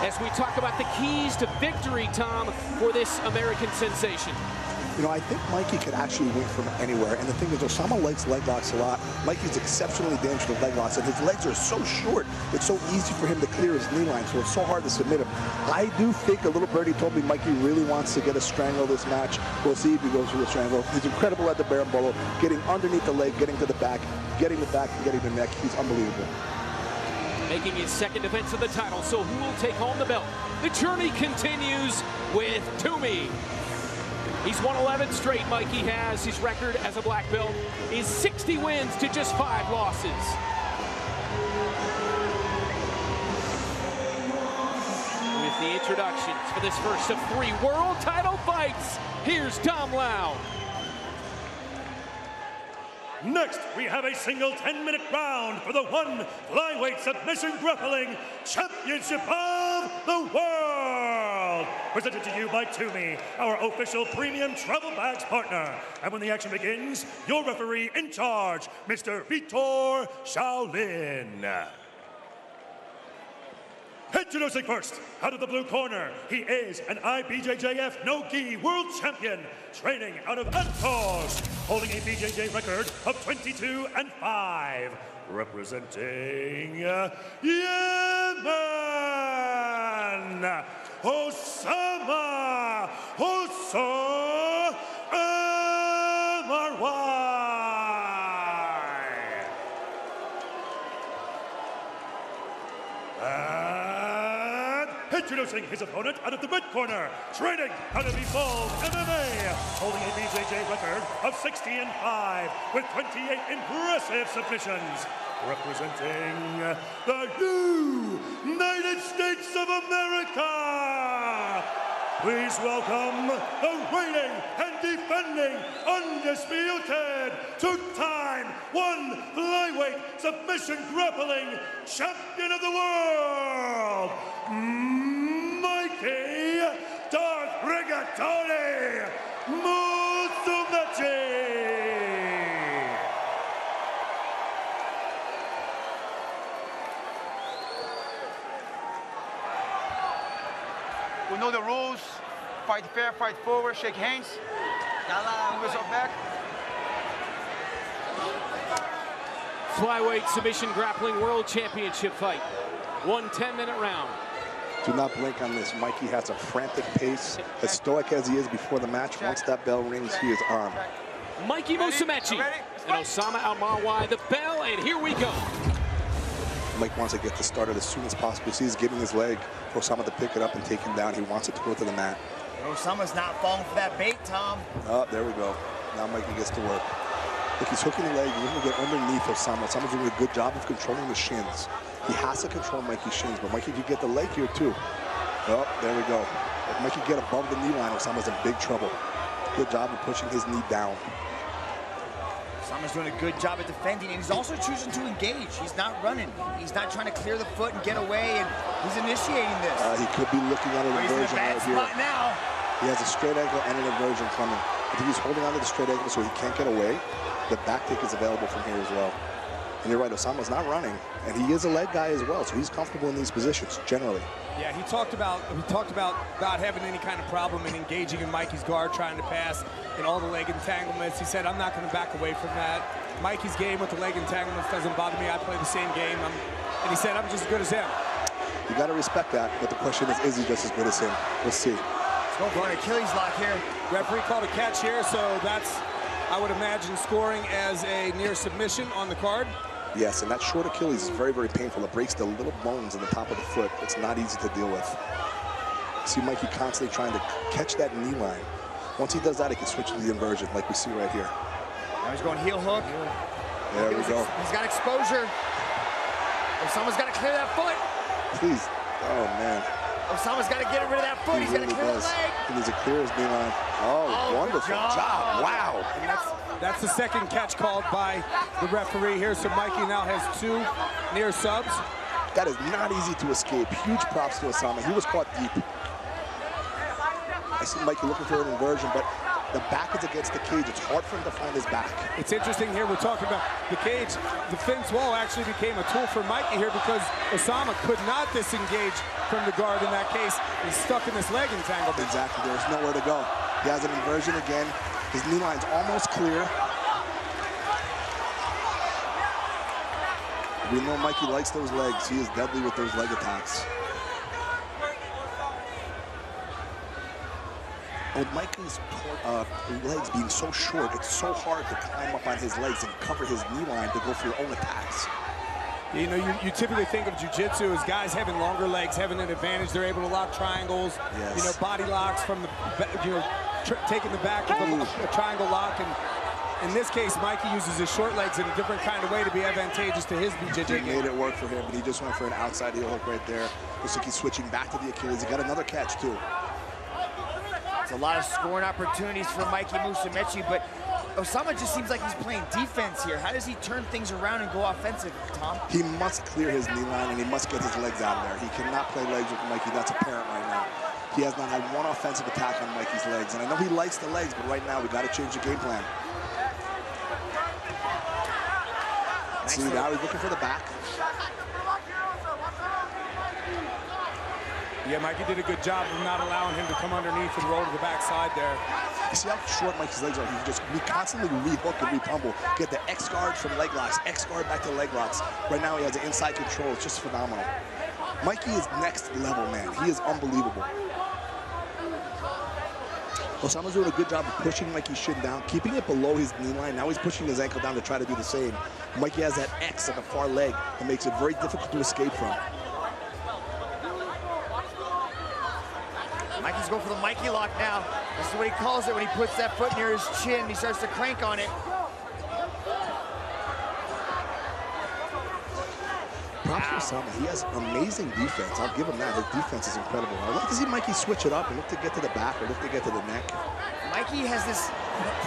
Speaker 1: as we talk about the keys to victory, Tom, for this American sensation.
Speaker 19: You know, I think Mikey could actually win from anywhere. And the thing is, Osama likes leg locks a lot. Mikey's exceptionally dangerous with leg locks, and his legs are so short, it's so easy for him to clear his knee line, so it's so hard to submit him. I do think a little birdie told me Mikey really wants to get a strangle this match. We'll see if he goes for the strangle. He's incredible at the berimbolo, getting underneath the leg, getting to the back, getting the back, and getting the neck. He's unbelievable.
Speaker 1: Making his second defense of the title, so who will take home the belt? The journey continues with Tumi. He's won 11 straight, Mikey has. His record as a black belt is 60 wins to just five losses. With the introductions for this first of three world title fights, here's Dom Lau.
Speaker 2: Next, we have a single 10-minute round for the one flyweight submission grappling championship of the world. Presented to you by Tumi, our official premium travel bags partner. And when the action begins, your referee in charge, Mr. Vitor Shaolin. Introducing first, out of the blue corner, he is an IBJJF no-gi world champion, training out of Atos, holding a BJJ record of 22 and 5. Representing uh, Yemen, Osama Osa Marwai. Introducing his opponent out of the mid corner, training out of Evolve MMA, holding a BJJ record of 60 and 5 with 28 impressive submissions. Representing the United States of America, please welcome the reigning and defending undisputed two-time one flyweight submission grappling champion of the world, Mikey Darth Rigatoni Musumeci.
Speaker 3: We know the rules. Fight fair, fight forward, shake hands. Move yourself back.
Speaker 1: Flyweight submission grappling world championship fight. One 10-minute round.
Speaker 19: Do not blink on this. Mikey has a frantic pace. As stoic as he is before the match, once that bell rings, he is on.
Speaker 1: Mikey Musumeci and Osama Almarwai, the bell, and here we go.
Speaker 19: Mike wants to get this started as soon as possible. You see he's giving his leg for Osama to pick it up and take him down. He wants it to go to the mat.
Speaker 32: Osama's not falling for that bait, Tom.
Speaker 19: Oh, there we go. Now Mikey gets to work. Look, he's hooking the leg. He's going to get underneath Osama. Osama's doing a good job of controlling the shins. He has to control Mikey's shins, but Mikey could get the leg here too. Oh, there we go. If Mikey get above the knee line, Osama's in big trouble. Good job of pushing his knee down.
Speaker 32: Osama's doing a good job at defending, and he's also choosing to engage. He's not running. He's not trying to clear the foot and get away, and he's initiating this.
Speaker 19: Uh, he could be looking at an
Speaker 32: Oh, in
Speaker 19: inversion right here.
Speaker 32: now.
Speaker 19: He has a straight ankle and an inversion coming. I think he's holding onto the straight ankle so he can't get away. The back kick is available from here as well. And you're right, Osama's not running, and he is a leg guy as well, so he's comfortable in these positions generally.
Speaker 4: Yeah, he talked about he talked about not having any kind of problem in engaging in Mikey's guard, trying to pass, and all the leg entanglements. He said, "I'm not going to back away from that. Mikey's game with the leg entanglements doesn't bother me. I play the same game." I'm, and he said, "I'm just as good as him."
Speaker 19: You got to respect that, but the question is, is he just as good as him? We'll see.
Speaker 32: Go for an Achilles lock here.
Speaker 4: Referee called a catch here, so that's, I would imagine, scoring as a near submission on the card.
Speaker 19: Yes, and that short Achilles is very, very painful. It breaks the little bones in the top of the foot. It's not easy to deal with. See Mikey constantly trying to catch that knee line. Once he does that, he can switch to the inversion like we see right here.
Speaker 32: Now he's going heel hook.
Speaker 19: There we go.
Speaker 32: He's got exposure. Osama's got to clear that foot.
Speaker 19: Please. Oh, man.
Speaker 32: Osama's got to get rid of that foot.
Speaker 19: He
Speaker 32: He's got to clear
Speaker 19: does.
Speaker 32: the leg.
Speaker 19: He needs to clear his knee line. Oh,
Speaker 32: Oh,
Speaker 19: wonderful
Speaker 32: job.
Speaker 19: job. Wow.
Speaker 4: That's the second catch called by the referee here. So Mikey now has two near subs.
Speaker 19: That is not easy to escape. Huge props to Osama. He was caught deep. I see Mikey looking for an inversion, but the back is against the cage. It's hard for him to find his back.
Speaker 4: It's interesting here, we're talking about the cage. The fence wall actually became a tool for Mikey here because Osama could not disengage from the guard in that case. He's stuck in this leg entanglement.
Speaker 19: Exactly. There's nowhere to go. He has an inversion again. His knee line's almost clear. We know Mikey likes those legs. He is deadly with those leg attacks. With Mikey's uh, legs being so short, it's so hard to climb up on his legs and cover his knee line to go for your own attacks.
Speaker 4: You know, you, you typically think of jiu-jitsu as guys having longer legs, having an advantage. They're able to lock triangles,
Speaker 19: Yes.
Speaker 4: you know, body locks from the, ba- you know, tr taking the back of a, a triangle lock. And in this case, Mikey uses his short legs in a different kind of way to be advantageous to his BJJ
Speaker 19: He made it work for him, but he just went for an outside heel hook right there. Looks like he's switching back to the Achilles. He got another catch, too.
Speaker 32: It's a lot of scoring opportunities for Mikey Musumeci, but Osama just seems like he's playing defense here. How does he turn things around and go offensive, Tom?
Speaker 19: He must clear his knee line and he must get his legs out of there. He cannot play legs with Mikey. That's apparent right now. He has not had one offensive attack on Mikey's legs. And I know he likes the legs, but right now we got to change the game plan. See, now he's looking for the back.
Speaker 4: Yeah, Mikey did a good job of not allowing him to come underneath and roll to the backside there.
Speaker 19: You see how short Mikey's legs are? He just constantly re-hook and re-pumble. Get the X guard from leg locks, X guard back to leg locks. Right now he has the inside control. It's just phenomenal. Mikey is next level, man. He is unbelievable. Osamah's doing a good job of pushing Mikey's shin down, keeping it below his knee line. Now he's pushing his ankle down to try to do the same. Mikey has that X at the far leg that makes it very difficult to escape from.
Speaker 3: Mikey's going for the Mikey lock now. This is what he calls it when he puts that foot near his chin. He starts to crank on it.
Speaker 19: Props Osamah. He has amazing defense. I'll give him that. His defense is incredible. I'd like to see Mikey switch it up and look to get to the back or look to get to the neck.
Speaker 3: Mikey has this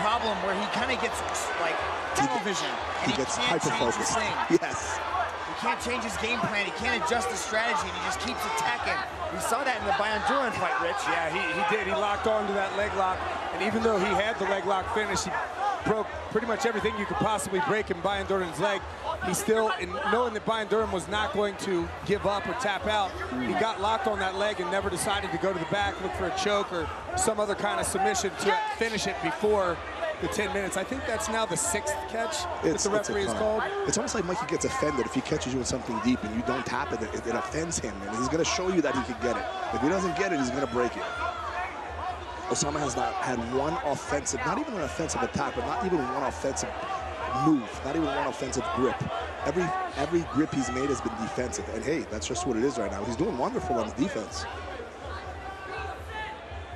Speaker 3: problem where he kind of gets like tunnel vision. and
Speaker 19: He gets
Speaker 3: his
Speaker 19: hyper-focused. Yes.
Speaker 3: He can't change his game plan. He can't adjust his strategy, and he just keeps attacking. We saw that in the Bayan fight, Rich.
Speaker 4: Yeah, he, he did. He locked on to that leg lock. And even though he had the leg lock finish, he broke pretty much everything you could possibly break in Bayanduuren's leg. He still, in knowing that Bayanduuren was not going to give up or tap out, he got locked on that leg and never decided to go to the back, look for a choke or some other kind of submission to finish it before the 10 minutes. I think that's now the sixth catch that the
Speaker 19: it's a
Speaker 4: referee has called.
Speaker 19: It's almost like Mikey gets offended if he catches you in something deep and you don't tap it, it, it offends him. And he's going to show you that he can get it. If he doesn't get it, he's going to break it. Osamah has not had one offensive, not even an offensive attack, but not even one offensive move, not even one offensive grip. Every every grip he's made has been defensive. And hey, that's just what it is right now. He's doing wonderful on his defense.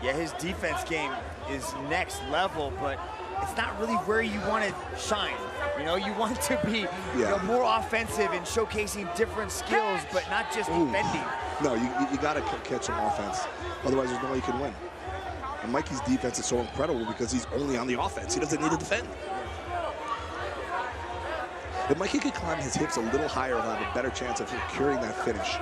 Speaker 3: Yeah, his defense game is next level, but it's not really where you want to shine. You know, you want to be you know, more offensive and showcasing different skills, but not just
Speaker 19: Ooh.
Speaker 3: defending.
Speaker 19: No, you, you, you got to catch some offense. Otherwise, there's no way you can win. And Mikey's defense is so incredible because he's only on the offense. He doesn't need to defend. If Mikey could climb his hips a little higher, he'll have a better chance of securing that finish.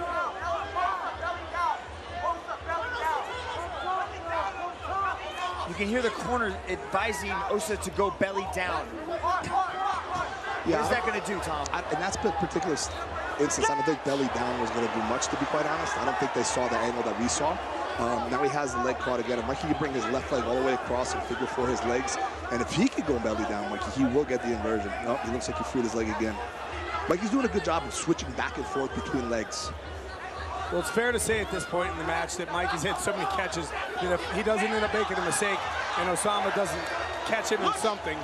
Speaker 3: You can hear the corner advising Osa to go belly down. What is that going to do, Tom?
Speaker 19: I, in that particular instance, I don't think belly down was going to do much, to be quite honest. I don't think they saw the angle that we saw. Um, now he has the leg caught again. And Mikey can bring his left leg all the way across and figure four his legs. And if he could go belly down, Mikey, he will get the inversion. No, he looks like he freed his leg again. Mikey's doing a good job of switching back and forth between legs.
Speaker 4: Well, it's fair to say at this point in the match that Mikey's hit so many catches that if he doesn't end up making a mistake and Osamah doesn't catch him in something,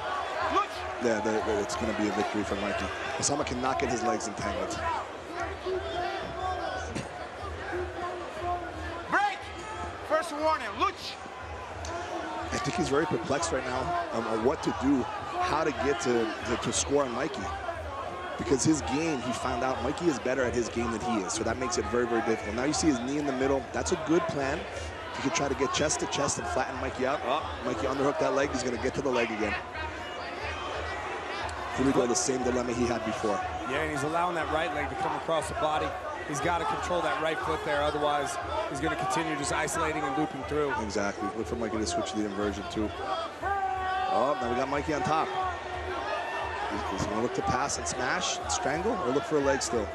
Speaker 19: Yeah, the, the- it's going to be a victory for Mikey. Osamah cannot get his legs entangled.
Speaker 3: Break! First warning, Luch!
Speaker 19: I think he's very perplexed right now um, on what to do, how to get to, to, to score on Mikey. Because his game, he found out Mikey is better at his game than he is. So that makes it very, very difficult. Now you see his knee in the middle. That's a good plan. He could try to get chest to chest and flatten Mikey out. Oh, Mikey underhooked that leg. He's going to get to the leg again. Here we go, the same dilemma he had before.
Speaker 4: yeah, and he's allowing that right leg to come across the body. He's got to control that right foot there, otherwise he's going to continue just isolating and looping through.
Speaker 19: Exactly. Look for Mikey to switch the inversion too. Oh, now we got Mikey on top. He's, he's gonna look to pass and smash, and strangle, or look for a leg still.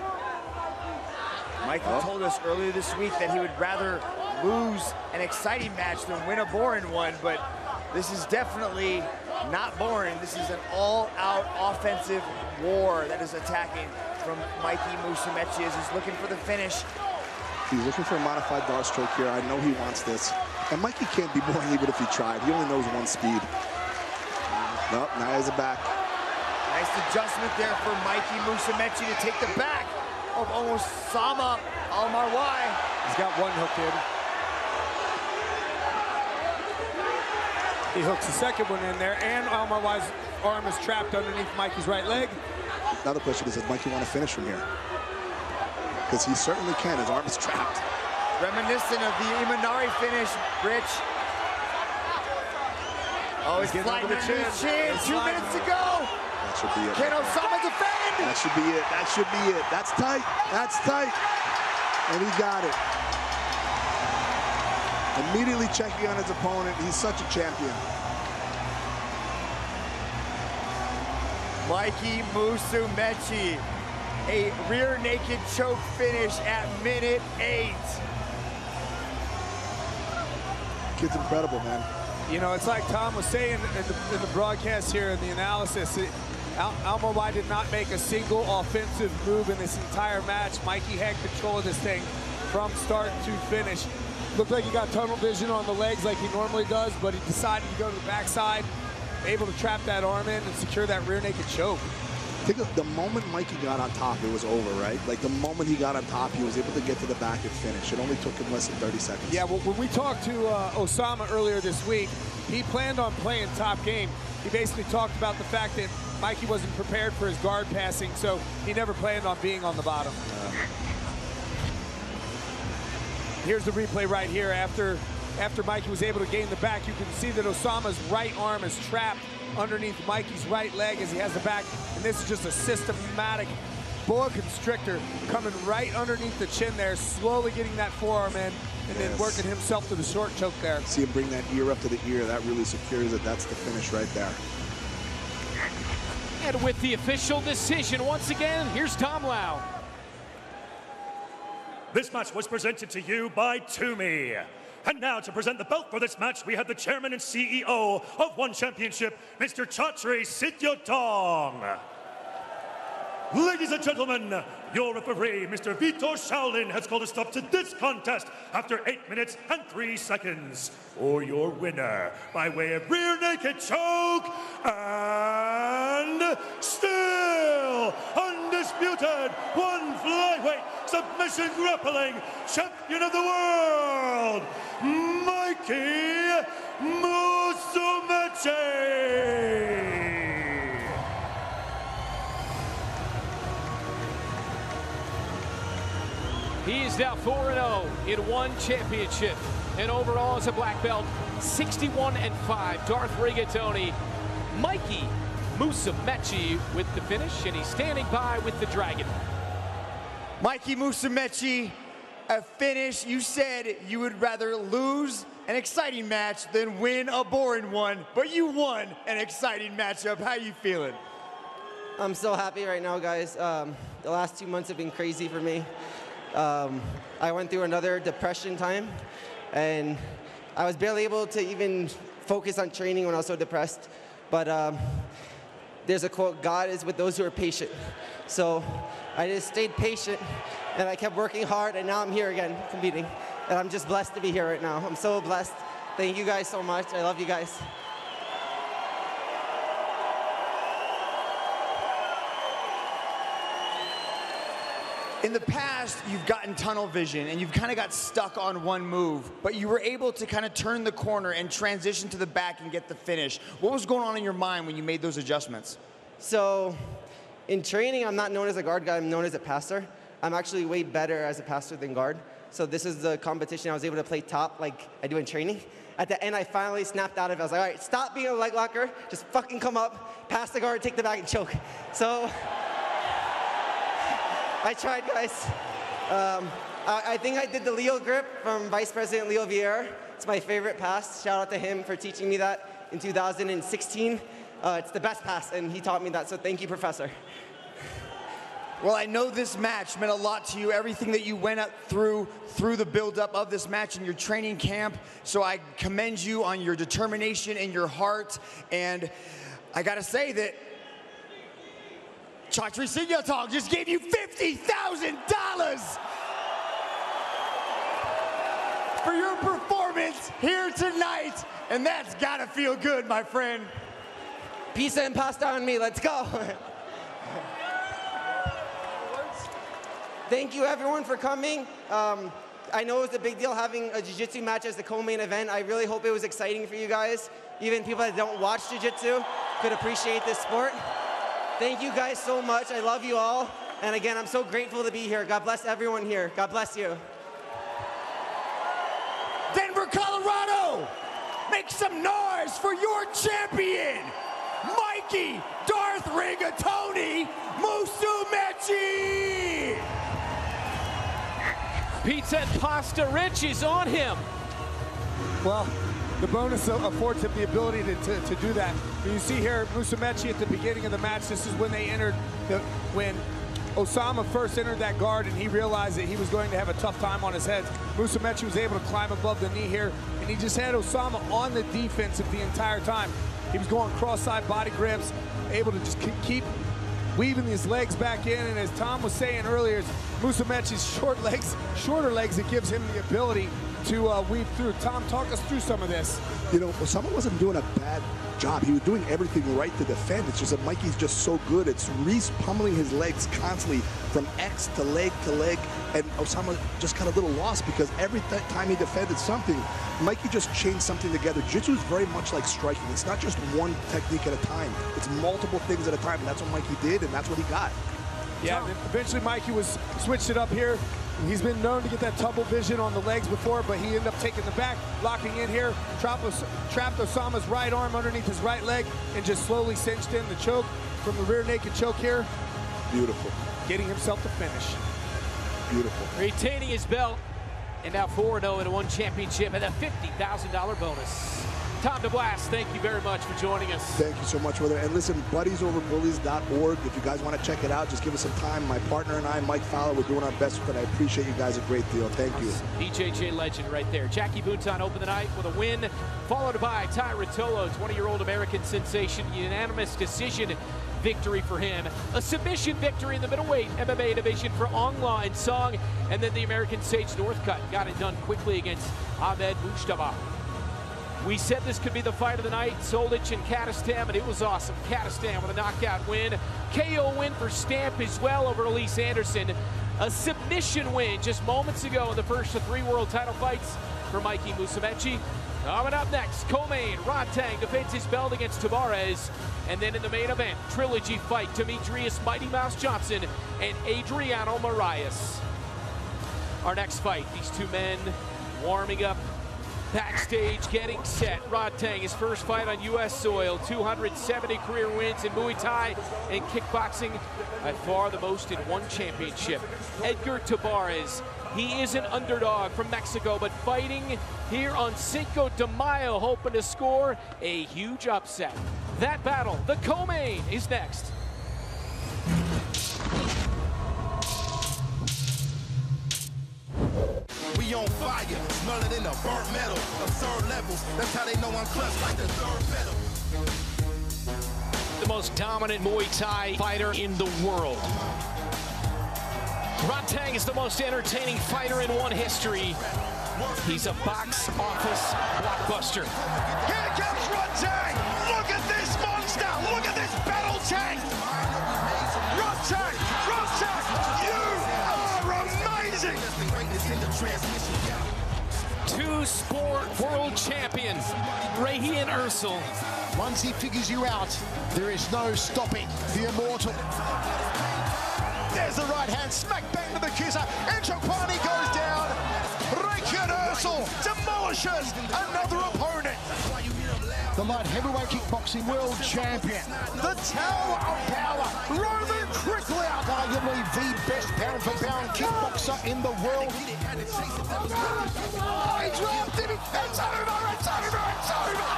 Speaker 3: Mikey
Speaker 19: Oh.
Speaker 3: told us earlier this week that he would rather lose an exciting match than win a boring one, but this is definitely not boring. This is an all-out offensive war that is attacking from Mikey Musumeci as he's looking for the finish.
Speaker 19: He's looking for a modified dart stroke here. I know he wants this. And Mikey can't be boring even if he tried. He only knows one speed. Nope, now he has it back.
Speaker 3: Nice adjustment there for Mikey Musumeci to take the back of Osamah Almarwai.
Speaker 4: He's got one hook in. He hooks the second one in there, and Almarwai's arm is trapped underneath Mikey's right leg.
Speaker 19: Now the question is, does Mikey want to finish from here? Because he certainly can. His arm is trapped.
Speaker 3: Reminiscent of the Imanari finish, Rich. Oh, he's
Speaker 19: getting
Speaker 3: flying
Speaker 19: over the chin.
Speaker 3: chin. Two
Speaker 19: sliding.
Speaker 3: minutes to go.
Speaker 19: That should be it.
Speaker 3: Can Osamah defend?
Speaker 19: That should be it. That should be it. That's tight. That's tight. And he got it. Immediately checking on his opponent. He's such a champion.
Speaker 3: Mikey Musumeci, a rear naked choke finish at minute eight.
Speaker 19: Kid's incredible, man.
Speaker 4: You know, it's like Tom was saying in the, in the broadcast here in the analysis. It, Al Almarwai did not make a single offensive move in this entire match. Mikey had control of this thing from start to finish. Looked like he got tunnel vision on the legs like he normally does, but he decided to go to the backside, able to trap that arm in and secure that rear naked choke.
Speaker 19: Think of the moment Mikey got on top, it was over, right? Like the moment he got on top, he was able to get to the back and finish. It only took him less than 30 seconds.
Speaker 4: Yeah, well, when we talked to uh, Osamah earlier this week, he planned on playing top game. He basically talked about the fact that Mikey wasn't prepared for his guard passing, so he never planned on being on the bottom. Here's the replay right here. After, after Mikey was able to gain the back, you can see that Osamah's right arm is trapped underneath Mikey's right leg as he has the back. And this is just a systematic boa constrictor coming right underneath the chin there, slowly getting that forearm in, and
Speaker 19: Yes.
Speaker 4: then working himself to the short choke there.
Speaker 19: See him bring that ear up to the ear. That really secures it. That's the finish right there.
Speaker 1: And with the official decision, once again, here's Dom Lau.
Speaker 2: This match was presented to you by Tumi. And now to present the belt for this match, we have the chairman and CEO of One Championship, Mr. Chatri Sityodtong. Ladies and gentlemen, your referee, Mr. Vitor Shaolin, has called a stop to this contest after 8 minutes and 3 seconds. For your winner, by way of rear naked choke and still undisputed one flyweight submission grappling champion of the world, Mikey Musumeci.
Speaker 1: He is now 4-0 in one championship. And overall as a black belt, 61 and 5. Darth Rigatoni, Mikey Musumeci with the finish, and he's standing by with the Dragon.
Speaker 3: Mikey Musumeci, a finish. You said you would rather lose an exciting match than win a boring one, but you won an exciting matchup. How you feeling?
Speaker 44: I'm so happy right now, guys. Um, the last two months have been crazy for me. Um, I went through another depression time, and I was barely able to even focus on training when I was so depressed. But um, there's a quote God is with those who are patient. So I just stayed patient, and I kept working hard, and now I'm here again competing. And I'm just blessed to be here right now. I'm so blessed. Thank you guys so much. I love you guys.
Speaker 3: In the past, you've gotten tunnel vision and you've kind of got stuck on one move, but you were able to kind of turn the corner and transition to the back and get the finish. What was going on in your mind when you made those adjustments?
Speaker 44: So, in training, I'm not known as a guard guy, I'm known as a passer. I'm actually way better as a passer than guard. So, this is the competition I was able to play top like I do in training. At the end, I finally snapped out of it. I was like, all right, stop being a leg locker, just fucking come up, pass the guard, take the back, and choke. So, I tried, guys. Um, I, I think I did the Leo grip from Vice President Leo Vieira. It's my favorite pass. Shout out to him for teaching me that in 2016. Uh, it's the best pass, and he taught me that, so thank you, Professor.
Speaker 3: Well, I know this match meant a lot to you, everything that you went up through through the buildup of this match in your training camp. So I commend you on your determination and your heart. And I gotta say that Chatri Sityodtong just gave you $50,000 for your performance here tonight. And that's gotta feel good, my friend.
Speaker 44: Pizza and pasta on me, let's go. Thank you everyone for coming. Um, I know it was a big deal having a jiu-jitsu match as the co-main event. I really hope it was exciting for you guys. Even people that don't watch jiu-jitsu could appreciate this sport. Thank you guys so much. I love you all. And again, I'm so grateful to be here. God bless everyone here. God bless you.
Speaker 3: Denver, Colorado, make some noise for your champion, Mikey Darth Rigatoni Musumeci.
Speaker 1: Pizza and pasta Rich is on him.
Speaker 4: Well, the bonus affords him the ability to, to, to do that. But You see here, Musumeci at the beginning of the match, this is when they entered, the, when Osamah first entered that guard and he realized that he was going to have a tough time on his head. Musumeci was able to climb above the knee here, and he just had Osamah on the defensive the entire time. He was going cross-side body grips, able to just keep weaving his legs back in, and as Tom was saying earlier, Musumeci's short legs, shorter legs, it gives him the ability to uh, weave through. Tom, talk us through some of this.
Speaker 19: You know, Osamah wasn't doing a bad job. He was doing everything right to defend. It's just that Mikey's just so good. It's Reese pummeling his legs constantly from X to leg to leg, and Osamah just got a little lost because every time he defended something, Mikey just chained something together. Jiu-Jitsu is very much like striking. It's not just one technique at a time. It's multiple things at a time, and that's what Mikey did, and that's what he got.
Speaker 4: Yeah, eventually Mikey was switched it up here. He's been known to get that tunnel vision on the legs before, but he ended up taking the back, locking in here, trapped, trapped Osamah's right arm underneath his right leg, and just slowly cinched in the choke from the rear naked choke here.
Speaker 19: Beautiful.
Speaker 4: Getting himself to finish.
Speaker 19: Beautiful.
Speaker 1: Retaining his belt, and now 4-0 in a one championship and a $50,000 bonus. Tom DeBlass, thank you very much for joining us.
Speaker 19: Thank you so much, brother. And listen, buddiesoverbullies.org. If you guys want to check it out, just give us some time. My partner and I, Mike Fowler, we're doing our best but. I appreciate you guys a great deal. Thank you.
Speaker 1: BJJ legend right there. Jackie Buntan opened the night with a win, followed by Tye Ruotolo, 20-year-old American sensation, unanimous decision victory for him. A submission victory in the middleweight MMA division for Aung La N Sang. And then the American Sage Northcutt got it done quickly against Ahmed Mujtaba. We said this could be the fight of the night, Soldic and Kadestam, and it was awesome. Kadestam with a knockout win. KO win for Stamp as well over Alyse Anderson. A submission win just moments ago in the first of three world title fights for Mikey Musumeci. Coming up next, Co-Main, Rodtang defends his belt against Tabares. And then in the main event, trilogy fight, Demetrious Mighty Mouse Johnson and Adriano Moraes. Our next fight, these two men warming up backstage getting set. Rodtang, his first fight on U.S. soil, 270 career wins in Muay Thai and kickboxing, by far the most in one championship. Edgar Tabares, he is an underdog from Mexico, but fighting here on Cinco de Mayo, hoping to score a huge upset. That battle, the co-main, is next.
Speaker 45: We on fire, smelling in the burnt metal. Absurd levels, that's how they know I'm clutch like the third pedal.
Speaker 1: The most dominant Muay Thai fighter in the world. Rodtang is the most entertaining fighter in one history. He's a box office blockbuster.
Speaker 45: Here comes Rodtang! Look at this monster! Look at this battle tank!
Speaker 1: Sport world champions, Regian Eersel.
Speaker 21: Once he figures you out, there is no stopping the immortal. There's the right hand, smack bang to the kisser, and Chopani goes down. Regian Eersel demolishes another opponent. The light heavyweight kickboxing world champion, the Tower of Power, Roman Kryklia, arguably the best pound for pound kickboxer in the world. Oh, he dropped him. It's over, it's over, it's over.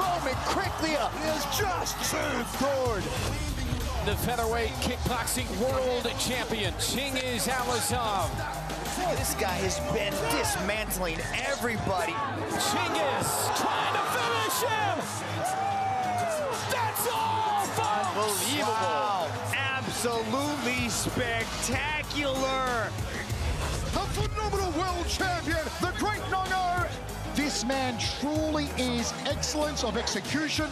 Speaker 21: Roman Kryklia is just too good.
Speaker 1: The featherweight kickboxing world champion, Chingiz Allazov.
Speaker 32: This guy has been dismantling everybody.
Speaker 1: Chingiz trying to finish him. That's all, folks.
Speaker 32: Unbelievable.
Speaker 21: Wow.
Speaker 32: Absolutely spectacular.
Speaker 21: The phenomenal world champion, the great Nong-O. This man truly is excellence of execution.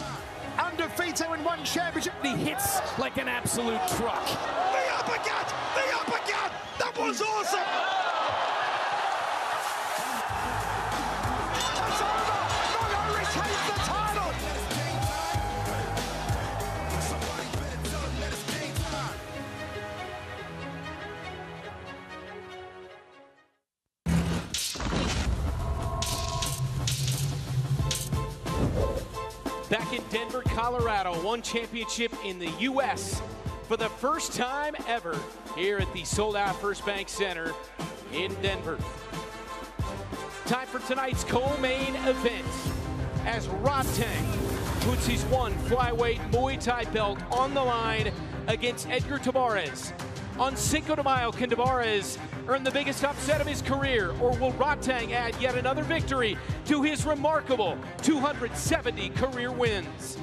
Speaker 21: Undefeated in one championship.
Speaker 1: He hits like an absolute truck.
Speaker 21: The uppercut! The uppercut! That was awesome!
Speaker 1: Back in Denver, Colorado, one championship in the U.S. for the first time ever here at the sold out First Bank Center in Denver. Time for tonight's co-main event as Rodtang puts his one flyweight Muay Thai belt on the line against Edgar Tabares. On Cinco de Mayo, can Candabares earn the biggest upset of his career, or will Rodtang add yet another victory to his remarkable 270 career wins?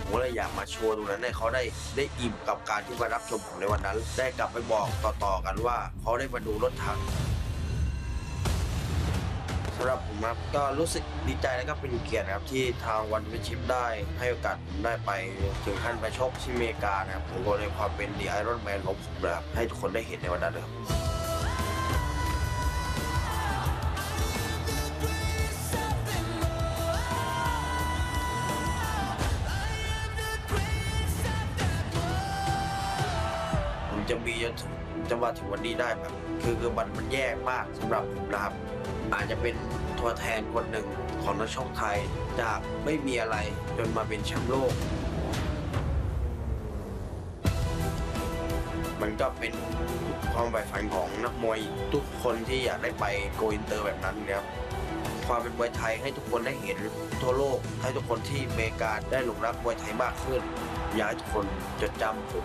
Speaker 46: ผมก็เลยอยากมาโชว์ตรงนั้นให้เขาได้ได้อิ่มกับการที่มารับชมผมในวันนั้น ได้กลับไปบอกต่อๆกันว่าเขาได้มาดูรถถัง สำหรับผมครับก็รู้สึกดีใจและก็เป็นเกียรตินะครับที่ทางวันวิชิปได้ให้โอกาสผมได้ไปถึงขั้นไปชกที่อเมริกานะครับผมก็เลยความเป็นดีไอรอนแมนของผมนะครับให้ทุกคนได้เห็นในวันนั้นครับผมจะมีจนถึงจะมาถึงวันนี้ได้แบบ คือคือมันมันแย่มากสำหรับผมนะครับ อาจจะเป็นตัวแทนคนหนึ่งของนักชกไทยจากไม่มีอะไรจนมาเป็นแชมป์โลก มันก็เป็นความใฝ่ฝันของนักมวยทุกคนที่อยากได้ไปโกอินเตอร์แบบนั้นนะครับความเป็นมวยไทยให้ทุกคนได้เห็นทั่วโลกให้ทุกคนที่อเมริกาได้หลงรักมวยไทยมากขึ้น อยากให้ทุกคนจดจำผม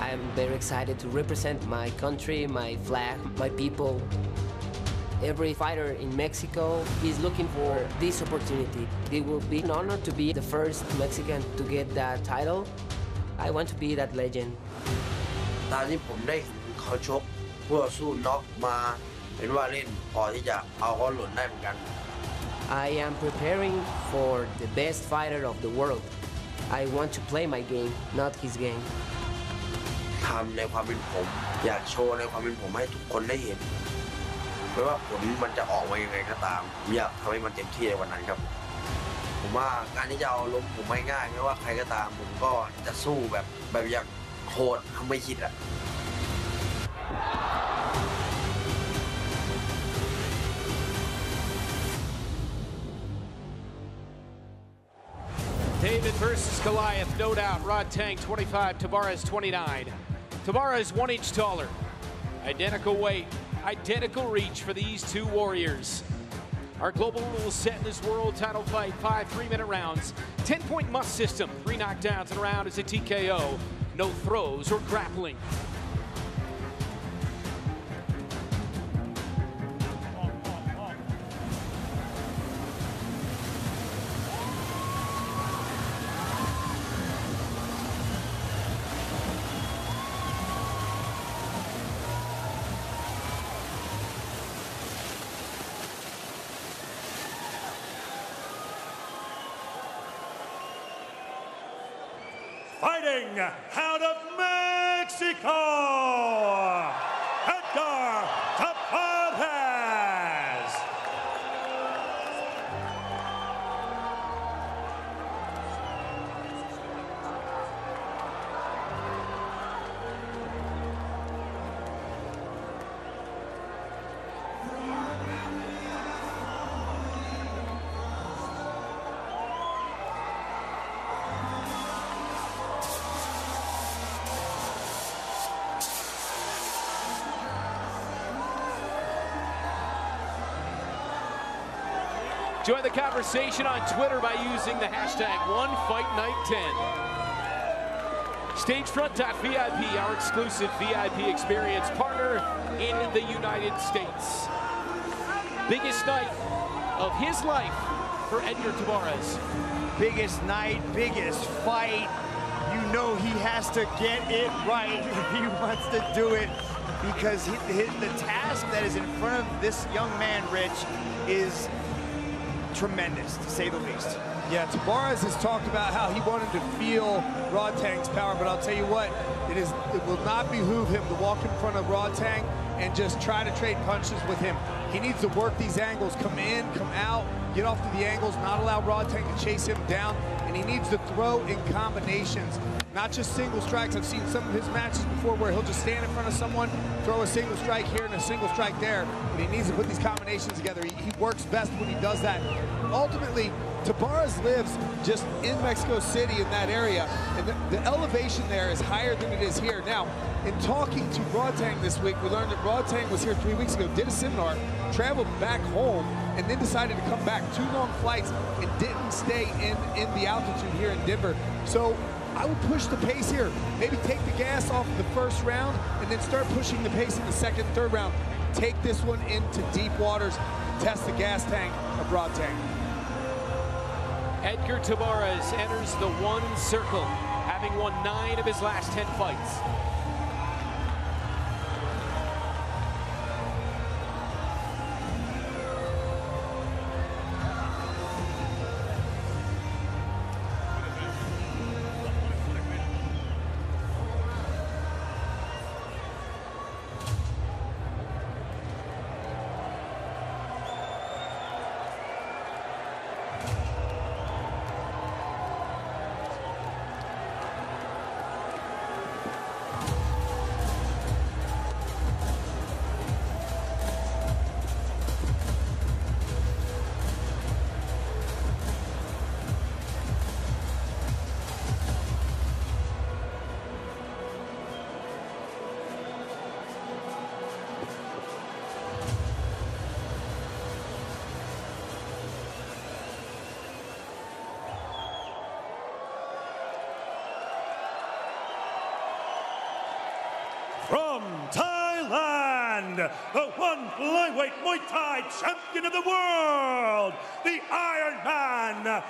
Speaker 47: I'm very excited to represent my country, my flag, my people. Every fighter in Mexico is looking for this opportunity. It will be an honor to be the first Mexican to get that title. I want to be that legend.
Speaker 46: ตามที่ผมได้เห็นเขาชกเพื่อสู้น็อกมาเป็นว่าเล่นพอที่จะเอาเขาหล่นได้เหมือนกัน
Speaker 47: I am preparing for the best fighter of the world. I want to play my game, not his game.
Speaker 46: ทำในความเป็นผม อยากโชว์ในความเป็นผมให้ทุกคนได้เห็นไม่ว่าผลมันจะออกมายังไงก็ตามผมอยากทำให้มันเต็มที่ในวันนั้นครับ ผมว่าการที่จะเอาล้มผมไม่ง่ายไม่ว่าใครก็ตามผมก็จะสู้แบบแบบอย่างโหดทำไม่คิดอะ
Speaker 1: David versus Goliath, no doubt. Rod Tang 25, Tavares 29. Tabares one inch taller. Identical weight, identical reach for these two warriors. Our global rules set in this world title fight, five three-minute rounds, 10-point must system, three knockdowns and a round is a TKO, no throws or grappling. Conversation on Twitter by using the hashtag OneFightNight10. Stagefront.vip, our exclusive VIP experience partner in the United States. Biggest night of his life for Edgar Tabares.
Speaker 32: Biggest night, biggest fight. You know he has to get it right he wants to do it because he, the task that is in front of this young man, Rich, is tremendous, to say the least.
Speaker 4: Yeah, Tabares has talked about how he wanted to feel Rodtang's power, but I'll tell you what, it is it will not behoove him to walk in front of Rodtang and just try to trade punches with him. He needs to work these angles, come in, come out, get off to the angles, not allow Rodtang to chase him down, and he needs to throw in combinations, not just single strikes. I've seen some of his matches before where he'll just stand in front of someone, throw a single strike here and a single strike there, but he needs to put these combinations together. He, he works best when he does that. Ultimately, Tabares lives just in Mexico City in that area, and the, the, elevation there is higher than it is here. Now, in talking to Rodtang this week, we learned that Rodtang was here three weeks ago, did a seminar, traveled back home, and then decided to come back. Two long flights and didn't stay in, in the altitude here in Denver. So I would push the pace here. Maybe take the gas off the first round and then start pushing the pace in the second, third round. Take this one into deep waters, test the gas tank of Rodtang.
Speaker 1: Edgar Tabares enters the one circle, having won nine of his last 10 fights.
Speaker 2: The one lightweight Muay Thai champion of the world, the Iron Man.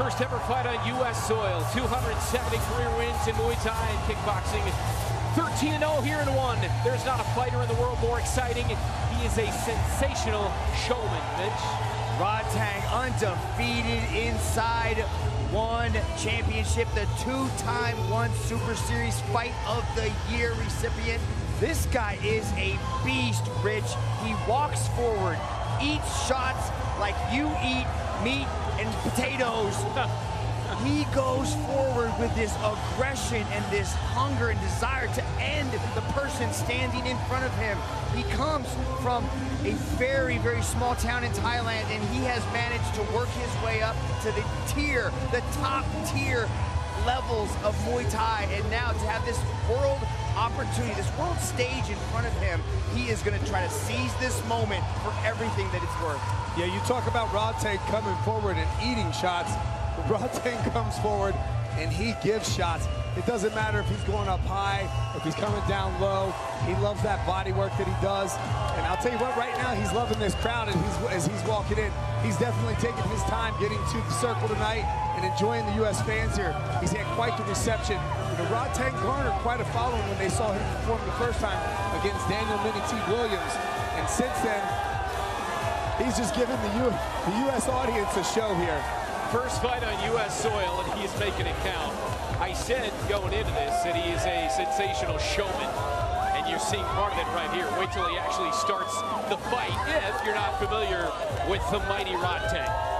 Speaker 1: First ever fight on U.S. soil. 273 wins in Muay Thai and kickboxing. 13-0 here in one. There's not a fighter in the world more exciting. He is a sensational showman, Mitch.
Speaker 3: Rodtang undefeated inside one championship, the two-time one Super Series Fight of the Year recipient. This guy is a beast, Rich. He walks forward, eats shots like you eat meat and potatoes. he goes forward with this aggression and this hunger and desire to end the person standing in front of him. He comes from a very, very small town in Thailand, and he has managed to work his way up to the tier, the top tier levels of Muay Thai, and now to have this world opportunity, this world stage in front of him, he is going to try to seize this moment for everything that it's worth.
Speaker 4: Yeah, you talk about Rodtang coming forward and eating shots. Rodtang comes forward and he gives shots. It doesn't matter if he's going up high, if he's coming down low. He loves that body work that he does. And I'll tell you what, right now he's loving this crowd and he's, as he's walking in. He's definitely taking his time getting to the circle tonight and enjoying the U.S. fans here. He's had quite the reception. You know, Rodtang garnered quite a following when they saw him perform the first time against Danial Mini T. Williams. And since then, he's just giving the, U the U.S. audience a show here.
Speaker 1: First fight on U.S. soil, and he's making it count. I said going into this that he is a sensational showman, and you're seeing part of it right here. Wait till he actually starts the fight if you're not familiar with the mighty Rodtang.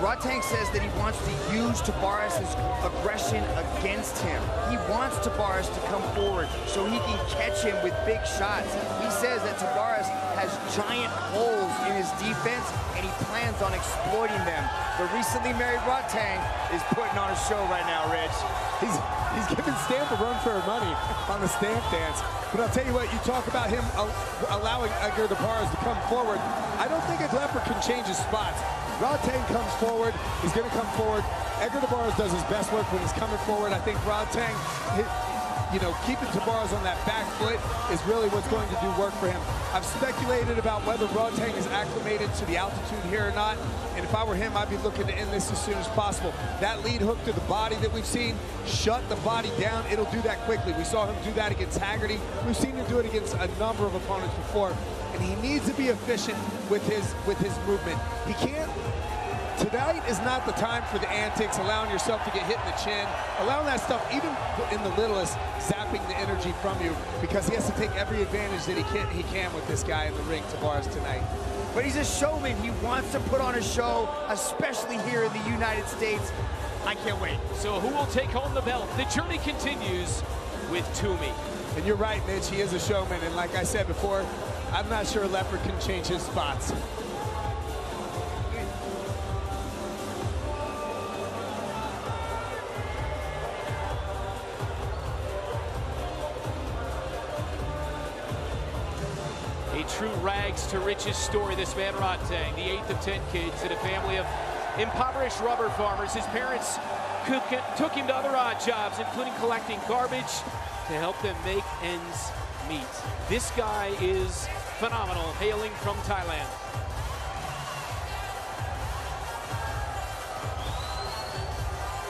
Speaker 3: Rodtang says that he wants to use Tabares's aggression against him. He wants Tabares to come forward so he can catch him with big shots. He says that Tabares has giant holes in his defense and he plans on exploiting them. The recently married Rodtang is putting on a show right now, Rich.
Speaker 4: He's, he's giving Stamp a run for her money on the Stamp dance. But I'll tell you what, you talk about him allowing Edgar Tabares to come forward. I don't think a leopard can change his spots. Rodtang comes forward. He's going to come forward. Edgar Tabares does his best work when he's coming forward. I think Rodtang, you know, keeping Tabares on that back foot is really what's going to do work for him. I've speculated about whether Rodtang is acclimated to the altitude here or not, and if I were him, I'd be looking to end this as soon as possible. That lead hook to the body that we've seen, shut the body down, it'll do that quickly. We saw him do that against Haggerty. We've seen him do it against a number of opponents before, and he needs to be efficient with his with his movement. He can't Tonight is not the time for the antics, allowing yourself to get hit in the chin, allowing that stuff, even in the littlest, zapping the energy from you, because he has to take every advantage that he can, he can with this guy in the ring, Tabares, tonight.
Speaker 32: But he's a showman. He wants to put on a show, especially here in the United States. I can't wait.
Speaker 1: So who will take home the belt? The journey continues with Tumi.
Speaker 4: And you're right, Mitch, he is a showman, and like I said before, I'm not sure Leopard can change his spots.
Speaker 1: True rags to riches story, this man Rodtang, the eighth of 10 kids in a family of impoverished rubber farmers. His parents took him to other odd jobs, including collecting garbage to help them make ends meet. This guy is phenomenal, hailing from Thailand.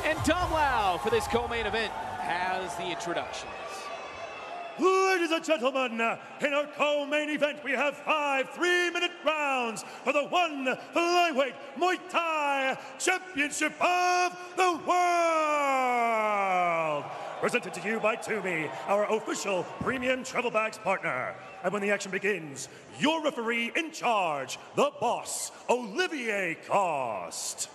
Speaker 1: And Dom Lau for this co-main event has the introductions.
Speaker 2: Ladies and gentlemen, in our co-main event, we have five three-minute rounds for the one flyweight Muay Thai Championship of the World. Presented to you by Tumi, our official premium travel bags partner. And when the action begins, your referee in charge, the boss, Olivier Coste.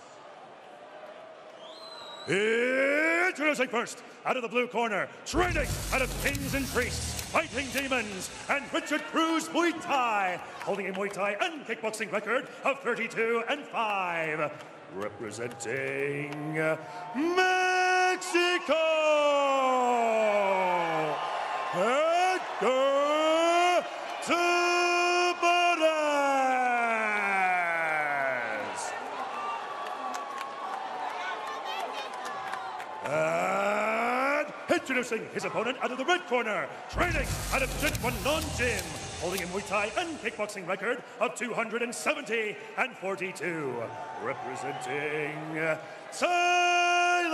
Speaker 2: Introducing first, out of the blue corner, training out of Kings and Priests, fighting demons, and Richard Cruz Muay Thai, holding a Muay Thai and kickboxing record of 32 and 5. Representing Mexico, Edgar. And introducing his opponent out of the red corner, training out of Jitmuangnon Gym, holding a Muay Thai and kickboxing record of 270 and 42. Representing Thailand.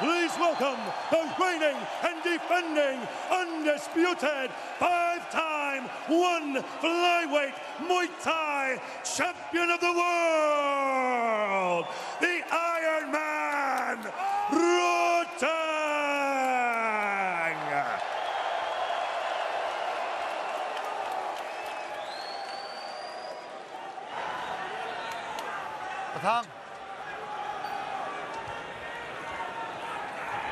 Speaker 2: Please welcome the reigning and defending undisputed five-time one flyweight Muay Thai champion of the world, the Iron Man,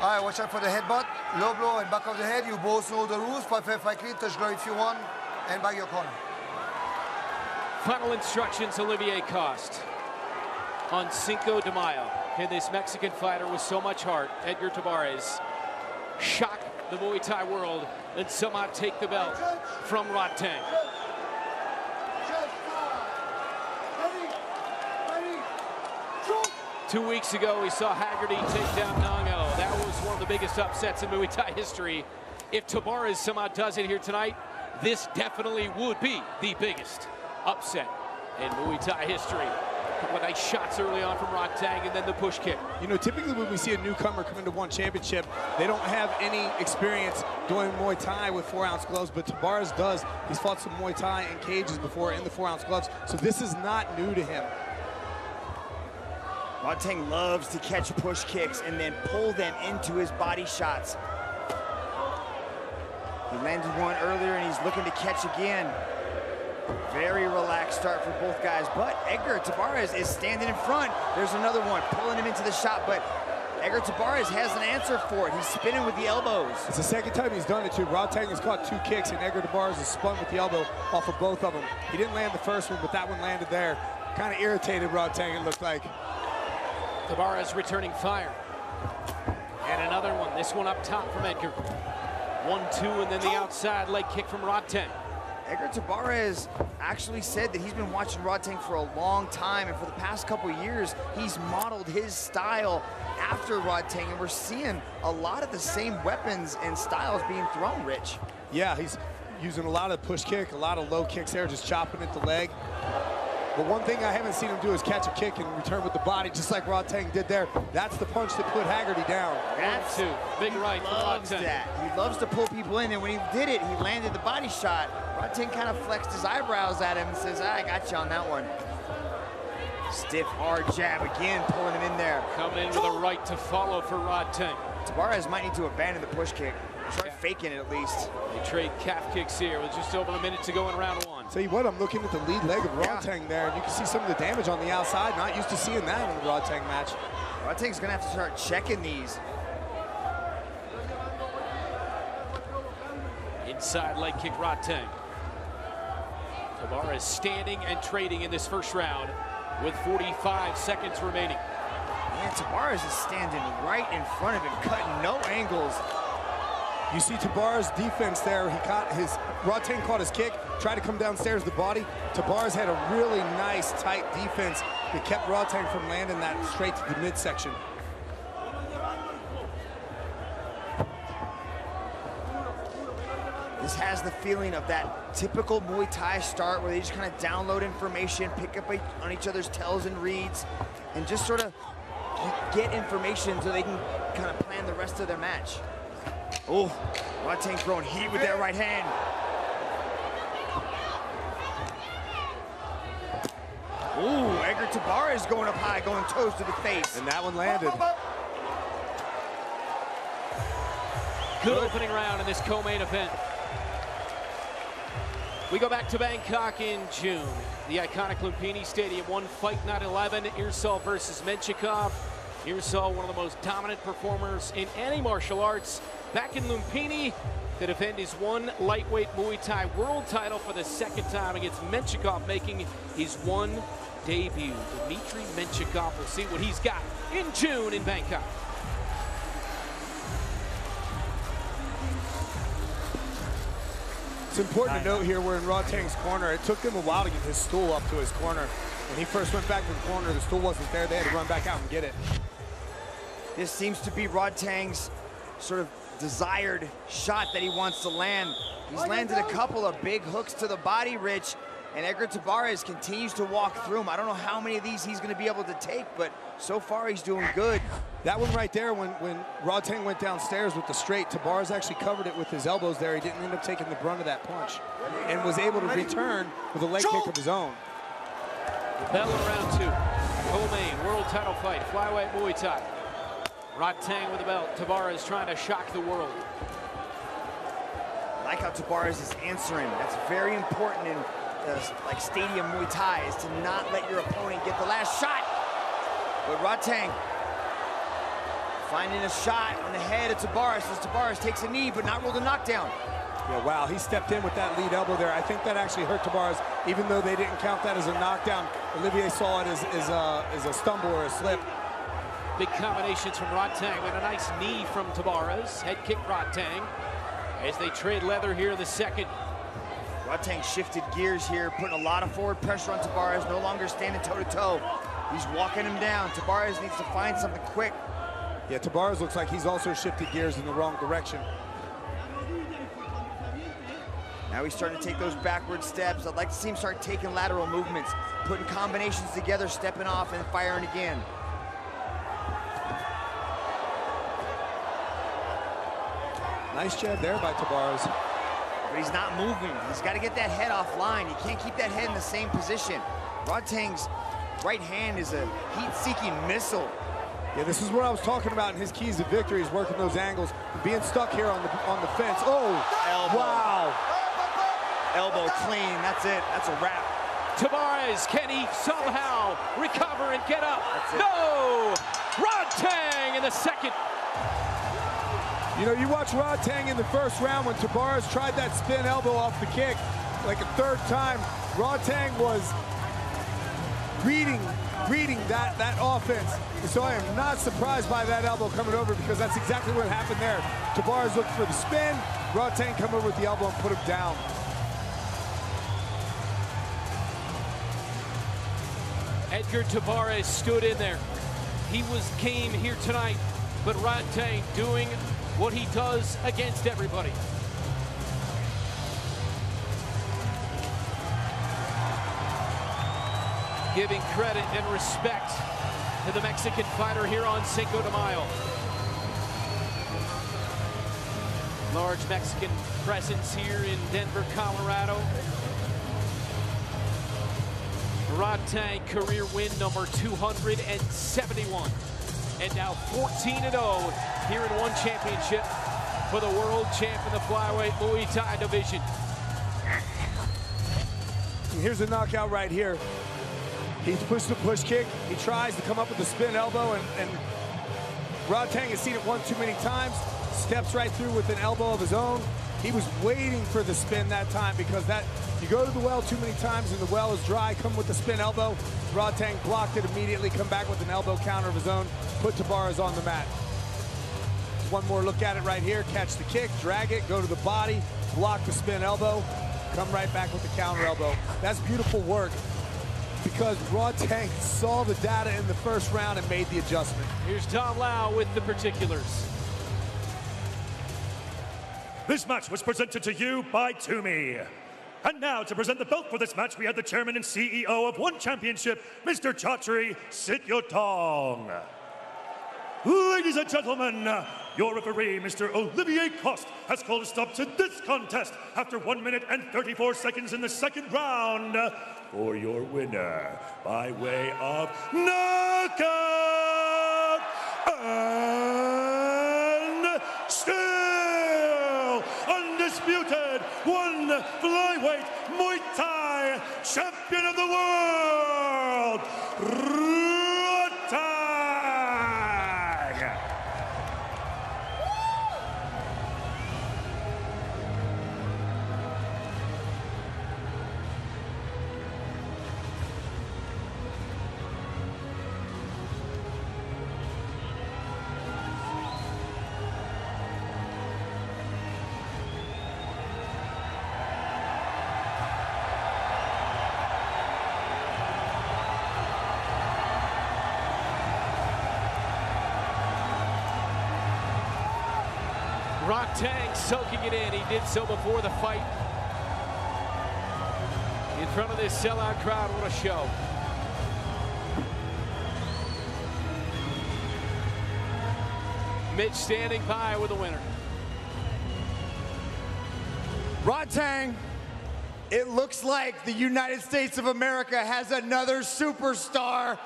Speaker 21: All right, watch out for the headbutt, low blow, and back of the head. You both know the rules. Fight fair, fight clean. Touch glory if you want, and back your corner.
Speaker 1: Final instructions, Olivier Coste. On Cinco de Mayo, can this Mexican fighter with so much heart, Edgar Tabares, shock the Muay Thai world and somehow take the belt from Rod Rodtang? Two weeks ago, we saw Haggerty take down Nong-O. That was one of the biggest upsets in Muay Thai history. If Tabares somehow does it here tonight, this definitely would be the biggest upset in Muay Thai history. Of nice shots early on from Rodtang and then the push kick.
Speaker 4: You know, typically when we see a newcomer come into one championship, they don't have any experience doing Muay Thai with four ounce gloves, but Tabares does. He's fought some Muay Thai in cages before in the four ounce gloves, so this is not new to him.
Speaker 32: Rodtang loves to catch push kicks and then pull them into his body shots. He landed one earlier and he's looking to catch again. Very relaxed start for both guys, but Edgar Tabares is standing in front. There's another one, pulling him into the shot, but Edgar Tabares has an answer for it. He's spinning with the elbows.
Speaker 4: It's the second time he's done it too. Rodtang has caught two kicks and Edgar Tabares has spun with the elbow off of both of them. He didn't land the first one, but that one landed there. Kind of irritated Rodtang, it looked like.
Speaker 1: Tabares returning fire. And another one, this one up top from Edgar. One, two, and then the outside leg kick from Rodtang.
Speaker 3: Edgar Tabares actually said that he's been watching Rodtang for a long time, and for the past couple years, he's modeled his style after Rodtang, and we're seeing a lot of the same weapons and styles being thrown, Rich.
Speaker 4: Yeah, he's using a lot of push kick, a lot of low kicks there, just chopping at the leg. But one thing I haven't seen him do is catch a kick and return with the body, just like Rodtang did there. That's the punch that put Haggerty down.
Speaker 3: That's
Speaker 1: two. Big right
Speaker 3: he loves that. He loves to pull people in, and when he did it, he landed the body shot. Rodtang kind of flexed his eyebrows at him and says, "Ah, I got you on that one. Stiff, hard jab again, pulling him in there.
Speaker 1: Coming in with a right to follow for Rodtang.
Speaker 3: Tabares might need to abandon the push kick. Start faking it at least.
Speaker 1: They trade calf kicks here with just over a minute to go in round one.
Speaker 4: Tell you what, I'm looking at the lead leg of Rodtang there, and you can see some of the damage on the outside. Not used to seeing that in the Rodtang match.
Speaker 3: Rodtang's gonna have to start checking these.
Speaker 1: Inside leg kick Rodtang. Tabares standing and trading in this first round with 45 seconds remaining.
Speaker 3: Man, Tabares is standing right in front of him, cutting no angles.
Speaker 4: You see Tabar's defense there. He caught his, Rodtang caught his kick, tried to come downstairs the body. Tabar's had a really nice, tight defense that kept Rodtang from landing that straight to the midsection.
Speaker 3: This has the feeling of that typical Muay Thai start where they just kind of download information, pick up on each other's tells and reads, and just sort of get information so they can kind of plan the rest of their match. Oh, Rodtang throwing heat with that right hand. Ooh, Edgar Tabares going up high, going toes to the face.
Speaker 4: And that one landed.
Speaker 1: Good opening round in this co-main event. We go back to Bangkok in June. The iconic Lumpini Stadium, one fight night 11, Eersel versus Menshikov. Eersel, one of the most dominant performers in any martial arts. Back in Lumpini to defend his one lightweight Muay Thai world title for the second time against Menshikov, making his one debut. Dmitry Menshikov will see what he's got in June in Bangkok.
Speaker 4: It's important to note here we're in Rodtang's corner. It took him a while to get his stool up to his corner. When he first went back to the corner, the stool wasn't there. They had to run back out and get it.
Speaker 3: This seems to be Rodtang's sort of desired shot that he wants to land. He's landed a couple of big hooks to the body, Rich, and Edgar Tabares continues to walk through him. I don't know how many of these he's going to be able to take, but so far he's doing good.
Speaker 4: That one right there, when, when Rodtang went downstairs with the straight, Tabares actually covered it with his elbows there. He didn't end up taking the brunt of that punch and was able to return with a leg kick of his own.
Speaker 1: Bell in round two. Co-main world title fight, flyweight Muay Thai. Rodtang with the belt. Tabares trying to shock the world.
Speaker 3: I like how Tabares is answering. That's very important in uh, like stadium Muay Thai is to not let your opponent get the last shot. But Rodtang finding a shot on the head of Tabares as Tabares takes a knee but not ruled a knockdown.
Speaker 4: Yeah, wow, he stepped in with that lead elbow there. I think that actually hurt Tabares, even though they didn't count that as a knockdown. Olivier saw it as, as, a, as a stumble or a slip.
Speaker 1: Big combinations from Rodtang with a nice knee from Tabares. Head kick Rodtang as they trade leather here in the second.
Speaker 3: Rodtang shifted gears here, putting a lot of forward pressure on Tabares, no longer standing toe-to-toe. He's walking him down. Tabares needs to find something quick.
Speaker 4: Yeah, Tabares looks like he's also shifted gears in the wrong direction.
Speaker 3: Now he's starting to take those backward steps. I'd like to see him start taking lateral movements, putting combinations together, stepping off and firing again.
Speaker 4: Nice jab there by Tabares.
Speaker 3: But he's not moving. He's got to get that head offline. He can't keep that head in the same position. Rodtang's right hand is a heat-seeking missile.
Speaker 4: Yeah, this is what I was talking about in his keys to victory is working those angles, being stuck here on the on the fence. Oh,
Speaker 3: Elbow.
Speaker 4: wow.
Speaker 3: Elbow clean, that's it, that's a wrap.
Speaker 1: Tabares, can he somehow recover and get up? No! Rodtang in the second.
Speaker 4: You know, you watch Rodtang in the first round when Tabares tried that spin elbow off the kick like a third time. Rodtang was reading reading that, that offense. So I am not surprised by that elbow coming over because that's exactly what happened there. Tabares looked for the spin. Rodtang come over with the elbow and put him down.
Speaker 1: Edgar Tabares stood in there. He was came here tonight, but Rodtang doing what he does against everybody. Giving credit and respect to the Mexican fighter here on Cinco de Mayo. Large Mexican presence here in Denver, Colorado. Rodtang career win number 271. And now 14-0 here in one championship for the world champ in the flyweight Muay Thai division.
Speaker 4: Here's a knockout right here. He's pushed the push kick. He tries to come up with the spin elbow, and, and Rodtang has seen it one too many times. Steps right through with an elbow of his own. He was waiting for the spin that time because that you go to the well too many times and the well is dry, come with the spin elbow. Rodtang blocked it immediately, come back with an elbow counter of his own, put Tabares on the mat. One more look at it right here, catch the kick, drag it, go to the body, block the spin elbow, come right back with the counter elbow. That's beautiful work because Rodtang saw the data in the first round and made the adjustment.
Speaker 1: Here's Dom Lau with the particulars.
Speaker 2: This match was presented to you by Tumi. And now to present the belt for this match, we have the chairman and CEO of One Championship, Mr. Chatri Sityodtong. Ladies and gentlemen, your referee, Mr. Olivier Coste, has called a stop to this contest after 1 minute and 34 seconds in the second round for your winner by way of knockout and still undisputed one flyweight Muay Thai champion of the world, Tang
Speaker 1: soaking it in. He did so before the fight. In front of this sellout crowd, what a show. Mitch standing by with the winner.
Speaker 3: Rodtang, it looks like the United States of America has another superstar.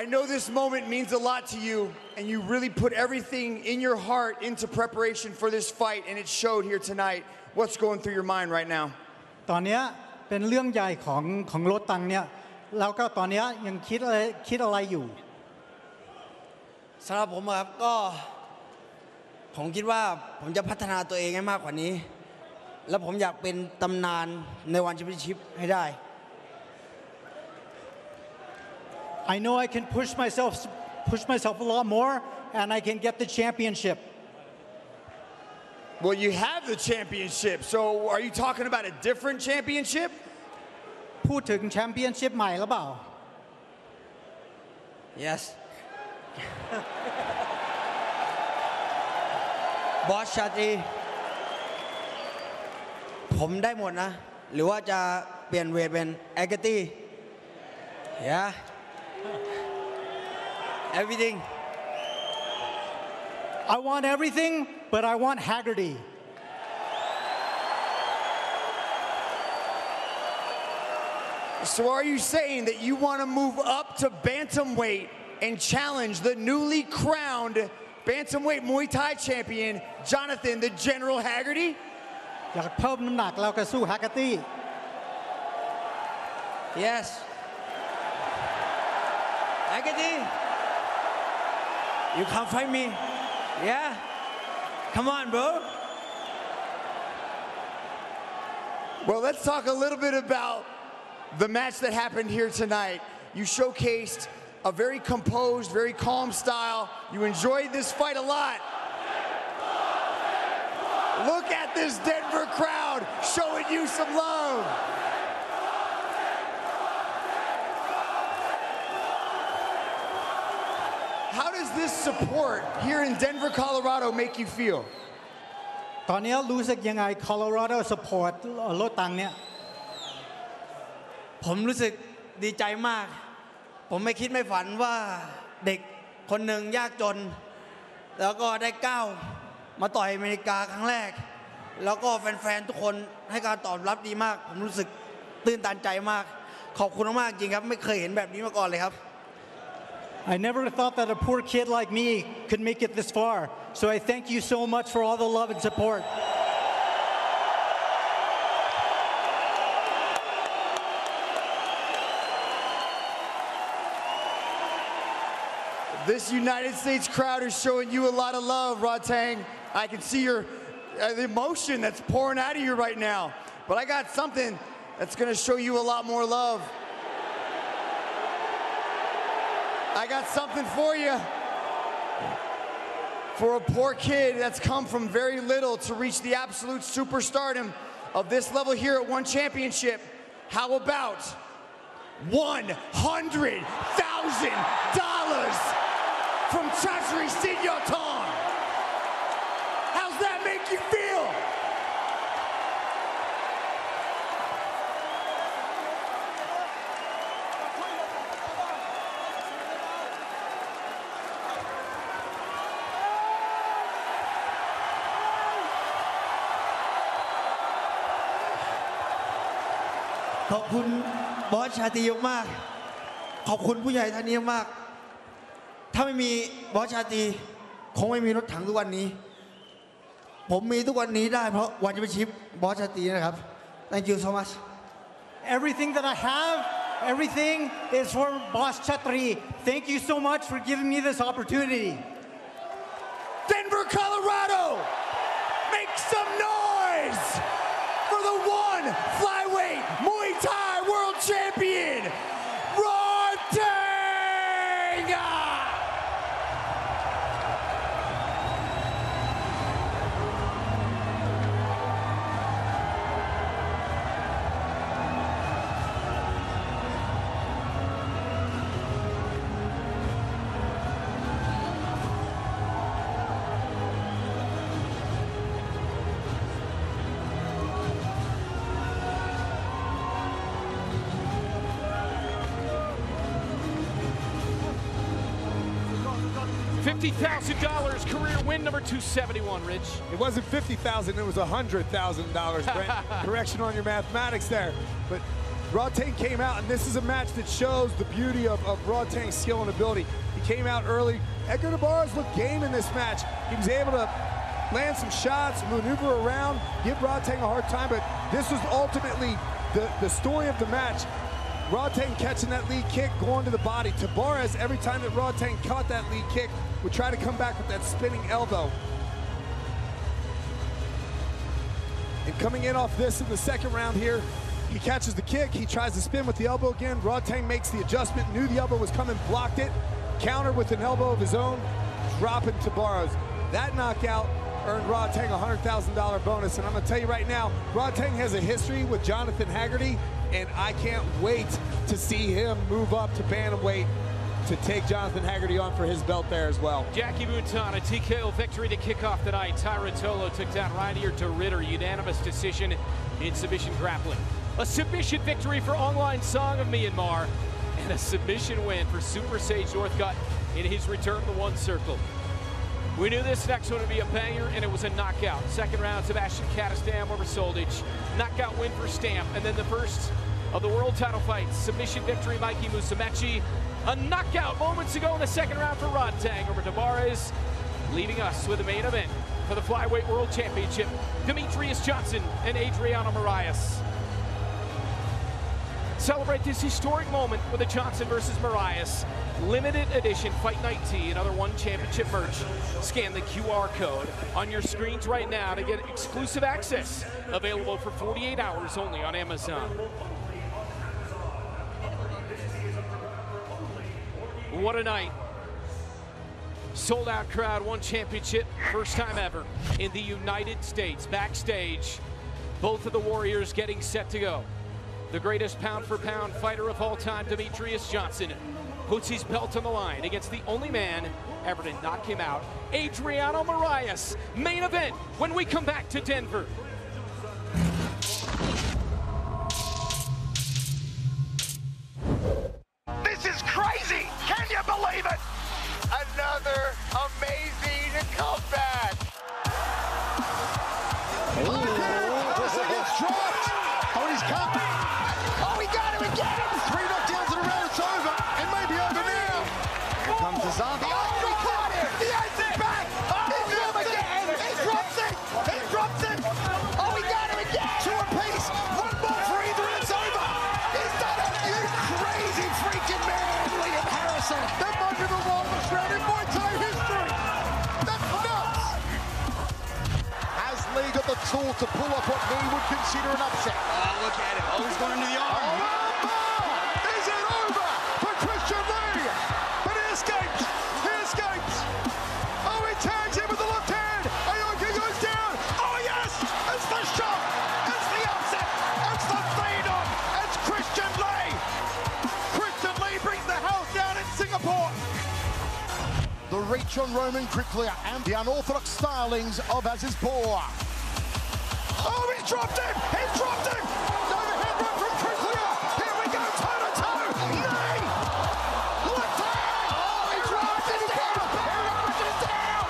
Speaker 3: I know this moment means a lot to you, and you really put everything in your heart into preparation for this fight, and it showed here tonight. What's going through your mind right now?
Speaker 40: ตอนเนี้ยเป็นเรื่องใหญ่ของของรถตังเนี่ยแล้วก็ตอนเนี้ยยังคิดอะไรคิดอะไรอยู่
Speaker 48: สำหรับผมอะครับก็ผมคิดว่าผมจะพัฒนาตัวเองให้มากกว่านี้ แล้วผมอยากเป็นตำนานในวันแชมเปี้ยนชิพให้ได้
Speaker 40: I know I can push myself, push myself a lot more, and I can get the championship.
Speaker 3: Well, you have the championship, so are you talking about a different championship?
Speaker 40: พูดถึงแชมเปี้ยนชิพใหม่หรือเปล่า?
Speaker 48: Yes. Boss Chatri ผมได้หมดนะ หรือว่าจะเปลี่ยนเวทเป็น a g a t y Yeah. everything
Speaker 40: I want everything but I want Haggerty
Speaker 3: So are you saying that you want to move up to bantamweight and challenge the newly crowned bantamweight Muay Thai champion, Jonathan the General Haggerty?
Speaker 40: อยากเพิ่มน้ำหนักแล้วก็สู้ Haggerty
Speaker 48: yes Haggerty you can't fight me yeah come on bro
Speaker 3: Well, let's talk a little bit about the match that happened here tonight. You showcased a very composed, very calm style. You enjoyed this fight a lot. Look at this Denver crowd showing you some love. Does this support here in Denver, Colorado make you feel?
Speaker 40: ตอนนี้รู้สึกยังไง Colorado support รถตังเนี่ย
Speaker 48: ผมรู้สึกดีใจมาก ผมไม่คิดไม่ฝันว่าเด็กคนหนึ่งยากจน แล้วก็ได้ก้าวมาต่อยอเมริกาครั้งแรก แล้วก็แฟนๆ ทุกคนให้การตอบรับดีมาก ผมรู้สึกตื่นตันใจมาก ขอบคุณมากๆจริงครับ ไม่เคยเห็นแบบนี้มาก่อนเลยครับ
Speaker 40: I never thought that a poor kid like me could make it this far. So I thank you so much for all the love and support.
Speaker 3: This United States crowd is showing you a lot of love, Rodtang. I can see your uh, the emotion that's pouring out of you right now. But I got something that's going to show you a lot more love. I got something for you. For a poor kid that's come from very little to reach the absolute superstardom of this level here at One Championship, how about $100,000 from Chatri Sityodtong? How's that make you feel?
Speaker 48: ขอบคุณบอสชาตรีมาก ขอบคุณผู้ใหญ่ท่านนี้มาก ถ้าไม่มีบอสชาตรีคงไม่มีรถถังทุกวันนี้ ผมมีทุกวันนี้ได้เพราะวันจะไปชิปบอสชาตรีนะครับ thank you so much
Speaker 40: Everything that I have, everything is for Boss Chatri. Thank you so much for giving me this opportunity.
Speaker 3: Denver, Colorado, champion,
Speaker 1: 71, Rich.
Speaker 4: It wasn't 50000 it was $100,000, Brent. Correction on your mathematics there. But Rodtang came out, and this is a match that shows the beauty of, of Rodtang's skill and ability. He came out early. Edgar Navarro's looked game in this match. He was able to land some shots, maneuver around, give Rodtang a hard time, but this was ultimately the, the story of the match. Rodtang catching that lead kick, going to the body. Tabares, every time that Rodtang caught that lead kick, would try to come back with that spinning elbow. And coming in off this in the second round here, he catches the kick, he tries to spin with the elbow again. Rodtang makes the adjustment, knew the elbow was coming, blocked it, countered with an elbow of his own, dropping Tabares. That knockout earned Rodtang a $100,000 bonus. And I'm gonna tell you right now, Rodtang has a history with Jonathan Haggerty, and I can't wait to see him move up to bantamweight to take Jonathan Haggerty on for his belt there as well.
Speaker 1: Jackie Buntan, a TKO victory to kick off the night. Tye Ruotolo took down Reinier de Ridder, unanimous decision in submission grappling. A submission victory for Aung La N Sang of Myanmar, and a submission win for Super Sage Northcutt in his return to one circle. We knew this next one would be a banger, and it was a knockout. Second round, Zebaztian Kadestam over Soldic. Knockout win for Stamp, and then the first of the world title fight. Submission victory, Mikey Musumeci. A knockout moments ago in the second round for Rodtang over Tabares, leaving us with the main event for the Flyweight World Championship. Demetrious Johnson and Adriano Moraes. Celebrate this historic moment with the Johnson versus Moraes limited edition Fight Night Tee and other One Championship merch. Scan the QR code on your screens right now to get exclusive access. Available for 48 hours only on Amazon. What a night. Sold out crowd, one championship, first time ever in the United States. Backstage, both of the Warriors getting set to go. The greatest pound for pound fighter of all time, Demetrious Johnson, puts his belt on the line against the only man ever to knock him out, Adriano Moraes. Main event when we come back to Denver.
Speaker 45: This is crazy! Can you believe it? Another amazing comeback!
Speaker 21: He would an upset?
Speaker 32: Oh, look at it. Oh, he's going into the arm.
Speaker 21: Oh, Is it over for Christian Lee? But he escapes. He escapes. Oh, he tags him with the left hand. Aoki goes down. Oh, yes. It's the shot. It's the upset. It's the phenom. It's Christian Lee. Christian Lee brings the house down in Singapore. The reach on Roman quickly and the unorthodox stylings of Aziz Bohr. Oh, he's dropped him! He's dropped him! Overhead run from Kryklia! Here we go, toe to toe! Knee! Left hand! Oh, he dropped it down! Here is down!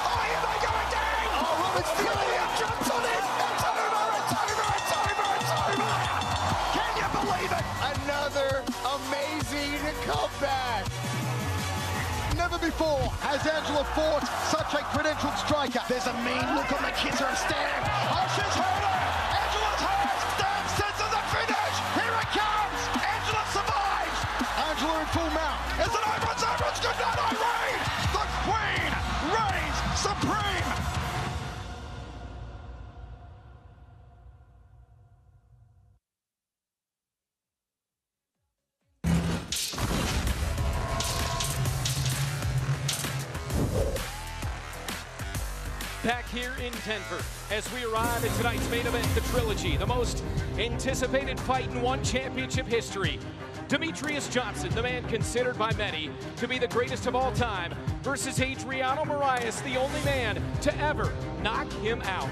Speaker 21: Oh, here going down! Oh, Roberts feeling it! Jumps on it! It's over! It's over! It's over! It's over!
Speaker 45: Can you believe it? Another amazing comeback!
Speaker 21: Never before has Angela fought a credentialed striker.
Speaker 45: There's a mean look on the kids of Stamp. Oh, she's hurt her! Angela's hurt! Stamp senses the finish! Here it comes! Angela survives!
Speaker 21: Angela in full mount.
Speaker 1: We arrive at tonight's main event, the trilogy, the most anticipated fight in one championship history. Demetrious Johnson, the man considered by many to be the greatest of all time, versus Adriano Moraes, the only man to ever knock him out.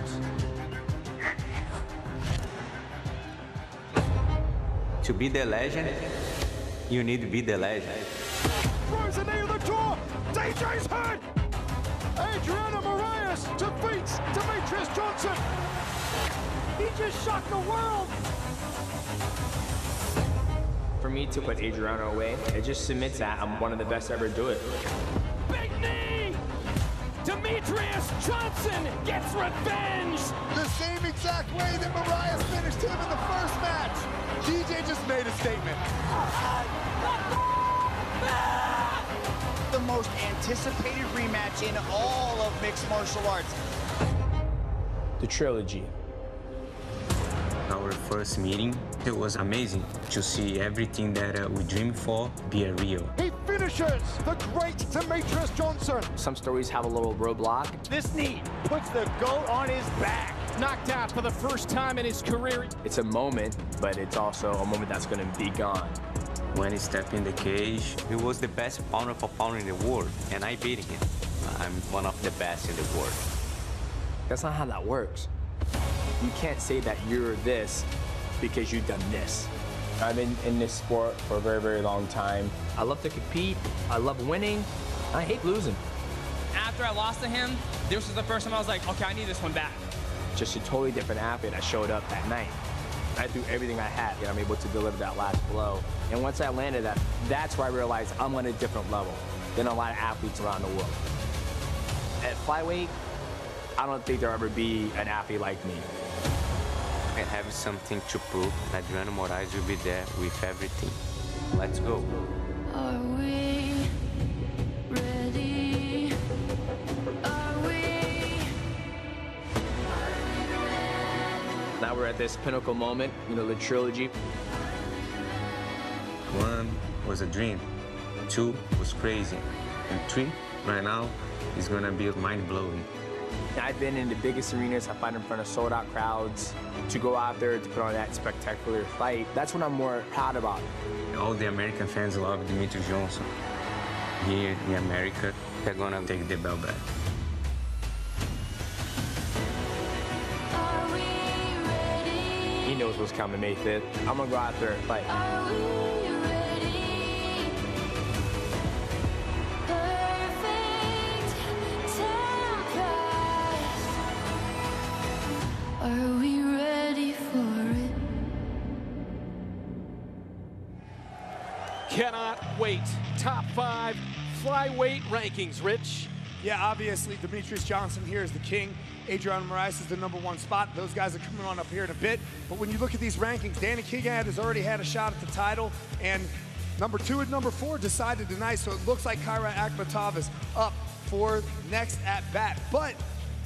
Speaker 43: To be the legend, you need to be the legend.
Speaker 21: Throws a knee on the door. DJ's hurt. Adriano Moraes defeats Demetrious Johnson. He just shocked the world.
Speaker 13: For me to put Adriano away, it just submits that I'm one of the best to ever do it.
Speaker 1: Big knee! Demetrious Johnson gets revenge!
Speaker 21: The same exact way that Moraes finished him in the first match. DJ just made a statement.
Speaker 32: The most anticipated rematch in all of mixed martial arts.
Speaker 13: The trilogy.
Speaker 43: Our first meeting, it was amazing to see everything that uh, we dreamed for be a real.
Speaker 21: He finishes the great Demetrious Johnson.
Speaker 13: Some stories have a little roadblock.
Speaker 3: This knee puts the goat on his back.
Speaker 1: Knocked out for the first time in his career.
Speaker 13: It's a moment, but it's also a moment that's going to be gone.
Speaker 43: When he stepped in the cage, he was the best pounder for pounder in the world, and I beat him. I'm one of the best in the world.
Speaker 13: That's not how that works. You can't say that you're this because you've done this. I've been in this sport for a very, very long time. I love to compete. I love winning. I hate losing.
Speaker 49: After I lost to him, this was the first time I was like, okay, I need this one back.
Speaker 13: Just a totally different athlete that showed up that night. I threw everything I had, and I'm able to deliver that last blow. And once I landed that, that's where I realized I'm on a different level than a lot of athletes around the world. At flyweight, I don't think there'll ever be an athlete like me.
Speaker 43: I have something to prove. Adriano Moraes will be there with everything. Let's go.
Speaker 50: Are we ready?
Speaker 13: Now we're at this pinnacle moment, you know, the trilogy.
Speaker 43: One was a dream, two was crazy, and three right now is gonna be mind-blowing.
Speaker 13: I've been in the biggest arenas, I fight in front of sold out crowds. To go out there to put on that spectacular fight, that's what I'm more proud about.
Speaker 43: All the American fans love Demetrious Johnson. Here in America, they're gonna take the belt back.
Speaker 13: Knows what's coming May 5th. I'm gonna go out there and fight.
Speaker 50: Are we ready for it?
Speaker 1: Cannot wait. Top five flyweight rankings, Rich.
Speaker 4: Yeah, obviously, Demetrious Johnson here is the king. Adrian Moraes is the number one spot. Those guys are coming on up here in a bit. But when you look at these rankings, Danny Kingad has already had a shot at the title. And number two and number four decided tonight. So it looks like Kairat Akhmetov is up for next at bat. But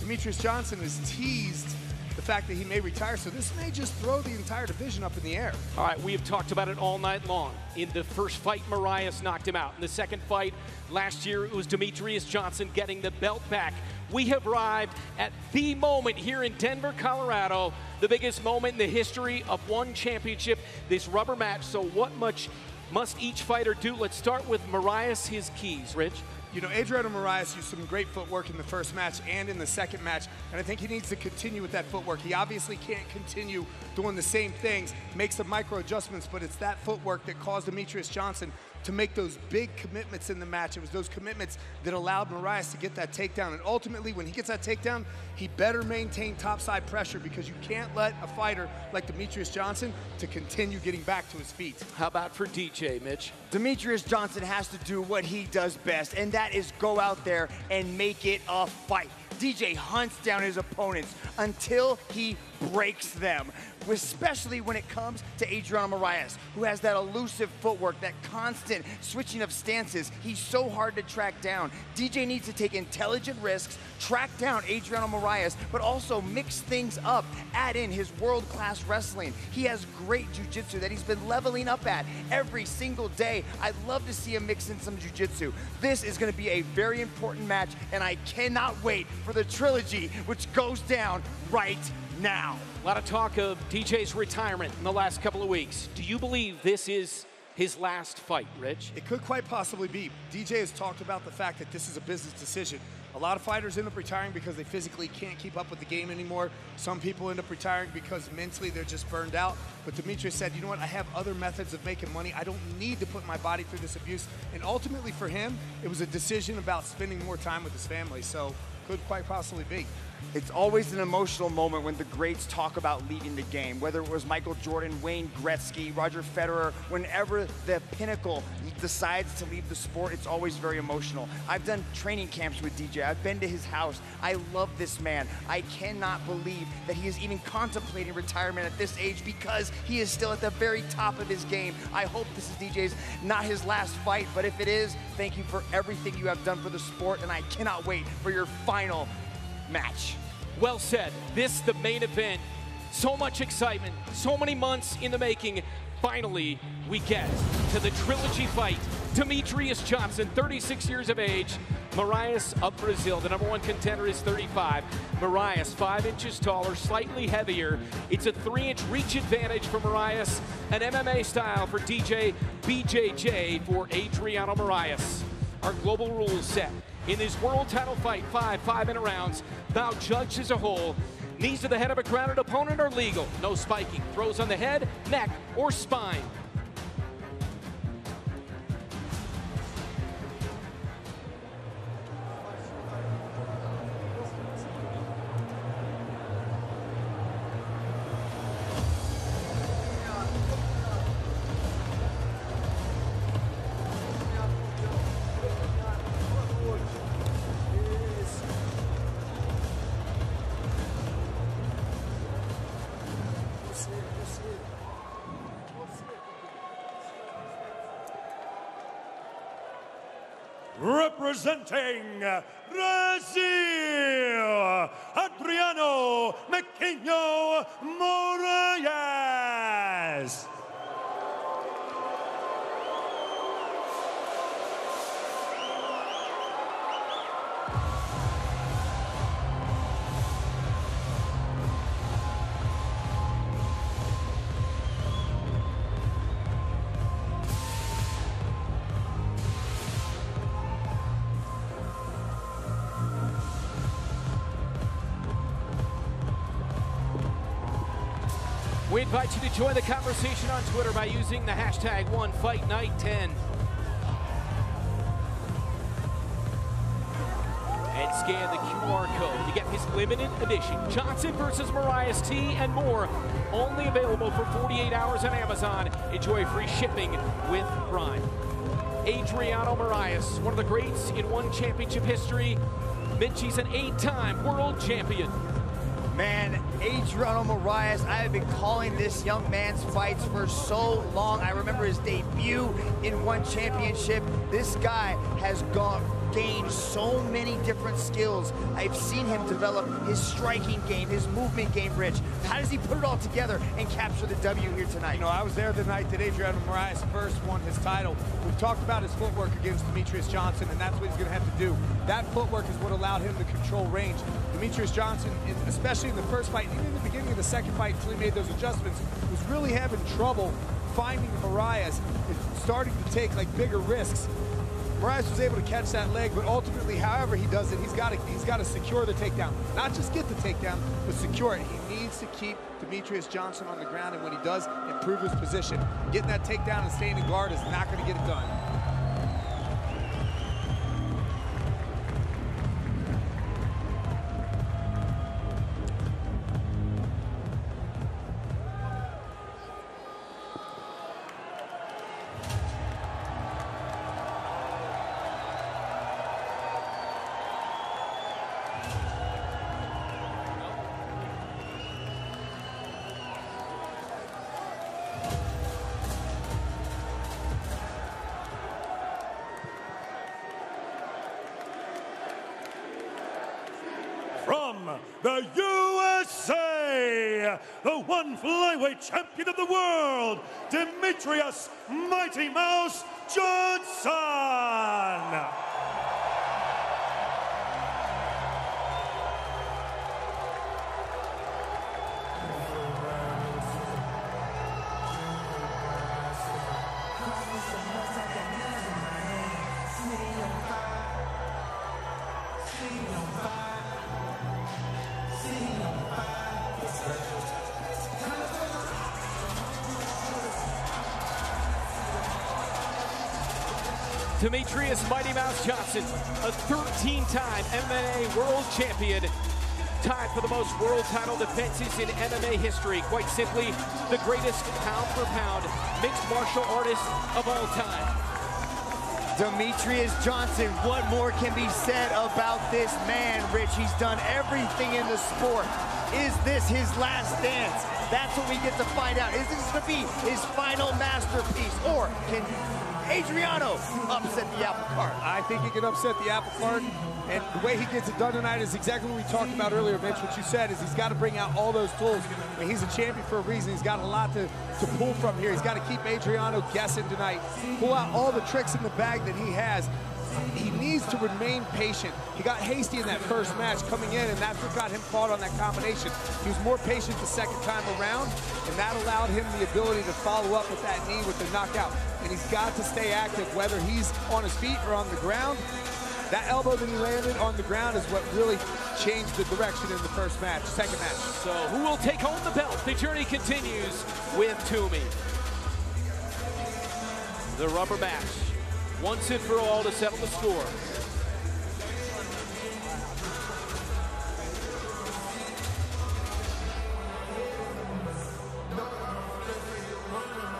Speaker 4: Demetrious Johnson is teased the fact that he may retire. So this may just throw the entire division up in the air.
Speaker 1: All right, we have talked about it all night long. In the first fight, Moraes knocked him out. In the second fight, last year, it was Demetrious Johnson getting the belt back. We have arrived at the moment here in Denver, Colorado, the biggest moment in the history of one championship, this rubber match. So, what much must each fighter do? Let's start with Moraes, his keys. Rich?
Speaker 4: You know, Adriano Moraes used some great footwork in the first match and in the second match, and I think he needs to continue with that footwork. He obviously can't continue doing the same things, make some micro adjustments, but it's that footwork that caused Demetrious Johnson to make those big commitments in the match. It was those commitments that allowed Moraes to get that takedown. And ultimately, when he gets that takedown, he better maintain topside pressure because you can't let a fighter like Demetrious Johnson to continue getting back to his feet.
Speaker 1: How about for DJ, Mitch?
Speaker 3: Demetrious Johnson has to do what he does best, and that is go out there and make it a fight. DJ hunts down his opponents until he breaks them, especially when it comes to Adriano Moraes, who has that elusive footwork, that constant switching of stances. He's so hard to track down. DJ needs to take intelligent risks, track down Adriano Moraes, but also mix things up, add in his world-class wrestling. He has great jiu-jitsu that he's been leveling up at every single day. I'd love to see him mix in some jiu-jitsu. This is gonna be a very important match, and I cannot wait for the trilogy, which goes down right now.
Speaker 1: A lot of talk of DJ's retirement in the last couple of weeks. Do you believe this is his last fight, Rich?
Speaker 4: It could quite possibly be. DJ has talked about the fact that this is a business decision. A lot of fighters end up retiring because they physically can't keep up with the game anymore. Some people end up retiring because mentally they're just burned out. But Demetrious said, you know what, I have other methods of making money. I don't need to put my body through this abuse. And ultimately for him, it was a decision about spending more time with his family. So could quite possibly be.
Speaker 3: It's always an emotional moment when the greats talk about leaving the game, whether it was Michael Jordan, Wayne Gretzky, Roger Federer, whenever the pinnacle decides to leave the sport, it's always very emotional. I've done training camps with DJ. I've been to his house. I love this man. I cannot believe that he is even contemplating retirement at this age because he is still at the very top of his game. I hope this is DJ's not his last fight, but if it is, thank you for everything you have done for the sport, and I cannot wait for your final match.
Speaker 1: Well said. This the main event. So much excitement, so many months in the making. Finally, we get to the trilogy fight. Demetrious Johnson, 36 years of age. Moraes of Brazil, the number one contender is 35. Moraes, five inches taller, slightly heavier. It's a three inch reach advantage for Moraes, an MMA style for DJ BJJ for Adriano Moraes. Our global rules set. In this world title fight, five five-minute rounds, thou judged as a whole. Knees to the head of a grounded opponent are legal. No spiking. Throws on the head, neck, or spine.
Speaker 2: Representing uh, Brazil, Adriano Mikinho Moraes.
Speaker 1: Invite you to join the conversation on Twitter by using the hashtag OneFightNight10. And scan the QR code to get his limited edition Johnson versus Moraes T and more. Only available for 48 hours on Amazon. Enjoy free shipping with Prime. Adriano Moraes, one of the greats in one championship history. Mitchie's an eight-time world champion.
Speaker 3: Man, Adriano Moraes, I have been calling this young man's fights for so long. I remember his debut in one championship. This guy has gone gained so many different skills. I've seen him develop his striking game, his movement game, Rich. How does he put it all together and capture the W here tonight?
Speaker 4: You know, I was there the night that Adriano Moraes first won his title. We've talked about his footwork against Demetrious Johnson, and that's what he's going to have to do. That footwork is what allowed him to control range. Demetrious Johnson, especially in the first fight, even in the beginning of the second fight until he made those adjustments, was really having trouble finding Moraes, starting to take like bigger risks. Moraes was able to catch that leg, but ultimately, however he does it, he's got to he's got to secure the takedown. Not just get the takedown, but secure it. He needs to keep Demetrious Johnson on the ground, and when he does, improve his position. Getting that takedown and staying in guard is not going to get it done.
Speaker 2: The one flyweight champion of the world, Demetrious Mighty Mouse Johnson.
Speaker 1: Demetrious Mighty Mouse Johnson, a 13-time MMA world champion, tied for the most world title defenses in MMA history. Quite simply, the greatest pound-for-pound mixed martial artist of all time.
Speaker 3: Demetrious Johnson, what more can be said about this man, Rich? He's done everything in the sport. Is this his last dance? That's what we get to find out. Is this going to be his final masterpiece? Or can Adriano upset the apple cart?
Speaker 4: I think he can upset the apple cart. And the way he gets it done tonight is exactly what we talked about earlier, Mitch. What you said is he's got to bring out all those tools. I mean, he's a champion for a reason. He's got a lot to, to pull from here. He's got to keep Adriano guessing tonight. Pull out all the tricks in the bag that he has. He needs to remain patient. He got hasty in that first match coming in, and that's what got him caught on that combination. He was more patient the second time around, and that allowed him the ability to follow up with that knee with the knockout. And he's got to stay active, whether he's on his feet or on the ground. That elbow that he landed on the ground is what really changed the direction in the first match, second match.
Speaker 1: So who will take home the belt? The journey continues with Tumi. The rubber match, once and for all to settle the score.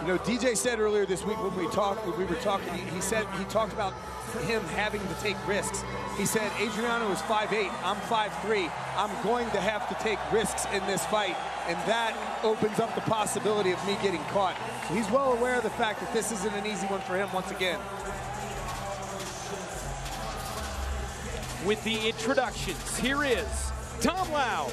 Speaker 4: You know, DJ said earlier this week when we talked, when we were talking, he, he said he talked about him having to take risks. He said Adriano is 5'8", I'm 5'3". I'm going to have to take risks in this fight, and that opens up the possibility of me getting caught. So he's well aware of the fact that this isn't an easy one for him once again.
Speaker 1: With the introductions, here is Dom Lau.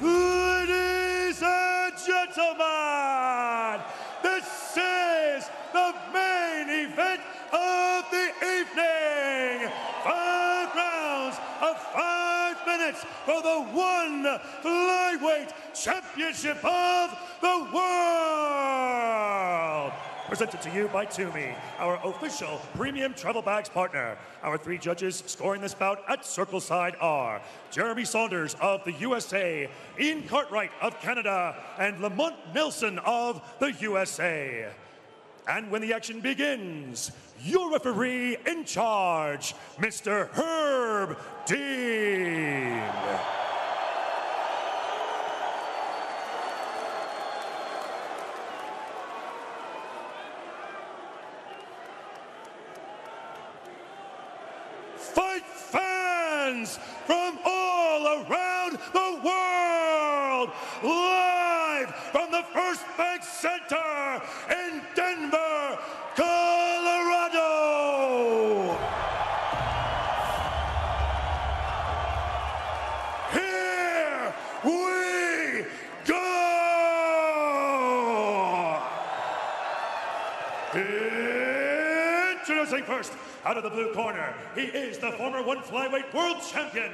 Speaker 2: Ladies and gentlemen, this is the main event of the evening. Five rounds of five minutes for the one flyweight championship of the world. Presented to you by Tumi, our official premium travel bags partner. Our three judges scoring this bout at Circle Side are Jeremy Saunders of the USA, Ian Cartwright of Canada, and Lamont Nelson of the USA. And when the action begins, your referee in charge, Mr. Herb Dean. Fight fans from all around the world, live from the First Bank Center in Denver, Colorado. Here we go! Introducing first, out of the blue corner, he is the former one flyweight world champion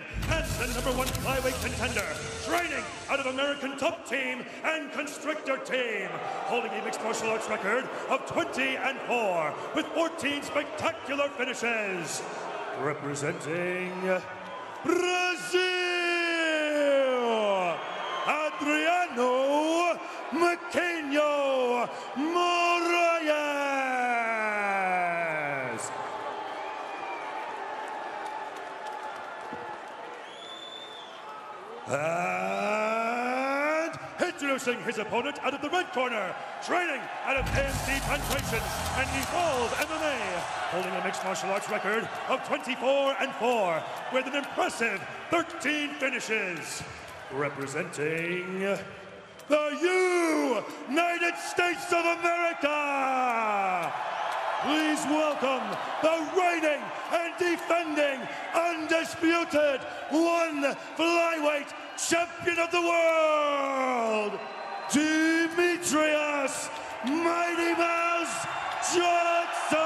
Speaker 2: the number one flyweight contender, training out of American Top Team and Constrictor Team, holding a mixed martial arts record of 20 and 4 with 14 spectacular finishes. Representing Brazil, Adriano Mikinho Moraes. And his opponent out of the red corner, training out of AMC Pankration and Evolve MMA, holding a mixed martial arts record of 24 and 4 with an impressive 13 finishes. Representing the United States of America. Please welcome the reigning and defending undisputed one flyweight champion of the world, Demetrious Mighty Mouse Johnson.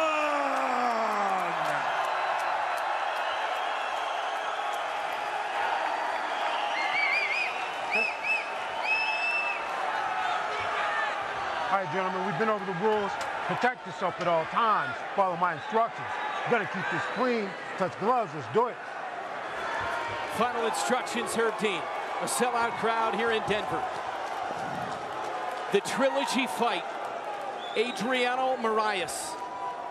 Speaker 51: All right, gentlemen, we've been over the rules. Protect yourself at all times. Follow my instructions. You gotta keep this clean. Touch gloves. Let's do it.
Speaker 1: Final instructions, Herb Dean. A sellout crowd here in Denver. The trilogy fight. Adriano Moraes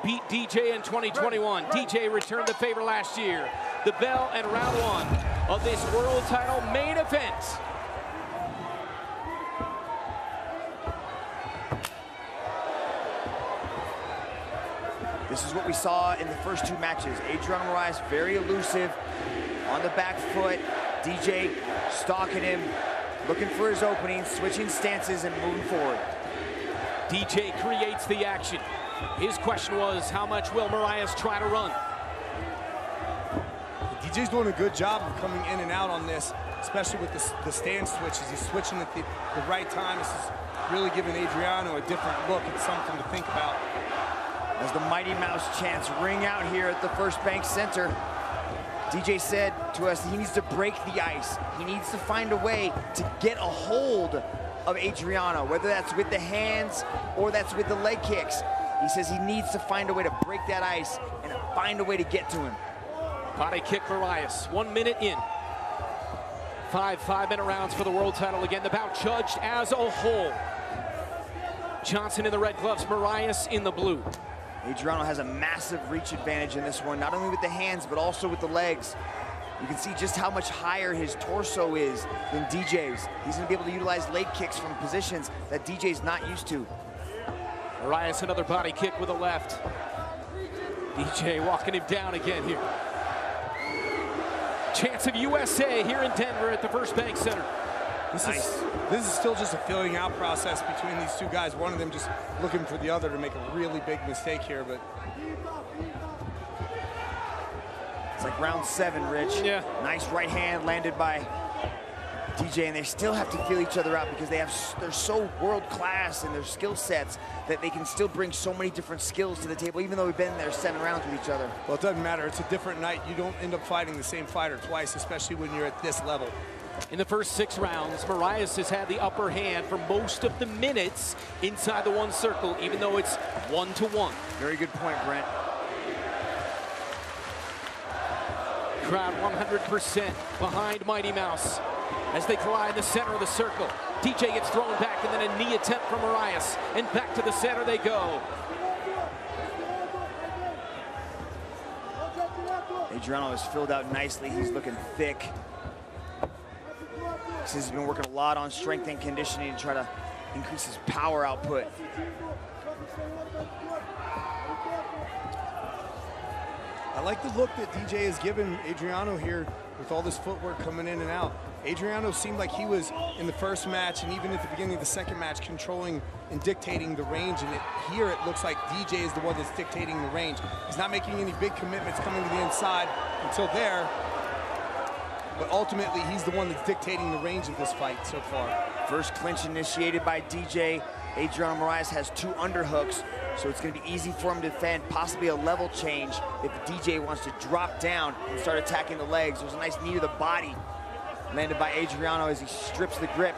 Speaker 1: beat DJ in 2021. DJ returned the favor last year. The bell and round one of this world title main event.
Speaker 3: This is what we saw in the first two matches. Adriano Moraes very elusive on the back foot. DJ stalking him, looking for his opening, switching stances and moving forward.
Speaker 1: DJ creates the action. His question was, how much will Moraes try to run?
Speaker 4: DJ's doing a good job of coming in and out on this, especially with the, the stand switches. He's switching at the, the right time. This is really giving Adriano a different look. It's something to think about.
Speaker 3: As the Mighty Mouse chants ring out here at the First Bank Center, DJ said to us he needs to break the ice. He needs to find a way to get a hold of Adriano, whether that's with the hands or that's with the leg kicks. He says he needs to find a way to break that ice and find a way to get to him.
Speaker 1: Body kick Moraes, one minute in. Five five-minute rounds for the world title again. The bout judged as a whole. Johnson in the red gloves, Moraes in the blue.
Speaker 3: Adriano has a massive reach advantage in this one, not only with the hands, but also with the legs. You can see just how much higher his torso is than DJ's. He's gonna be able to utilize leg kicks from positions that DJ's not used to.
Speaker 1: Moraes another body kick with a left. DJ walking him down again here. Chance of USA here in Denver at the First Bank Center.
Speaker 4: This is this is still just a filling out process between these two guys. One of them just looking for the other to make a really big mistake here, but
Speaker 3: It's like round seven, Rich.
Speaker 1: Yeah.
Speaker 3: Nice right hand landed by DJ, and they still have to feel each other out because they have they're so world class in their skill sets that they can still bring so many different skills to the table, even though we've been there seven rounds with each other.
Speaker 4: well, it doesn't matter. It's a different night. You don't end up fighting the same fighter twice, especially when you're at this level.
Speaker 1: In the first six rounds, Moraes has had the upper hand for most of the minutes inside the one circle, even though it's one to one.
Speaker 3: Very good point, Brent.
Speaker 1: Crowd 100% behind Mighty Mouse as they collide in the center of the circle. DJ gets thrown back and then a knee attempt from Moraes. And back to the center they go.
Speaker 3: Adriano is filled out nicely. He's looking thick. He's been working a lot on strength and conditioning to try to increase his power output.
Speaker 4: I like the look that DJ has given Adriano here with all this footwork coming in and out. Adriano seemed like he was in the first match and even at the beginning of the second match controlling and dictating the range. And it, here it looks like DJ is the one that's dictating the range. He's not making any big commitments coming to the inside until there. But ultimately, he's the one that's dictating the range of this fight so far.
Speaker 3: First clinch initiated by DJ. Adriano Moraes has two underhooks, so it's going to be easy for him to defend, possibly a level change if DJ wants to drop down and start attacking the legs. There's a nice knee to the body landed by Adriano as he strips the grip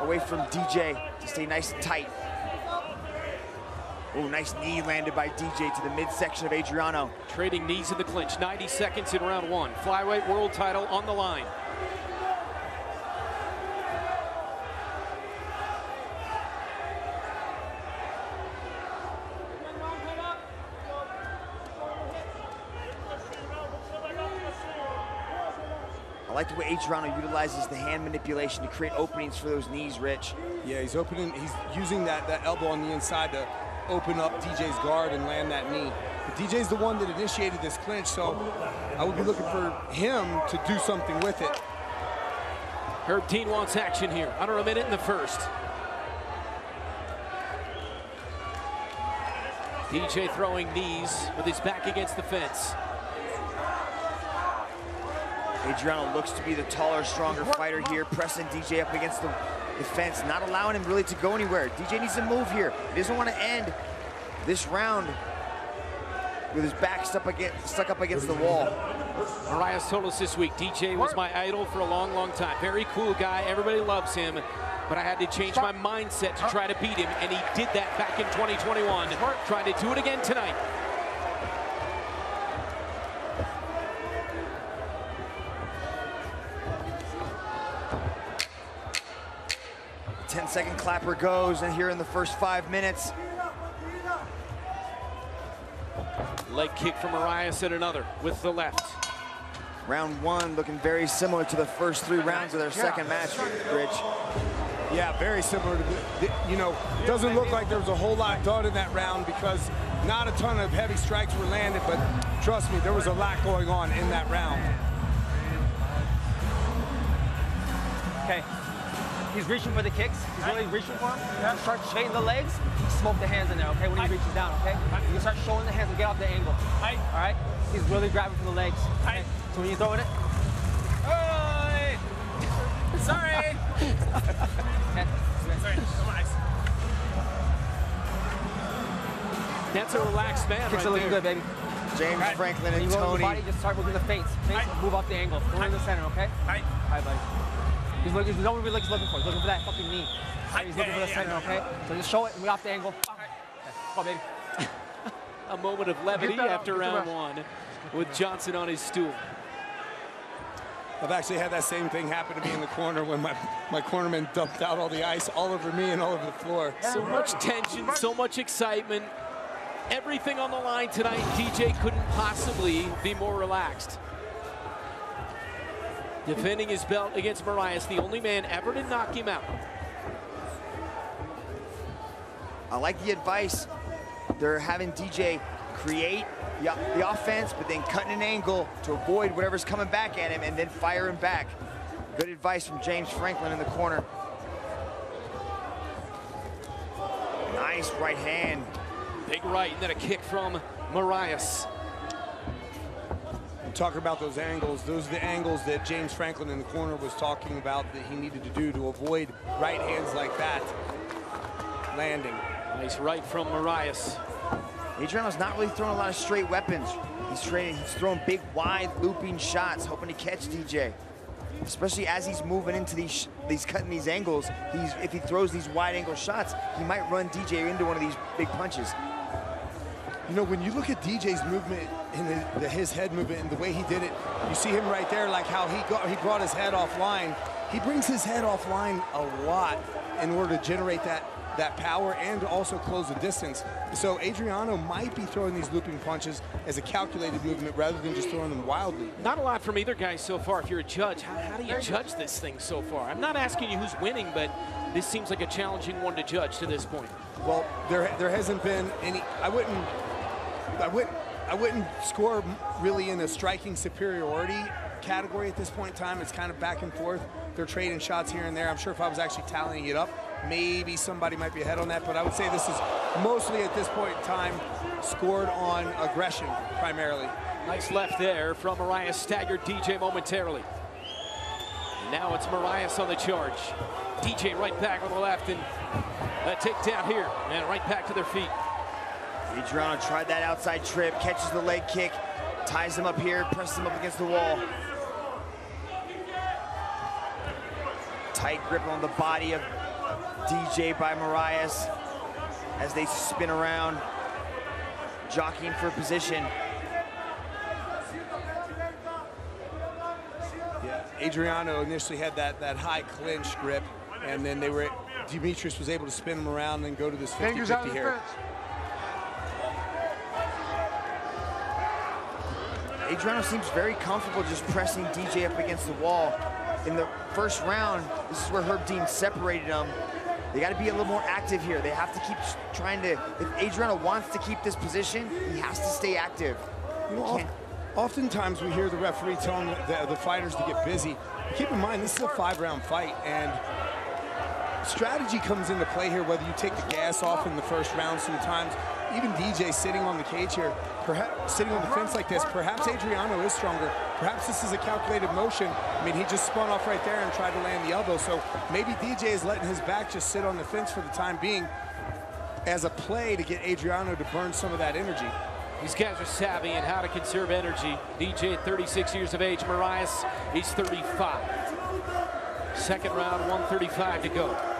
Speaker 3: away from DJ to stay nice and tight. Oh, nice knee landed by DJ to the midsection of Adriano.
Speaker 1: Trading knees in the clinch. 90 seconds in round one. Flyweight world title on the line.
Speaker 3: I like the way Adriano utilizes the hand manipulation to create openings for those knees, Rich.
Speaker 4: Yeah, he's opening, he's using that, that elbow on the inside to open up DJ's guard and land that knee. But DJ's the one that initiated this clinch, so I would be looking for him to do something with it.
Speaker 1: Herb Dean wants action here. Under a minute in the first. DJ throwing knees with his back against the fence.
Speaker 3: Adriano looks to be the taller, stronger fighter here, pressing DJ up against the, the fence, not allowing him really to go anywhere. DJ needs to move here. He doesn't want to end this round with his back stuck, against, stuck up against the wall.
Speaker 1: Moraes told us this week, DJ was my idol for a long, long time. Very cool guy. Everybody loves him. But I had to change my mindset to try to beat him, and he did that back in 2021. Trying to do it again tonight.
Speaker 3: 10 second clapper goes, and here in the first five minutes.
Speaker 1: Leg kick from Moraes at another with the left.
Speaker 3: Round one looking very similar to the first three rounds of their second match, Rich.
Speaker 4: Yeah, very similar to, the, you know, doesn't look like there was a whole lot done in that round because not a ton of heavy strikes were landed, but trust me, there was a lot going on in that round.
Speaker 52: Okay, He's reaching for the kicks. He's really reaching for them. Yeah. Start shading the legs. Smoke the hands in there, okay? When he reaches down, okay? You start showing the hands and get off the angle. All right? He's really grabbing for the legs. Okay? So when you're throwing it,
Speaker 49: Hey! Sorry.
Speaker 52: okay.
Speaker 49: Sorry.
Speaker 1: That's a relaxed man
Speaker 52: Kicks
Speaker 1: right
Speaker 52: are looking
Speaker 1: there.
Speaker 52: good, baby.
Speaker 3: James
Speaker 52: Right.
Speaker 3: Franklin
Speaker 52: When
Speaker 3: and
Speaker 52: you roll the
Speaker 3: Tony.
Speaker 52: body, just start moving the feints. Feints, move off the angle. Go in the center, okay? All right, buddy. He's looking, he's knowing what he's looking for. He's looking for that fucking knee. All right, he's looking for the center, okay? So just show it and we off the angle. Okay. Come on, baby.
Speaker 1: A moment of levity after
Speaker 52: up, get the
Speaker 1: round one with Johnson on his stool.
Speaker 4: I've actually had that same thing happen to me in the corner when my, my cornerman dumped out all the ice all over me and all over the floor.
Speaker 1: So much tension, so much excitement. Everything on the line tonight. DJ couldn't possibly be more relaxed. Defending his belt against Moraes, the only man ever to knock him out.
Speaker 3: I like the advice. They're having DJ create the, the offense, but then cutting an angle to avoid whatever's coming back at him and then fire him back. Good advice from James Franklin in the corner. Nice right hand.
Speaker 1: Big right, and then a kick from Moraes.
Speaker 4: Talk about those angles. Those are the angles that James Franklin in the corner was talking about that he needed to do to avoid right hands like that landing.
Speaker 1: Nice right from Moraes.
Speaker 3: Adriano's not really throwing a lot of straight weapons. He's trading, he's throwing big, wide, looping shots, hoping to catch DJ. especially as he's moving into these these cutting these angles. He's if he throws these wide angle shots, he might run DJ into one of these big punches.
Speaker 4: You know, when you look at DJ's movement and his, the, his head movement and the way he did it, you see him right there, like how he got, he brought his head offline. He brings his head offline a lot in order to generate that that power and also close the distance. So Adriano might be throwing these looping punches as a calculated movement rather than just throwing them wildly.
Speaker 1: Not a lot from either guy so far. If you're a judge, how, how do you judge this thing so far? I'm not asking you who's winning, but this seems like a challenging one to judge to this point.
Speaker 4: Well, there there hasn't been any. I wouldn't. I wouldn't. I wouldn't score really in a striking superiority category at this point in time. It's kind of back and forth. They're trading shots here and there. I'm sure if I was actually tallying it up, maybe somebody might be ahead on that. But I would say this is mostly at this point in time scored on aggression primarily.
Speaker 1: Nice left there from Moraes. Staggered DJ momentarily. Now it's Moraes on the charge. DJ right back on the left and a takedown here. And right back to their feet.
Speaker 3: Adriano tried that outside trip, catches the leg kick, ties him up here, presses him up against the wall. Tight grip on the body of DJ by Moraes as they spin around, jockeying for position.
Speaker 4: Yeah, Adriano initially had that, that high clinch grip, and then they were Demetrious was able to spin him around and go to this 50-50 here.
Speaker 3: Adriano seems very comfortable just pressing DJ up against the wall. In the first round, this is where Herb Dean separated them. They got to be a little more active here. They have to keep trying to, if Adriano wants to keep this position, he has to stay active.
Speaker 4: You know, oft, oftentimes we hear the referee telling the, the fighters to get busy. Keep in mind, this is a five-round fight, and strategy comes into play here, whether you take the gas off in the first round sometimes. Even DJ sitting on the cage here, perhaps sitting on the fence like this, perhaps Adriano is stronger. Perhaps this is a calculated motion. I mean, he just spun off right there and tried to land the elbow. So maybe DJ is letting his back just sit on the fence for the time being as a play to get Adriano to burn some of that energy.
Speaker 1: These guys are savvy in how to conserve energy. DJ 36 years of age. Moraes, he's 35. Second round, 135 to go.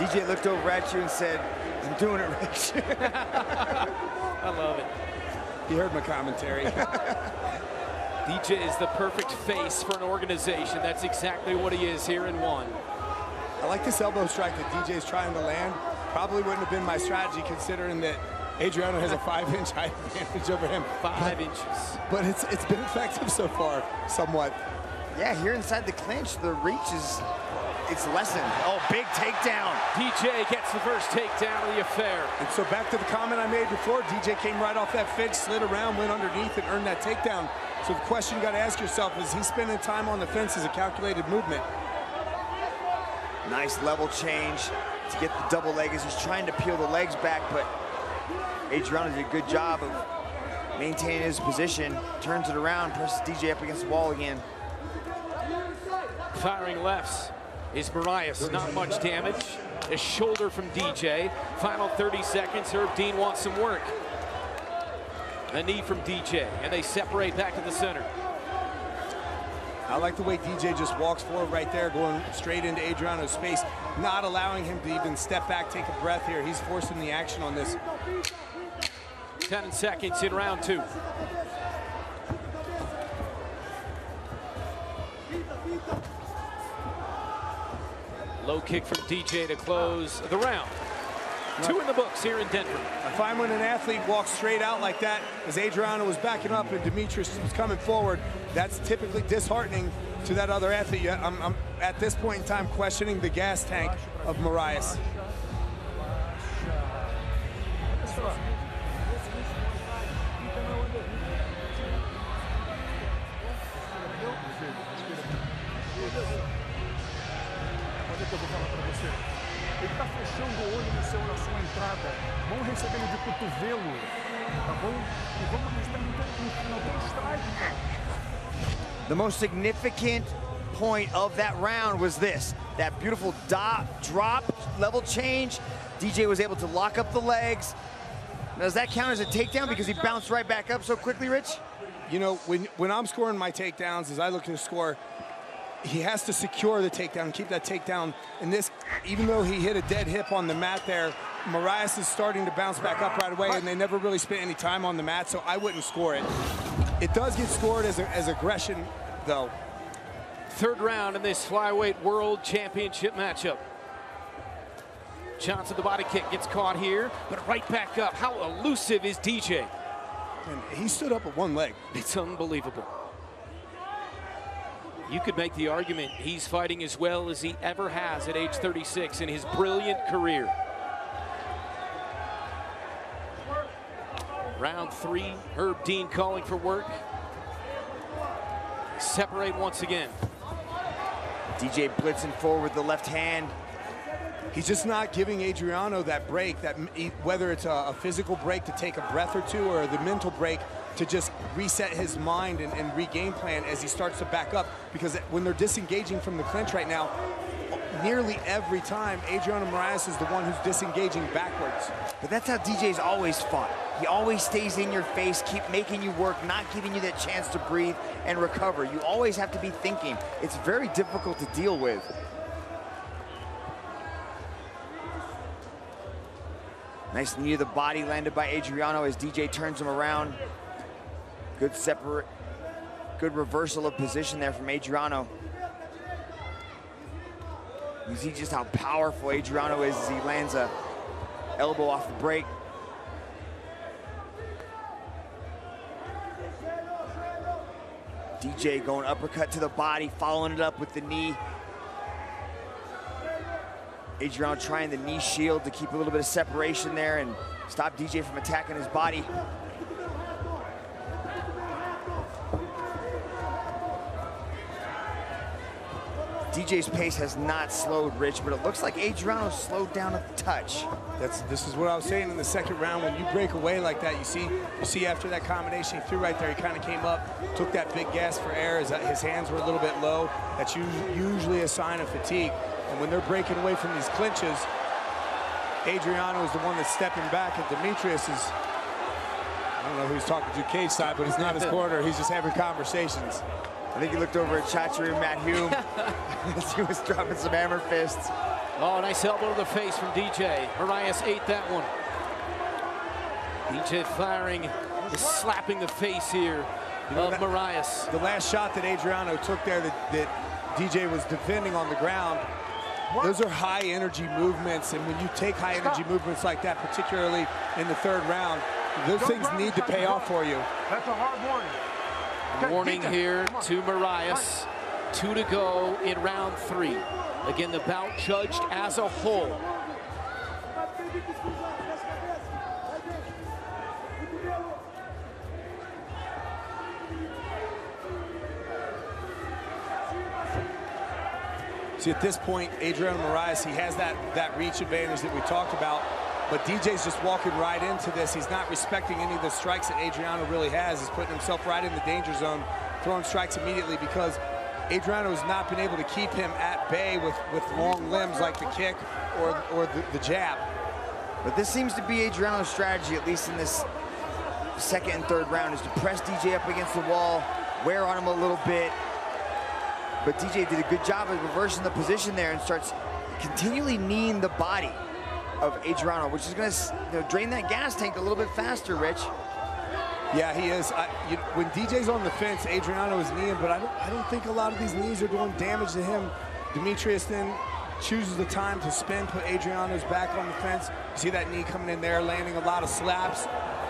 Speaker 3: DJ looked over at you and said, I'm doing it, Rich.
Speaker 1: I love it.
Speaker 4: He heard my commentary.
Speaker 1: DJ is the perfect face for an organization. That's exactly what he is here in one.
Speaker 4: I like this elbow strike that DJ is trying to land. Probably wouldn't have been my strategy considering that Adriano has a five-inch height advantage over him.
Speaker 1: Five
Speaker 4: but,
Speaker 1: inches.
Speaker 4: But it's it's been effective so far, somewhat.
Speaker 3: Yeah, here inside the clinch, the reach is it's lessened. Oh, big takedown.
Speaker 1: DJ gets the first takedown of the affair.
Speaker 4: And so back to the comment I made before, DJ came right off that fence, slid around, went underneath, and earned that takedown. So the question you got to ask yourself is, he spending time on the fence as a calculated movement?
Speaker 3: Nice level change to get the double leg as he's trying to peel the legs back, but Adriano did a good job of maintaining his position, turns it around, presses DJ up against the wall again.
Speaker 1: Firing lefts is Moraes. Not much damage. A shoulder from DJ. Final 30 seconds. Herb Dean wants some work. A knee from DJ, and they separate back to the center.
Speaker 4: I like the way DJ just walks forward right there, going straight into Adriano's space, not allowing him to even step back, take a breath here. He's forcing the action on this.
Speaker 1: 10 seconds in round two. Low kick from DJ to close the round. Two in the books here in Denver.
Speaker 4: I find when an athlete walks straight out like that, as Adriano was backing up and Demetrious was coming forward, that's typically disheartening to that other athlete. I'm, I'm at this point in time questioning the gas tank of
Speaker 51: Moraes. Vamos de cotovelo, tá bom? E vamos receber não tem strike, cara.
Speaker 3: The most significant point of that round was this, that beautiful dot, drop, level change. DJ was able to lock up the legs. Now, does that count as a takedown because he bounced right back up so quickly, Rich?
Speaker 4: you know, when, when I'm scoring my takedowns, as I look to score, he has to secure the takedown keep that takedown. And this, even though he hit a dead hip on the mat there, Moraes is starting to bounce back up right away, and they never really spent any time on the mat, so I wouldn't score it. It does get scored as, a, as aggression, though.
Speaker 1: Third round in this flyweight world championship matchup. Johnson, the body kick gets caught here, but right back up. How elusive is DJ?
Speaker 4: And he stood up with one leg.
Speaker 1: It's unbelievable. You could make the argument he's fighting as well as he ever has at age 36 in his brilliant career. Round three, Herb Dean calling for work. Separate once again.
Speaker 3: DJ blitzing forward the left hand.
Speaker 4: He's just not giving Adriano that break, that whether it's a, a, physical break to take a breath or two or the mental break to just reset his mind and, and regain plan as he starts to back up. Because when they're disengaging from the clinch right now, nearly every time, Adriano Moraes is the one who's disengaging backwards.
Speaker 3: But that's how DJ's always fought. He always stays in your face, keep making you work, not giving you that chance to breathe and recover. You always have to be thinking. It's very difficult to deal with. Nice knee to the body landed by Adriano as DJ turns him around. Good separate, good reversal of position there from Adriano. You see just how powerful Adriano is as he lands a elbow off the break. DJ going uppercut to the body, following it up with the knee. Adriano trying the knee shield to keep a little bit of separation there and stop DJ from attacking his body. DJ's pace has not slowed, Rich, but it looks like Adriano slowed down a touch.
Speaker 4: That's this is what I was saying in the second round. When you break away like that, you see you see after that combination he threw right there, he kind of came up, took that big gas for air. As uh, his hands were a little bit low. That's usually a sign of fatigue. And when they're breaking away from these clinches, Adriano is the one that's stepping back, and Demetrious is. I don't know who he's talking to cage side, but he's not his corner. He's just having conversations.
Speaker 3: I think he looked over at Chatri Matt Hume as he was dropping some hammer fists.
Speaker 1: Oh, nice elbow to the face from DJ. Moraes ate that one. DJ firing, is slapping the face here of Moraes.
Speaker 4: The last shot that Adriano took there that, that DJ was defending on the ground, those are high energy movements. And when you take high energy movements like that, particularly in the third round, those things need to pay off for you.
Speaker 51: That's a hard warning.
Speaker 1: Warning here to Moraes. Two to go in round three. Again, the bout judged as a whole.
Speaker 4: See, at this point, Adriano Moraes, he has that, that reach advantage that we talked about. But DJ's just walking right into this. He's not respecting any of the strikes that Adriano really has. He's putting himself right in the danger zone, throwing strikes immediately because Adriano has not been able to keep him at bay with, with long limbs like the kick or, or the, the jab.
Speaker 3: But this seems to be Adriano's strategy, at least in this second and third round, is to press DJ up against the wall, wear on him a little bit. But DJ did a good job of reversing the position there and starts continually kneeing the body of Adriano, which is going to you know, drain that gas tank a little bit faster, Rich.
Speaker 4: Yeah, he is. I, you, when DJ's on the fence, Adriano is kneeing, but I don't, I don't think a lot of these knees are doing damage to him. Demetrious then chooses the time to spin, put Adriano's back on the fence. You see that knee coming in there, landing a lot of slaps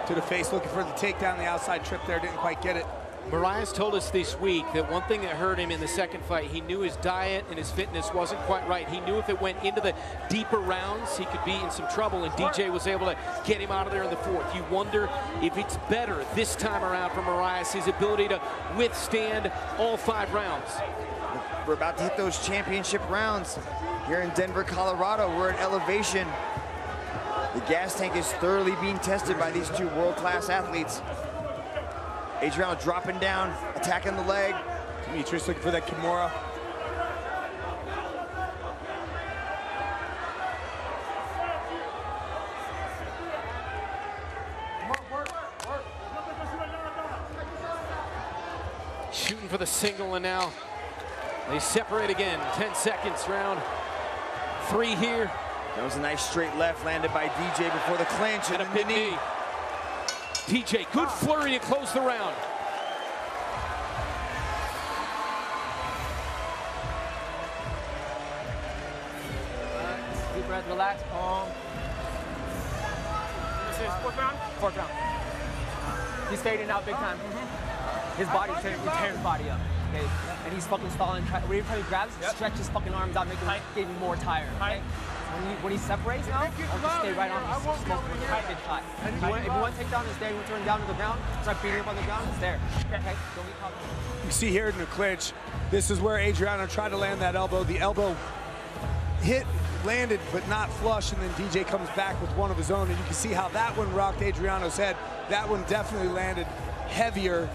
Speaker 4: to the face, looking for the takedown. The outside trip there, didn't quite get it.
Speaker 1: Moraes told us this week that one thing that hurt him in the second fight, he knew his diet and his fitness wasn't quite right. He knew if it went into the deeper rounds, he could be in some trouble, and DJ was able to get him out of there in the fourth. You wonder if it's better this time around for Moraes, his ability to withstand all five rounds.
Speaker 3: We're about to hit those championship rounds here in Denver, Colorado. We're at elevation. The gas tank is thoroughly being tested by these two world-class athletes. Adriano dropping down, attacking the leg.
Speaker 4: Demetrious looking for that Kimura.
Speaker 1: shooting for the single, and now they separate again. 10 seconds, round three here.
Speaker 3: That was a nice straight left landed by DJ before the clinch and,
Speaker 1: a big knee. DJ, good flurry to close the round.
Speaker 52: Deep breath, relax, calm. Fourth round? Fourth round. He's fading out big time. Mm-hmm. His body, he's tearing, he's tearing his body up. Okay? And he's fucking stalling. Try, every time he grabs, stretch his fucking arms out, make him get more tired. Okay? When he, when he separates now, I'll just stay right on him, smoke with him, get shot. If you, want, if you want to take down, it's there. You want to turn down to the ground, start beating up on the ground, it's there. Okay? Don't get caught.
Speaker 4: You see here in the clinch, this is where Adriano tried to land that elbow. The elbow hit, landed, but not flush, and then DJ comes back with one of his own, and you can see how that one rocked Adriano's head. That one definitely landed heavier.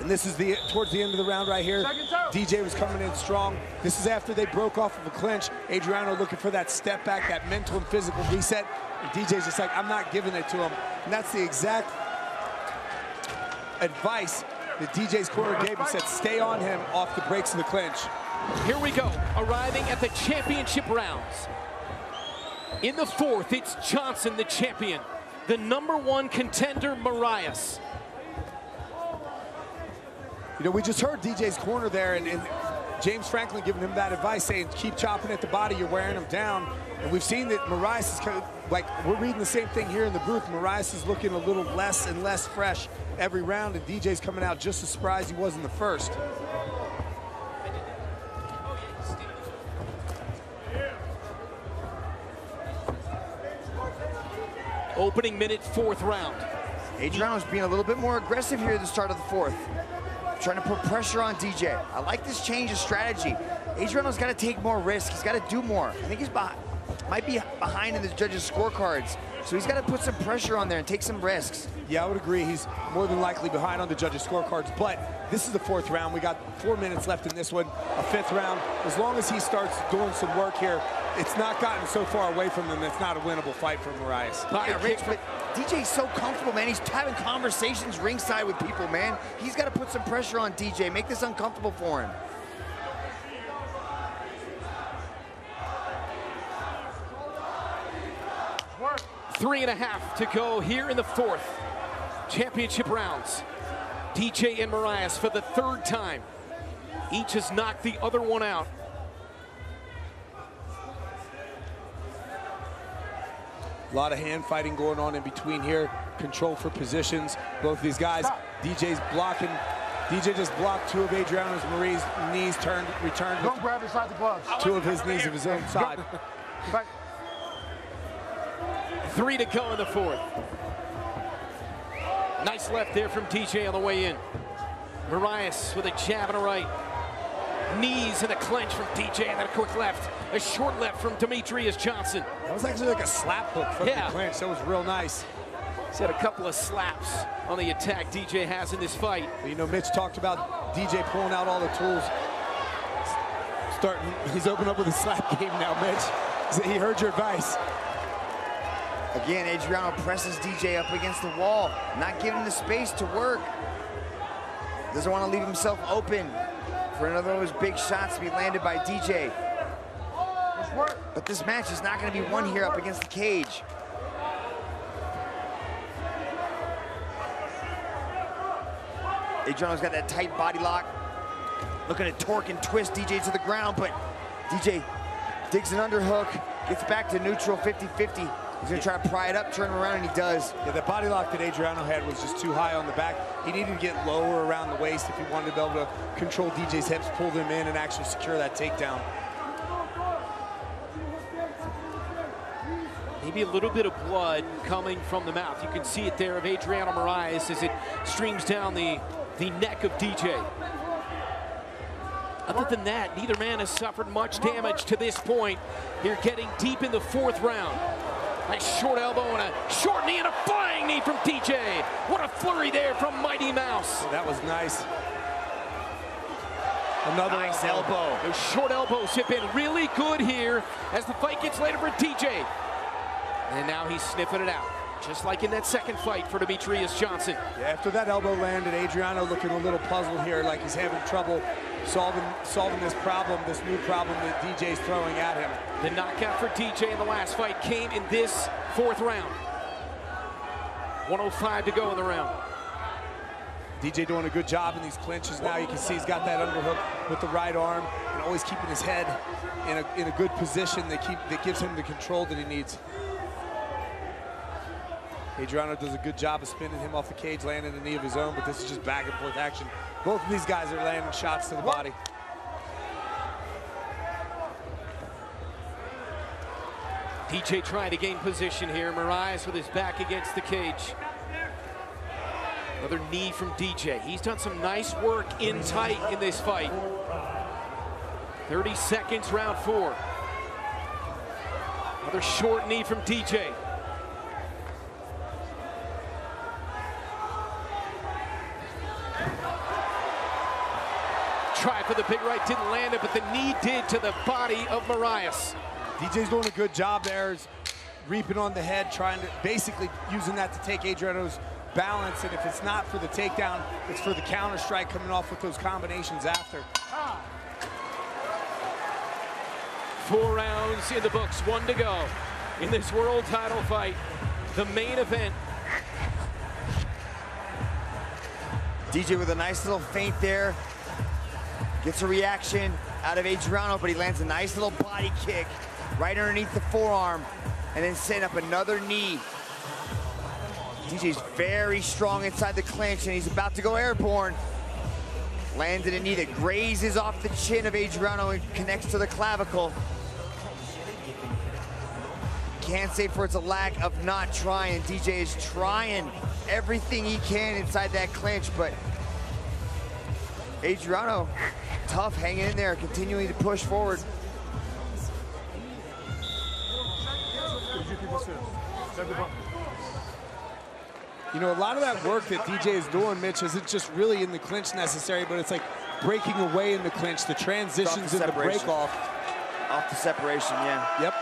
Speaker 4: And this is the towards the end of the round right here. DJ was coming in strong. This is after they broke off of a clinch. Adriano looking for that step back, that mental and physical reset. And DJ's just like, I'm not giving it to him. And that's the exact advice that DJ's corner gave him. Said, stay on him off the breaks of the clinch.
Speaker 1: Here we go, arriving at the championship rounds. In the fourth, it's Johnson, the champion. The number one contender, Moraes.
Speaker 4: You know, we just heard DJ's corner there, and, and James Franklin giving him that advice, saying, keep chopping at the body, you're wearing him down. And we've seen that Moraes is kind of, like, we're reading the same thing here in the booth. Moraes is looking a little less and less fresh every round, and DJ's coming out just as surprised he was in the first.
Speaker 1: Opening minute, fourth round.
Speaker 3: Adriano's being a little bit more aggressive here at the start of the fourth. Trying to put pressure on DJ. I like this change of strategy. Adriano's got to take more risk. He's got to do more. I think he's behind, might be behind in the judges' scorecards. So he's got to put some pressure on there and take some risks.
Speaker 4: Yeah, I would agree. He's more than likely behind on the judges' scorecards. But this is the fourth round. We got four minutes left in this one, a fifth round. As long as he starts doing some work here, it's not gotten so far away from him. It's not a winnable fight for Moraes.
Speaker 3: Yeah, Rich, but DJ's so comfortable, man. He's having conversations ringside with people, man. He's got to put some pressure on DJ, make this uncomfortable for him.
Speaker 1: Three and a half to go here in the fourth. Championship rounds. DJ and Moraes for the third time. Each has knocked the other one out.
Speaker 4: A lot of hand fighting going on in between here. Control for positions. Both these guys. DJ's blocking. DJ just blocked two of Adriano's Marie's knees, turned, returned.
Speaker 53: Don't grab inside the gloves.
Speaker 4: Two of his knees of his own side.
Speaker 1: Three to go in the fourth. Nice left there from DJ on the way in. Moraes with a jab and a right. Knees and a clench from DJ and then a quick left. A short left from Demetrious Johnson.
Speaker 4: That was actually like a slap hook from
Speaker 1: Yeah.
Speaker 4: the clinch. That was real nice.
Speaker 1: He's had a couple of slaps on the attack DJ has in this fight.
Speaker 4: You know, Mitch talked about DJ pulling out all the tools. Starting, he's opened up with a slap game now, Mitch. He heard your advice.
Speaker 3: Again, Adriano presses DJ up against the wall, not giving the space to work. Doesn't want to leave himself open for another of those big shots to be landed by DJ. But this match is not going to be won here up against the cage. Adriano's got that tight body lock. Looking to torque and twist DJ to the ground, but DJ digs an underhook, gets back to neutral 50-50. He's gonna try to pry it up, turn him around, and he does.
Speaker 4: Yeah, the body lock that Adriano had was just too high on the back. He needed to get lower around the waist if he wanted to be able to control DJ's hips, pull them in, and actually secure that takedown.
Speaker 1: Maybe a little bit of blood coming from the mouth. You can see it there of Adriano Moraes as it streams down the, the neck of DJ. Other than that, neither man has suffered much damage to this point. Here getting deep in the fourth round. Nice short elbow and a short knee and a flying knee from DJ. What a flurry there from Mighty Mouse.
Speaker 4: That was nice. Another
Speaker 1: nice elbow. Those short elbows have been really good here as the fight gets later for DJ. And now he's sniffing it out. just like in that second fight for Demetrious Johnson.
Speaker 4: Yeah, after that elbow landed, Adriano looking a little puzzled here, like he's having trouble solving solving this problem, this new problem that DJ's throwing at him.
Speaker 1: The knockout for DJ in the last fight came in this fourth round. 105 to go in the round.
Speaker 4: DJ doing a good job in these clinches now. You can see he's got that underhook with the right arm and always keeping his head in a, in a good position that, keep, that gives him the control that he needs. Adriano does a good job of spinning him off the cage, landing a knee of his own, but this is just back and forth action. Both of these guys are landing shots to the body.
Speaker 1: DJ trying to gain position here. Moraes with his back against the cage. Another knee from DJ. He's done some nice work in tight in this fight. 30 seconds, round four. Another short knee from DJ. Try for the big right, didn't land it, but the knee did to the body of Moraes.
Speaker 4: DJ's doing a good job there, is reaping on the head, trying to basically using that to take Adriano's balance. And if it's not for the takedown, it's for the counter strike coming off with those combinations after.
Speaker 1: Four rounds in the books, one to go in this world title fight. The main event.
Speaker 3: DJ with a nice little feint there. Gets a reaction out of Adriano, but he lands a nice little body kick right underneath the forearm and then setting up another knee. DJ's very strong inside the clinch and he's about to go airborne. Landed a knee that grazes off the chin of Adriano and connects to the clavicle. Can't say for it's a lack of not trying. DJ is trying everything he can inside that clinch, but Adriano, tough, hanging in there, continuing to push forward.
Speaker 4: You know, a lot of that work that DJ is doing, Mitch, isn't just really in the clinch necessary, but it's like breaking away in the clinch, the transitions
Speaker 3: the
Speaker 4: and the break off.
Speaker 3: Off the separation, yeah.
Speaker 4: Yep.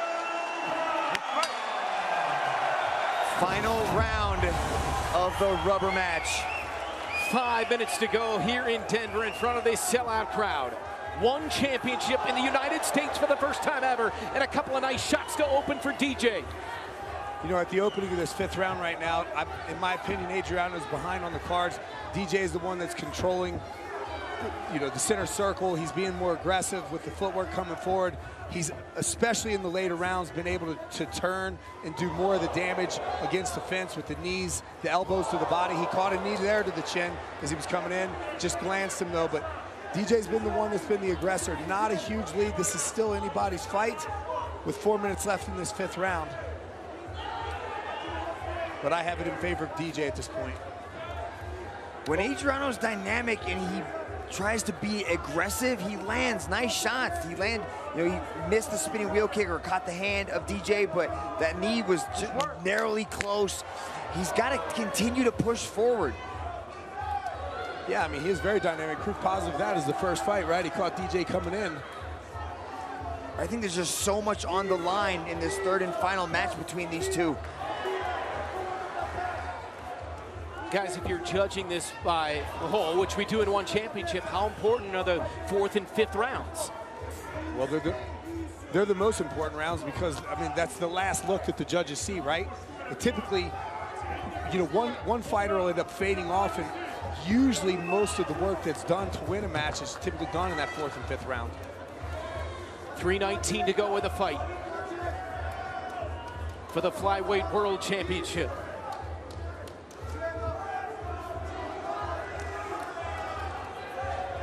Speaker 3: Final round of the rubber match.
Speaker 1: Five minutes to go here in Denver in front of this sellout crowd. One championship in the United States for the first time ever, and a couple of nice shots to open for DJ.
Speaker 4: You know, at the opening of this fifth round right now, I, in my opinion, Adriano is behind on the cards. DJ is the one that's controlling, you know, the center circle. He's being more aggressive with the footwork coming forward. He's, especially in the later rounds, been able to, to turn and do more of the damage against the fence with the knees, the elbows to the body. He caught a knee there to the chin as he was coming in. Just glanced him, though, but DJ's been the one that's been the aggressor. Not a huge lead. This is still anybody's fight with four minutes left in this fifth round. But I have it in favor of DJ at this point.
Speaker 3: When Adriano's dynamic and he tries to be aggressive, he lands nice shots. He land, you know, he missed the spinning wheel kick or caught the hand of DJ, but that knee was narrowly close. He's got to continue to push forward.
Speaker 4: Yeah, I mean, he is very dynamic. Proof positive that is the first fight, right? He caught DJ coming in.
Speaker 3: I think there's just so much on the line in this third and final match between these two.
Speaker 1: Guys, if you're judging this by the whole, which we do in one championship, how important are the fourth and fifth rounds?
Speaker 4: Well, they're the, they're the most important rounds because, I mean, that's the last look that the judges see, right? And typically, you know, one, one fighter will end up fading off, and usually most of the work that's done to win a match is typically done in that fourth and fifth round.
Speaker 1: 319 to go in the fight for the Flyweight World Championship.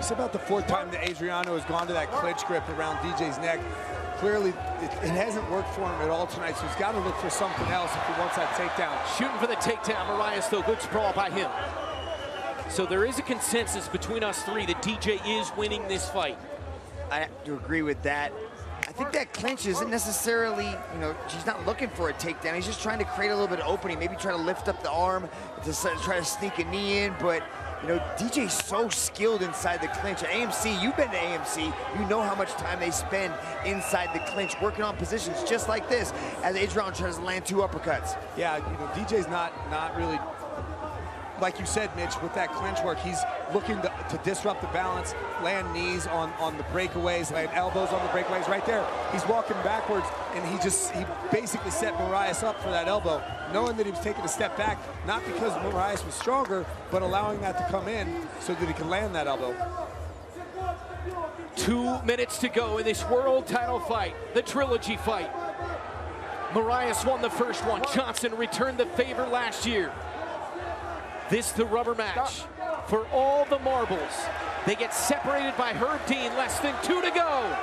Speaker 4: It's about the fourth time that Adriano has gone to that clinch grip around DJ's neck. Clearly, it, it hasn't worked for him at all tonight, so he's got to look for something else if he wants that takedown.
Speaker 1: Shooting for the takedown, Moraes, though, good sprawl by him. So there is a consensus between us three that DJ is winning this fight.
Speaker 3: I have to agree with that. I think that clinch isn't necessarily, you know, he's not looking for a takedown. He's just trying to create a little bit of opening, maybe try to lift up the arm to try to sneak a knee in, but You know, DJ's so skilled inside the clinch. AMC, you've been to AMC, you know how much time they spend inside the clinch, working on positions just like this, as Adrian tries to land two uppercuts.
Speaker 4: Yeah, you know, DJ's not not really like you said, Mitch, with that clinch work, he's looking to, to, disrupt the balance, land knees on, on the breakaways, land elbows on the breakaways. Right there, he's walking backwards, and he just, he basically set Moraes up for that elbow, knowing that he was taking a step back, not because Moraes was stronger, but allowing that to come in so that he could land that elbow.
Speaker 1: Two minutes to go in this world title fight, the trilogy fight. Moraes won the first one. Johnson returned the favor last year. This the rubber match for all the marbles. They get separated by Herb Dean, less than two to go.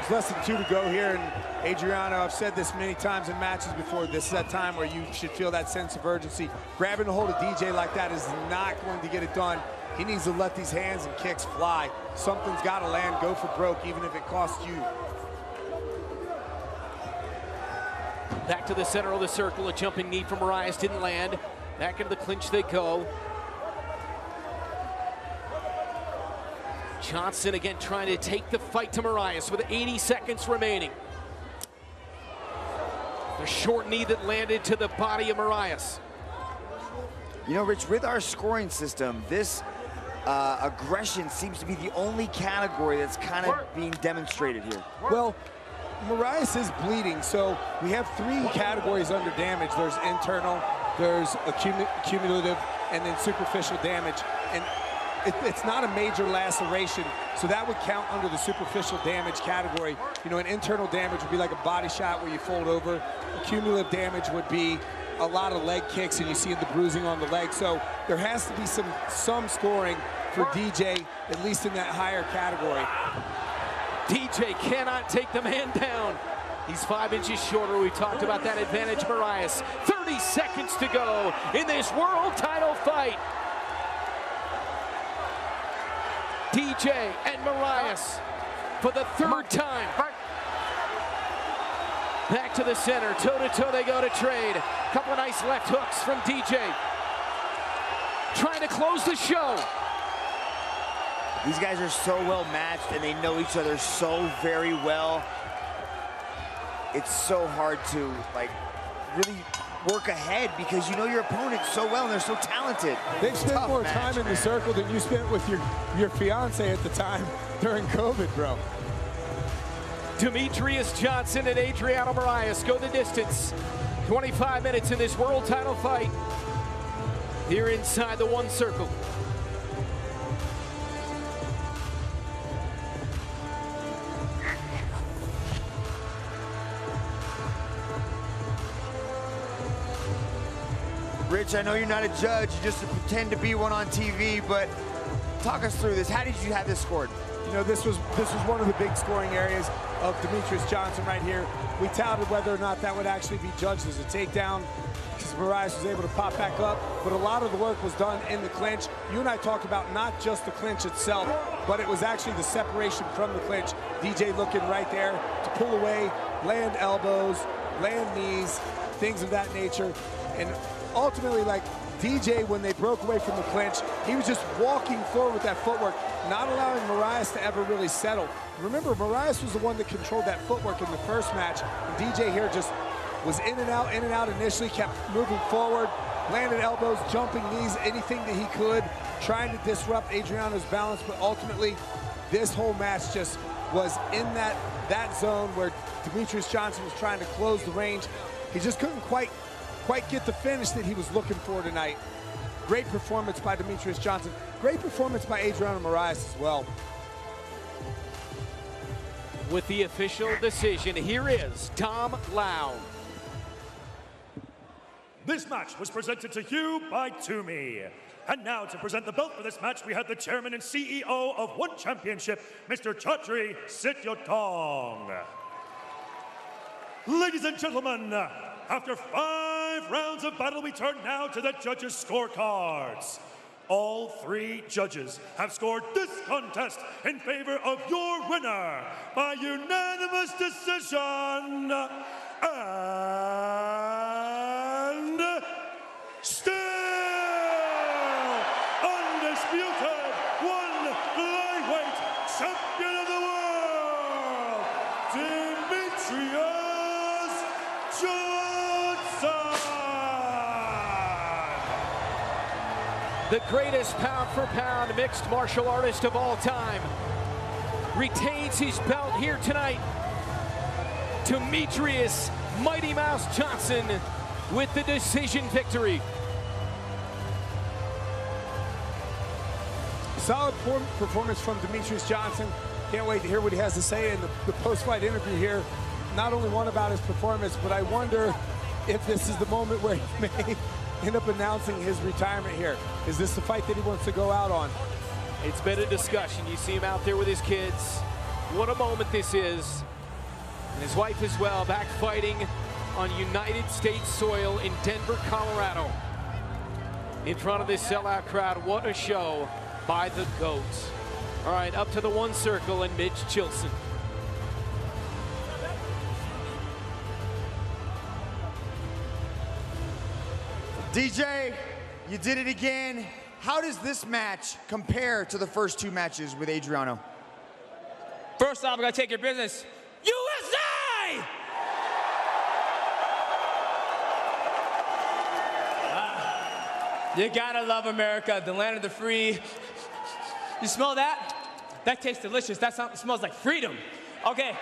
Speaker 4: There's less than two to go here, and Adriano, I've said this many times in matches before, this is that time where you should feel that sense of urgency. Grabbing a hold of DJ like that is not going to get it done. He needs to let these hands and kicks fly. Something's got to land, go for broke, even if it costs you.
Speaker 1: Back to the center of the circle, a jumping knee from Moraes didn't land. Back into the clinch they go. Johnson again trying to take the fight to Moraes with 80 seconds remaining. The short knee that landed to the body of Moraes.
Speaker 3: You know, Rich, with our scoring system, this uh, aggression seems to be the only category that's kind of being demonstrated here.
Speaker 4: Well, Moraes is bleeding, so we have three categories under damage. There's internal, there's cumulative, and then superficial damage. And it, it's not a major laceration, so that would count under the superficial damage category. You know, an internal damage would be like a body shot where you fold over. Cumulative damage would be a lot of leg kicks, and you see the bruising on the leg. So there has to be some some scoring for DJ, at least in that higher category.
Speaker 1: DJ cannot take the man down. He's five inches shorter. We talked about that advantage, Moraes. 30 seconds to go in this world title fight. DJ and Moraes for the third time. Back to the center, toe-to-toe -to -toe they go to trade. Couple of nice left hooks from DJ. Trying to close the show.
Speaker 3: These guys are so well matched and they know each other so very well. It's so hard to like really work ahead because you know your opponent so well and they're so talented.
Speaker 4: They've spent more
Speaker 3: match,
Speaker 4: time in the circle than you spent with your, your fiance at the time during COVID, bro.
Speaker 1: Demetrious Johnson and Adriano Moraes go the distance. 25 minutes in this world title fight here inside the one circle.
Speaker 3: Rich, I know you're not a judge, you just pretend to be one on TV, but talk us through this. How did you have this scored?
Speaker 4: You know, this was this was one of the big scoring areas of Demetrious Johnson right here. We touted whether or not that would actually be judged as a takedown because Moraes was able to pop back up, but a lot of the work was done in the clinch. You and I talked about not just the clinch itself, but it was actually the separation from the clinch. DJ looking right there to pull away, land elbows, land knees, things of that nature. And ultimately, like DJ, when they broke away from the clinch, he was just walking forward with that footwork, not allowing Moraes to ever really settle. Remember, Moraes was the one that controlled that footwork in the first match. And DJ here just was in and out, in and out initially, kept moving forward, landed elbows, jumping knees, anything that he could, trying to disrupt Adriano's balance, but ultimately, this whole match just was in that, that zone where Demetrious Johnson was trying to close the range. He just couldn't quite quite get the finish that he was looking for tonight. Great performance by Demetrious Johnson. Great performance by Adriano Moraes as well.
Speaker 1: With the official decision, here is Tom Lown.
Speaker 2: This match was presented to you by Tumi. And now to present the belt for this match, we have the chairman and CEO of One Championship, Mr. Chatri Sityodtong. Ladies and gentlemen, after five rounds of battle, we turn now to the judges' scorecards. All three judges have scored this contest in favor of your winner by unanimous decision. And still
Speaker 54: The
Speaker 1: greatest pound for pound mixed martial artist of all time retains his belt here tonight. Demetrious Mighty Mouse Johnson with the decision victory.
Speaker 4: Solid form- performance from Demetrious Johnson. Can't wait to hear what he has to say in the, the post-fight interview here. Not only one about his performance, but I wonder if this is the moment where he may end up announcing his retirement here. Is this the fight that he wants to go out on?
Speaker 1: It's been a discussion. You see him out there with his kids. What a moment this is. And his wife as well, back fighting on United States soil in Denver, Colorado. In front of this sellout crowd, what a show by the GOATs. All right, up to the one circle and Mitch Chilson.
Speaker 3: DJ, you did it again. How does this match compare to the first two matches with Adriano?
Speaker 49: First off, I gotta take your business. USA! Ah, you gotta love America, the land of the free. You smell that? That tastes delicious. That sound, smells like freedom. Okay.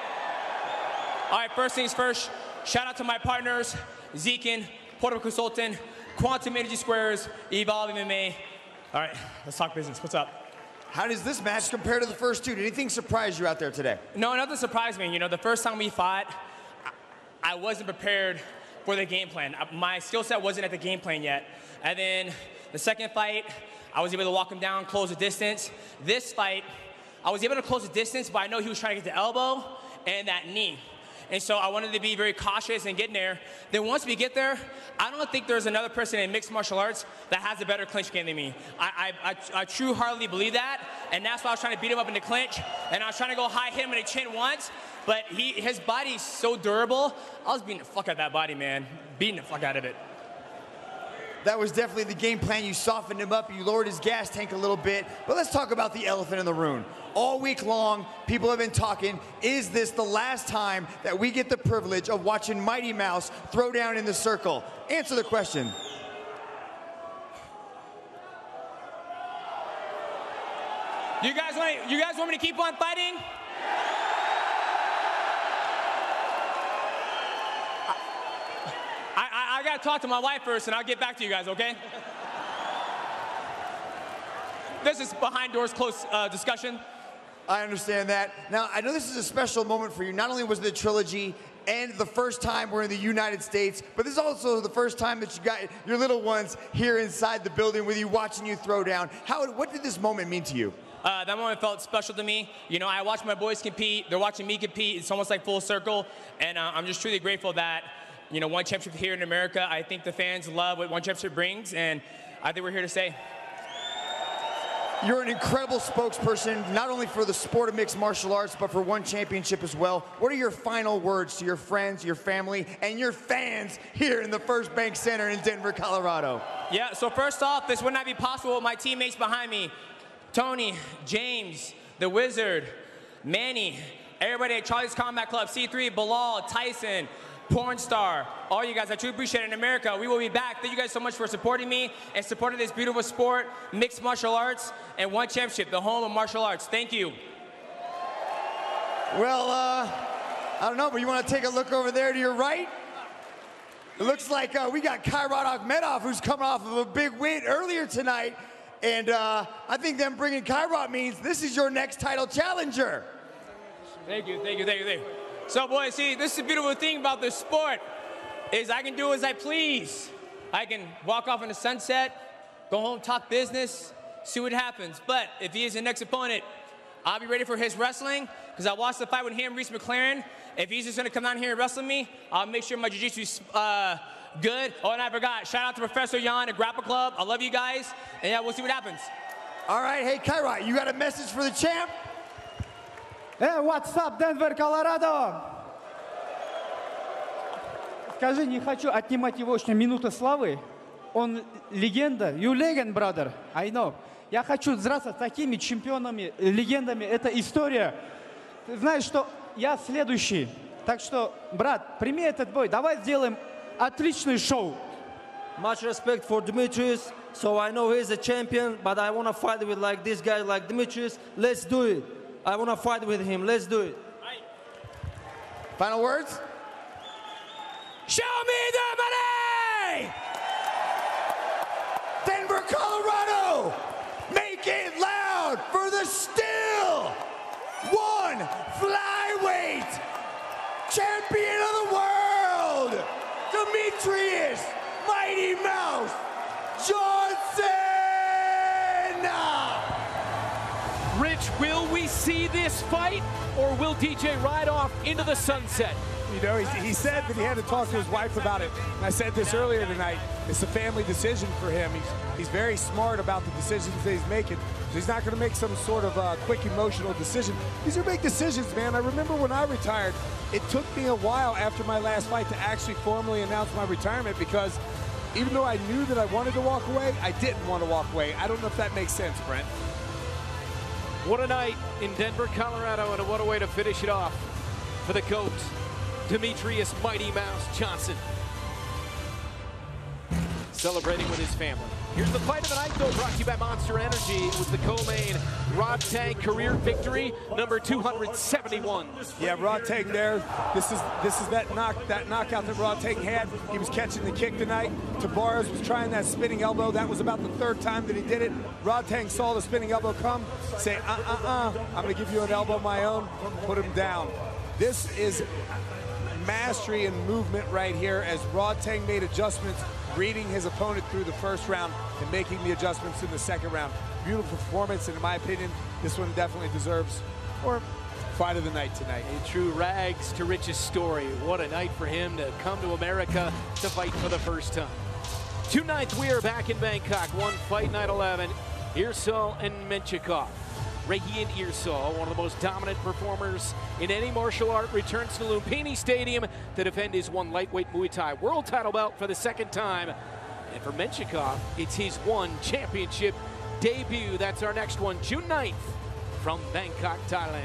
Speaker 49: All right, first things first. Shout out to my partners, Zekin, Portable Consultant, Quantum Energy Squares, Evolve MMA. All right, let's talk business. What's up?
Speaker 3: How does this match compare to the first two? Did anything surprise you out there today?
Speaker 49: No, nothing surprised me. You know, the first time we fought, I- I wasn't prepared for the game plan. My skill set wasn't at the game plan yet. And then the second fight, I was able to walk him down, close the distance. This fight, I was able to close the distance, but I know he was trying to get the elbow and that knee. And so I wanted to be very cautious in there. Then once we get there, I don't think there's another person in mixed martial arts that has a better clinch game than me. I, I, I, I true heartedly believe that, and that's why I was trying to beat him up in the clinch, and I was trying to go high, hit him in the chin once, but he, his body's so durable. I was beating the fuck out of that body, man. Beating the fuck out of it.
Speaker 3: That was definitely the game plan. You softened him up, you lowered his gas tank a little bit. But let's talk about the elephant in the room. All week long, people have been talking is this the last time that we get the privilege of watching Mighty Mouse throw down in the circle? Answer the question.
Speaker 49: You guys want you guys want me to keep on fighting? I, I, I gotta talk to my wife first, and I'll get back to you guys, okay? This is behind doors close uh, discussion.
Speaker 3: I understand that. Now, I know this is a special moment for you. Not only was it a trilogy and the first time we're in the United States, but this is also the first time that you got your little ones here inside the building with you watching you throw down. How, what did this moment mean to you?
Speaker 49: Uh, that moment felt special to me. You know, I watch my boys compete. They're watching me compete. It's almost like full circle. And uh, I'm just truly grateful that, you know, one championship here in America. I think the fans love what one championship brings. And I think we're here to stay.
Speaker 3: You're an incredible spokesperson, not only for the sport of mixed martial arts, but for one championship as well. What are your final words to your friends, your family, and your fans here in the First Bank Center in Denver, Colorado?
Speaker 49: Yeah, so first off, this would not be possible with my teammates behind me. Tony, James, The Wizard, Manny, everybody at Charlie's Combat Club, C3, Bilal, Tyson, Porn Star, all you guys, I truly appreciate it in America. We will be back. Thank you guys so much for supporting me and supporting this beautiful sport, mixed martial arts, and one championship, the home of martial arts. Thank you.
Speaker 3: Well, uh, I don't know, but you want to take a look over there to your right? It looks like uh, we got Kairat Akhmetov, who's coming off of a big win earlier tonight. And uh, I think them bringing Kairat means this is your next title challenger.
Speaker 49: Thank you, thank you, thank you, thank you. So, boys, see, this is the beautiful thing about this sport is I can do as I please. I can walk off in the sunset, go home, talk business, see what happens. But if he is the next opponent, I'll be ready for his wrestling because I watched the fight with him, Reece McLaren. If he's just gonna come down here and wrestle me, I'll make sure my jiu-jitsu's uh, good. Oh, and I forgot, shout out to Professor Jan at Grapple Club. I love you guys, and yeah, we'll see what happens.
Speaker 3: All right, hey, Kairat, you got a message for the champ?
Speaker 55: Hey, what's up, Denver, Colorado? Скажи, не хочу отнимать его очень минуты славы. Он легенда. You legend, brother. I know. Я хочу с такими чемпионами, легендами. Это история. Ты знаешь, что я следующий. Так что, брат, прими этот бой. Давай сделаем отличный шоу.
Speaker 56: Much respect for Demetrius. So I know he's a champion, but I want to fight with like this guy, like Demetrius. Let's do it. I want to fight with him. Let's do it.
Speaker 32: Final words?
Speaker 1: Show me the money!
Speaker 32: Denver, Colorado! Make it loud for the still one flyweight champion of the world, Demetrious Mighty Mouse Johnson!
Speaker 1: Rich, will we see this fight or will DJ ride off into the sunset?
Speaker 4: You know, he, he said that he had to talk to his wife about it. And I said this earlier tonight. It's a family decision for him. He's, he's very smart about the decisions that he's making. So he's not going to make some sort of uh, quick emotional decision. These are big decisions, man. I remember when I retired, it took me a while after my last fight to actually formally announce my retirement because even though I knew that I wanted to walk away, I didn't want to walk away. I don't know if that makes sense, Brent.
Speaker 1: What a night in Denver, Colorado, and what a way to finish it off for the GOAT, Demetrious Mighty Mouse Johnson. Celebrating with his family. Here's the fight of the night, though, brought to you by Monster Energy. It was the co-main Rodtang career victory, number 271.
Speaker 4: Yeah, Rodtang there. This is this is that knock that knockout that Rodtang had. He was catching the kick tonight. Tabares was trying that spinning elbow. That was about the third time that he did it. Rodtang saw the spinning elbow come, say, uh-uh-uh, I'm gonna give you an elbow of my own, put him down. This is mastery and movement right here as Rodtang made adjustments, reading his opponent through the first round and making the adjustments in the second round. Beautiful performance, and in my opinion, this one definitely deserves or fight of the night tonight.
Speaker 1: A true rags to riches story. What a night for him to come to America to fight for the first time. Two nights we are back in Bangkok. One fight night 11. Eersel and Menshikov. Regian Eersel, one of the most dominant performers in any martial art, returns to Lumpini Stadium to defend his one lightweight Muay Thai world title belt for the second time. And for Menshikov, it's his one championship debut. That's our next one, June 9th from Bangkok, Thailand.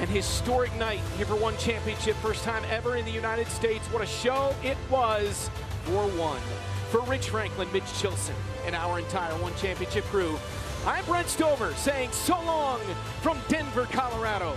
Speaker 1: An historic night here for one championship, first time ever in the United States. What a show it was for one. For Rich Franklin, Mitch Chilson, and our entire one championship crew, I'm Brent Stover saying so long from Denver, Colorado.